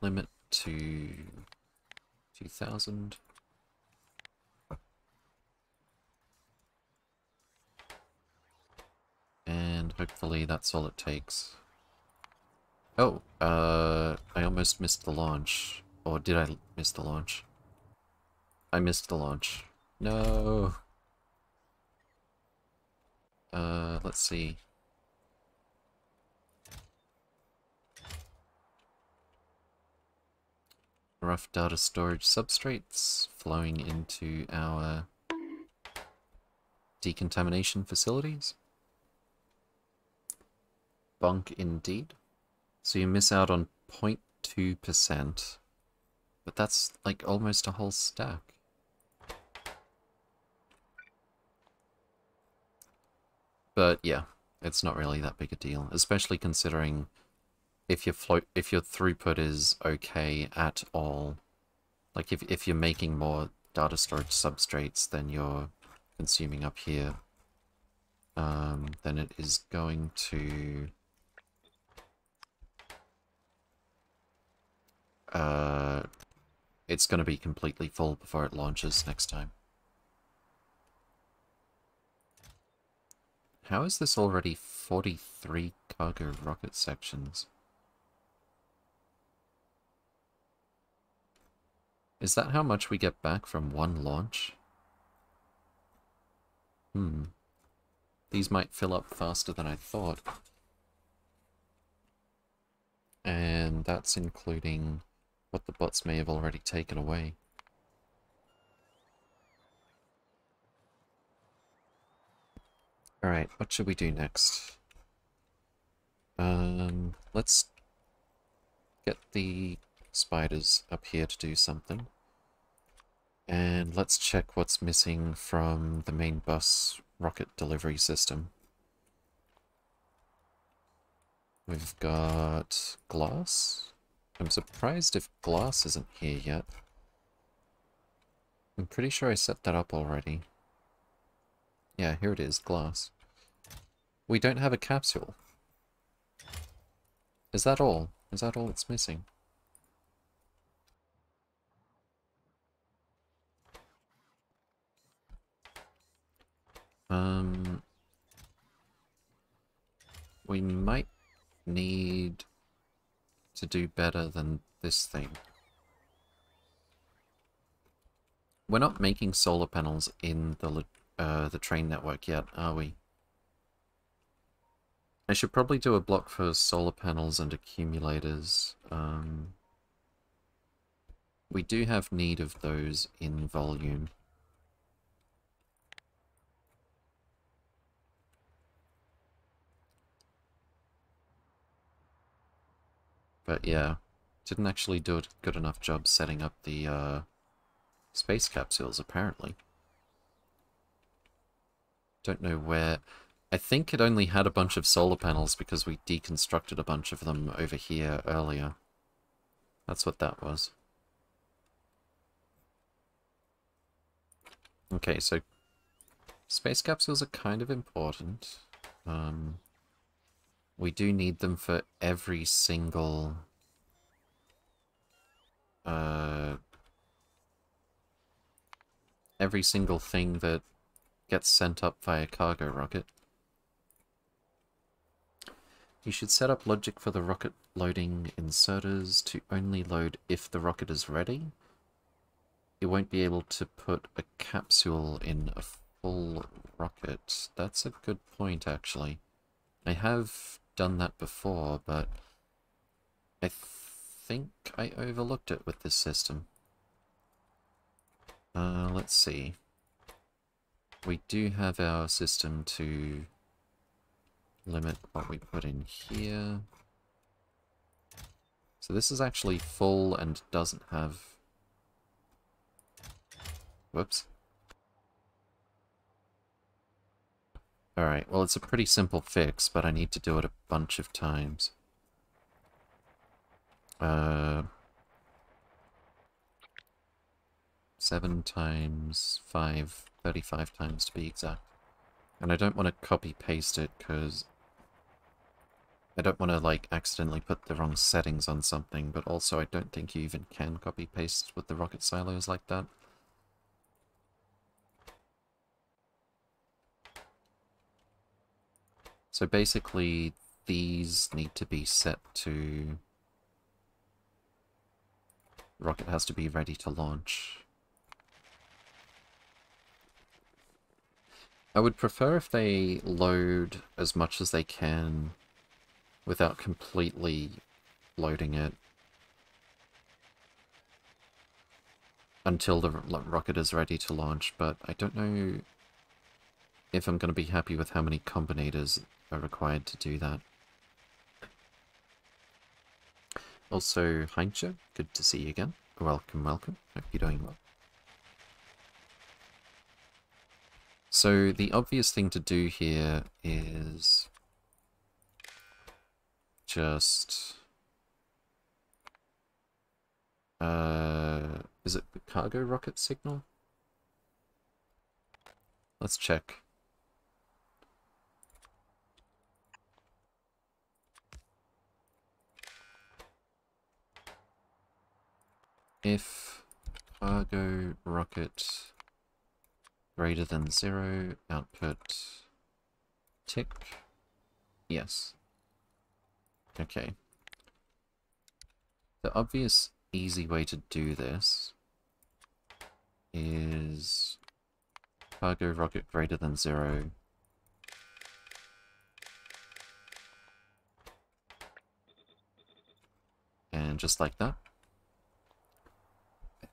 limit to 2000 and hopefully that's all it takes Oh, uh, I almost missed the launch. Or did I miss the launch? I missed the launch. No. Uh, let's see. Rough data storage substrates flowing into our decontamination facilities. Bunk indeed. So you miss out on 0.2%, but that's like almost a whole stack. But yeah, it's not really that big a deal, especially considering if your float if your throughput is okay at all. Like if if you're making more data storage substrates than you're consuming up here, um, then it is going to uh, it's going to be completely full before it launches next time. How is this already 43 cargo rocket sections? Is that how much we get back from one launch? Hmm. These might fill up faster than I thought. And that's including what the bots may have already taken away. Alright, what should we do next? Um, let's get the spiders up here to do something. And let's check what's missing from the main bus rocket delivery system. We've got glass. I'm surprised if glass isn't here yet. I'm pretty sure I set that up already. Yeah, here it is, glass. We don't have a capsule. Is that all? Is that all it's missing? Um, we might need to do better than this thing. We're not making solar panels in the uh, the train network yet, are we? I should probably do a block for solar panels and accumulators. Um, we do have need of those in volume. But yeah, didn't actually do a good enough job setting up the uh, space capsules, apparently. Don't know where... I think it only had a bunch of solar panels because we deconstructed a bunch of them over here earlier. That's what that was. Okay, so space capsules are kind of important. Um, we do need them for every single... Uh, every single thing that gets sent up via cargo rocket. You should set up logic for the rocket loading inserters to only load if the rocket is ready. You won't be able to put a capsule in a full rocket. That's a good point, actually. I have done that before, but I think I overlooked it with this system. Uh, let's see. We do have our system to limit what we put in here. So this is actually full and doesn't have... Whoops. Alright, well it's a pretty simple fix, but I need to do it a bunch of times. Uh, seven times five, 35 times to be exact. And I don't want to copy paste it because I don't want to like accidentally put the wrong settings on something, but also I don't think you even can copy paste with the rocket silos like that. So basically, these need to be set to... Rocket has to be ready to launch. I would prefer if they load as much as they can without completely loading it until the rocket is ready to launch, but I don't know if I'm going to be happy with how many combinators are required to do that. Also, Heinche, good to see you again. Welcome, welcome. Hope you're doing well. So the obvious thing to do here is just... Uh, is it the cargo rocket signal? Let's check. If cargo rocket greater than zero, output tick. Yes. Okay. The obvious easy way to do this is cargo rocket greater than zero. And just like that.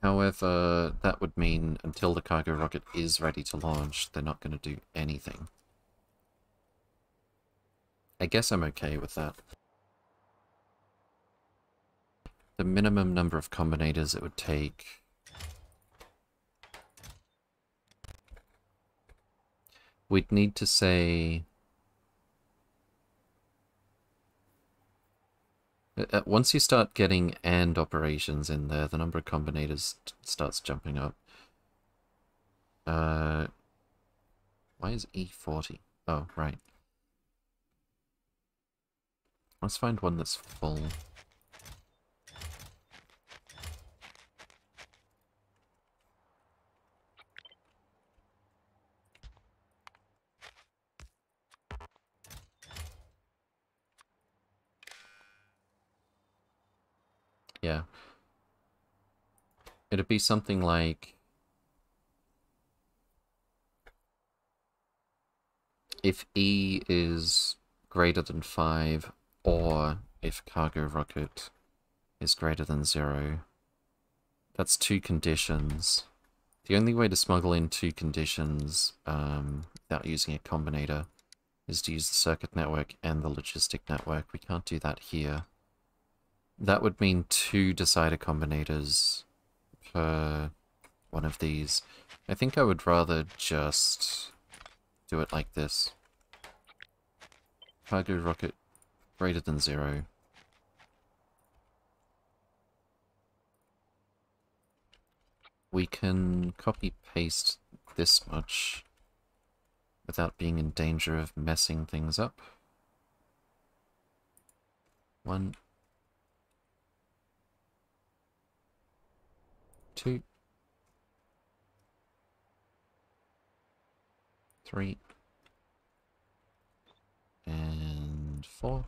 However, that would mean until the cargo rocket is ready to launch, they're not going to do anything. I guess I'm okay with that. The minimum number of combinators it would take... We'd need to say Uh, uh, once you start getting AND operations in there, the number of combinators starts jumping up. Uh, why is E40? Oh, right. Let's find one that's full. Yeah. It'd be something like... If E is greater than 5, or if cargo rocket is greater than 0. That's two conditions. The only way to smuggle in two conditions um, without using a combinator is to use the circuit network and the logistic network. We can't do that here. That would mean two decider combinators per one of these. I think I would rather just do it like this. Cargo rocket greater than zero. We can copy-paste this much without being in danger of messing things up. One, two, three, and four.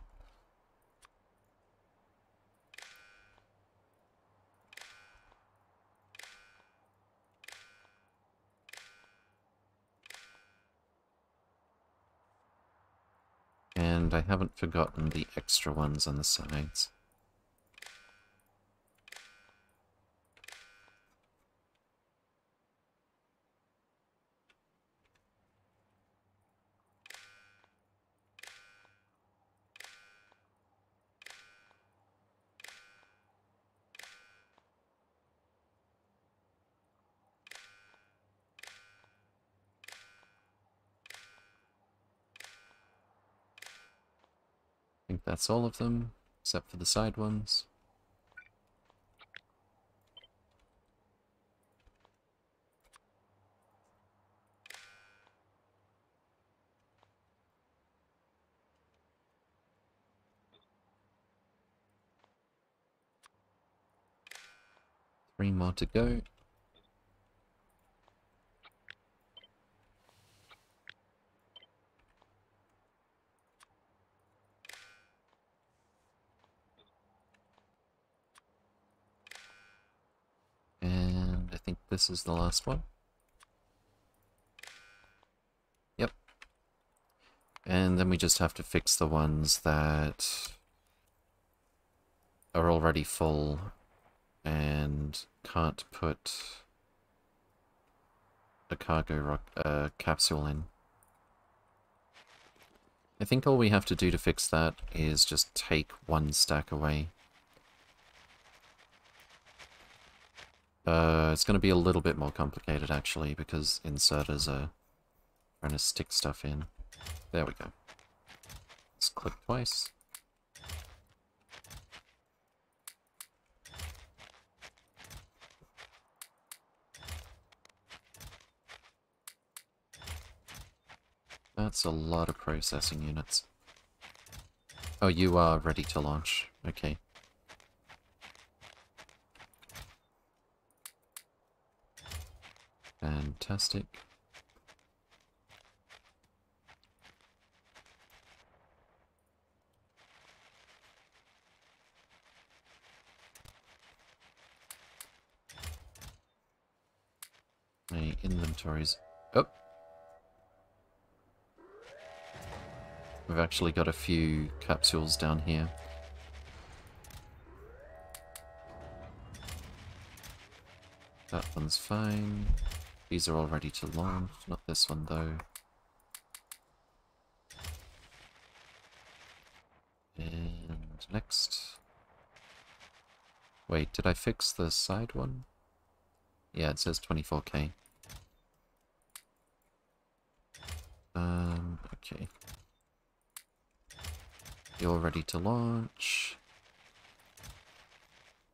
And I haven't forgotten the extra ones on the sides. That's all of them, except for the side ones. Three more to go. think this is the last one. Yep. And then we just have to fix the ones that are already full and can't put a cargo rock, uh, capsule in. I think all we have to do to fix that is just take one stack away. Uh, it's going to be a little bit more complicated actually because inserters are trying to stick stuff in. There we go. Let's click twice. That's a lot of processing units. Oh, you are ready to launch. Okay. Fantastic. My inventories. Oh! We've actually got a few capsules down here. That one's fine. These are all ready to launch, not this one though. And next. Wait, did I fix the side one? Yeah, it says 24k. Um, okay. You're ready to launch.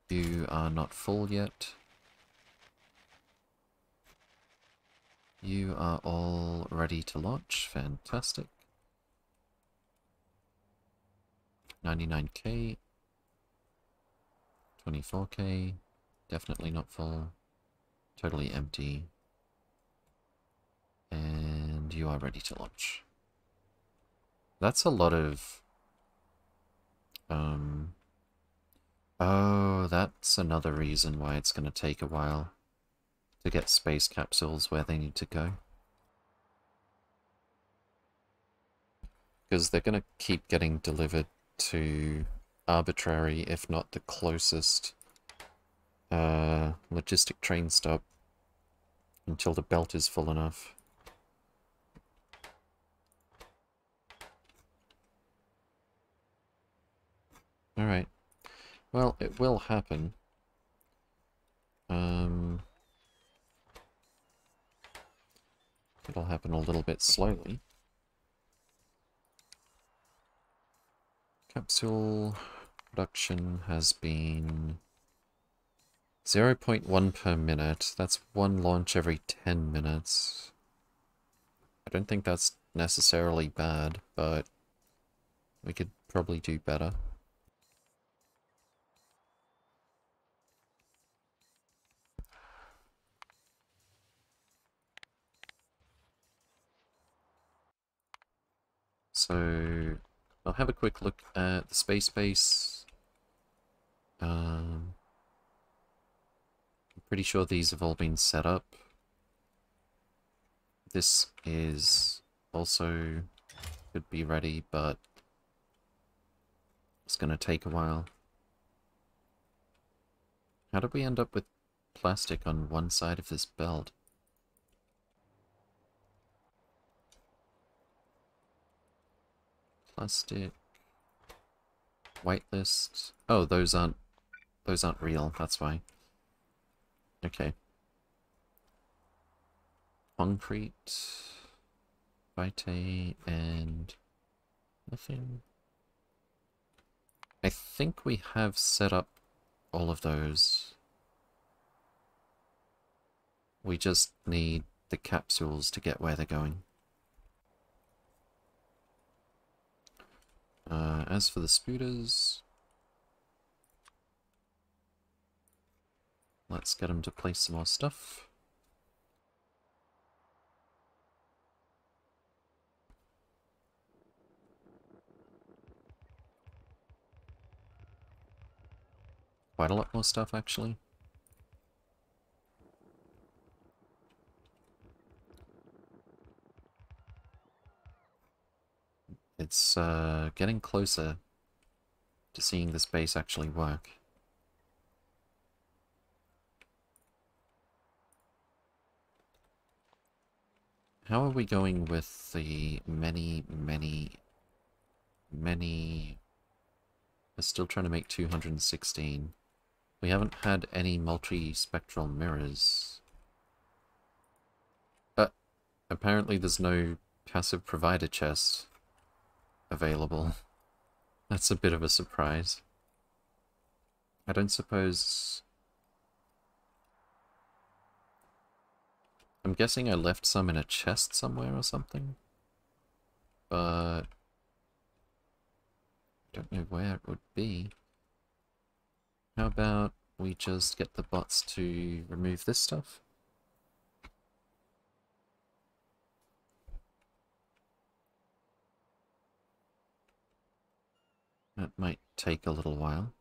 You are not full yet. You are all ready to launch. Fantastic. 99k. 24k. Definitely not full. Totally empty. And you are ready to launch. That's a lot of... Um... Oh, that's another reason why it's going to take a while to get space capsules where they need to go. Because they're going to keep getting delivered to arbitrary, if not the closest, uh, logistic train stop until the belt is full enough. Alright. Well, it will happen. Um... It'll happen a little bit slowly. Capsule production has been 0.1 per minute. That's one launch every 10 minutes. I don't think that's necessarily bad, but we could probably do better. So I'll have a quick look at the space base. Um, I'm pretty sure these have all been set up. This is also could be ready, but it's going to take a while. How did we end up with plastic on one side of this belt? Plastic. Whitelist. Oh, those aren't those aren't real, that's why. Okay. Concrete. Vitae and nothing. I think we have set up all of those. We just need the capsules to get where they're going. Uh, as for the spooters, let's get them to place some more stuff. Quite a lot more stuff, actually. It's uh, getting closer to seeing this base actually work. How are we going with the many, many, many... We're still trying to make 216. We haven't had any multi-spectral mirrors. But apparently there's no passive provider chest available. That's a bit of a surprise. I don't suppose I'm guessing I left some in a chest somewhere or something. But... I don't know where it would be. How about we just get the bots to remove this stuff? That might take a little while.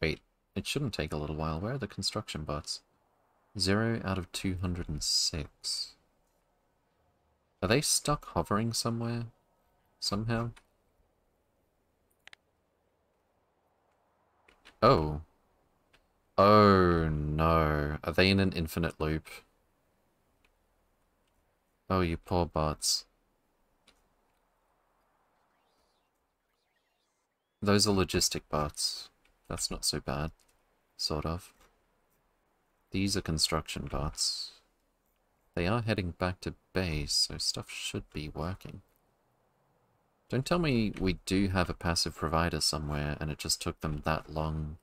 Wait, it shouldn't take a little while. Where are the construction bots? 0 out of 206. Are they stuck hovering somewhere? Somehow? Oh. Oh no. Are they in an infinite loop? Oh, you poor bots. Those are logistic bots. That's not so bad. Sort of. These are construction bots. They are heading back to base, so stuff should be working. Don't tell me we do have a passive provider somewhere and it just took them that long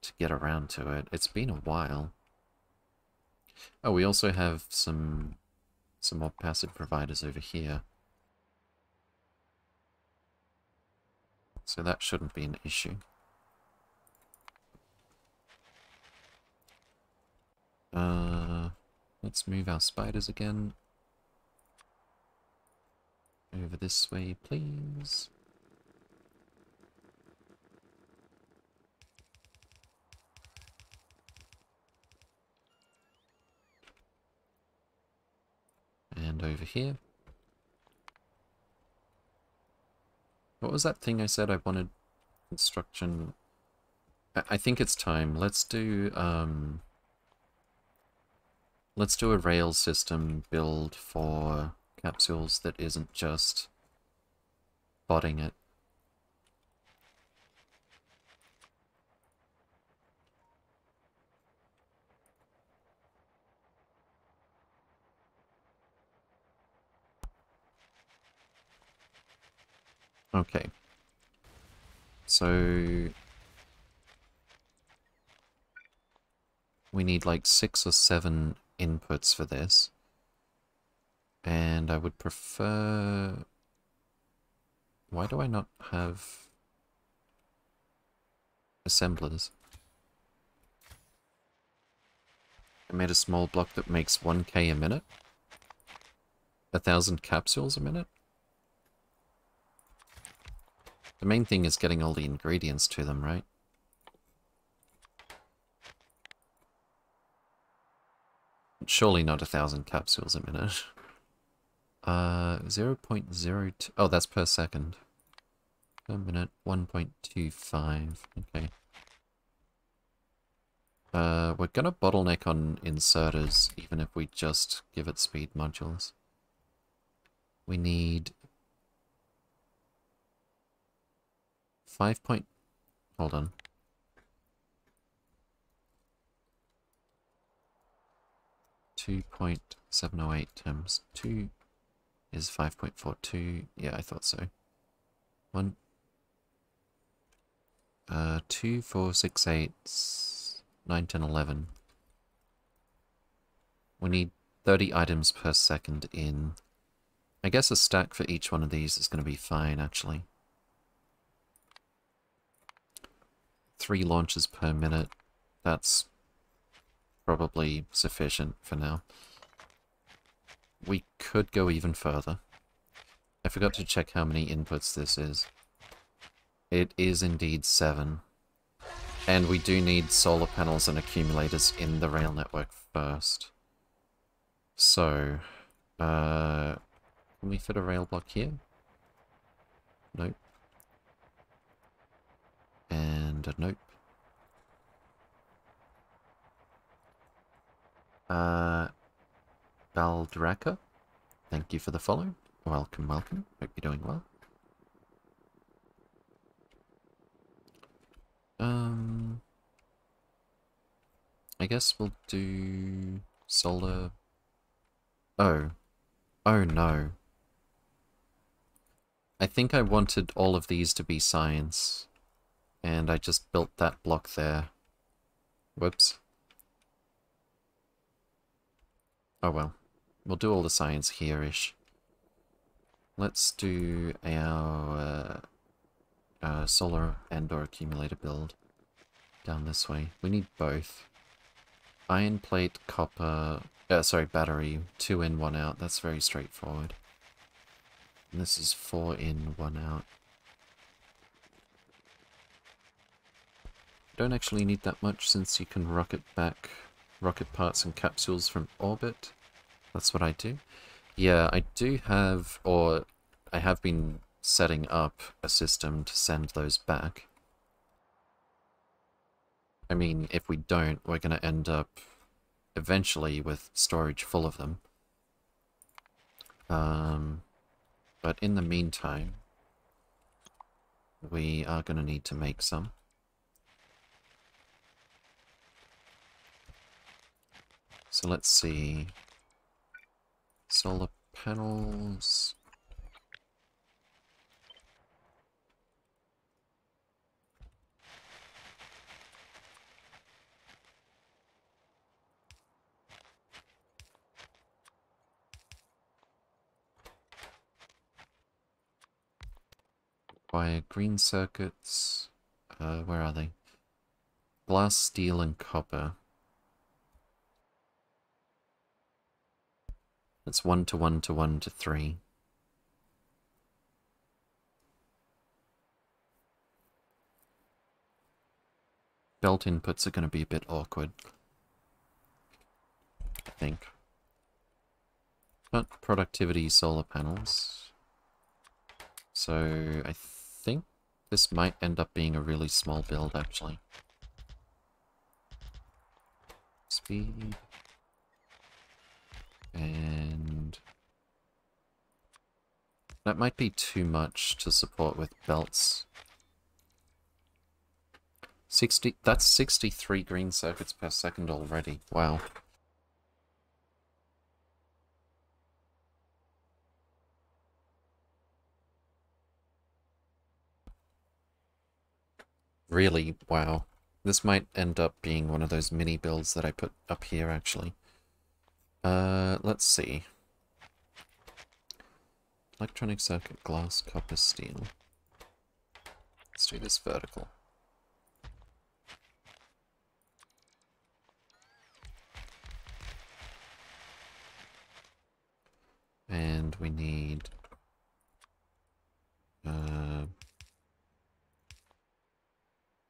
to get around to it. It's been a while. Oh, we also have some some more passive providers over here. So that shouldn't be an issue. Uh, let's move our spiders again. Over this way, please. And over here. What was that thing I said I wanted construction? I, I think it's time. Let's do, um... Let's do a rail system build for capsules that isn't just botting it. Okay. So... We need like six or seven inputs for this. And I would prefer... Why do I not have assemblers? I made a small block that makes 1k a minute? A thousand capsules a minute? The main thing is getting all the ingredients to them, right? Surely not a thousand capsules a minute. (laughs) Uh, 0 0.02... Oh, that's per second. Per minute, 1.25. Okay. Uh, we're gonna bottleneck on inserters, even if we just give it speed modules. We need... 5 point... Hold on. 2.708 times 2 is 5.42. Yeah, I thought so. 1, uh, 2, 4, 6, 8, 9, 10, 11. We need 30 items per second in. I guess a stack for each one of these is going to be fine, actually. Three launches per minute. That's probably sufficient for now. We could go even further. I forgot to check how many inputs this is. It is indeed seven. And we do need solar panels and accumulators in the rail network first. So, uh, can we fit a rail block here? Nope. And nope. Uh, Baldraka, thank you for the follow. Welcome, welcome. Hope you're doing well. Um, I guess we'll do solar. Oh. Oh no. I think I wanted all of these to be science. And I just built that block there. Whoops. Oh well. We'll do all the science here-ish. Let's do our uh, uh, solar and or accumulator build down this way. We need both. Iron plate, copper, uh, sorry, battery, two in, one out. That's very straightforward. And this is four in, one out. Don't actually need that much since you can rocket back rocket parts and capsules from orbit. That's what I do. Yeah, I do have, or I have been setting up a system to send those back. I mean, if we don't, we're going to end up eventually with storage full of them. Um, but in the meantime, we are going to need to make some. So let's see. Solar panels. Wire green circuits. Uh, where are they? Glass, steel, and copper. That's one to one to one to three. Belt inputs are going to be a bit awkward. I think. But productivity solar panels. So I think this might end up being a really small build actually. Speed. And that might be too much to support with belts. 60, that's 63 green circuits per second already. Wow. Really, wow. This might end up being one of those mini builds that I put up here, actually. Uh, let's see. Electronic circuit, glass, copper, steel. Let's do this vertical. And we need... Uh,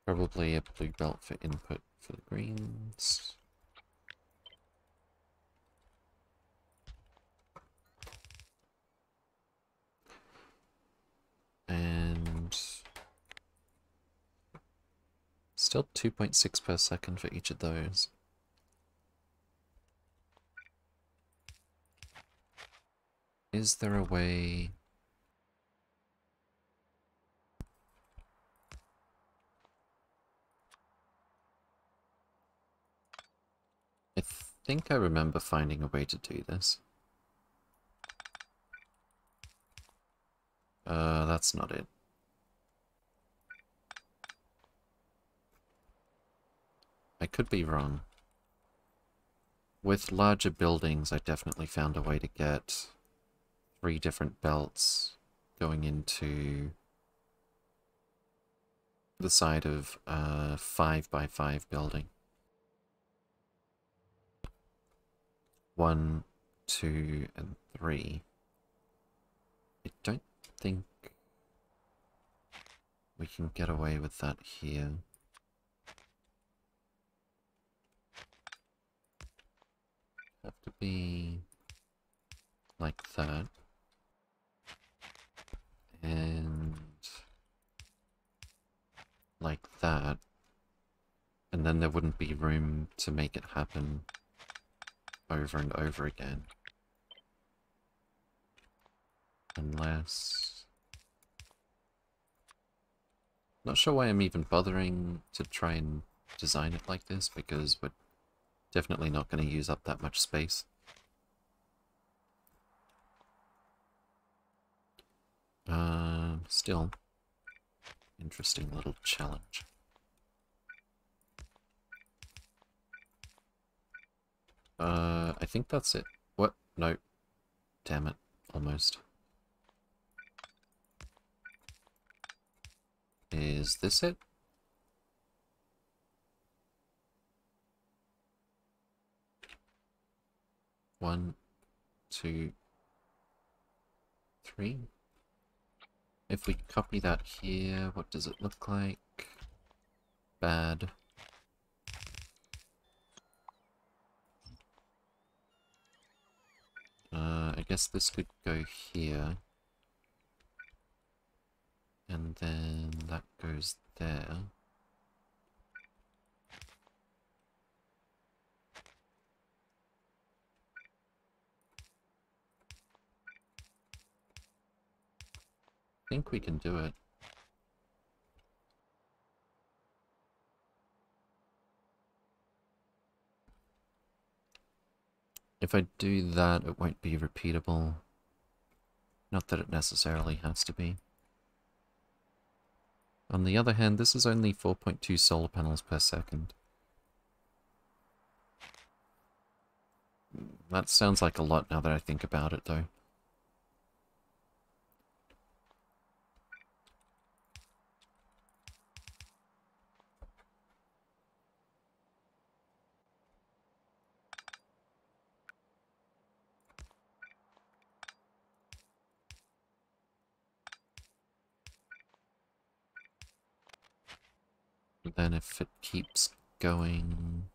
probably a blue belt for input for the greens. And still 2.6 per second for each of those. Is there a way... I think I remember finding a way to do this. Uh, that's not it. I could be wrong. With larger buildings, I definitely found a way to get three different belts going into the side of a 5 by 5 building. One, two, and three. I don't think we can get away with that here. Have to be like that. And like that. And then there wouldn't be room to make it happen over and over again. Unless... Not sure why I'm even bothering to try and design it like this, because we're definitely not going to use up that much space. Uh, still, interesting little challenge. Uh, I think that's it. What? No. Damn it. Almost. Is this it? One, two, three. If we copy that here, what does it look like? Bad. Uh, I guess this could go here. And then that goes there. I think we can do it. If I do that, it won't be repeatable. Not that it necessarily has to be. On the other hand, this is only 4.2 solar panels per second. That sounds like a lot now that I think about it, though. Then if it keeps going,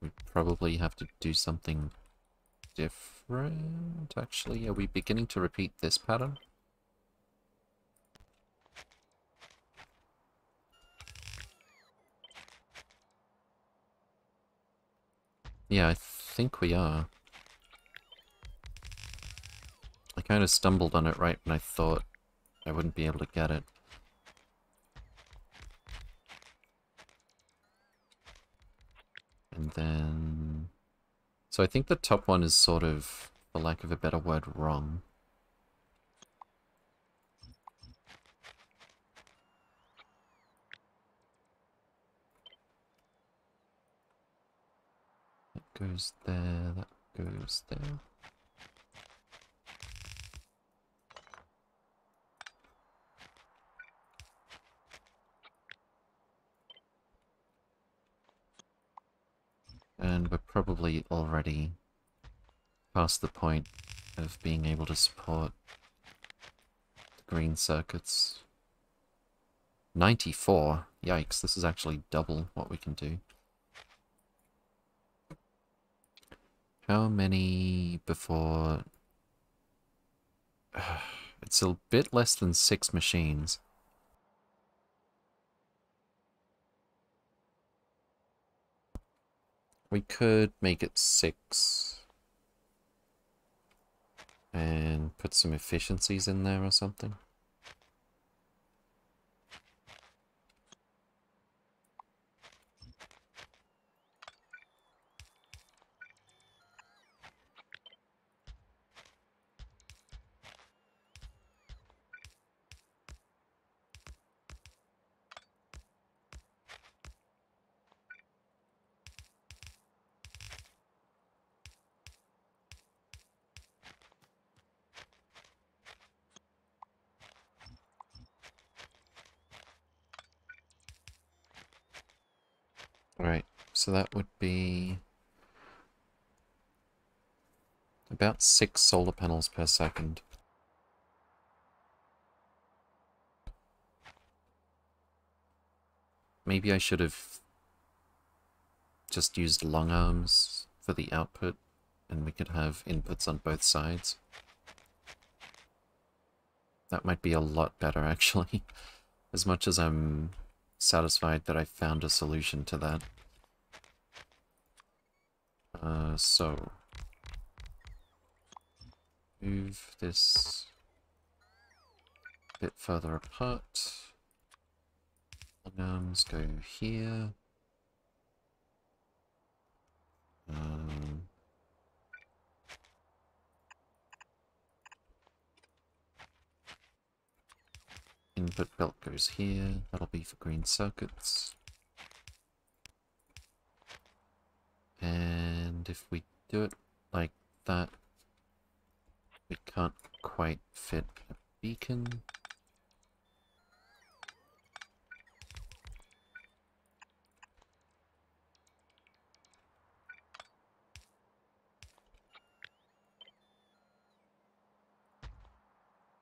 we probably have to do something different. Actually, are we beginning to repeat this pattern? Yeah, I think we are. I kind of stumbled on it right when I thought I wouldn't be able to get it. And then... So I think the top one is sort of, for lack of a better word, wrong. That goes there, that goes there. And we're probably already past the point of being able to support the green circuits. 94? Yikes, this is actually double what we can do. How many before... (sighs) It's a bit less than six machines. We could make it six. And put some efficiencies in there or something. Right, so that would be about six solar panels per second. Maybe I should have just used long arms for the output and we could have inputs on both sides. That might be a lot better (laughs) actually. As much as I'm satisfied that I found a solution to that. Uh, so... Move this a bit further apart. Arms go here. Um, input belt goes here. That'll be for green circuits. And if we do it like that, we can't quite fit a beacon.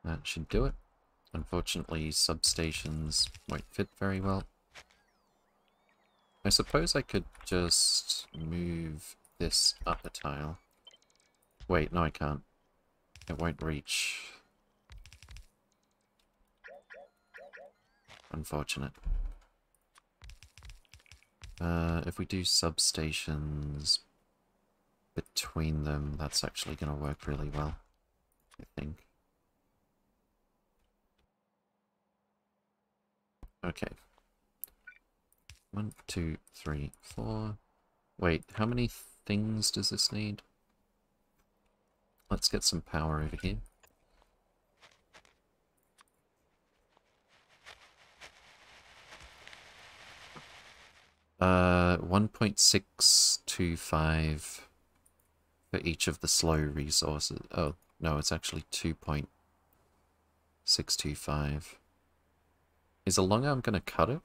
That should do it. Unfortunately, substations won't fit very well. I suppose I could just move this up a tile. Wait, no I can't. It won't reach. Unfortunate. Uh, if we do substations between them, that's actually going to work really well, I think. Okay. One, two, three, four. Wait, how many things does this need? Let's get some power over here. Uh, 1.625 for each of the slow resources. Oh, no, it's actually 2.625. Is a long arm going to cut it?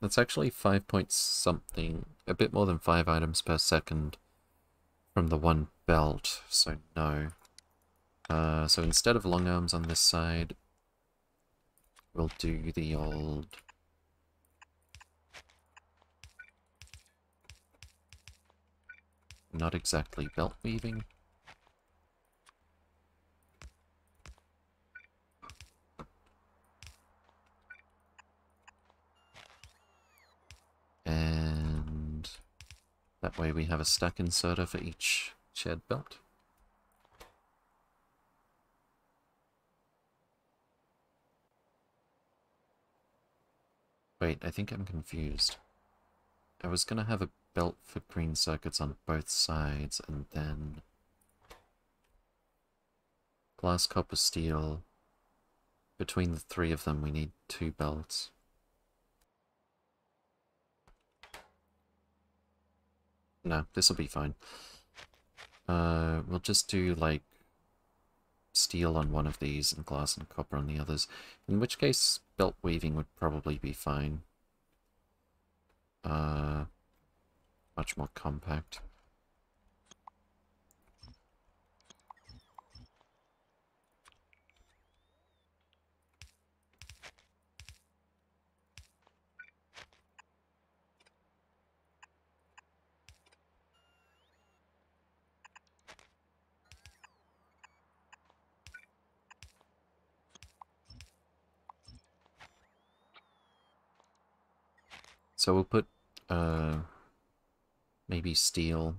That's actually 5 point something, a bit more than 5 items per second from the one belt, so no. Uh, so instead of long arms on this side, we'll do the old... Not exactly belt weaving. And that way we have a stack inserter for each shared belt. Wait, I think I'm confused. I was gonna have a belt for green circuits on both sides, and then... Glass, copper, steel. Between the three of them, we need two belts. No, this'll be fine. Uh, we'll just do, like, steel on one of these and glass and copper on the others. In which case, belt weaving would probably be fine. Uh, much more compact. So we'll put, uh, maybe steel,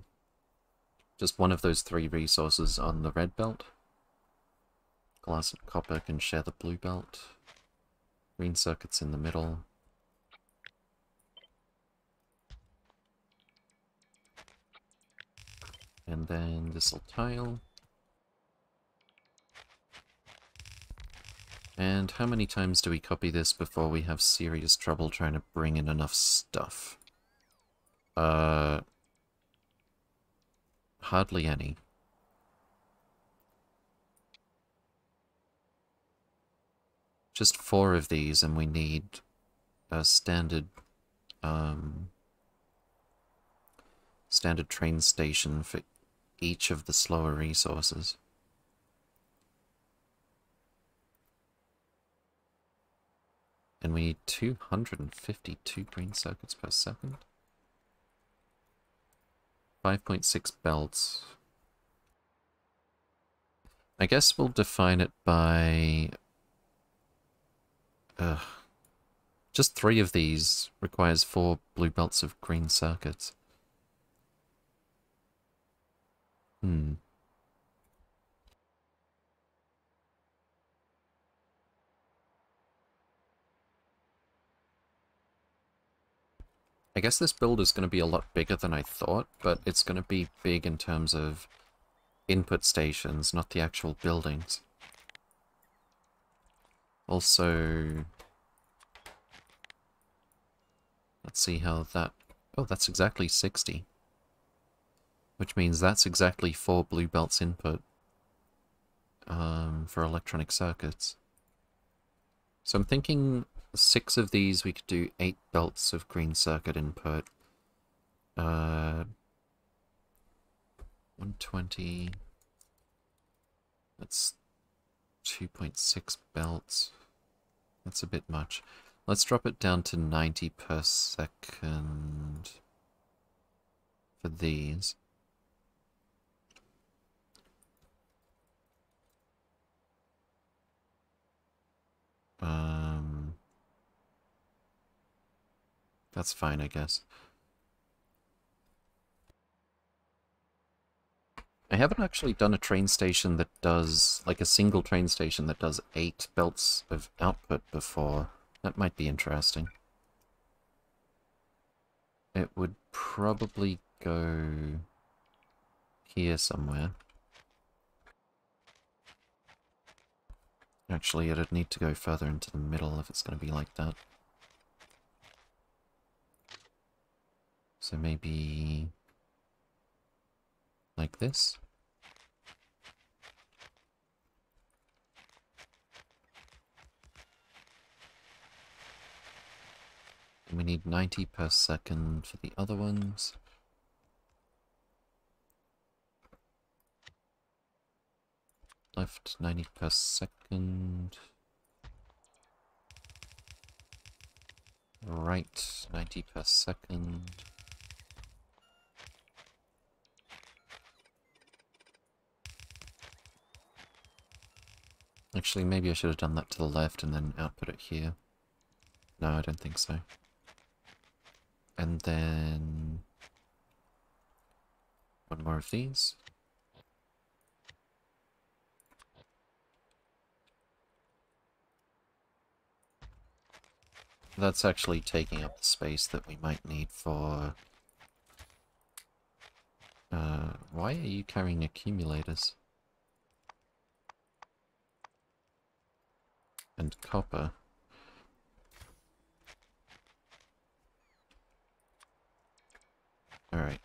just one of those three resources on the red belt. Glass and copper can share the blue belt. Green circuits in the middle. And then this will tile. And how many times do we copy this before we have serious trouble trying to bring in enough stuff? Uh... Hardly any. Just four of these and we need a standard, um... Standard train station for each of the slower resources. And we need 252 green circuits per second. 5.6 belts. I guess we'll define it by Just three of these requires four blue belts of green circuits. Hmm. I guess this build is going to be a lot bigger than I thought, but it's going to be big in terms of input stations, not the actual buildings. Also, let's see how that... Oh, that's exactly 60. Which means that's exactly four blue belts input um, for electronic circuits. So I'm thinking six of these, we could do eight belts of green circuit input. Uh, 120. That's 2.6 belts. That's a bit much. Let's drop it down to 90 per second for these. Um, that's fine, I guess. I haven't actually done a train station that does, like a single train station that does eight belts of output before. That might be interesting. It would probably go here somewhere. Actually, it'd need to go further into the middle if it's going to be like that. So maybe... like this? And we need 90 per second for the other ones. Left 90 per second. Right 90 per second. Actually, maybe I should have done that to the left and then output it here. No, I don't think so. And then... One more of these. That's actually taking up the space that we might need for... Uh, why are you carrying accumulators? And copper. Alright.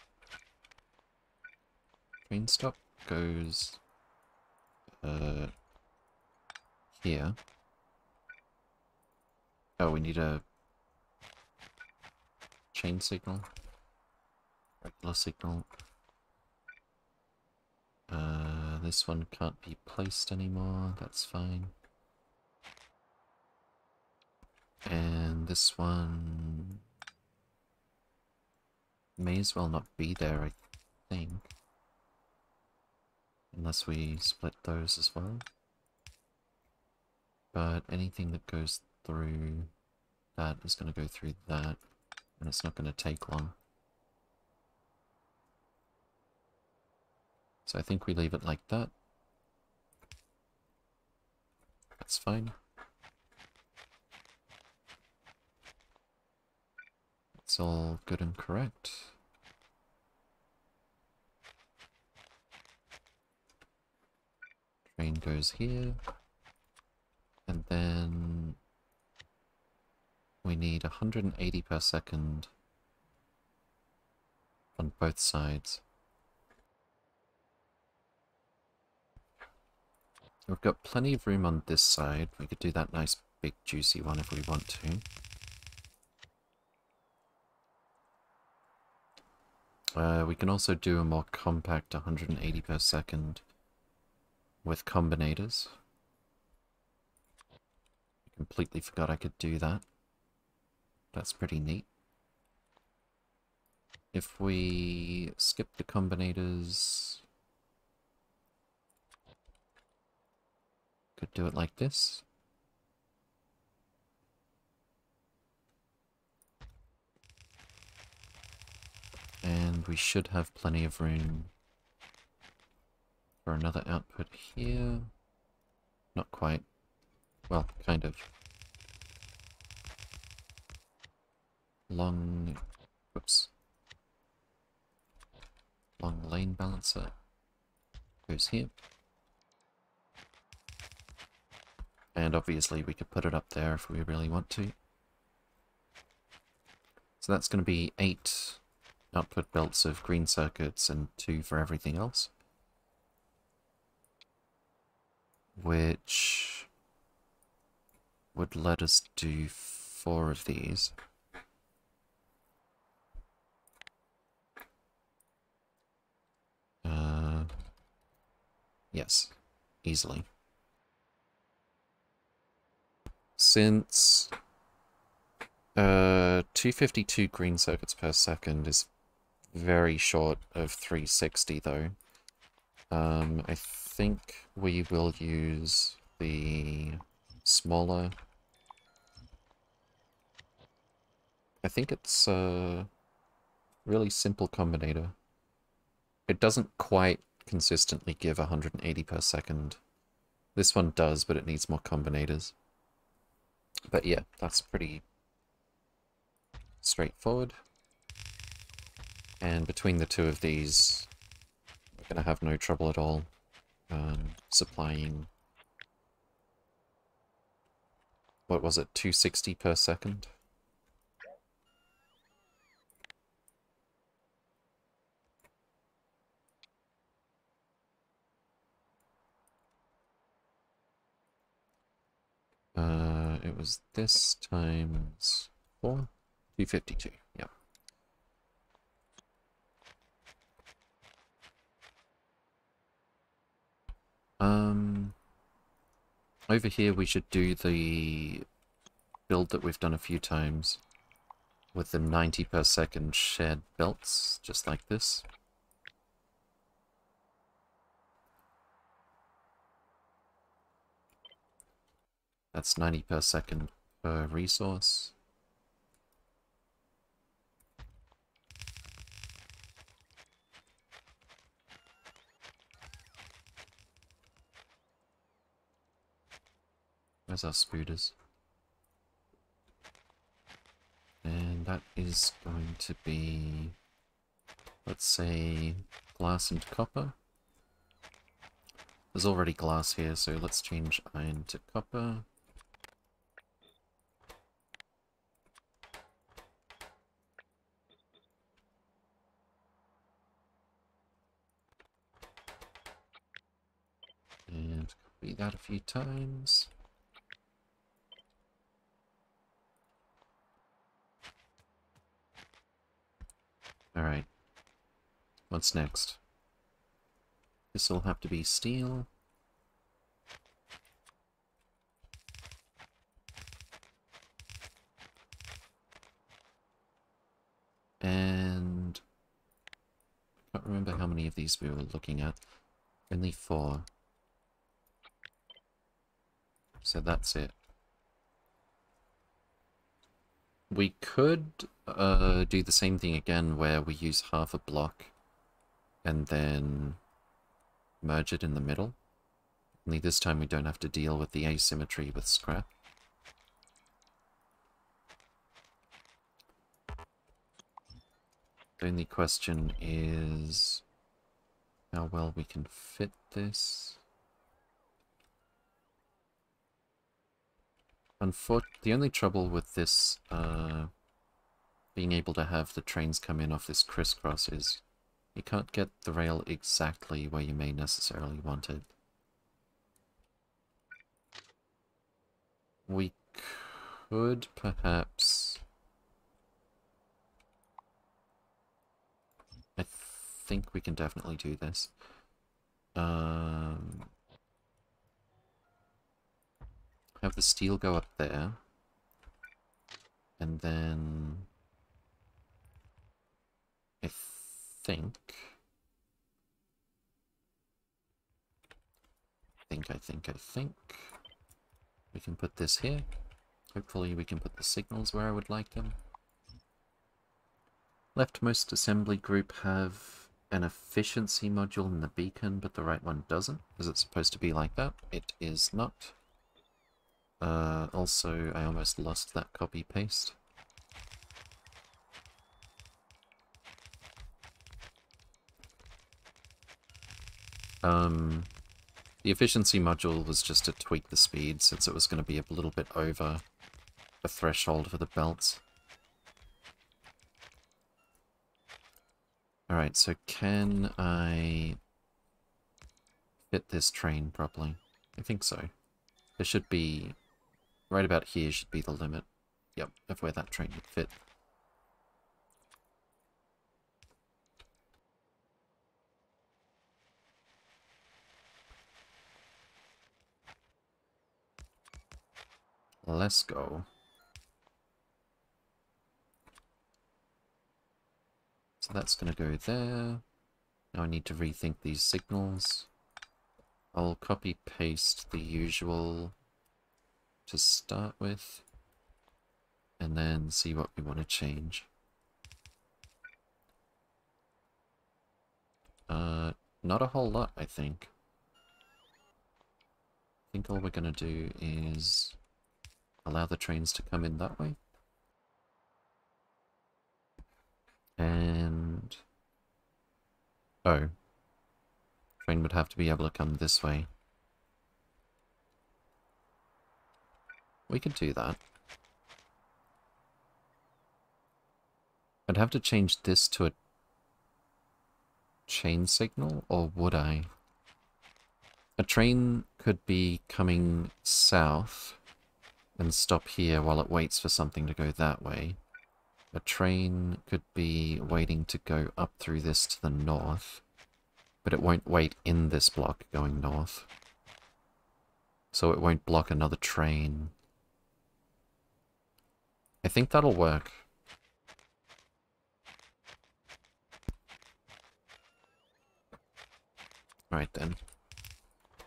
Train stop goes... Uh... Here. Oh, we need a chain signal. Regular signal. Uh, this one can't be placed anymore, that's fine. And this one may as well not be there, I think. Unless we split those as well. But anything that goes through that is going to go through that, and it's not going to take long. So I think we leave it like that. That's fine. All good and correct. Train goes here. And then we need 180 per second on both sides. We've got plenty of room on this side. We could do that nice big juicy one if we want to. Uh, we can also do a more compact 180 per second with combinators. I completely forgot I could do that. That's pretty neat. If we skip the combinators... Could do it like this. And we should have plenty of room for another output here. Not quite. Well, kind of. Long... Whoops. Long lane balancer goes here. And obviously we could put it up there if we really want to. So that's going to be eight output belts of green circuits and two for everything else. Which would let us do four of these. Uh, yes, easily. Since uh, 252 green circuits per second is very short of 360 though, um, I think we will use the smaller... I think it's a really simple combinator. It doesn't quite consistently give 180 per second. This one does, but it needs more combinators. But yeah, that's pretty straightforward. And between the two of these, we're going to have no trouble at all um, supplying... What was it, 260 per second? Uh, it was this times 4? 252, yeah. Um, over here we should do the build that we've done a few times with the 90 per second shared belts, just like this. That's 90 per second per resource. Where's our spooters? And that is going to be, let's say, glass and copper. There's already glass here, so let's change iron to copper. And copy that a few times. Alright. What's next? This will have to be steel. And... I can't remember how many of these we were looking at. Only four. So that's it. We could uh, do the same thing again where we use half a block and then merge it in the middle. Only this time we don't have to deal with the asymmetry with scrap. The only question is how well we can fit this. Unfor the only trouble with this, uh, being able to have the trains come in off this crisscross is you can't get the rail exactly where you may necessarily want it. We could perhaps... I think we can definitely do this. Um, have the steel go up there. And then... I think... I think, I think, I think... We can put this here. Hopefully we can put the signals where I would like them. Leftmost assembly group have an efficiency module in the beacon, but the right one doesn't. Is it supposed to be like that? It is not. Uh, also, I almost lost that copy-paste. Um, the efficiency module was just to tweak the speed since it was going to be a little bit over the threshold for the belts. Alright, so can I fit this train properly? I think so. There should be... Right about here should be the limit. Yep, of where that train would fit. Let's go. So that's going to go there. Now I need to rethink these signals. I'll copy paste the usual to start with. And then see what we want to change. Uh, not a whole lot, I think. I think all we're going to do is allow the trains to come in that way. And... Oh. Train would have to be able to come this way. We could do that. I'd have to change this to a chain signal, or would I? A train could be coming south and stop here while it waits for something to go that way. A train could be waiting to go up through this to the north, but it won't wait in this block going north. So it won't block another train. I think that'll work. Right then.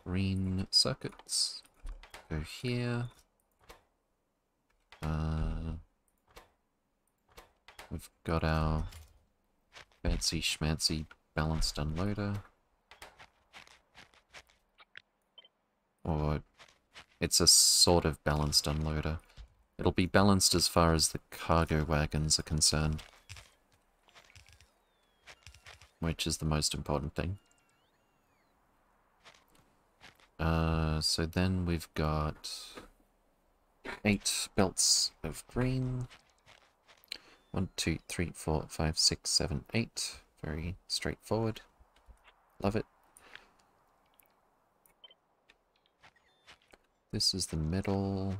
Green circuits. Go here. Uh, we've got our fancy schmancy balanced unloader. Or it's a sort of balanced unloader. It'll be balanced as far as the cargo wagons are concerned. Which is the most important thing. Uh, so then we've got eight belts of green. One, two, three, four, five, six, seven, eight. Very straightforward. Love it. This is the middle.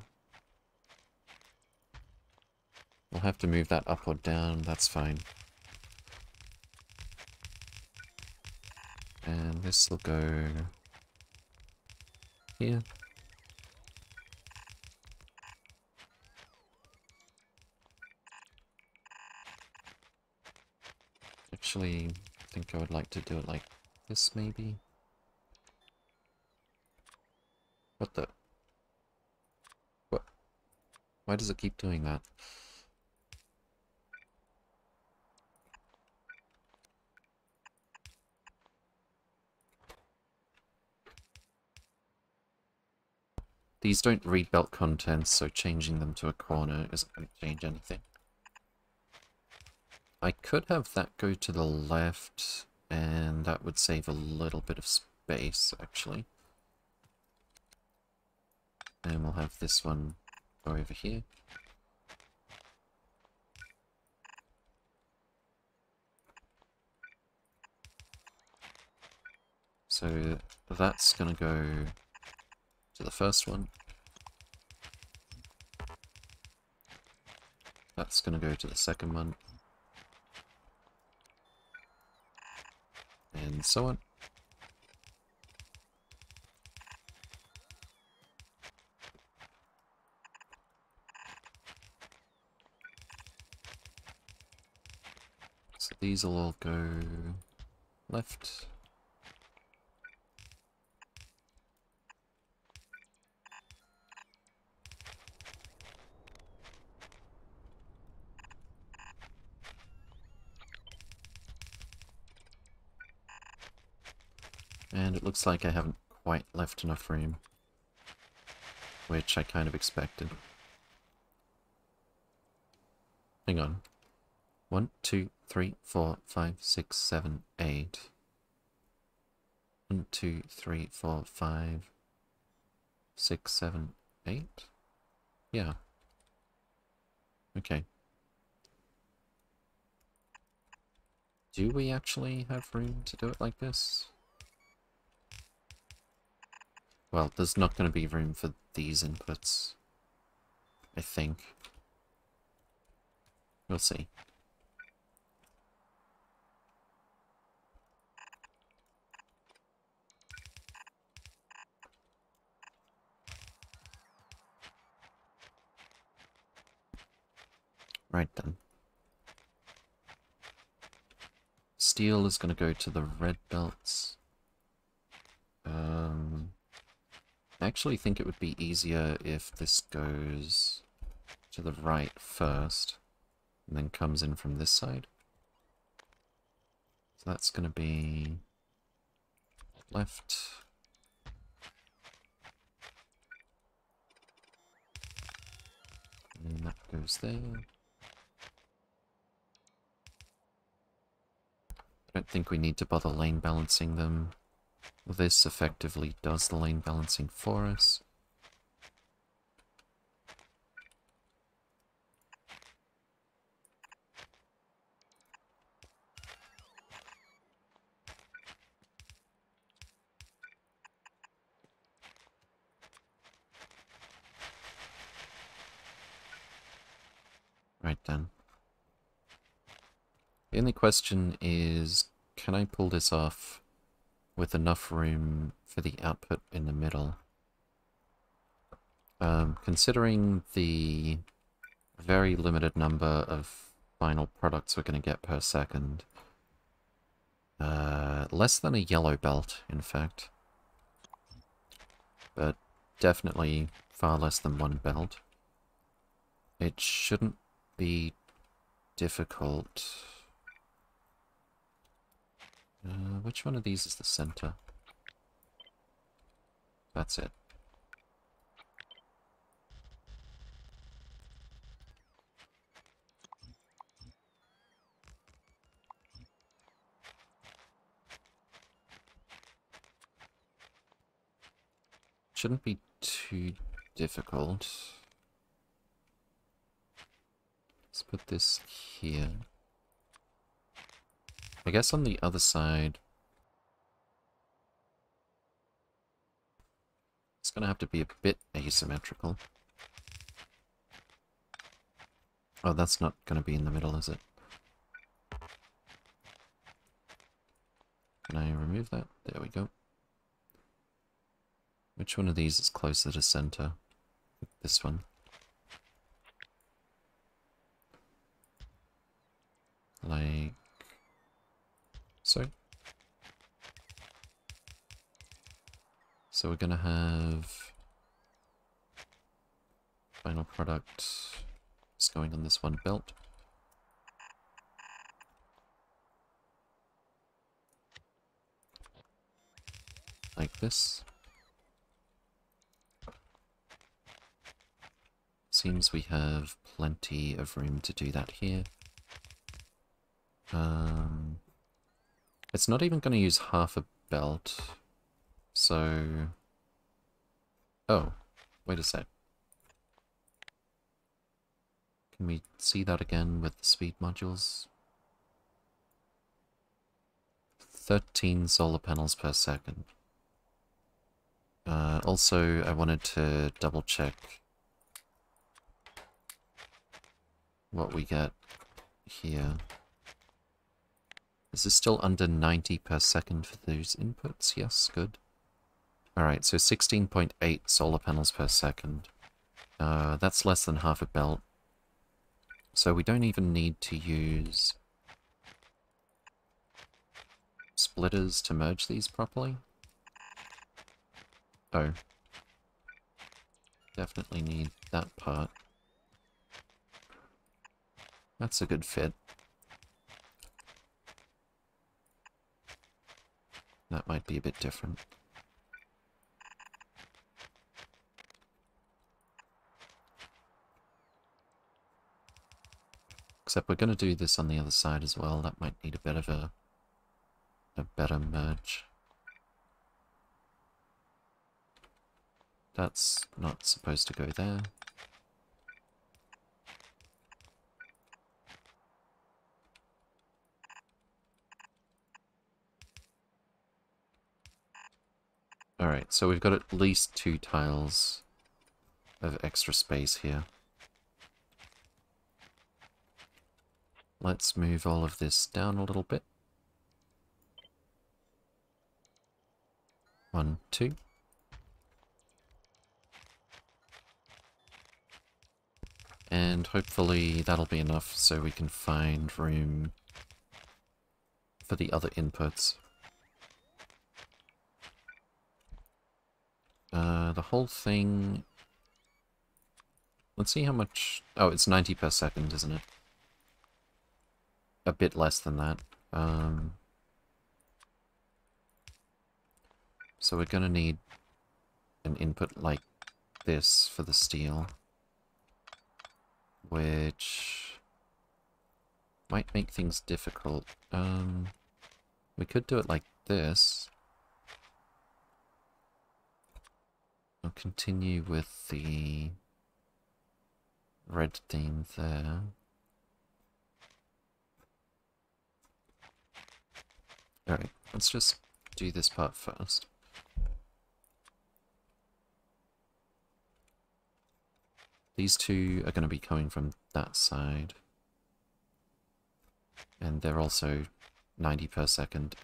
We'll have to move that up or down, that's fine. And this will go here. Actually, I think I would like to do it like this, maybe? What the? What? Why does it keep doing that? These don't read belt contents, so changing them to a corner isn't going to change anything. I could have that go to the left, and that would save a little bit of space, actually. And we'll have this one go over here. So that's going to go to the first one. That's going to go to the second one. and so on. So these will all go left. And it looks like I haven't quite left enough room. Which I kind of expected. Hang on. One, two, three, four, five, six, seven, eight. One, two, three, four, five, six, seven, eight? Yeah. Okay. Do we actually have room to do it like this? Well, there's not going to be room for these inputs. I think. We'll see. Right then. Steel is going to go to the red belts. Um, I actually think it would be easier if this goes to the right first, and then comes in from this side. So that's going to be left. And then that goes there. I don't think we need to bother lane balancing them. This effectively does the lane balancing for us. Right then. The only question is, can I pull this off with enough room for the output in the middle? Um, considering the very limited number of final products we're going to get per second, uh, less than a yellow belt, in fact, but definitely far less than one belt. It shouldn't be difficult uh, which one of these is the center? That's it. Shouldn't be too difficult. Let's put this here. I guess on the other side... It's gonna have to be a bit asymmetrical. Oh, that's not gonna be in the middle, is it? Can I remove that? There we go. Which one of these is closer to center? This one. Like so. So we're going to have final product is going on this one belt. Like this. Seems we have plenty of room to do that here. Um, it's not even going to use half a belt. So... Oh, wait a sec. Can we see that again with the speed modules? 13 solar panels per second. Uh, also, I wanted to double check what we get here. Is this still under 90 per second for those inputs? Yes, good. Alright, so 16.8 solar panels per second. Uh, that's less than half a belt. So we don't even need to use splitters to merge these properly. Oh. Definitely need that part. That's a good fit. That might be a bit different. Except we're going to do this on the other side as well. That might need a bit of a, a better merge. That's not supposed to go there. Alright, so we've got at least two tiles of extra space here. Let's move all of this down a little bit. One, two. And hopefully that'll be enough so we can find room for the other inputs. Uh, the whole thing... Let's see how much... Oh, it's 90 per second, isn't it? A bit less than that. Um, so we're going to need an input like this for the steel. Which might make things difficult. Um, we could do it like this. I'll continue with the red theme there. Alright, let's just do this part first. These two are going to be coming from that side. And they're also 90 per second.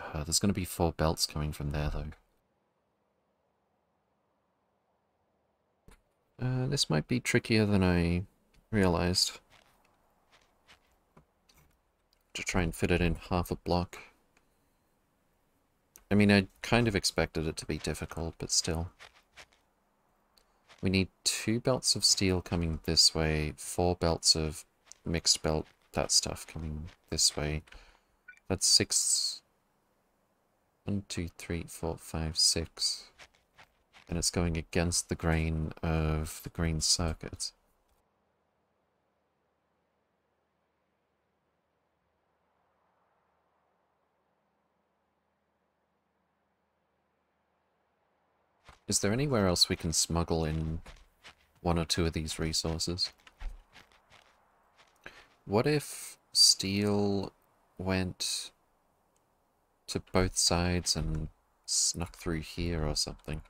Uh, there's going to be four belts coming from there, though. Uh, this might be trickier than I realized. To try and fit it in half a block. I mean, I kind of expected it to be difficult, but still. We need two belts of steel coming this way, four belts of mixed belt, that stuff coming this way. That's six one, two, three, four, five, six. And it's going against the grain of the green circuit. Is there anywhere else we can smuggle in one or two of these resources? What if steel went to both sides and snuck through here or something.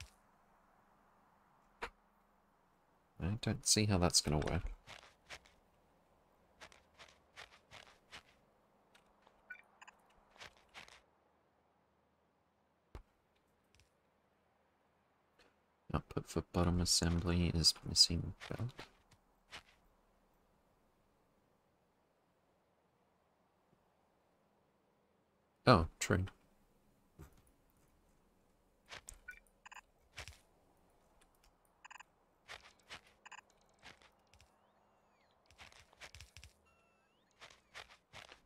I don't see how that's going to work. Output for bottom assembly is missing belt. Oh, true.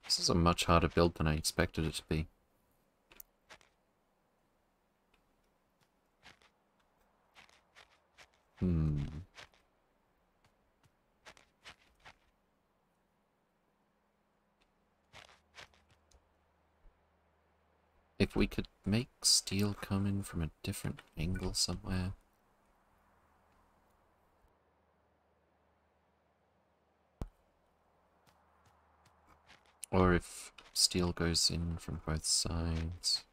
This is a much harder build than I expected it to be. Hmm. If we could make steel come in from a different angle somewhere. Or if steel goes in from both sides.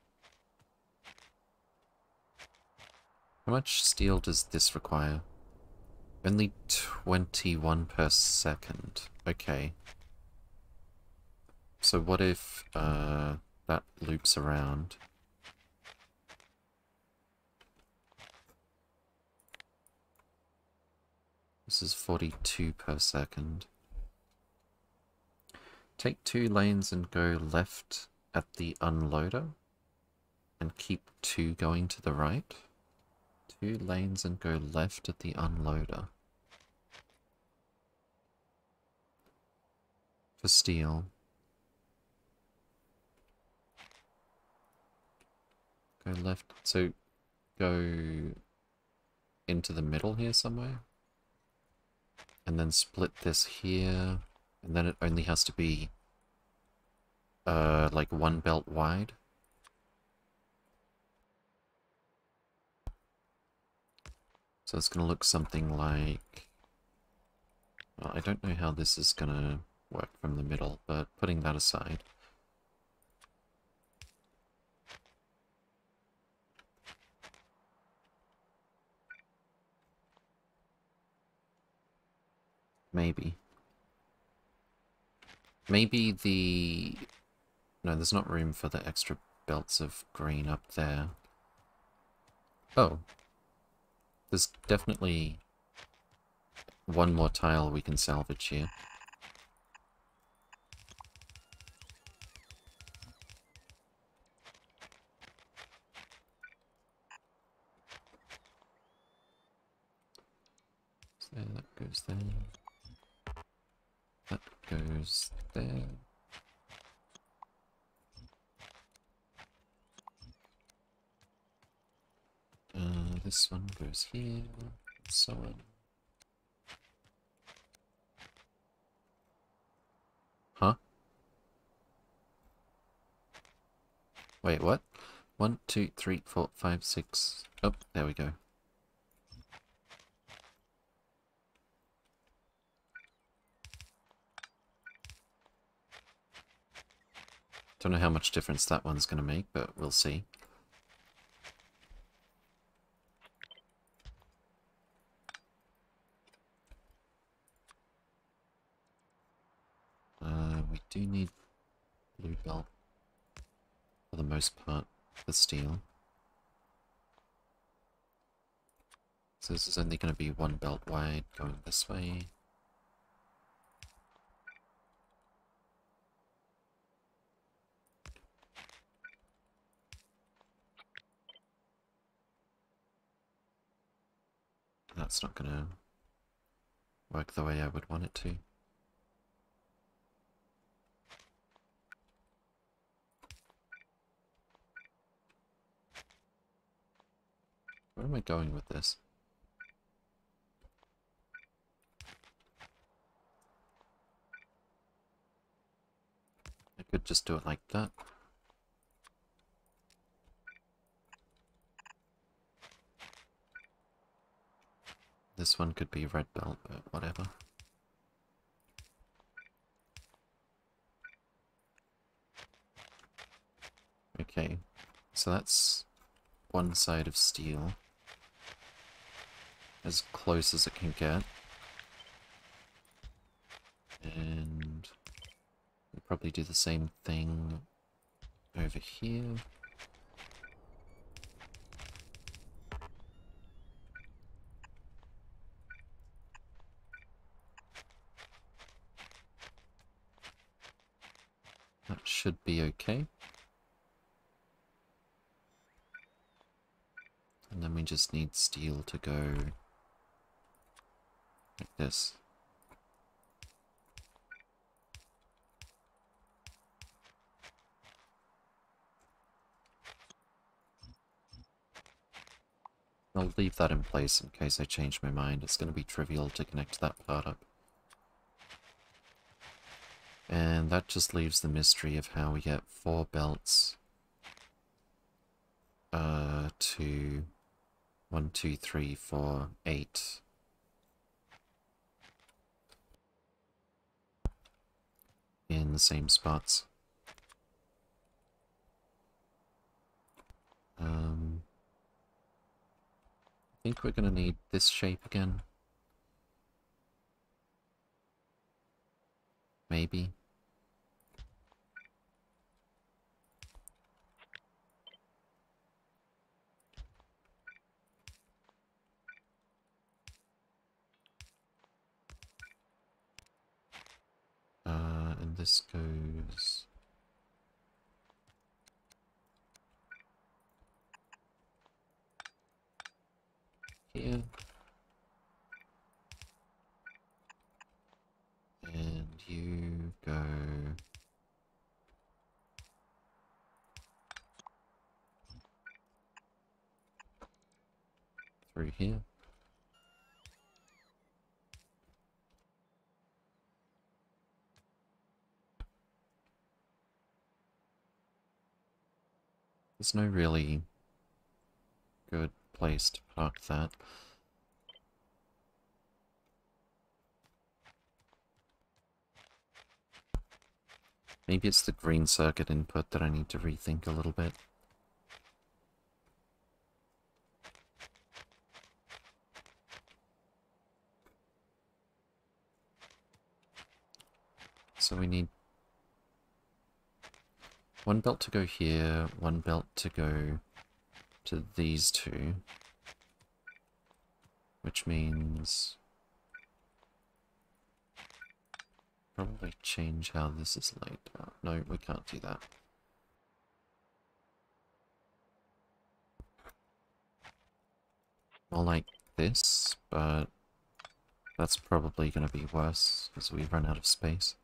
How much steel does this require? Only 21 per second. Okay. So what if, uh that loops around. This is 42 per second. Take two lanes and go left at the unloader. And keep two going to the right. Two lanes and go left at the unloader. For steel. Go left. So go into the middle here somewhere. And then split this here. And then it only has to be uh, like one belt wide. So it's going to look something like... Well, I don't know how this is going to work from the middle, but putting that aside... Maybe. Maybe the... No, there's not room for the extra belts of green up there. Oh. There's definitely one more tile we can salvage here. So that goes there. Goes there. Uh, this one goes here, so on. Huh? Wait, what? One, two, three, four, five, six. Oh, there we go. Don't know how much difference that one's going to make, but we'll see. Uh, we do need blue belt for the most part for steel. So this is only going to be one belt wide going this way. That's not going to work the way I would want it to. Where am I going with this? I could just do it like that. This one could be red belt, but whatever. Okay, so that's one side of steel. As close as it can get. And we'll probably do the same thing over here. Should be okay. And then we just need steel to go like this. I'll leave that in place in case I change my mind. It's going to be trivial to connect that part up. And that just leaves the mystery of how we get four belts uh, to one, two, three, four, eight. In the same spots. Um, I think we're going to need this shape again. Maybe. this goes... Here. And you go... Through here. There's no really good place to park that. Maybe it's the green circuit input that I need to rethink a little bit. So we need one belt to go here, one belt to go to these two. Which means... Probably change how this is laid out. No, we can't do that. More like this, but that's probably going to be worse as we run out of space.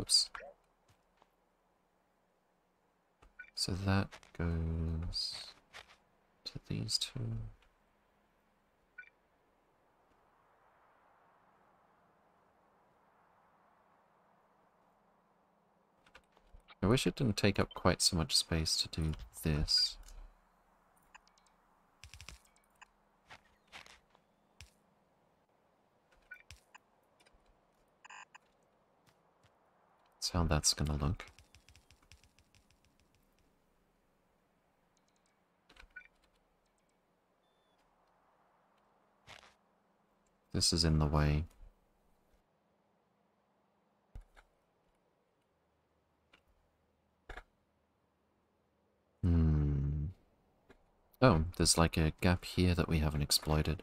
Oops. So that goes to these two. I wish it didn't take up quite so much space to do this. That's how that's gonna look. This is in the way. Hmm. Oh, there's like a gap here that we haven't exploited.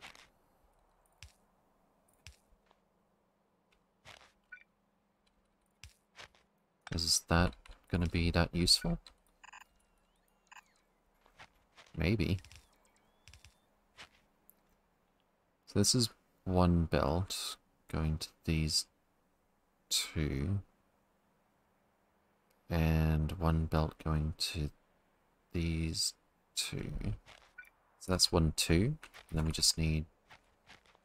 Is that gonna be that useful? Maybe. So this is one belt going to these two. And one belt going to these two. So that's one, two. And then we just need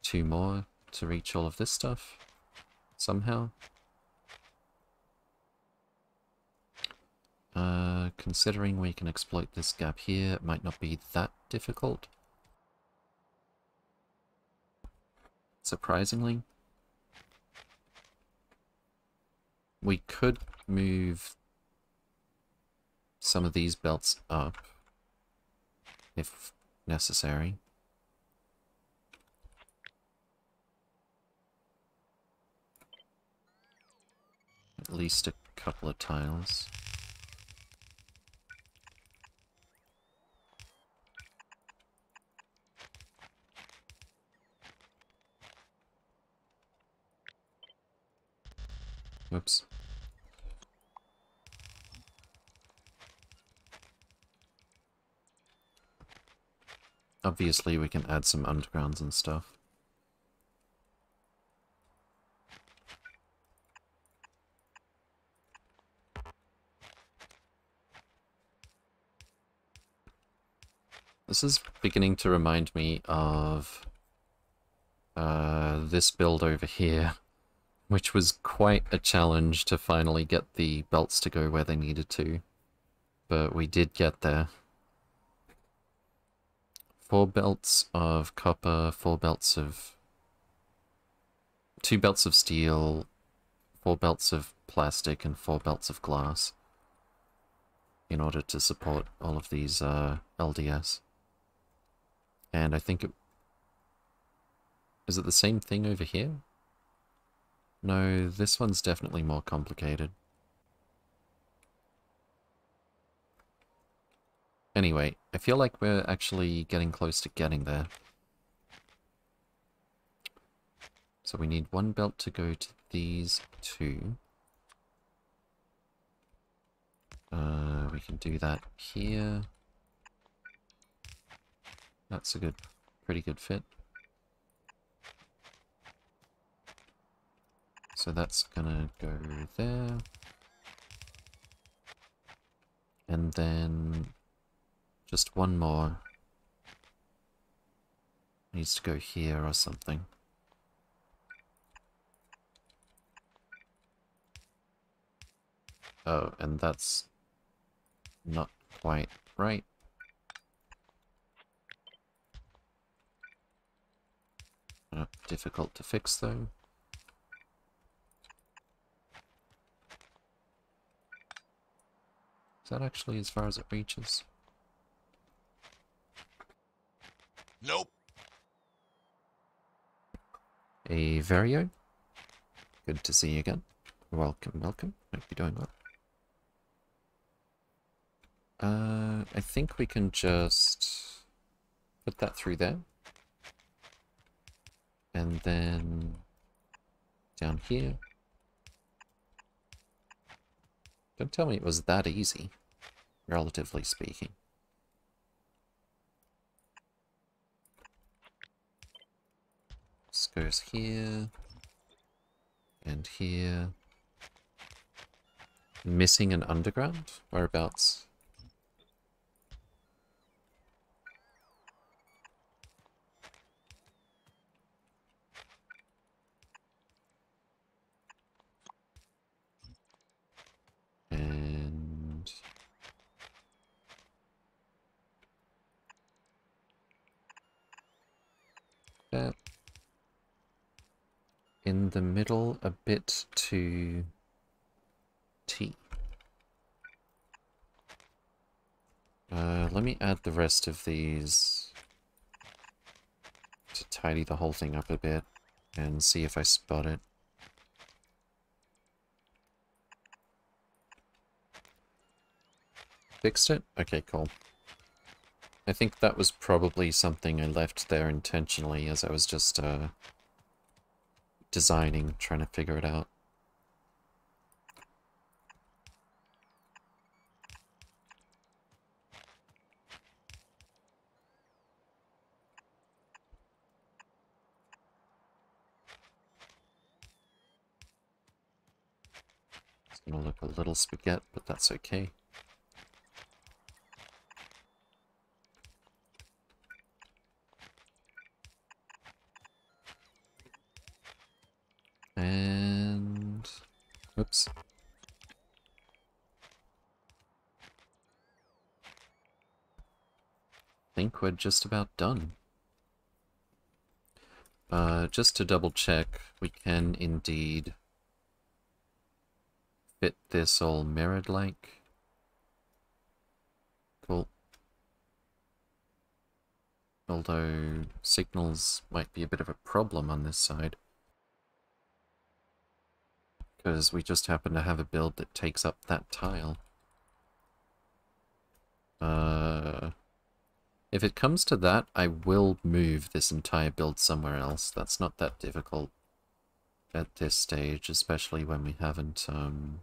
two more to reach all of this stuff somehow. Uh, considering we can exploit this gap here, it might not be that difficult. Surprisingly. We could move some of these belts up, if necessary. At least a couple of tiles. Oops. Obviously we can add some undergrounds and stuff. This is beginning to remind me of uh, this build over here, (laughs) which was quite a challenge to finally get the belts to go where they needed to. But we did get there. Four belts of copper, four belts of... Two belts of steel, four belts of plastic, and four belts of glass. In order to support all of these uh, LDS. And I think it... Is it the same thing over here? No, this one's definitely more complicated. Anyway, I feel like we're actually getting close to getting there. So we need one belt to go to these two. Uh, we can do that here. That's a good, pretty good fit. So that's gonna go there. And then Just one more. Needs to go here or something. Oh, and that's not quite right. Uh, difficult to fix though. Is that actually as far as it reaches? Nope. A Vario? Good to see you again. Welcome, welcome. Hope you're doing well. Uh, I think we can just put that through there. And then down here. Don't tell me it was that easy, relatively speaking. This goes here. And here. Missing an underground? Whereabouts? And... That. In the middle, a bit to T. Uh, let me add the rest of these to tidy the whole thing up a bit and see if I spot it. Fixed it? Okay, cool. I think that was probably something I left there intentionally as I was just uh, designing, trying to figure it out. It's gonna look a little spaghetti, but that's okay. And... Oops. think we're just about done. Uh, just to double check, we can indeed fit this all mirrored like. Cool. Although signals might be a bit of a problem on this side because we just happen to have a build that takes up that tile. Uh, if it comes to that, I will move this entire build somewhere else. That's not that difficult at this stage, especially when we haven't um,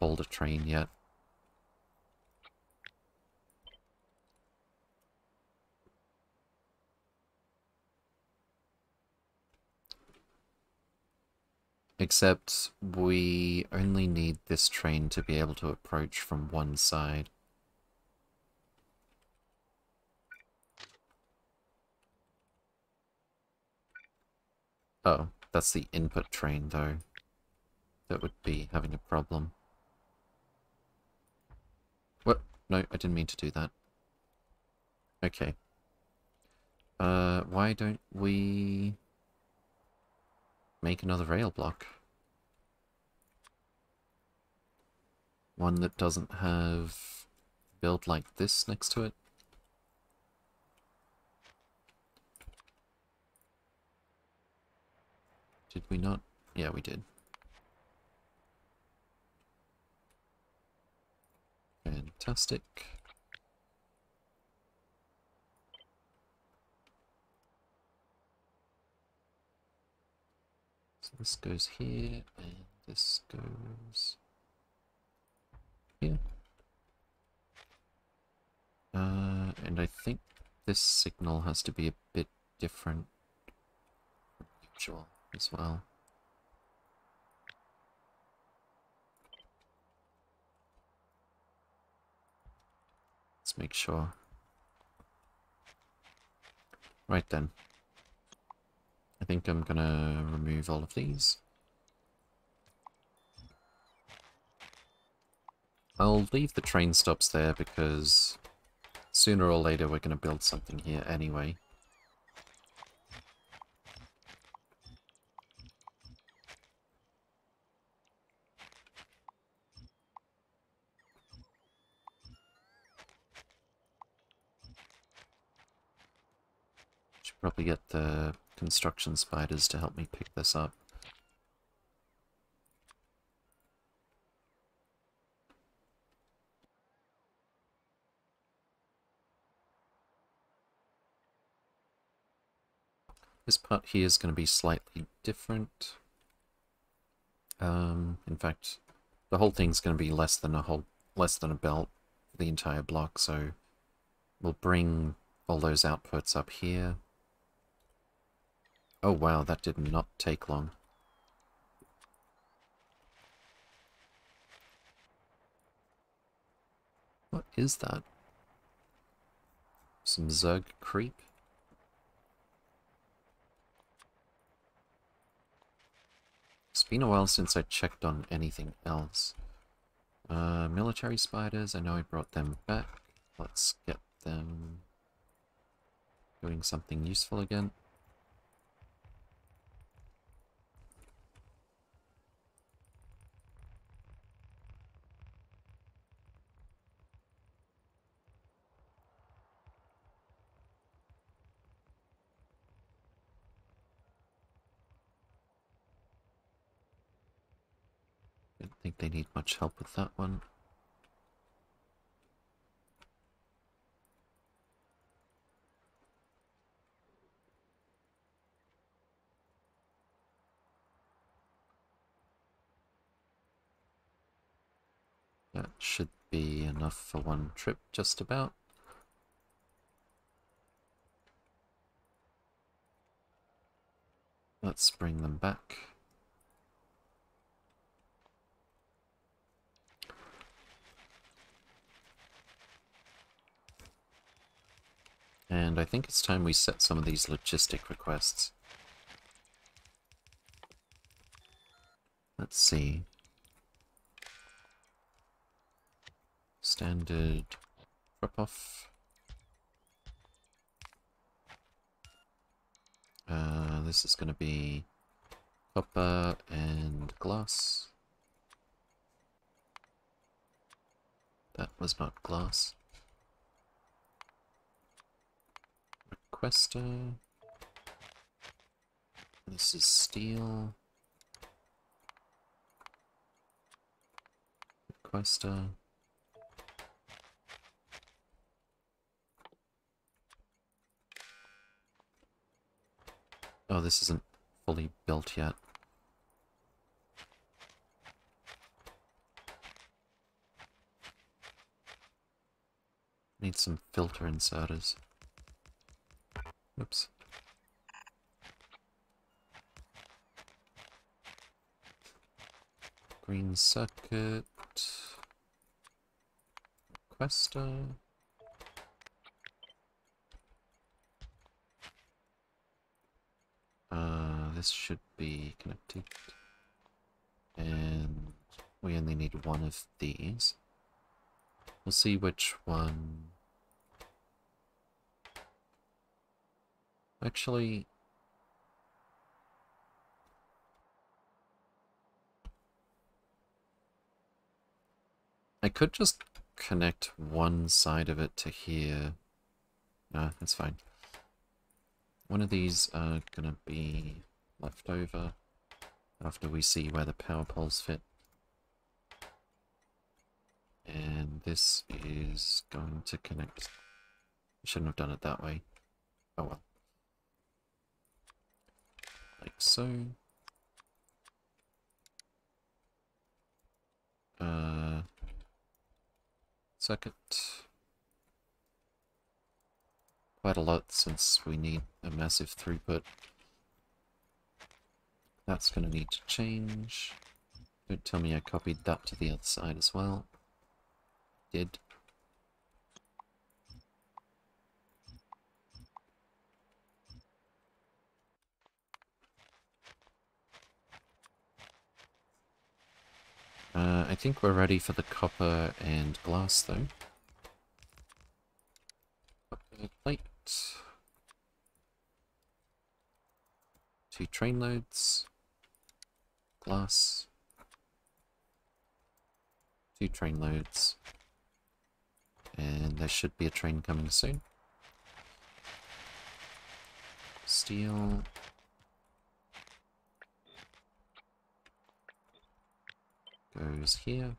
pulled a train yet. Except we only need this train to be able to approach from one side. Oh, that's the input train though. That would be having a problem. What? No, I didn't mean to do that. Okay. Uh, why don't we make another rail block. One that doesn't have build like this next to it. Did we not? Yeah, we did. Fantastic. This goes here, and this goes here. Uh, and I think this signal has to be a bit different from usual as well. Let's Let's make sure. Right then. I think I'm gonna remove all of these. I'll leave the train stops there because sooner or later we're gonna build something here anyway. Should probably get the construction spiders to help me pick this up. This part here is going to be slightly different. Um, in fact, the whole thing's going to be less than a whole, less than a belt, the entire block. So we'll bring all those outputs up here. Oh wow, that did not take long. What is that? Some Zerg creep? It's been a while since I checked on anything else. Uh, military spiders, I know I brought them back. Let's get them doing something useful again. Don't think they need much help with that one. That should be enough for one trip, just about. Let's bring them back. And I think it's time we set some of these logistic requests. Let's see. Standard drop-off. Uh, this is going to be copper and glass. That was not glass. Requester. This is steel. Requester. Oh, this isn't fully built yet. Need some filter inserters. Oops. Green circuit. Requester. Uh, this should be connected. And we only need one of these. We'll see which one... Actually... I could just connect one side of it to here. Nah, that's fine. One of these are gonna be left over after we see where the power poles fit. And this is going to connect. I shouldn't have done it that way. Oh well. Like so. Uh, circuit. Quite a lot since we need a massive throughput. That's going to need to change. Don't tell me I copied that to the other side as well. Did. Uh, I think we're ready for the copper and glass, though. Copper plate. Two train loads. Glass. Two train loads. And there should be a train coming soon. Steel. Goes here.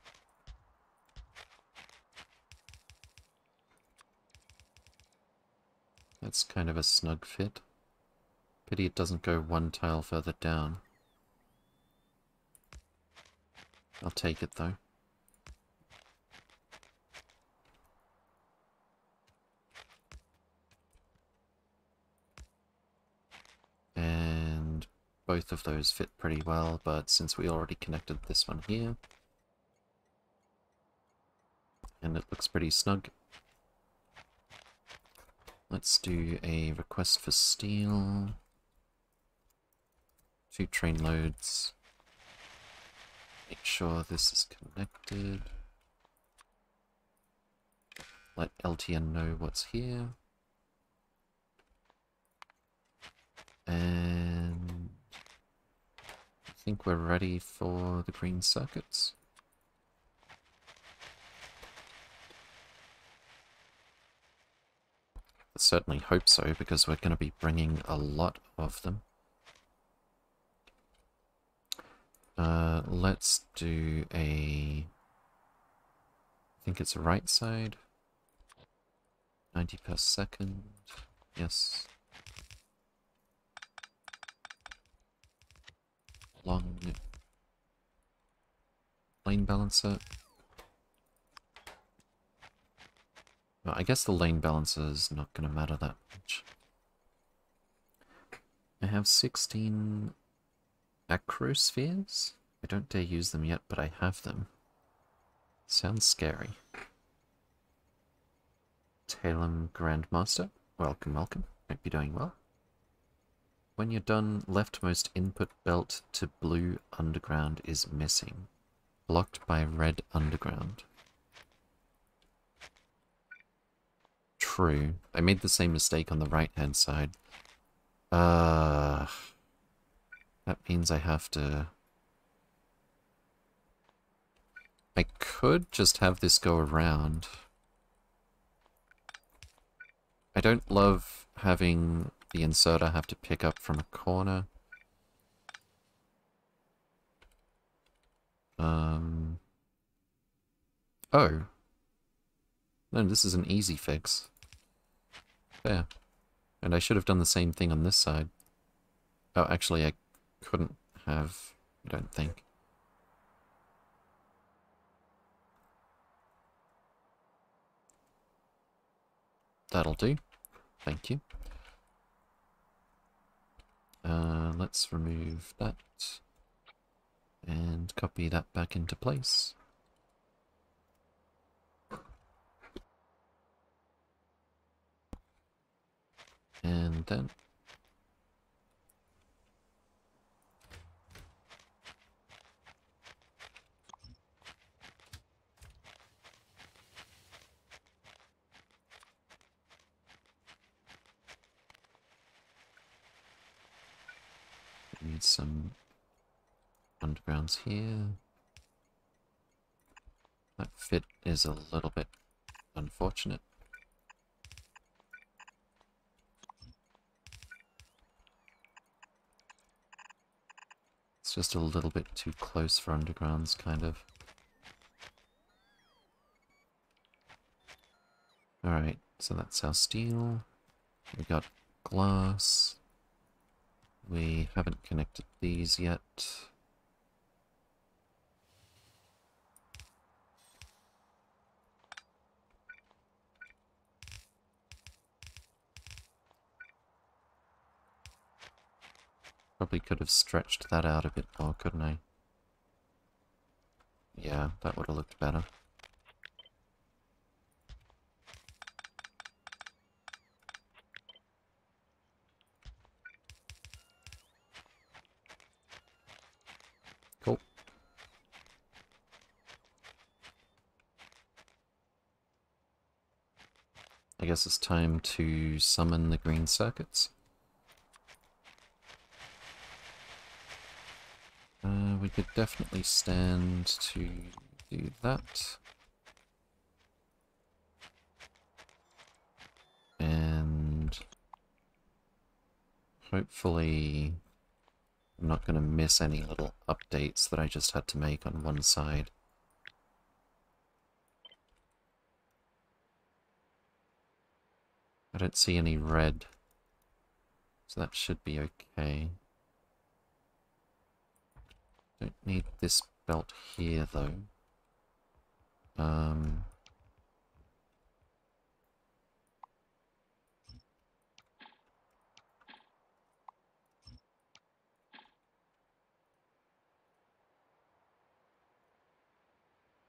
That's kind of a snug fit. Pity it doesn't go one tile further down. I'll take it though. Both of those fit pretty well, but since we already connected this one here, and it looks pretty snug, let's do a request for steel. Two train loads. Make sure this is connected. Let LTN know what's here. And think we're ready for the green circuits. I certainly hope so, because we're going to be bringing a lot of them. Uh, let's do a... I think it's right side. 90 per second. Yes. Long lane balancer. Well, I guess the lane balancer is not going to matter that much. I have 16 arcospheres? I don't dare use them yet, but I have them. Sounds scary. Talem Grandmaster, welcome, welcome. Hope you're doing well. When you're done, leftmost input belt to blue underground is missing. Blocked by red underground. True. I made the same mistake on the right-hand side. Uh... That means I have to... I could just have this go around. I don't love having the insert I have to pick up from a corner. Um... Oh. No, this is an easy fix. There. And I should have done the same thing on this side. Oh, actually, I couldn't have, I don't think. That'll do. Thank you. Uh, let's remove that and copy that back into place. And then Need some undergrounds here. That fit is a little bit unfortunate. It's just a little bit too close for undergrounds, kind of. Alright, so that's our steel. We got glass. We haven't connected these yet. Probably could have stretched that out a bit more, couldn't I? Yeah, that would have looked better. Cool. I guess it's time to summon the green circuits. Uh, we could definitely stand to do that. And hopefully I'm not going to miss any little updates that I just had to make on one side. I don't see any red, so that should be okay. Don't need this belt here though. Um,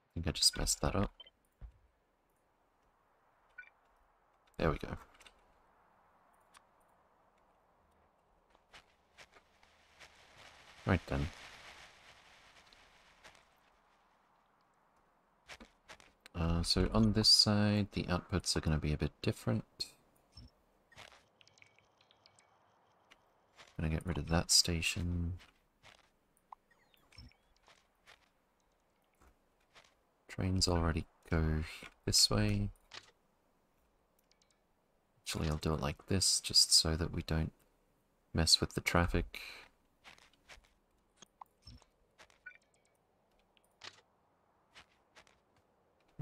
I think I just messed that up. There we go. Right then. Uh, so on this side, the outputs are going to be a bit different. I'm Gonna get rid of that station. Trains already go this way. Actually, I'll do it like this, just so that we don't mess with the traffic.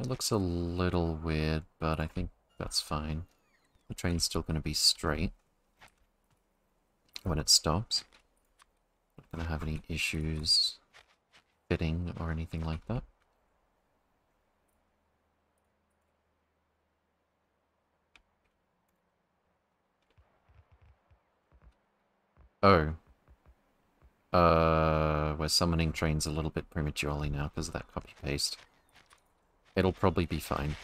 It looks a little weird, but I think that's fine. The train's still going to be straight when it stops. Not going to have any issues fitting or anything like that. Oh. Uh, we're summoning trains a little bit prematurely now because of that copy-paste. It'll probably be fine.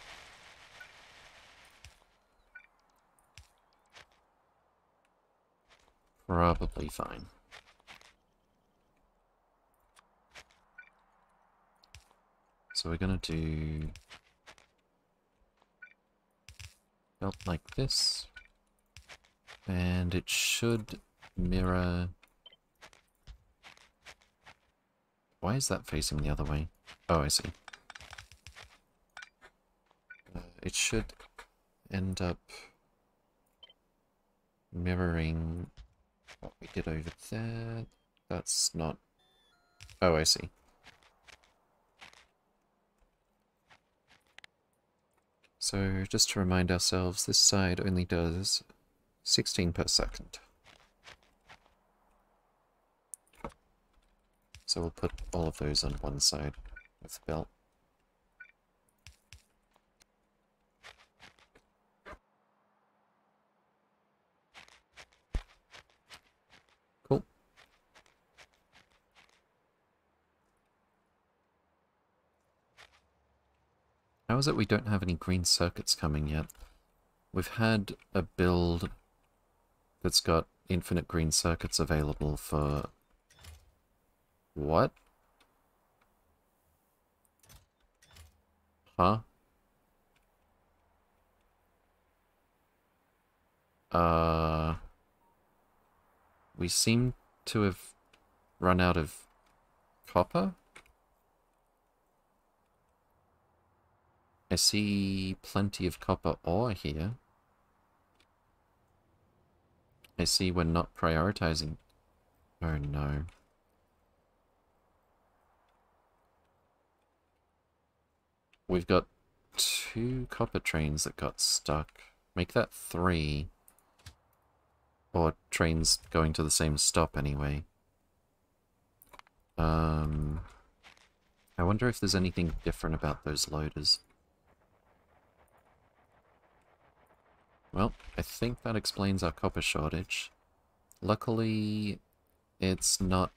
Probably fine. So we're gonna do... Belt like this. And it should mirror... Why is that facing the other way? Oh, I see. Uh, it should end up mirroring what we did over there. That's not... Oh, I see. So, just to remind ourselves, this side only does 16 per second. So we'll put all of those on one side of the belt. Cool. How is it we don't have any green circuits coming yet? We've had a build that's got infinite green circuits available for what? Huh? Uh... We seem to have run out of copper? I see plenty of copper ore here. I see we're not prioritizing. Oh no. We've got two copper trains that got stuck. Make that three. Or trains going to the same stop anyway. Um, I wonder if there's anything different about those loaders. Well, I think that explains our copper shortage. Luckily, it's not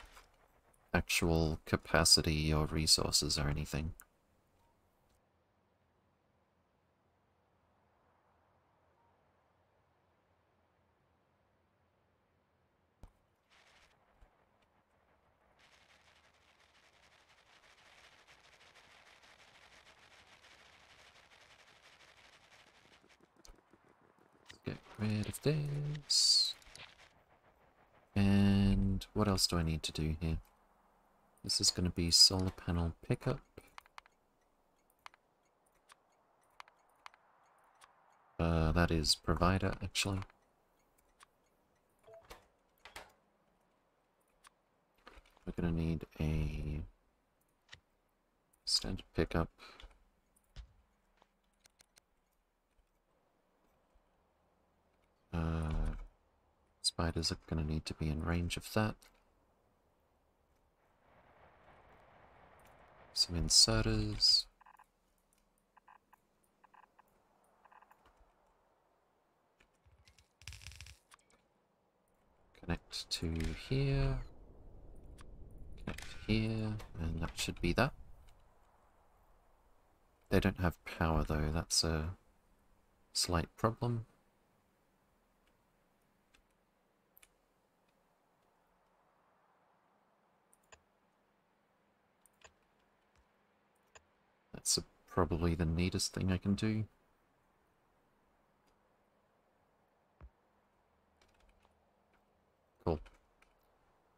actual capacity or resources or anything. Rid of this. And what else do I need to do here? This is going to be solar panel pickup. Uh, that is provider, actually. We're going to need a standard pickup. Uh, spiders are going to need to be in range of that. Some inserters. Connect to here. Connect here, and that should be that. They don't have power though, that's a slight problem. That's a, probably the neatest thing I can do. Cool.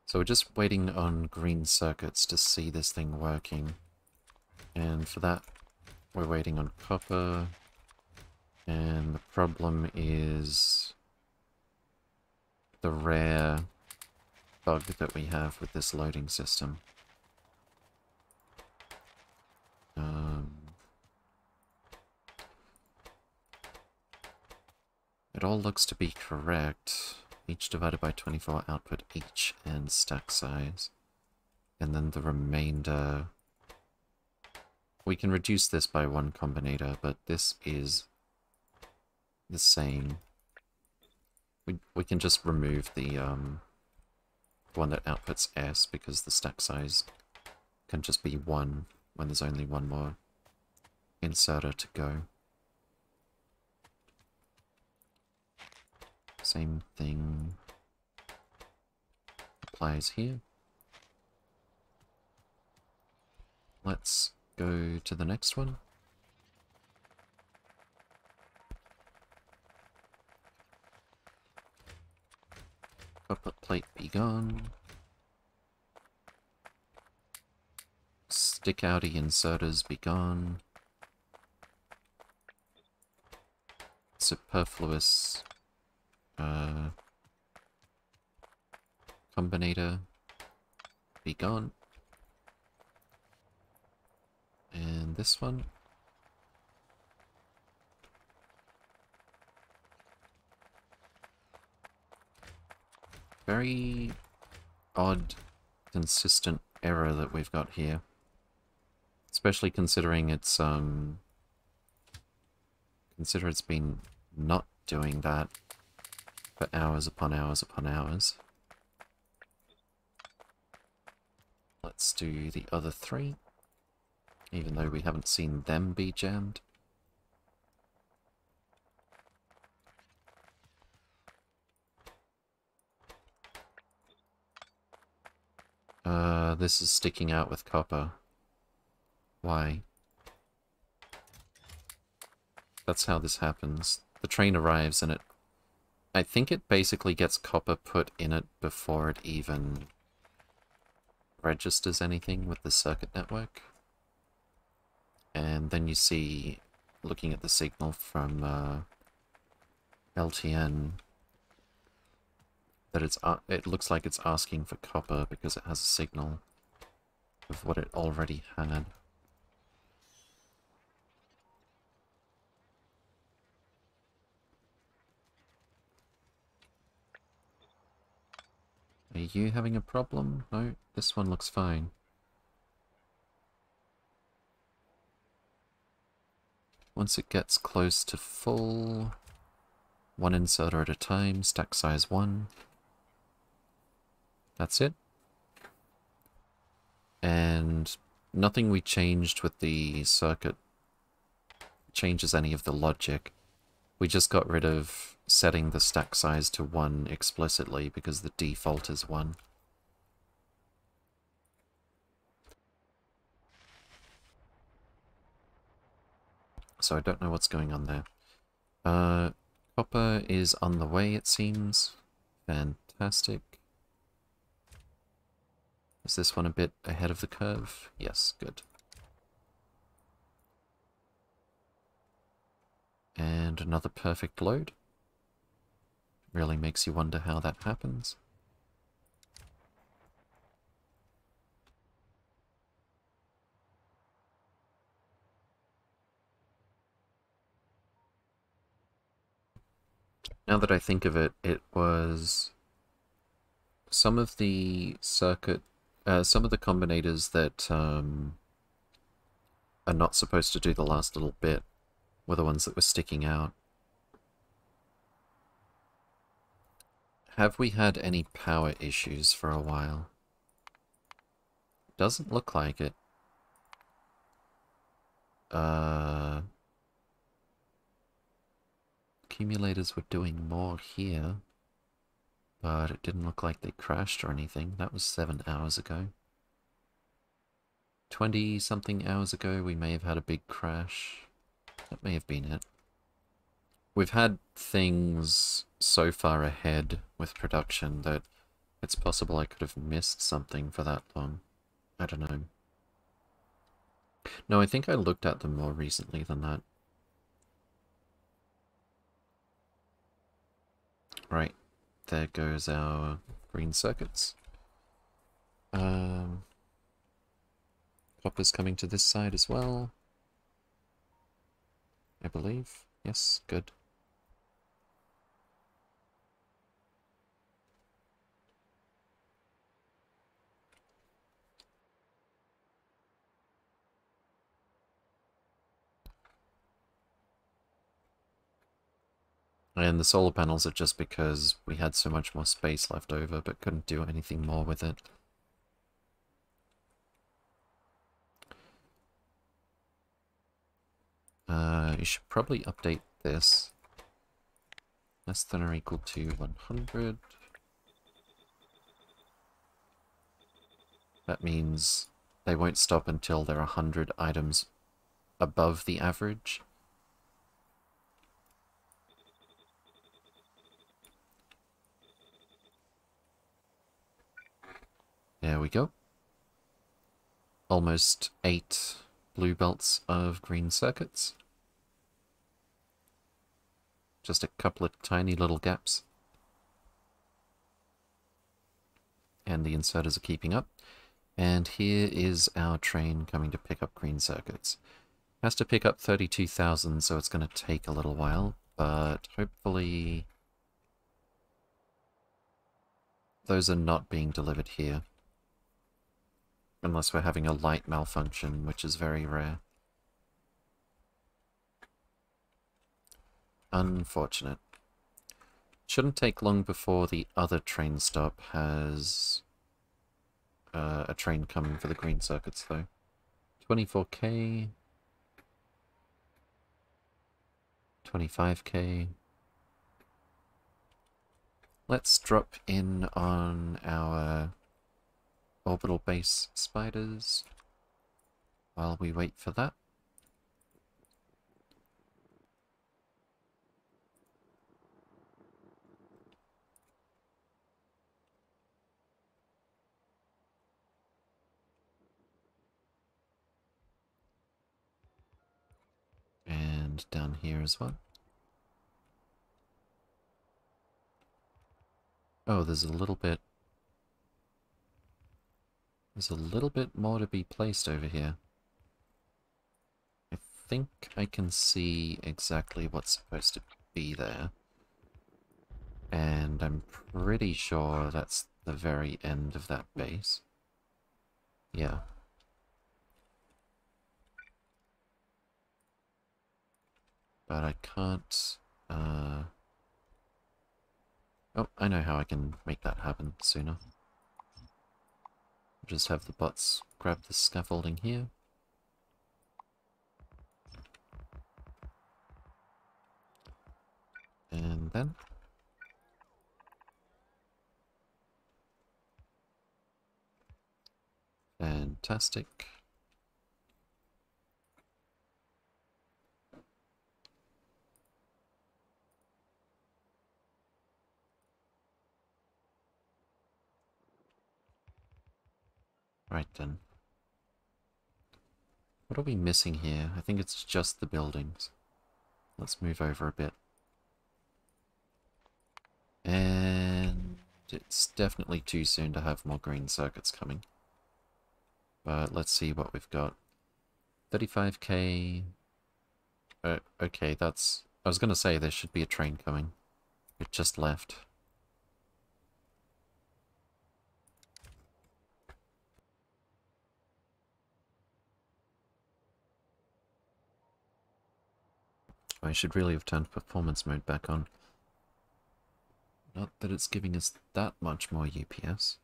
So we're just waiting on green circuits to see this thing working. And for that, we're waiting on copper. And the problem is the rare bug that we have with this loading system. Um, it all looks to be correct. Each divided by 24 output each and stack size. And then the remainder... We can reduce this by one combinator, but this is the same. We, we can just remove the um, one that outputs S because the stack size can just be 1 when there's only one more inserter to go. Same thing applies here. Let's go to the next one. Copper plate be gone. Stick outy inserters be gone. Superfluous uh, combinator be gone. And this one. Very odd, consistent error that we've got here. Especially considering it's, um... Consider it's been not doing that for hours upon hours upon hours. Let's do the other three, even though we haven't seen them be jammed. Uh, this is sticking out with copper. Why? That's how this happens. The train arrives and it... I think it basically gets copper put in it before it even registers anything with the circuit network. And then you see, looking at the signal from uh, LTN, that it's uh, it looks like it's asking for copper because it has a signal of what it already had. Are you having a problem? No, this one looks fine. Once it gets close to full, one inserter at a time, stack size 1. That's it. And nothing we changed with the circuit changes any of the logic. We just got rid of setting the stack size to 1 explicitly because the default is 1. So I don't know what's going on there. Uh, Copper is on the way, it seems. Fantastic. Is this one a bit ahead of the curve? Yes, good. And another perfect load. Really makes you wonder how that happens. Now that I think of it, it was some of the circuit, uh, some of the combinators that um, are not supposed to do the last little bit were the ones that were sticking out. Have we had any power issues for a while? Doesn't look like it. Uh, accumulators were doing more here, but it didn't look like they crashed or anything. That was seven hours ago. 20 something hours ago, we may have had a big crash. That may have been it. We've had things so far ahead with production that it's possible I could have missed something for that long. I don't know. No, I think I looked at them more recently than that. Right, there goes our green circuits. Um, copper's coming to this side as well. I believe. Yes, good. And the solar panels are just because we had so much more space left over, but couldn't do anything more with it. Uh, you should probably update this. Less than or equal to 100. That means they won't stop until there are 100 items above the average. There we go. Almost eight blue belts of green circuits. Just a couple of tiny little gaps. And the inserters are keeping up. And here is our train coming to pick up green circuits. Has to pick up 32,000, so it's going to take a little while, but hopefully those are not being delivered here. Unless we're having a light malfunction, which is very rare. Unfortunate. Shouldn't take long before the other train stop has uh, a train coming for the green circuits, though. 24k. 25k. Let's drop in on our orbital base spiders while we wait for that. And down here as well. Oh, there's a little bit there's a little bit more to be placed over here. I think I can see exactly what's supposed to be there. And I'm pretty sure that's the very end of that base. Yeah. But I can't... Uh... Oh, I know how I can make that happen sooner. Just have the bots grab the scaffolding here. And then... Fantastic. Right then. What are we missing here? I think it's just the buildings. Let's move over a bit. And it's definitely too soon to have more green circuits coming. But let's see what we've got. 35k. Uh, okay, that's... I was going to say there should be a train coming. It just left. I should really have turned performance mode back on. Not that it's giving us that much more UPS.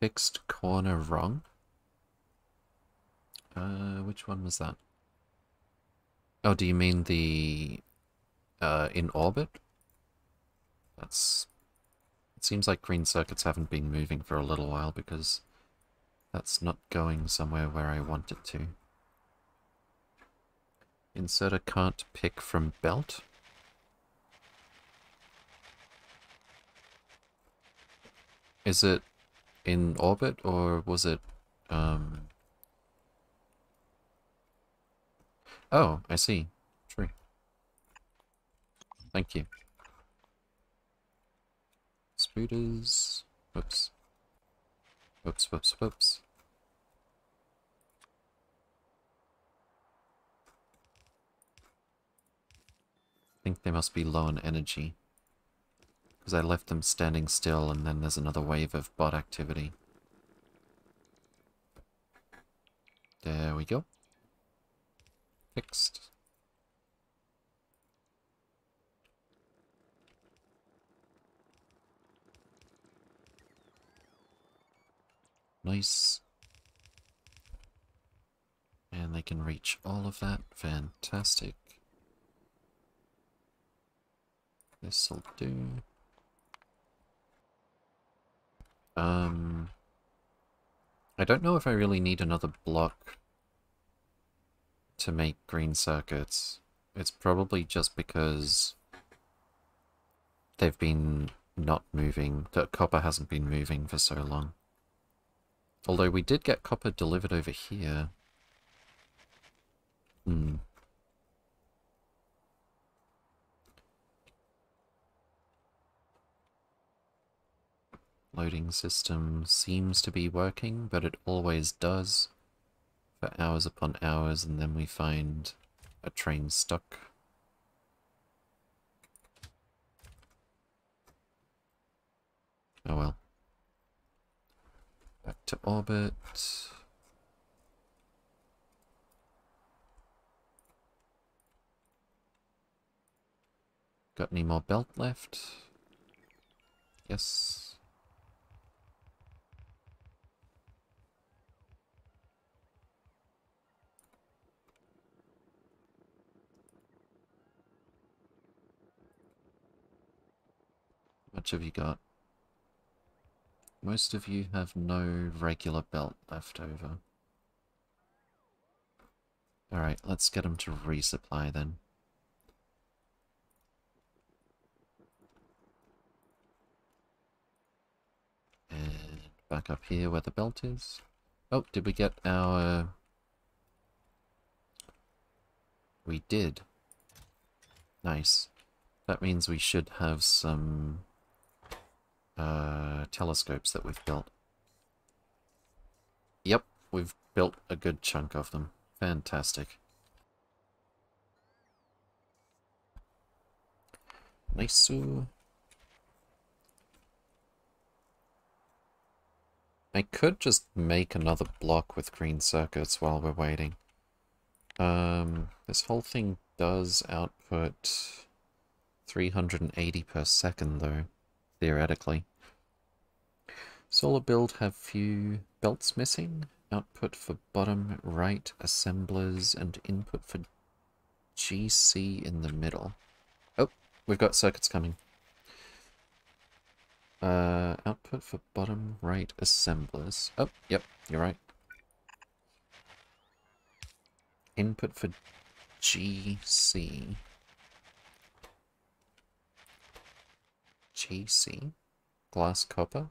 Fixed corner wrong? Uh, which one was that? Oh, do you mean the... Uh, in orbit? That's... It seems like green circuits haven't been moving for a little while because that's not going somewhere where I want it to. Inserter can't pick from belt. Is it in orbit or was it um Oh, I see. True. Thank you. Spooters. Whoops. Whoops, whoops, whoops. Think they must be low on energy. Because I left them standing still and then there's another wave of bot activity. There we go. Fixed. Nice. And they can reach all of that. Fantastic. This'll do. Um, I don't know if I really need another block to make green circuits. It's probably just because they've been not moving, that copper hasn't been moving for so long. Although we did get copper delivered over here. Hmm. Loading system seems to be working, but it always does for hours upon hours, and then we find a train stuck. Oh well. Back to orbit. Got any more belt left? Yes. Much have you got? Most of you have no regular belt left over. Alright, let's get them to resupply then. And back up here where the belt is. Oh, did we get our... We did. Nice. That means we should have some uh, telescopes that we've built. Yep, we've built a good chunk of them. Fantastic. Nice. I could just make another block with green circuits while we're waiting. Um, this whole thing does output 380 per second though theoretically. Solar build have few belts missing, output for bottom right assemblers, and input for GC in the middle. Oh, we've got circuits coming. Uh, output for bottom right assemblers. Oh, yep, you're right. Input for GC. GC. glass copper.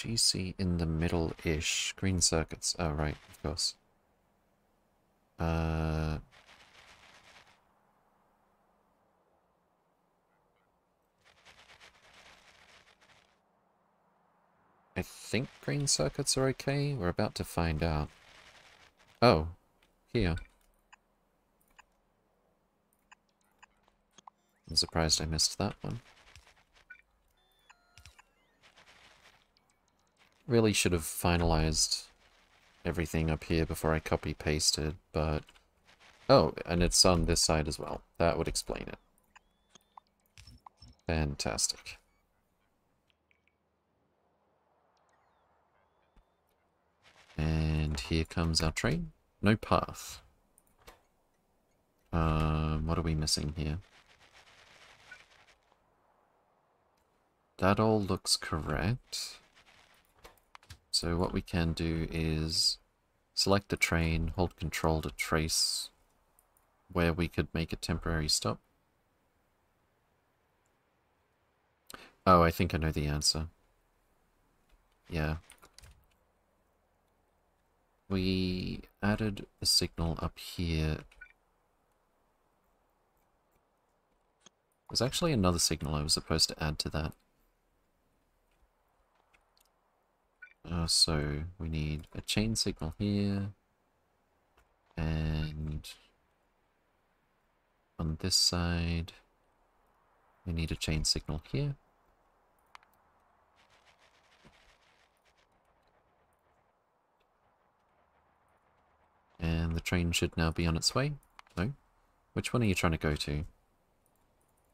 GC in the middle-ish. Green circuits. Oh, right, of course. Uh... I think green circuits are okay. We're about to find out. Oh, here. I'm surprised I missed that one. Really should have finalized everything up here before I copy pasted, but... Oh, and it's on this side as well. That would explain it. Fantastic. And here comes our train. No path. Um, what are we missing here? That all looks correct. So what we can do is select the train, hold control to trace where we could make a temporary stop. Oh, I think I know the answer. Yeah. We added a signal up here. There's actually another signal I was supposed to add to that. Uh, so we need a chain signal here, and on this side, we need a chain signal here. And the train should now be on its way. No? Which one are you trying to go to?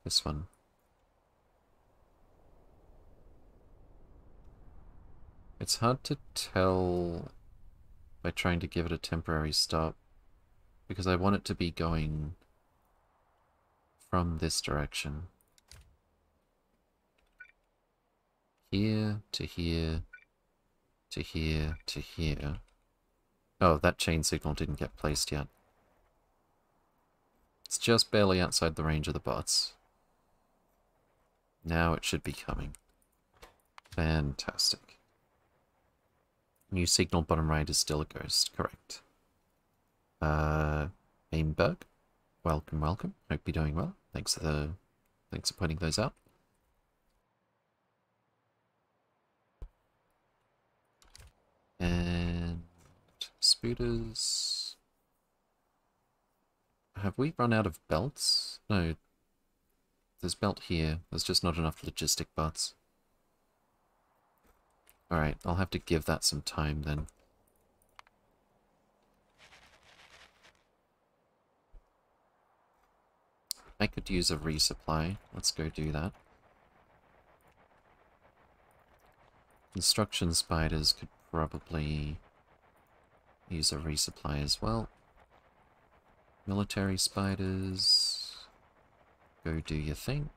This one. It's hard to tell by trying to give it a temporary stop because I want it to be going from this direction. Here to here to here to here. Oh, that chain signal didn't get placed yet. It's just barely outside the range of the bots. Now it should be coming. Fantastic. New signal bottom right is still a ghost, correct. Uh, Aimberg, welcome, welcome. Hope you're doing well. Thanks for the, thanks for pointing those out. And Spooters. Have we run out of belts? No. There's belt here. There's just not enough logistic bots. Alright, I'll have to give that some time then. I could use a resupply. Let's go do that. Construction spiders could probably use a resupply as well. Military spiders, go do your thing.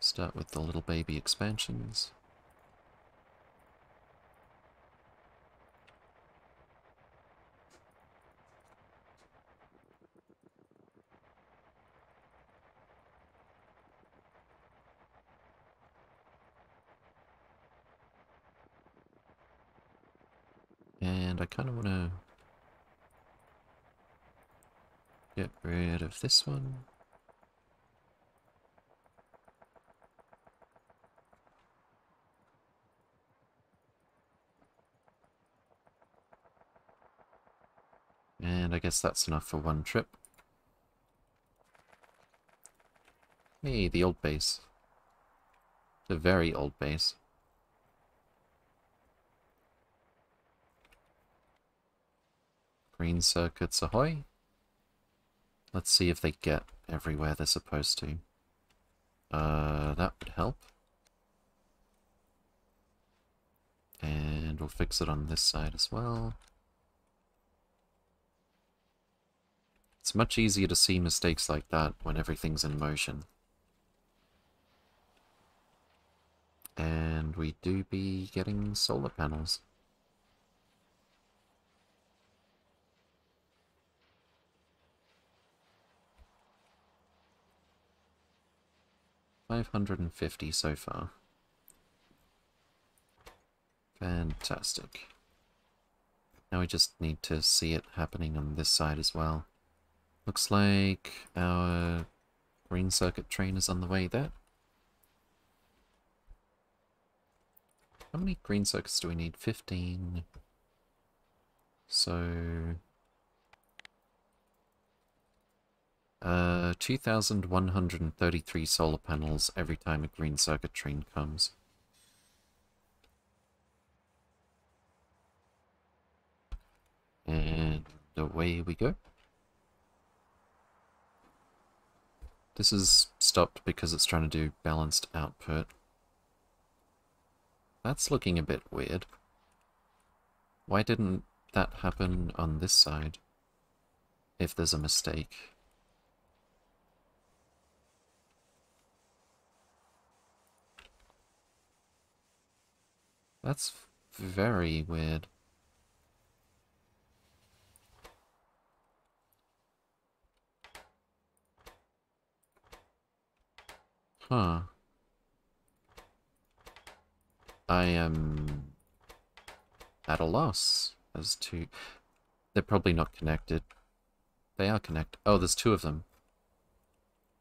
Start with the little baby expansions. And I kind of want to get rid of this one. And I guess that's enough for one trip. Hey, the old base. The very old base. Green circuits ahoy. Let's see if they get everywhere they're supposed to. Uh, that would help. And we'll fix it on this side as well. It's much easier to see mistakes like that when everything's in motion. And we do be getting solar panels. 550 so far. Fantastic. Now we just need to see it happening on this side as well. Looks like our green circuit train is on the way there. How many green circuits do we need? 15. So... Uh, 2,133 solar panels every time a green circuit train comes. And away we go. This is stopped because it's trying to do balanced output. That's looking a bit weird. Why didn't that happen on this side? If there's a mistake. That's very weird. Huh. I am at a loss as to... They're probably not connected. They are connected. Oh, there's two of them.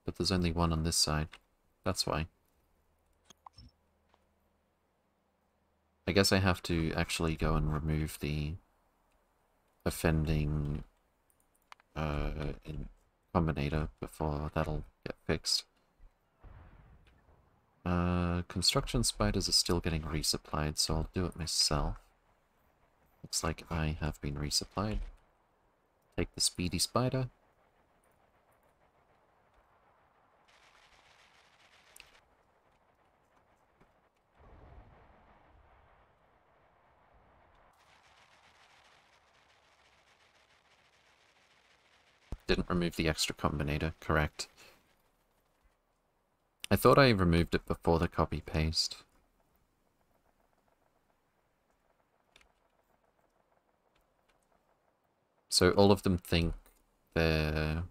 But there's only one on this side. That's why. I guess I have to actually go and remove the offending uh, in combinator before that'll get fixed. Uh, construction spiders are still getting resupplied, so I'll do it myself. Looks like I have been resupplied. Take the speedy spider. Didn't remove the extra combinator, correct. I thought I removed it before the copy paste. So all of them think they're...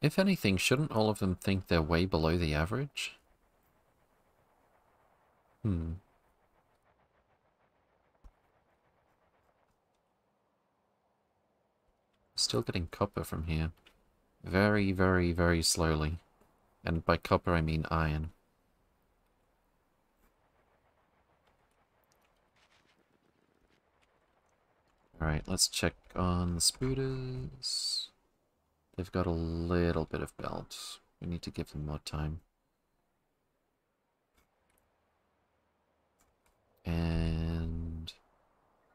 If anything, shouldn't all of them think they're way below the average? Hmm. Still getting copper from here. Very, very, very slowly. And by copper I mean iron. Alright, let's check on the spooters. They've got a little bit of belt. We need to give them more time. And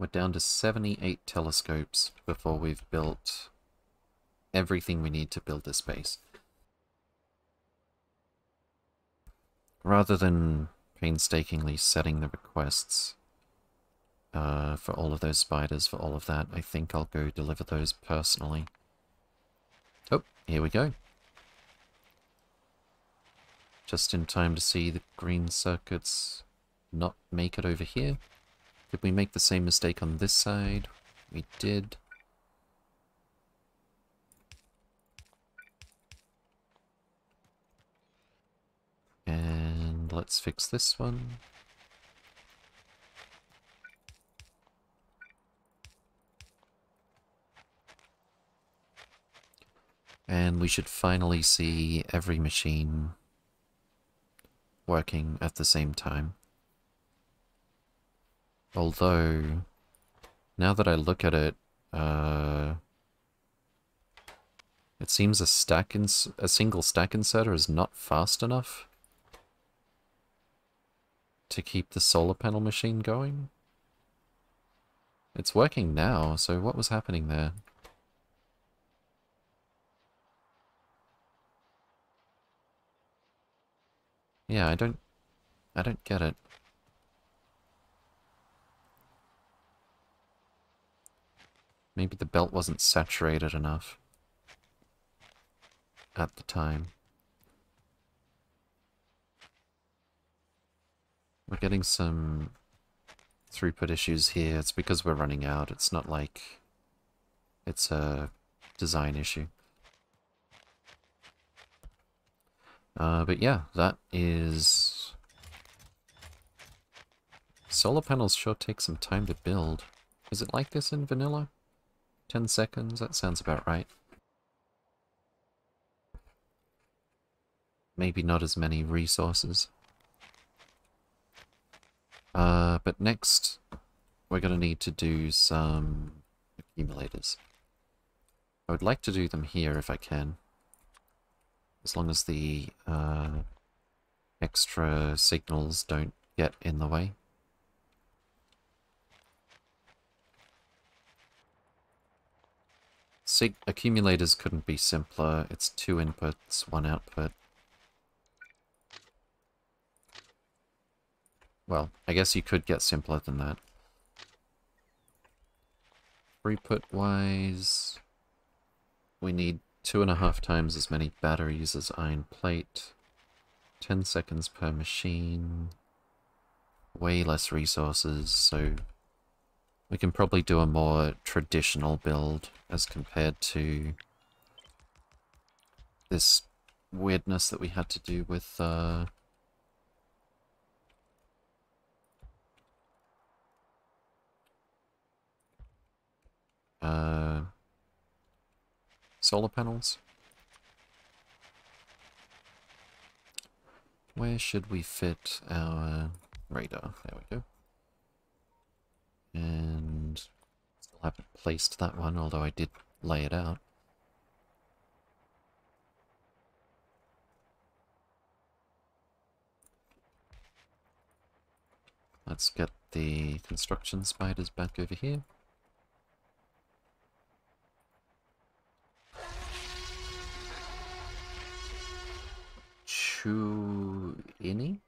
we're down to 78 telescopes before we've built everything we need to build this base. Rather than painstakingly setting the requests, uh, for all of those spiders, for all of that. I think I'll go deliver those personally. Oh, here we go. Just in time to see the green circuits not make it over here. Did we make the same mistake on this side? We did. And let's fix this one. And we should finally see every machine working at the same time. Although, now that I look at it, uh, it seems a stack ins a single stack inserter is not fast enough to keep the solar panel machine going. It's working now, so what was happening there? Yeah, I don't... I don't get it. Maybe the belt wasn't saturated enough at the time. We're getting some throughput issues here. It's because we're running out. It's not like it's a design issue. Uh, but yeah, that is... Solar panels sure take some time to build. Is it like this in vanilla? 10 seconds? That sounds about right. Maybe not as many resources. Uh, but next, we're going to need to do some accumulators. I would like to do them here if I can. As long as the uh, extra signals don't get in the way. Sig accumulators couldn't be simpler. It's two inputs, one output. Well, I guess you could get simpler than that. Throughput-wise, we need two and a half times as many batteries as iron plate. 10 seconds per machine. Way less resources, so we can probably do a more traditional build as compared to this weirdness that we had to do with uh, uh, solar panels. Where should we fit our radar? There we go. And still haven't placed that one, although I did lay it out. Let's get the construction spiders back over here. Chuini?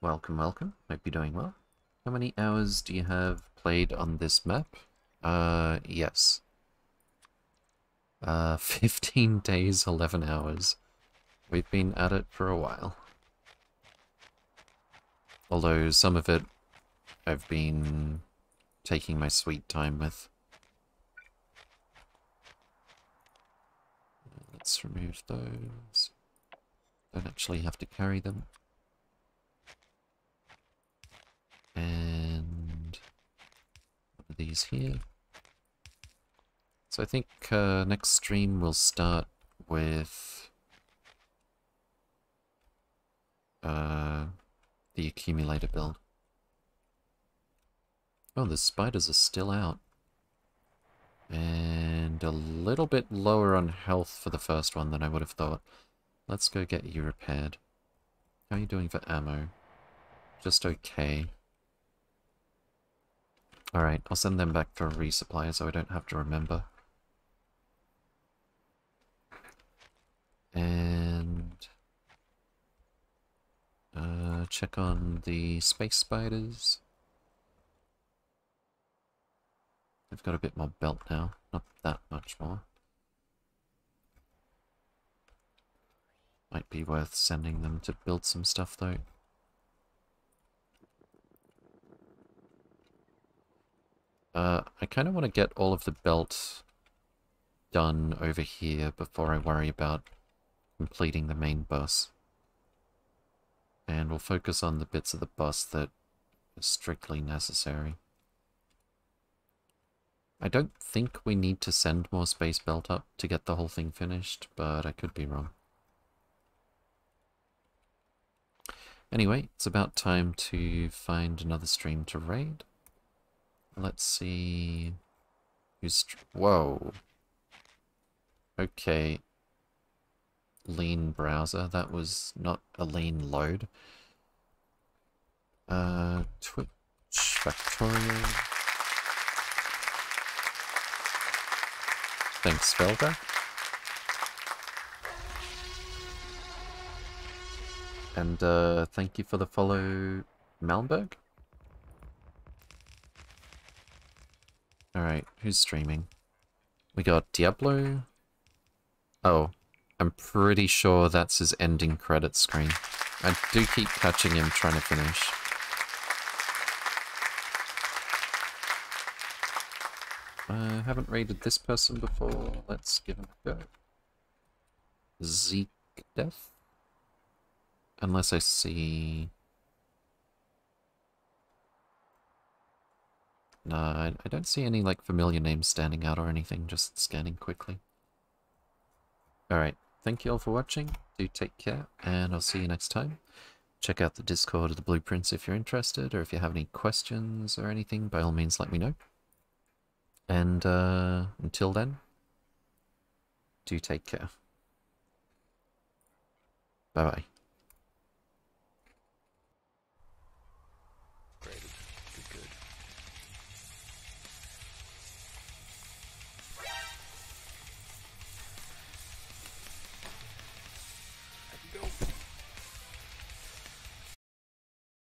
Welcome, welcome. Hope you're doing well. How many hours do you have played on this map? Uh, yes. Uh, (laughs) 15 days, 11 hours. We've been at it for a while. Although some of it I've been taking my sweet time with. Let's remove those. Don't actually have to carry them. And these here. So I think uh, next stream we'll start with uh, the accumulator build. Oh, the spiders are still out. And a little bit lower on health for the first one than I would have thought. Let's go get you repaired. How are you doing for ammo? Just okay. Alright, I'll send them back for a resupply so I don't have to remember. And... Uh, check on the space spiders. They've got a bit more belt now, not that much more. Might be worth sending them to build some stuff though. Uh, I kind of want to get all of the belts done over here before I worry about completing the main bus. And we'll focus on the bits of the bus that are strictly necessary. I don't think we need to send more space belt up to get the whole thing finished, but I could be wrong. Anyway, it's about time to find another stream to raid. Let's see... Who's... Whoa. Okay. Lean browser. That was not a lean load. Uh, Twitch Factorio. Thanks, Felga. And uh, thank you for the follow, Malmberg. Alright, who's streaming? We got Diablo. Oh, I'm pretty sure that's his ending credit screen. I do keep catching him trying to finish. I haven't raided this person before. Let's give him a go. Zeke Death? Unless I see... No, I, I don't see any like familiar names standing out or anything, just scanning quickly. Alright, thank you all for watching, do take care, and I'll see you next time. Check out the Discord of the Blueprints if you're interested, or if you have any questions or anything, by all means let me know. And uh, until then, do take care. Bye bye.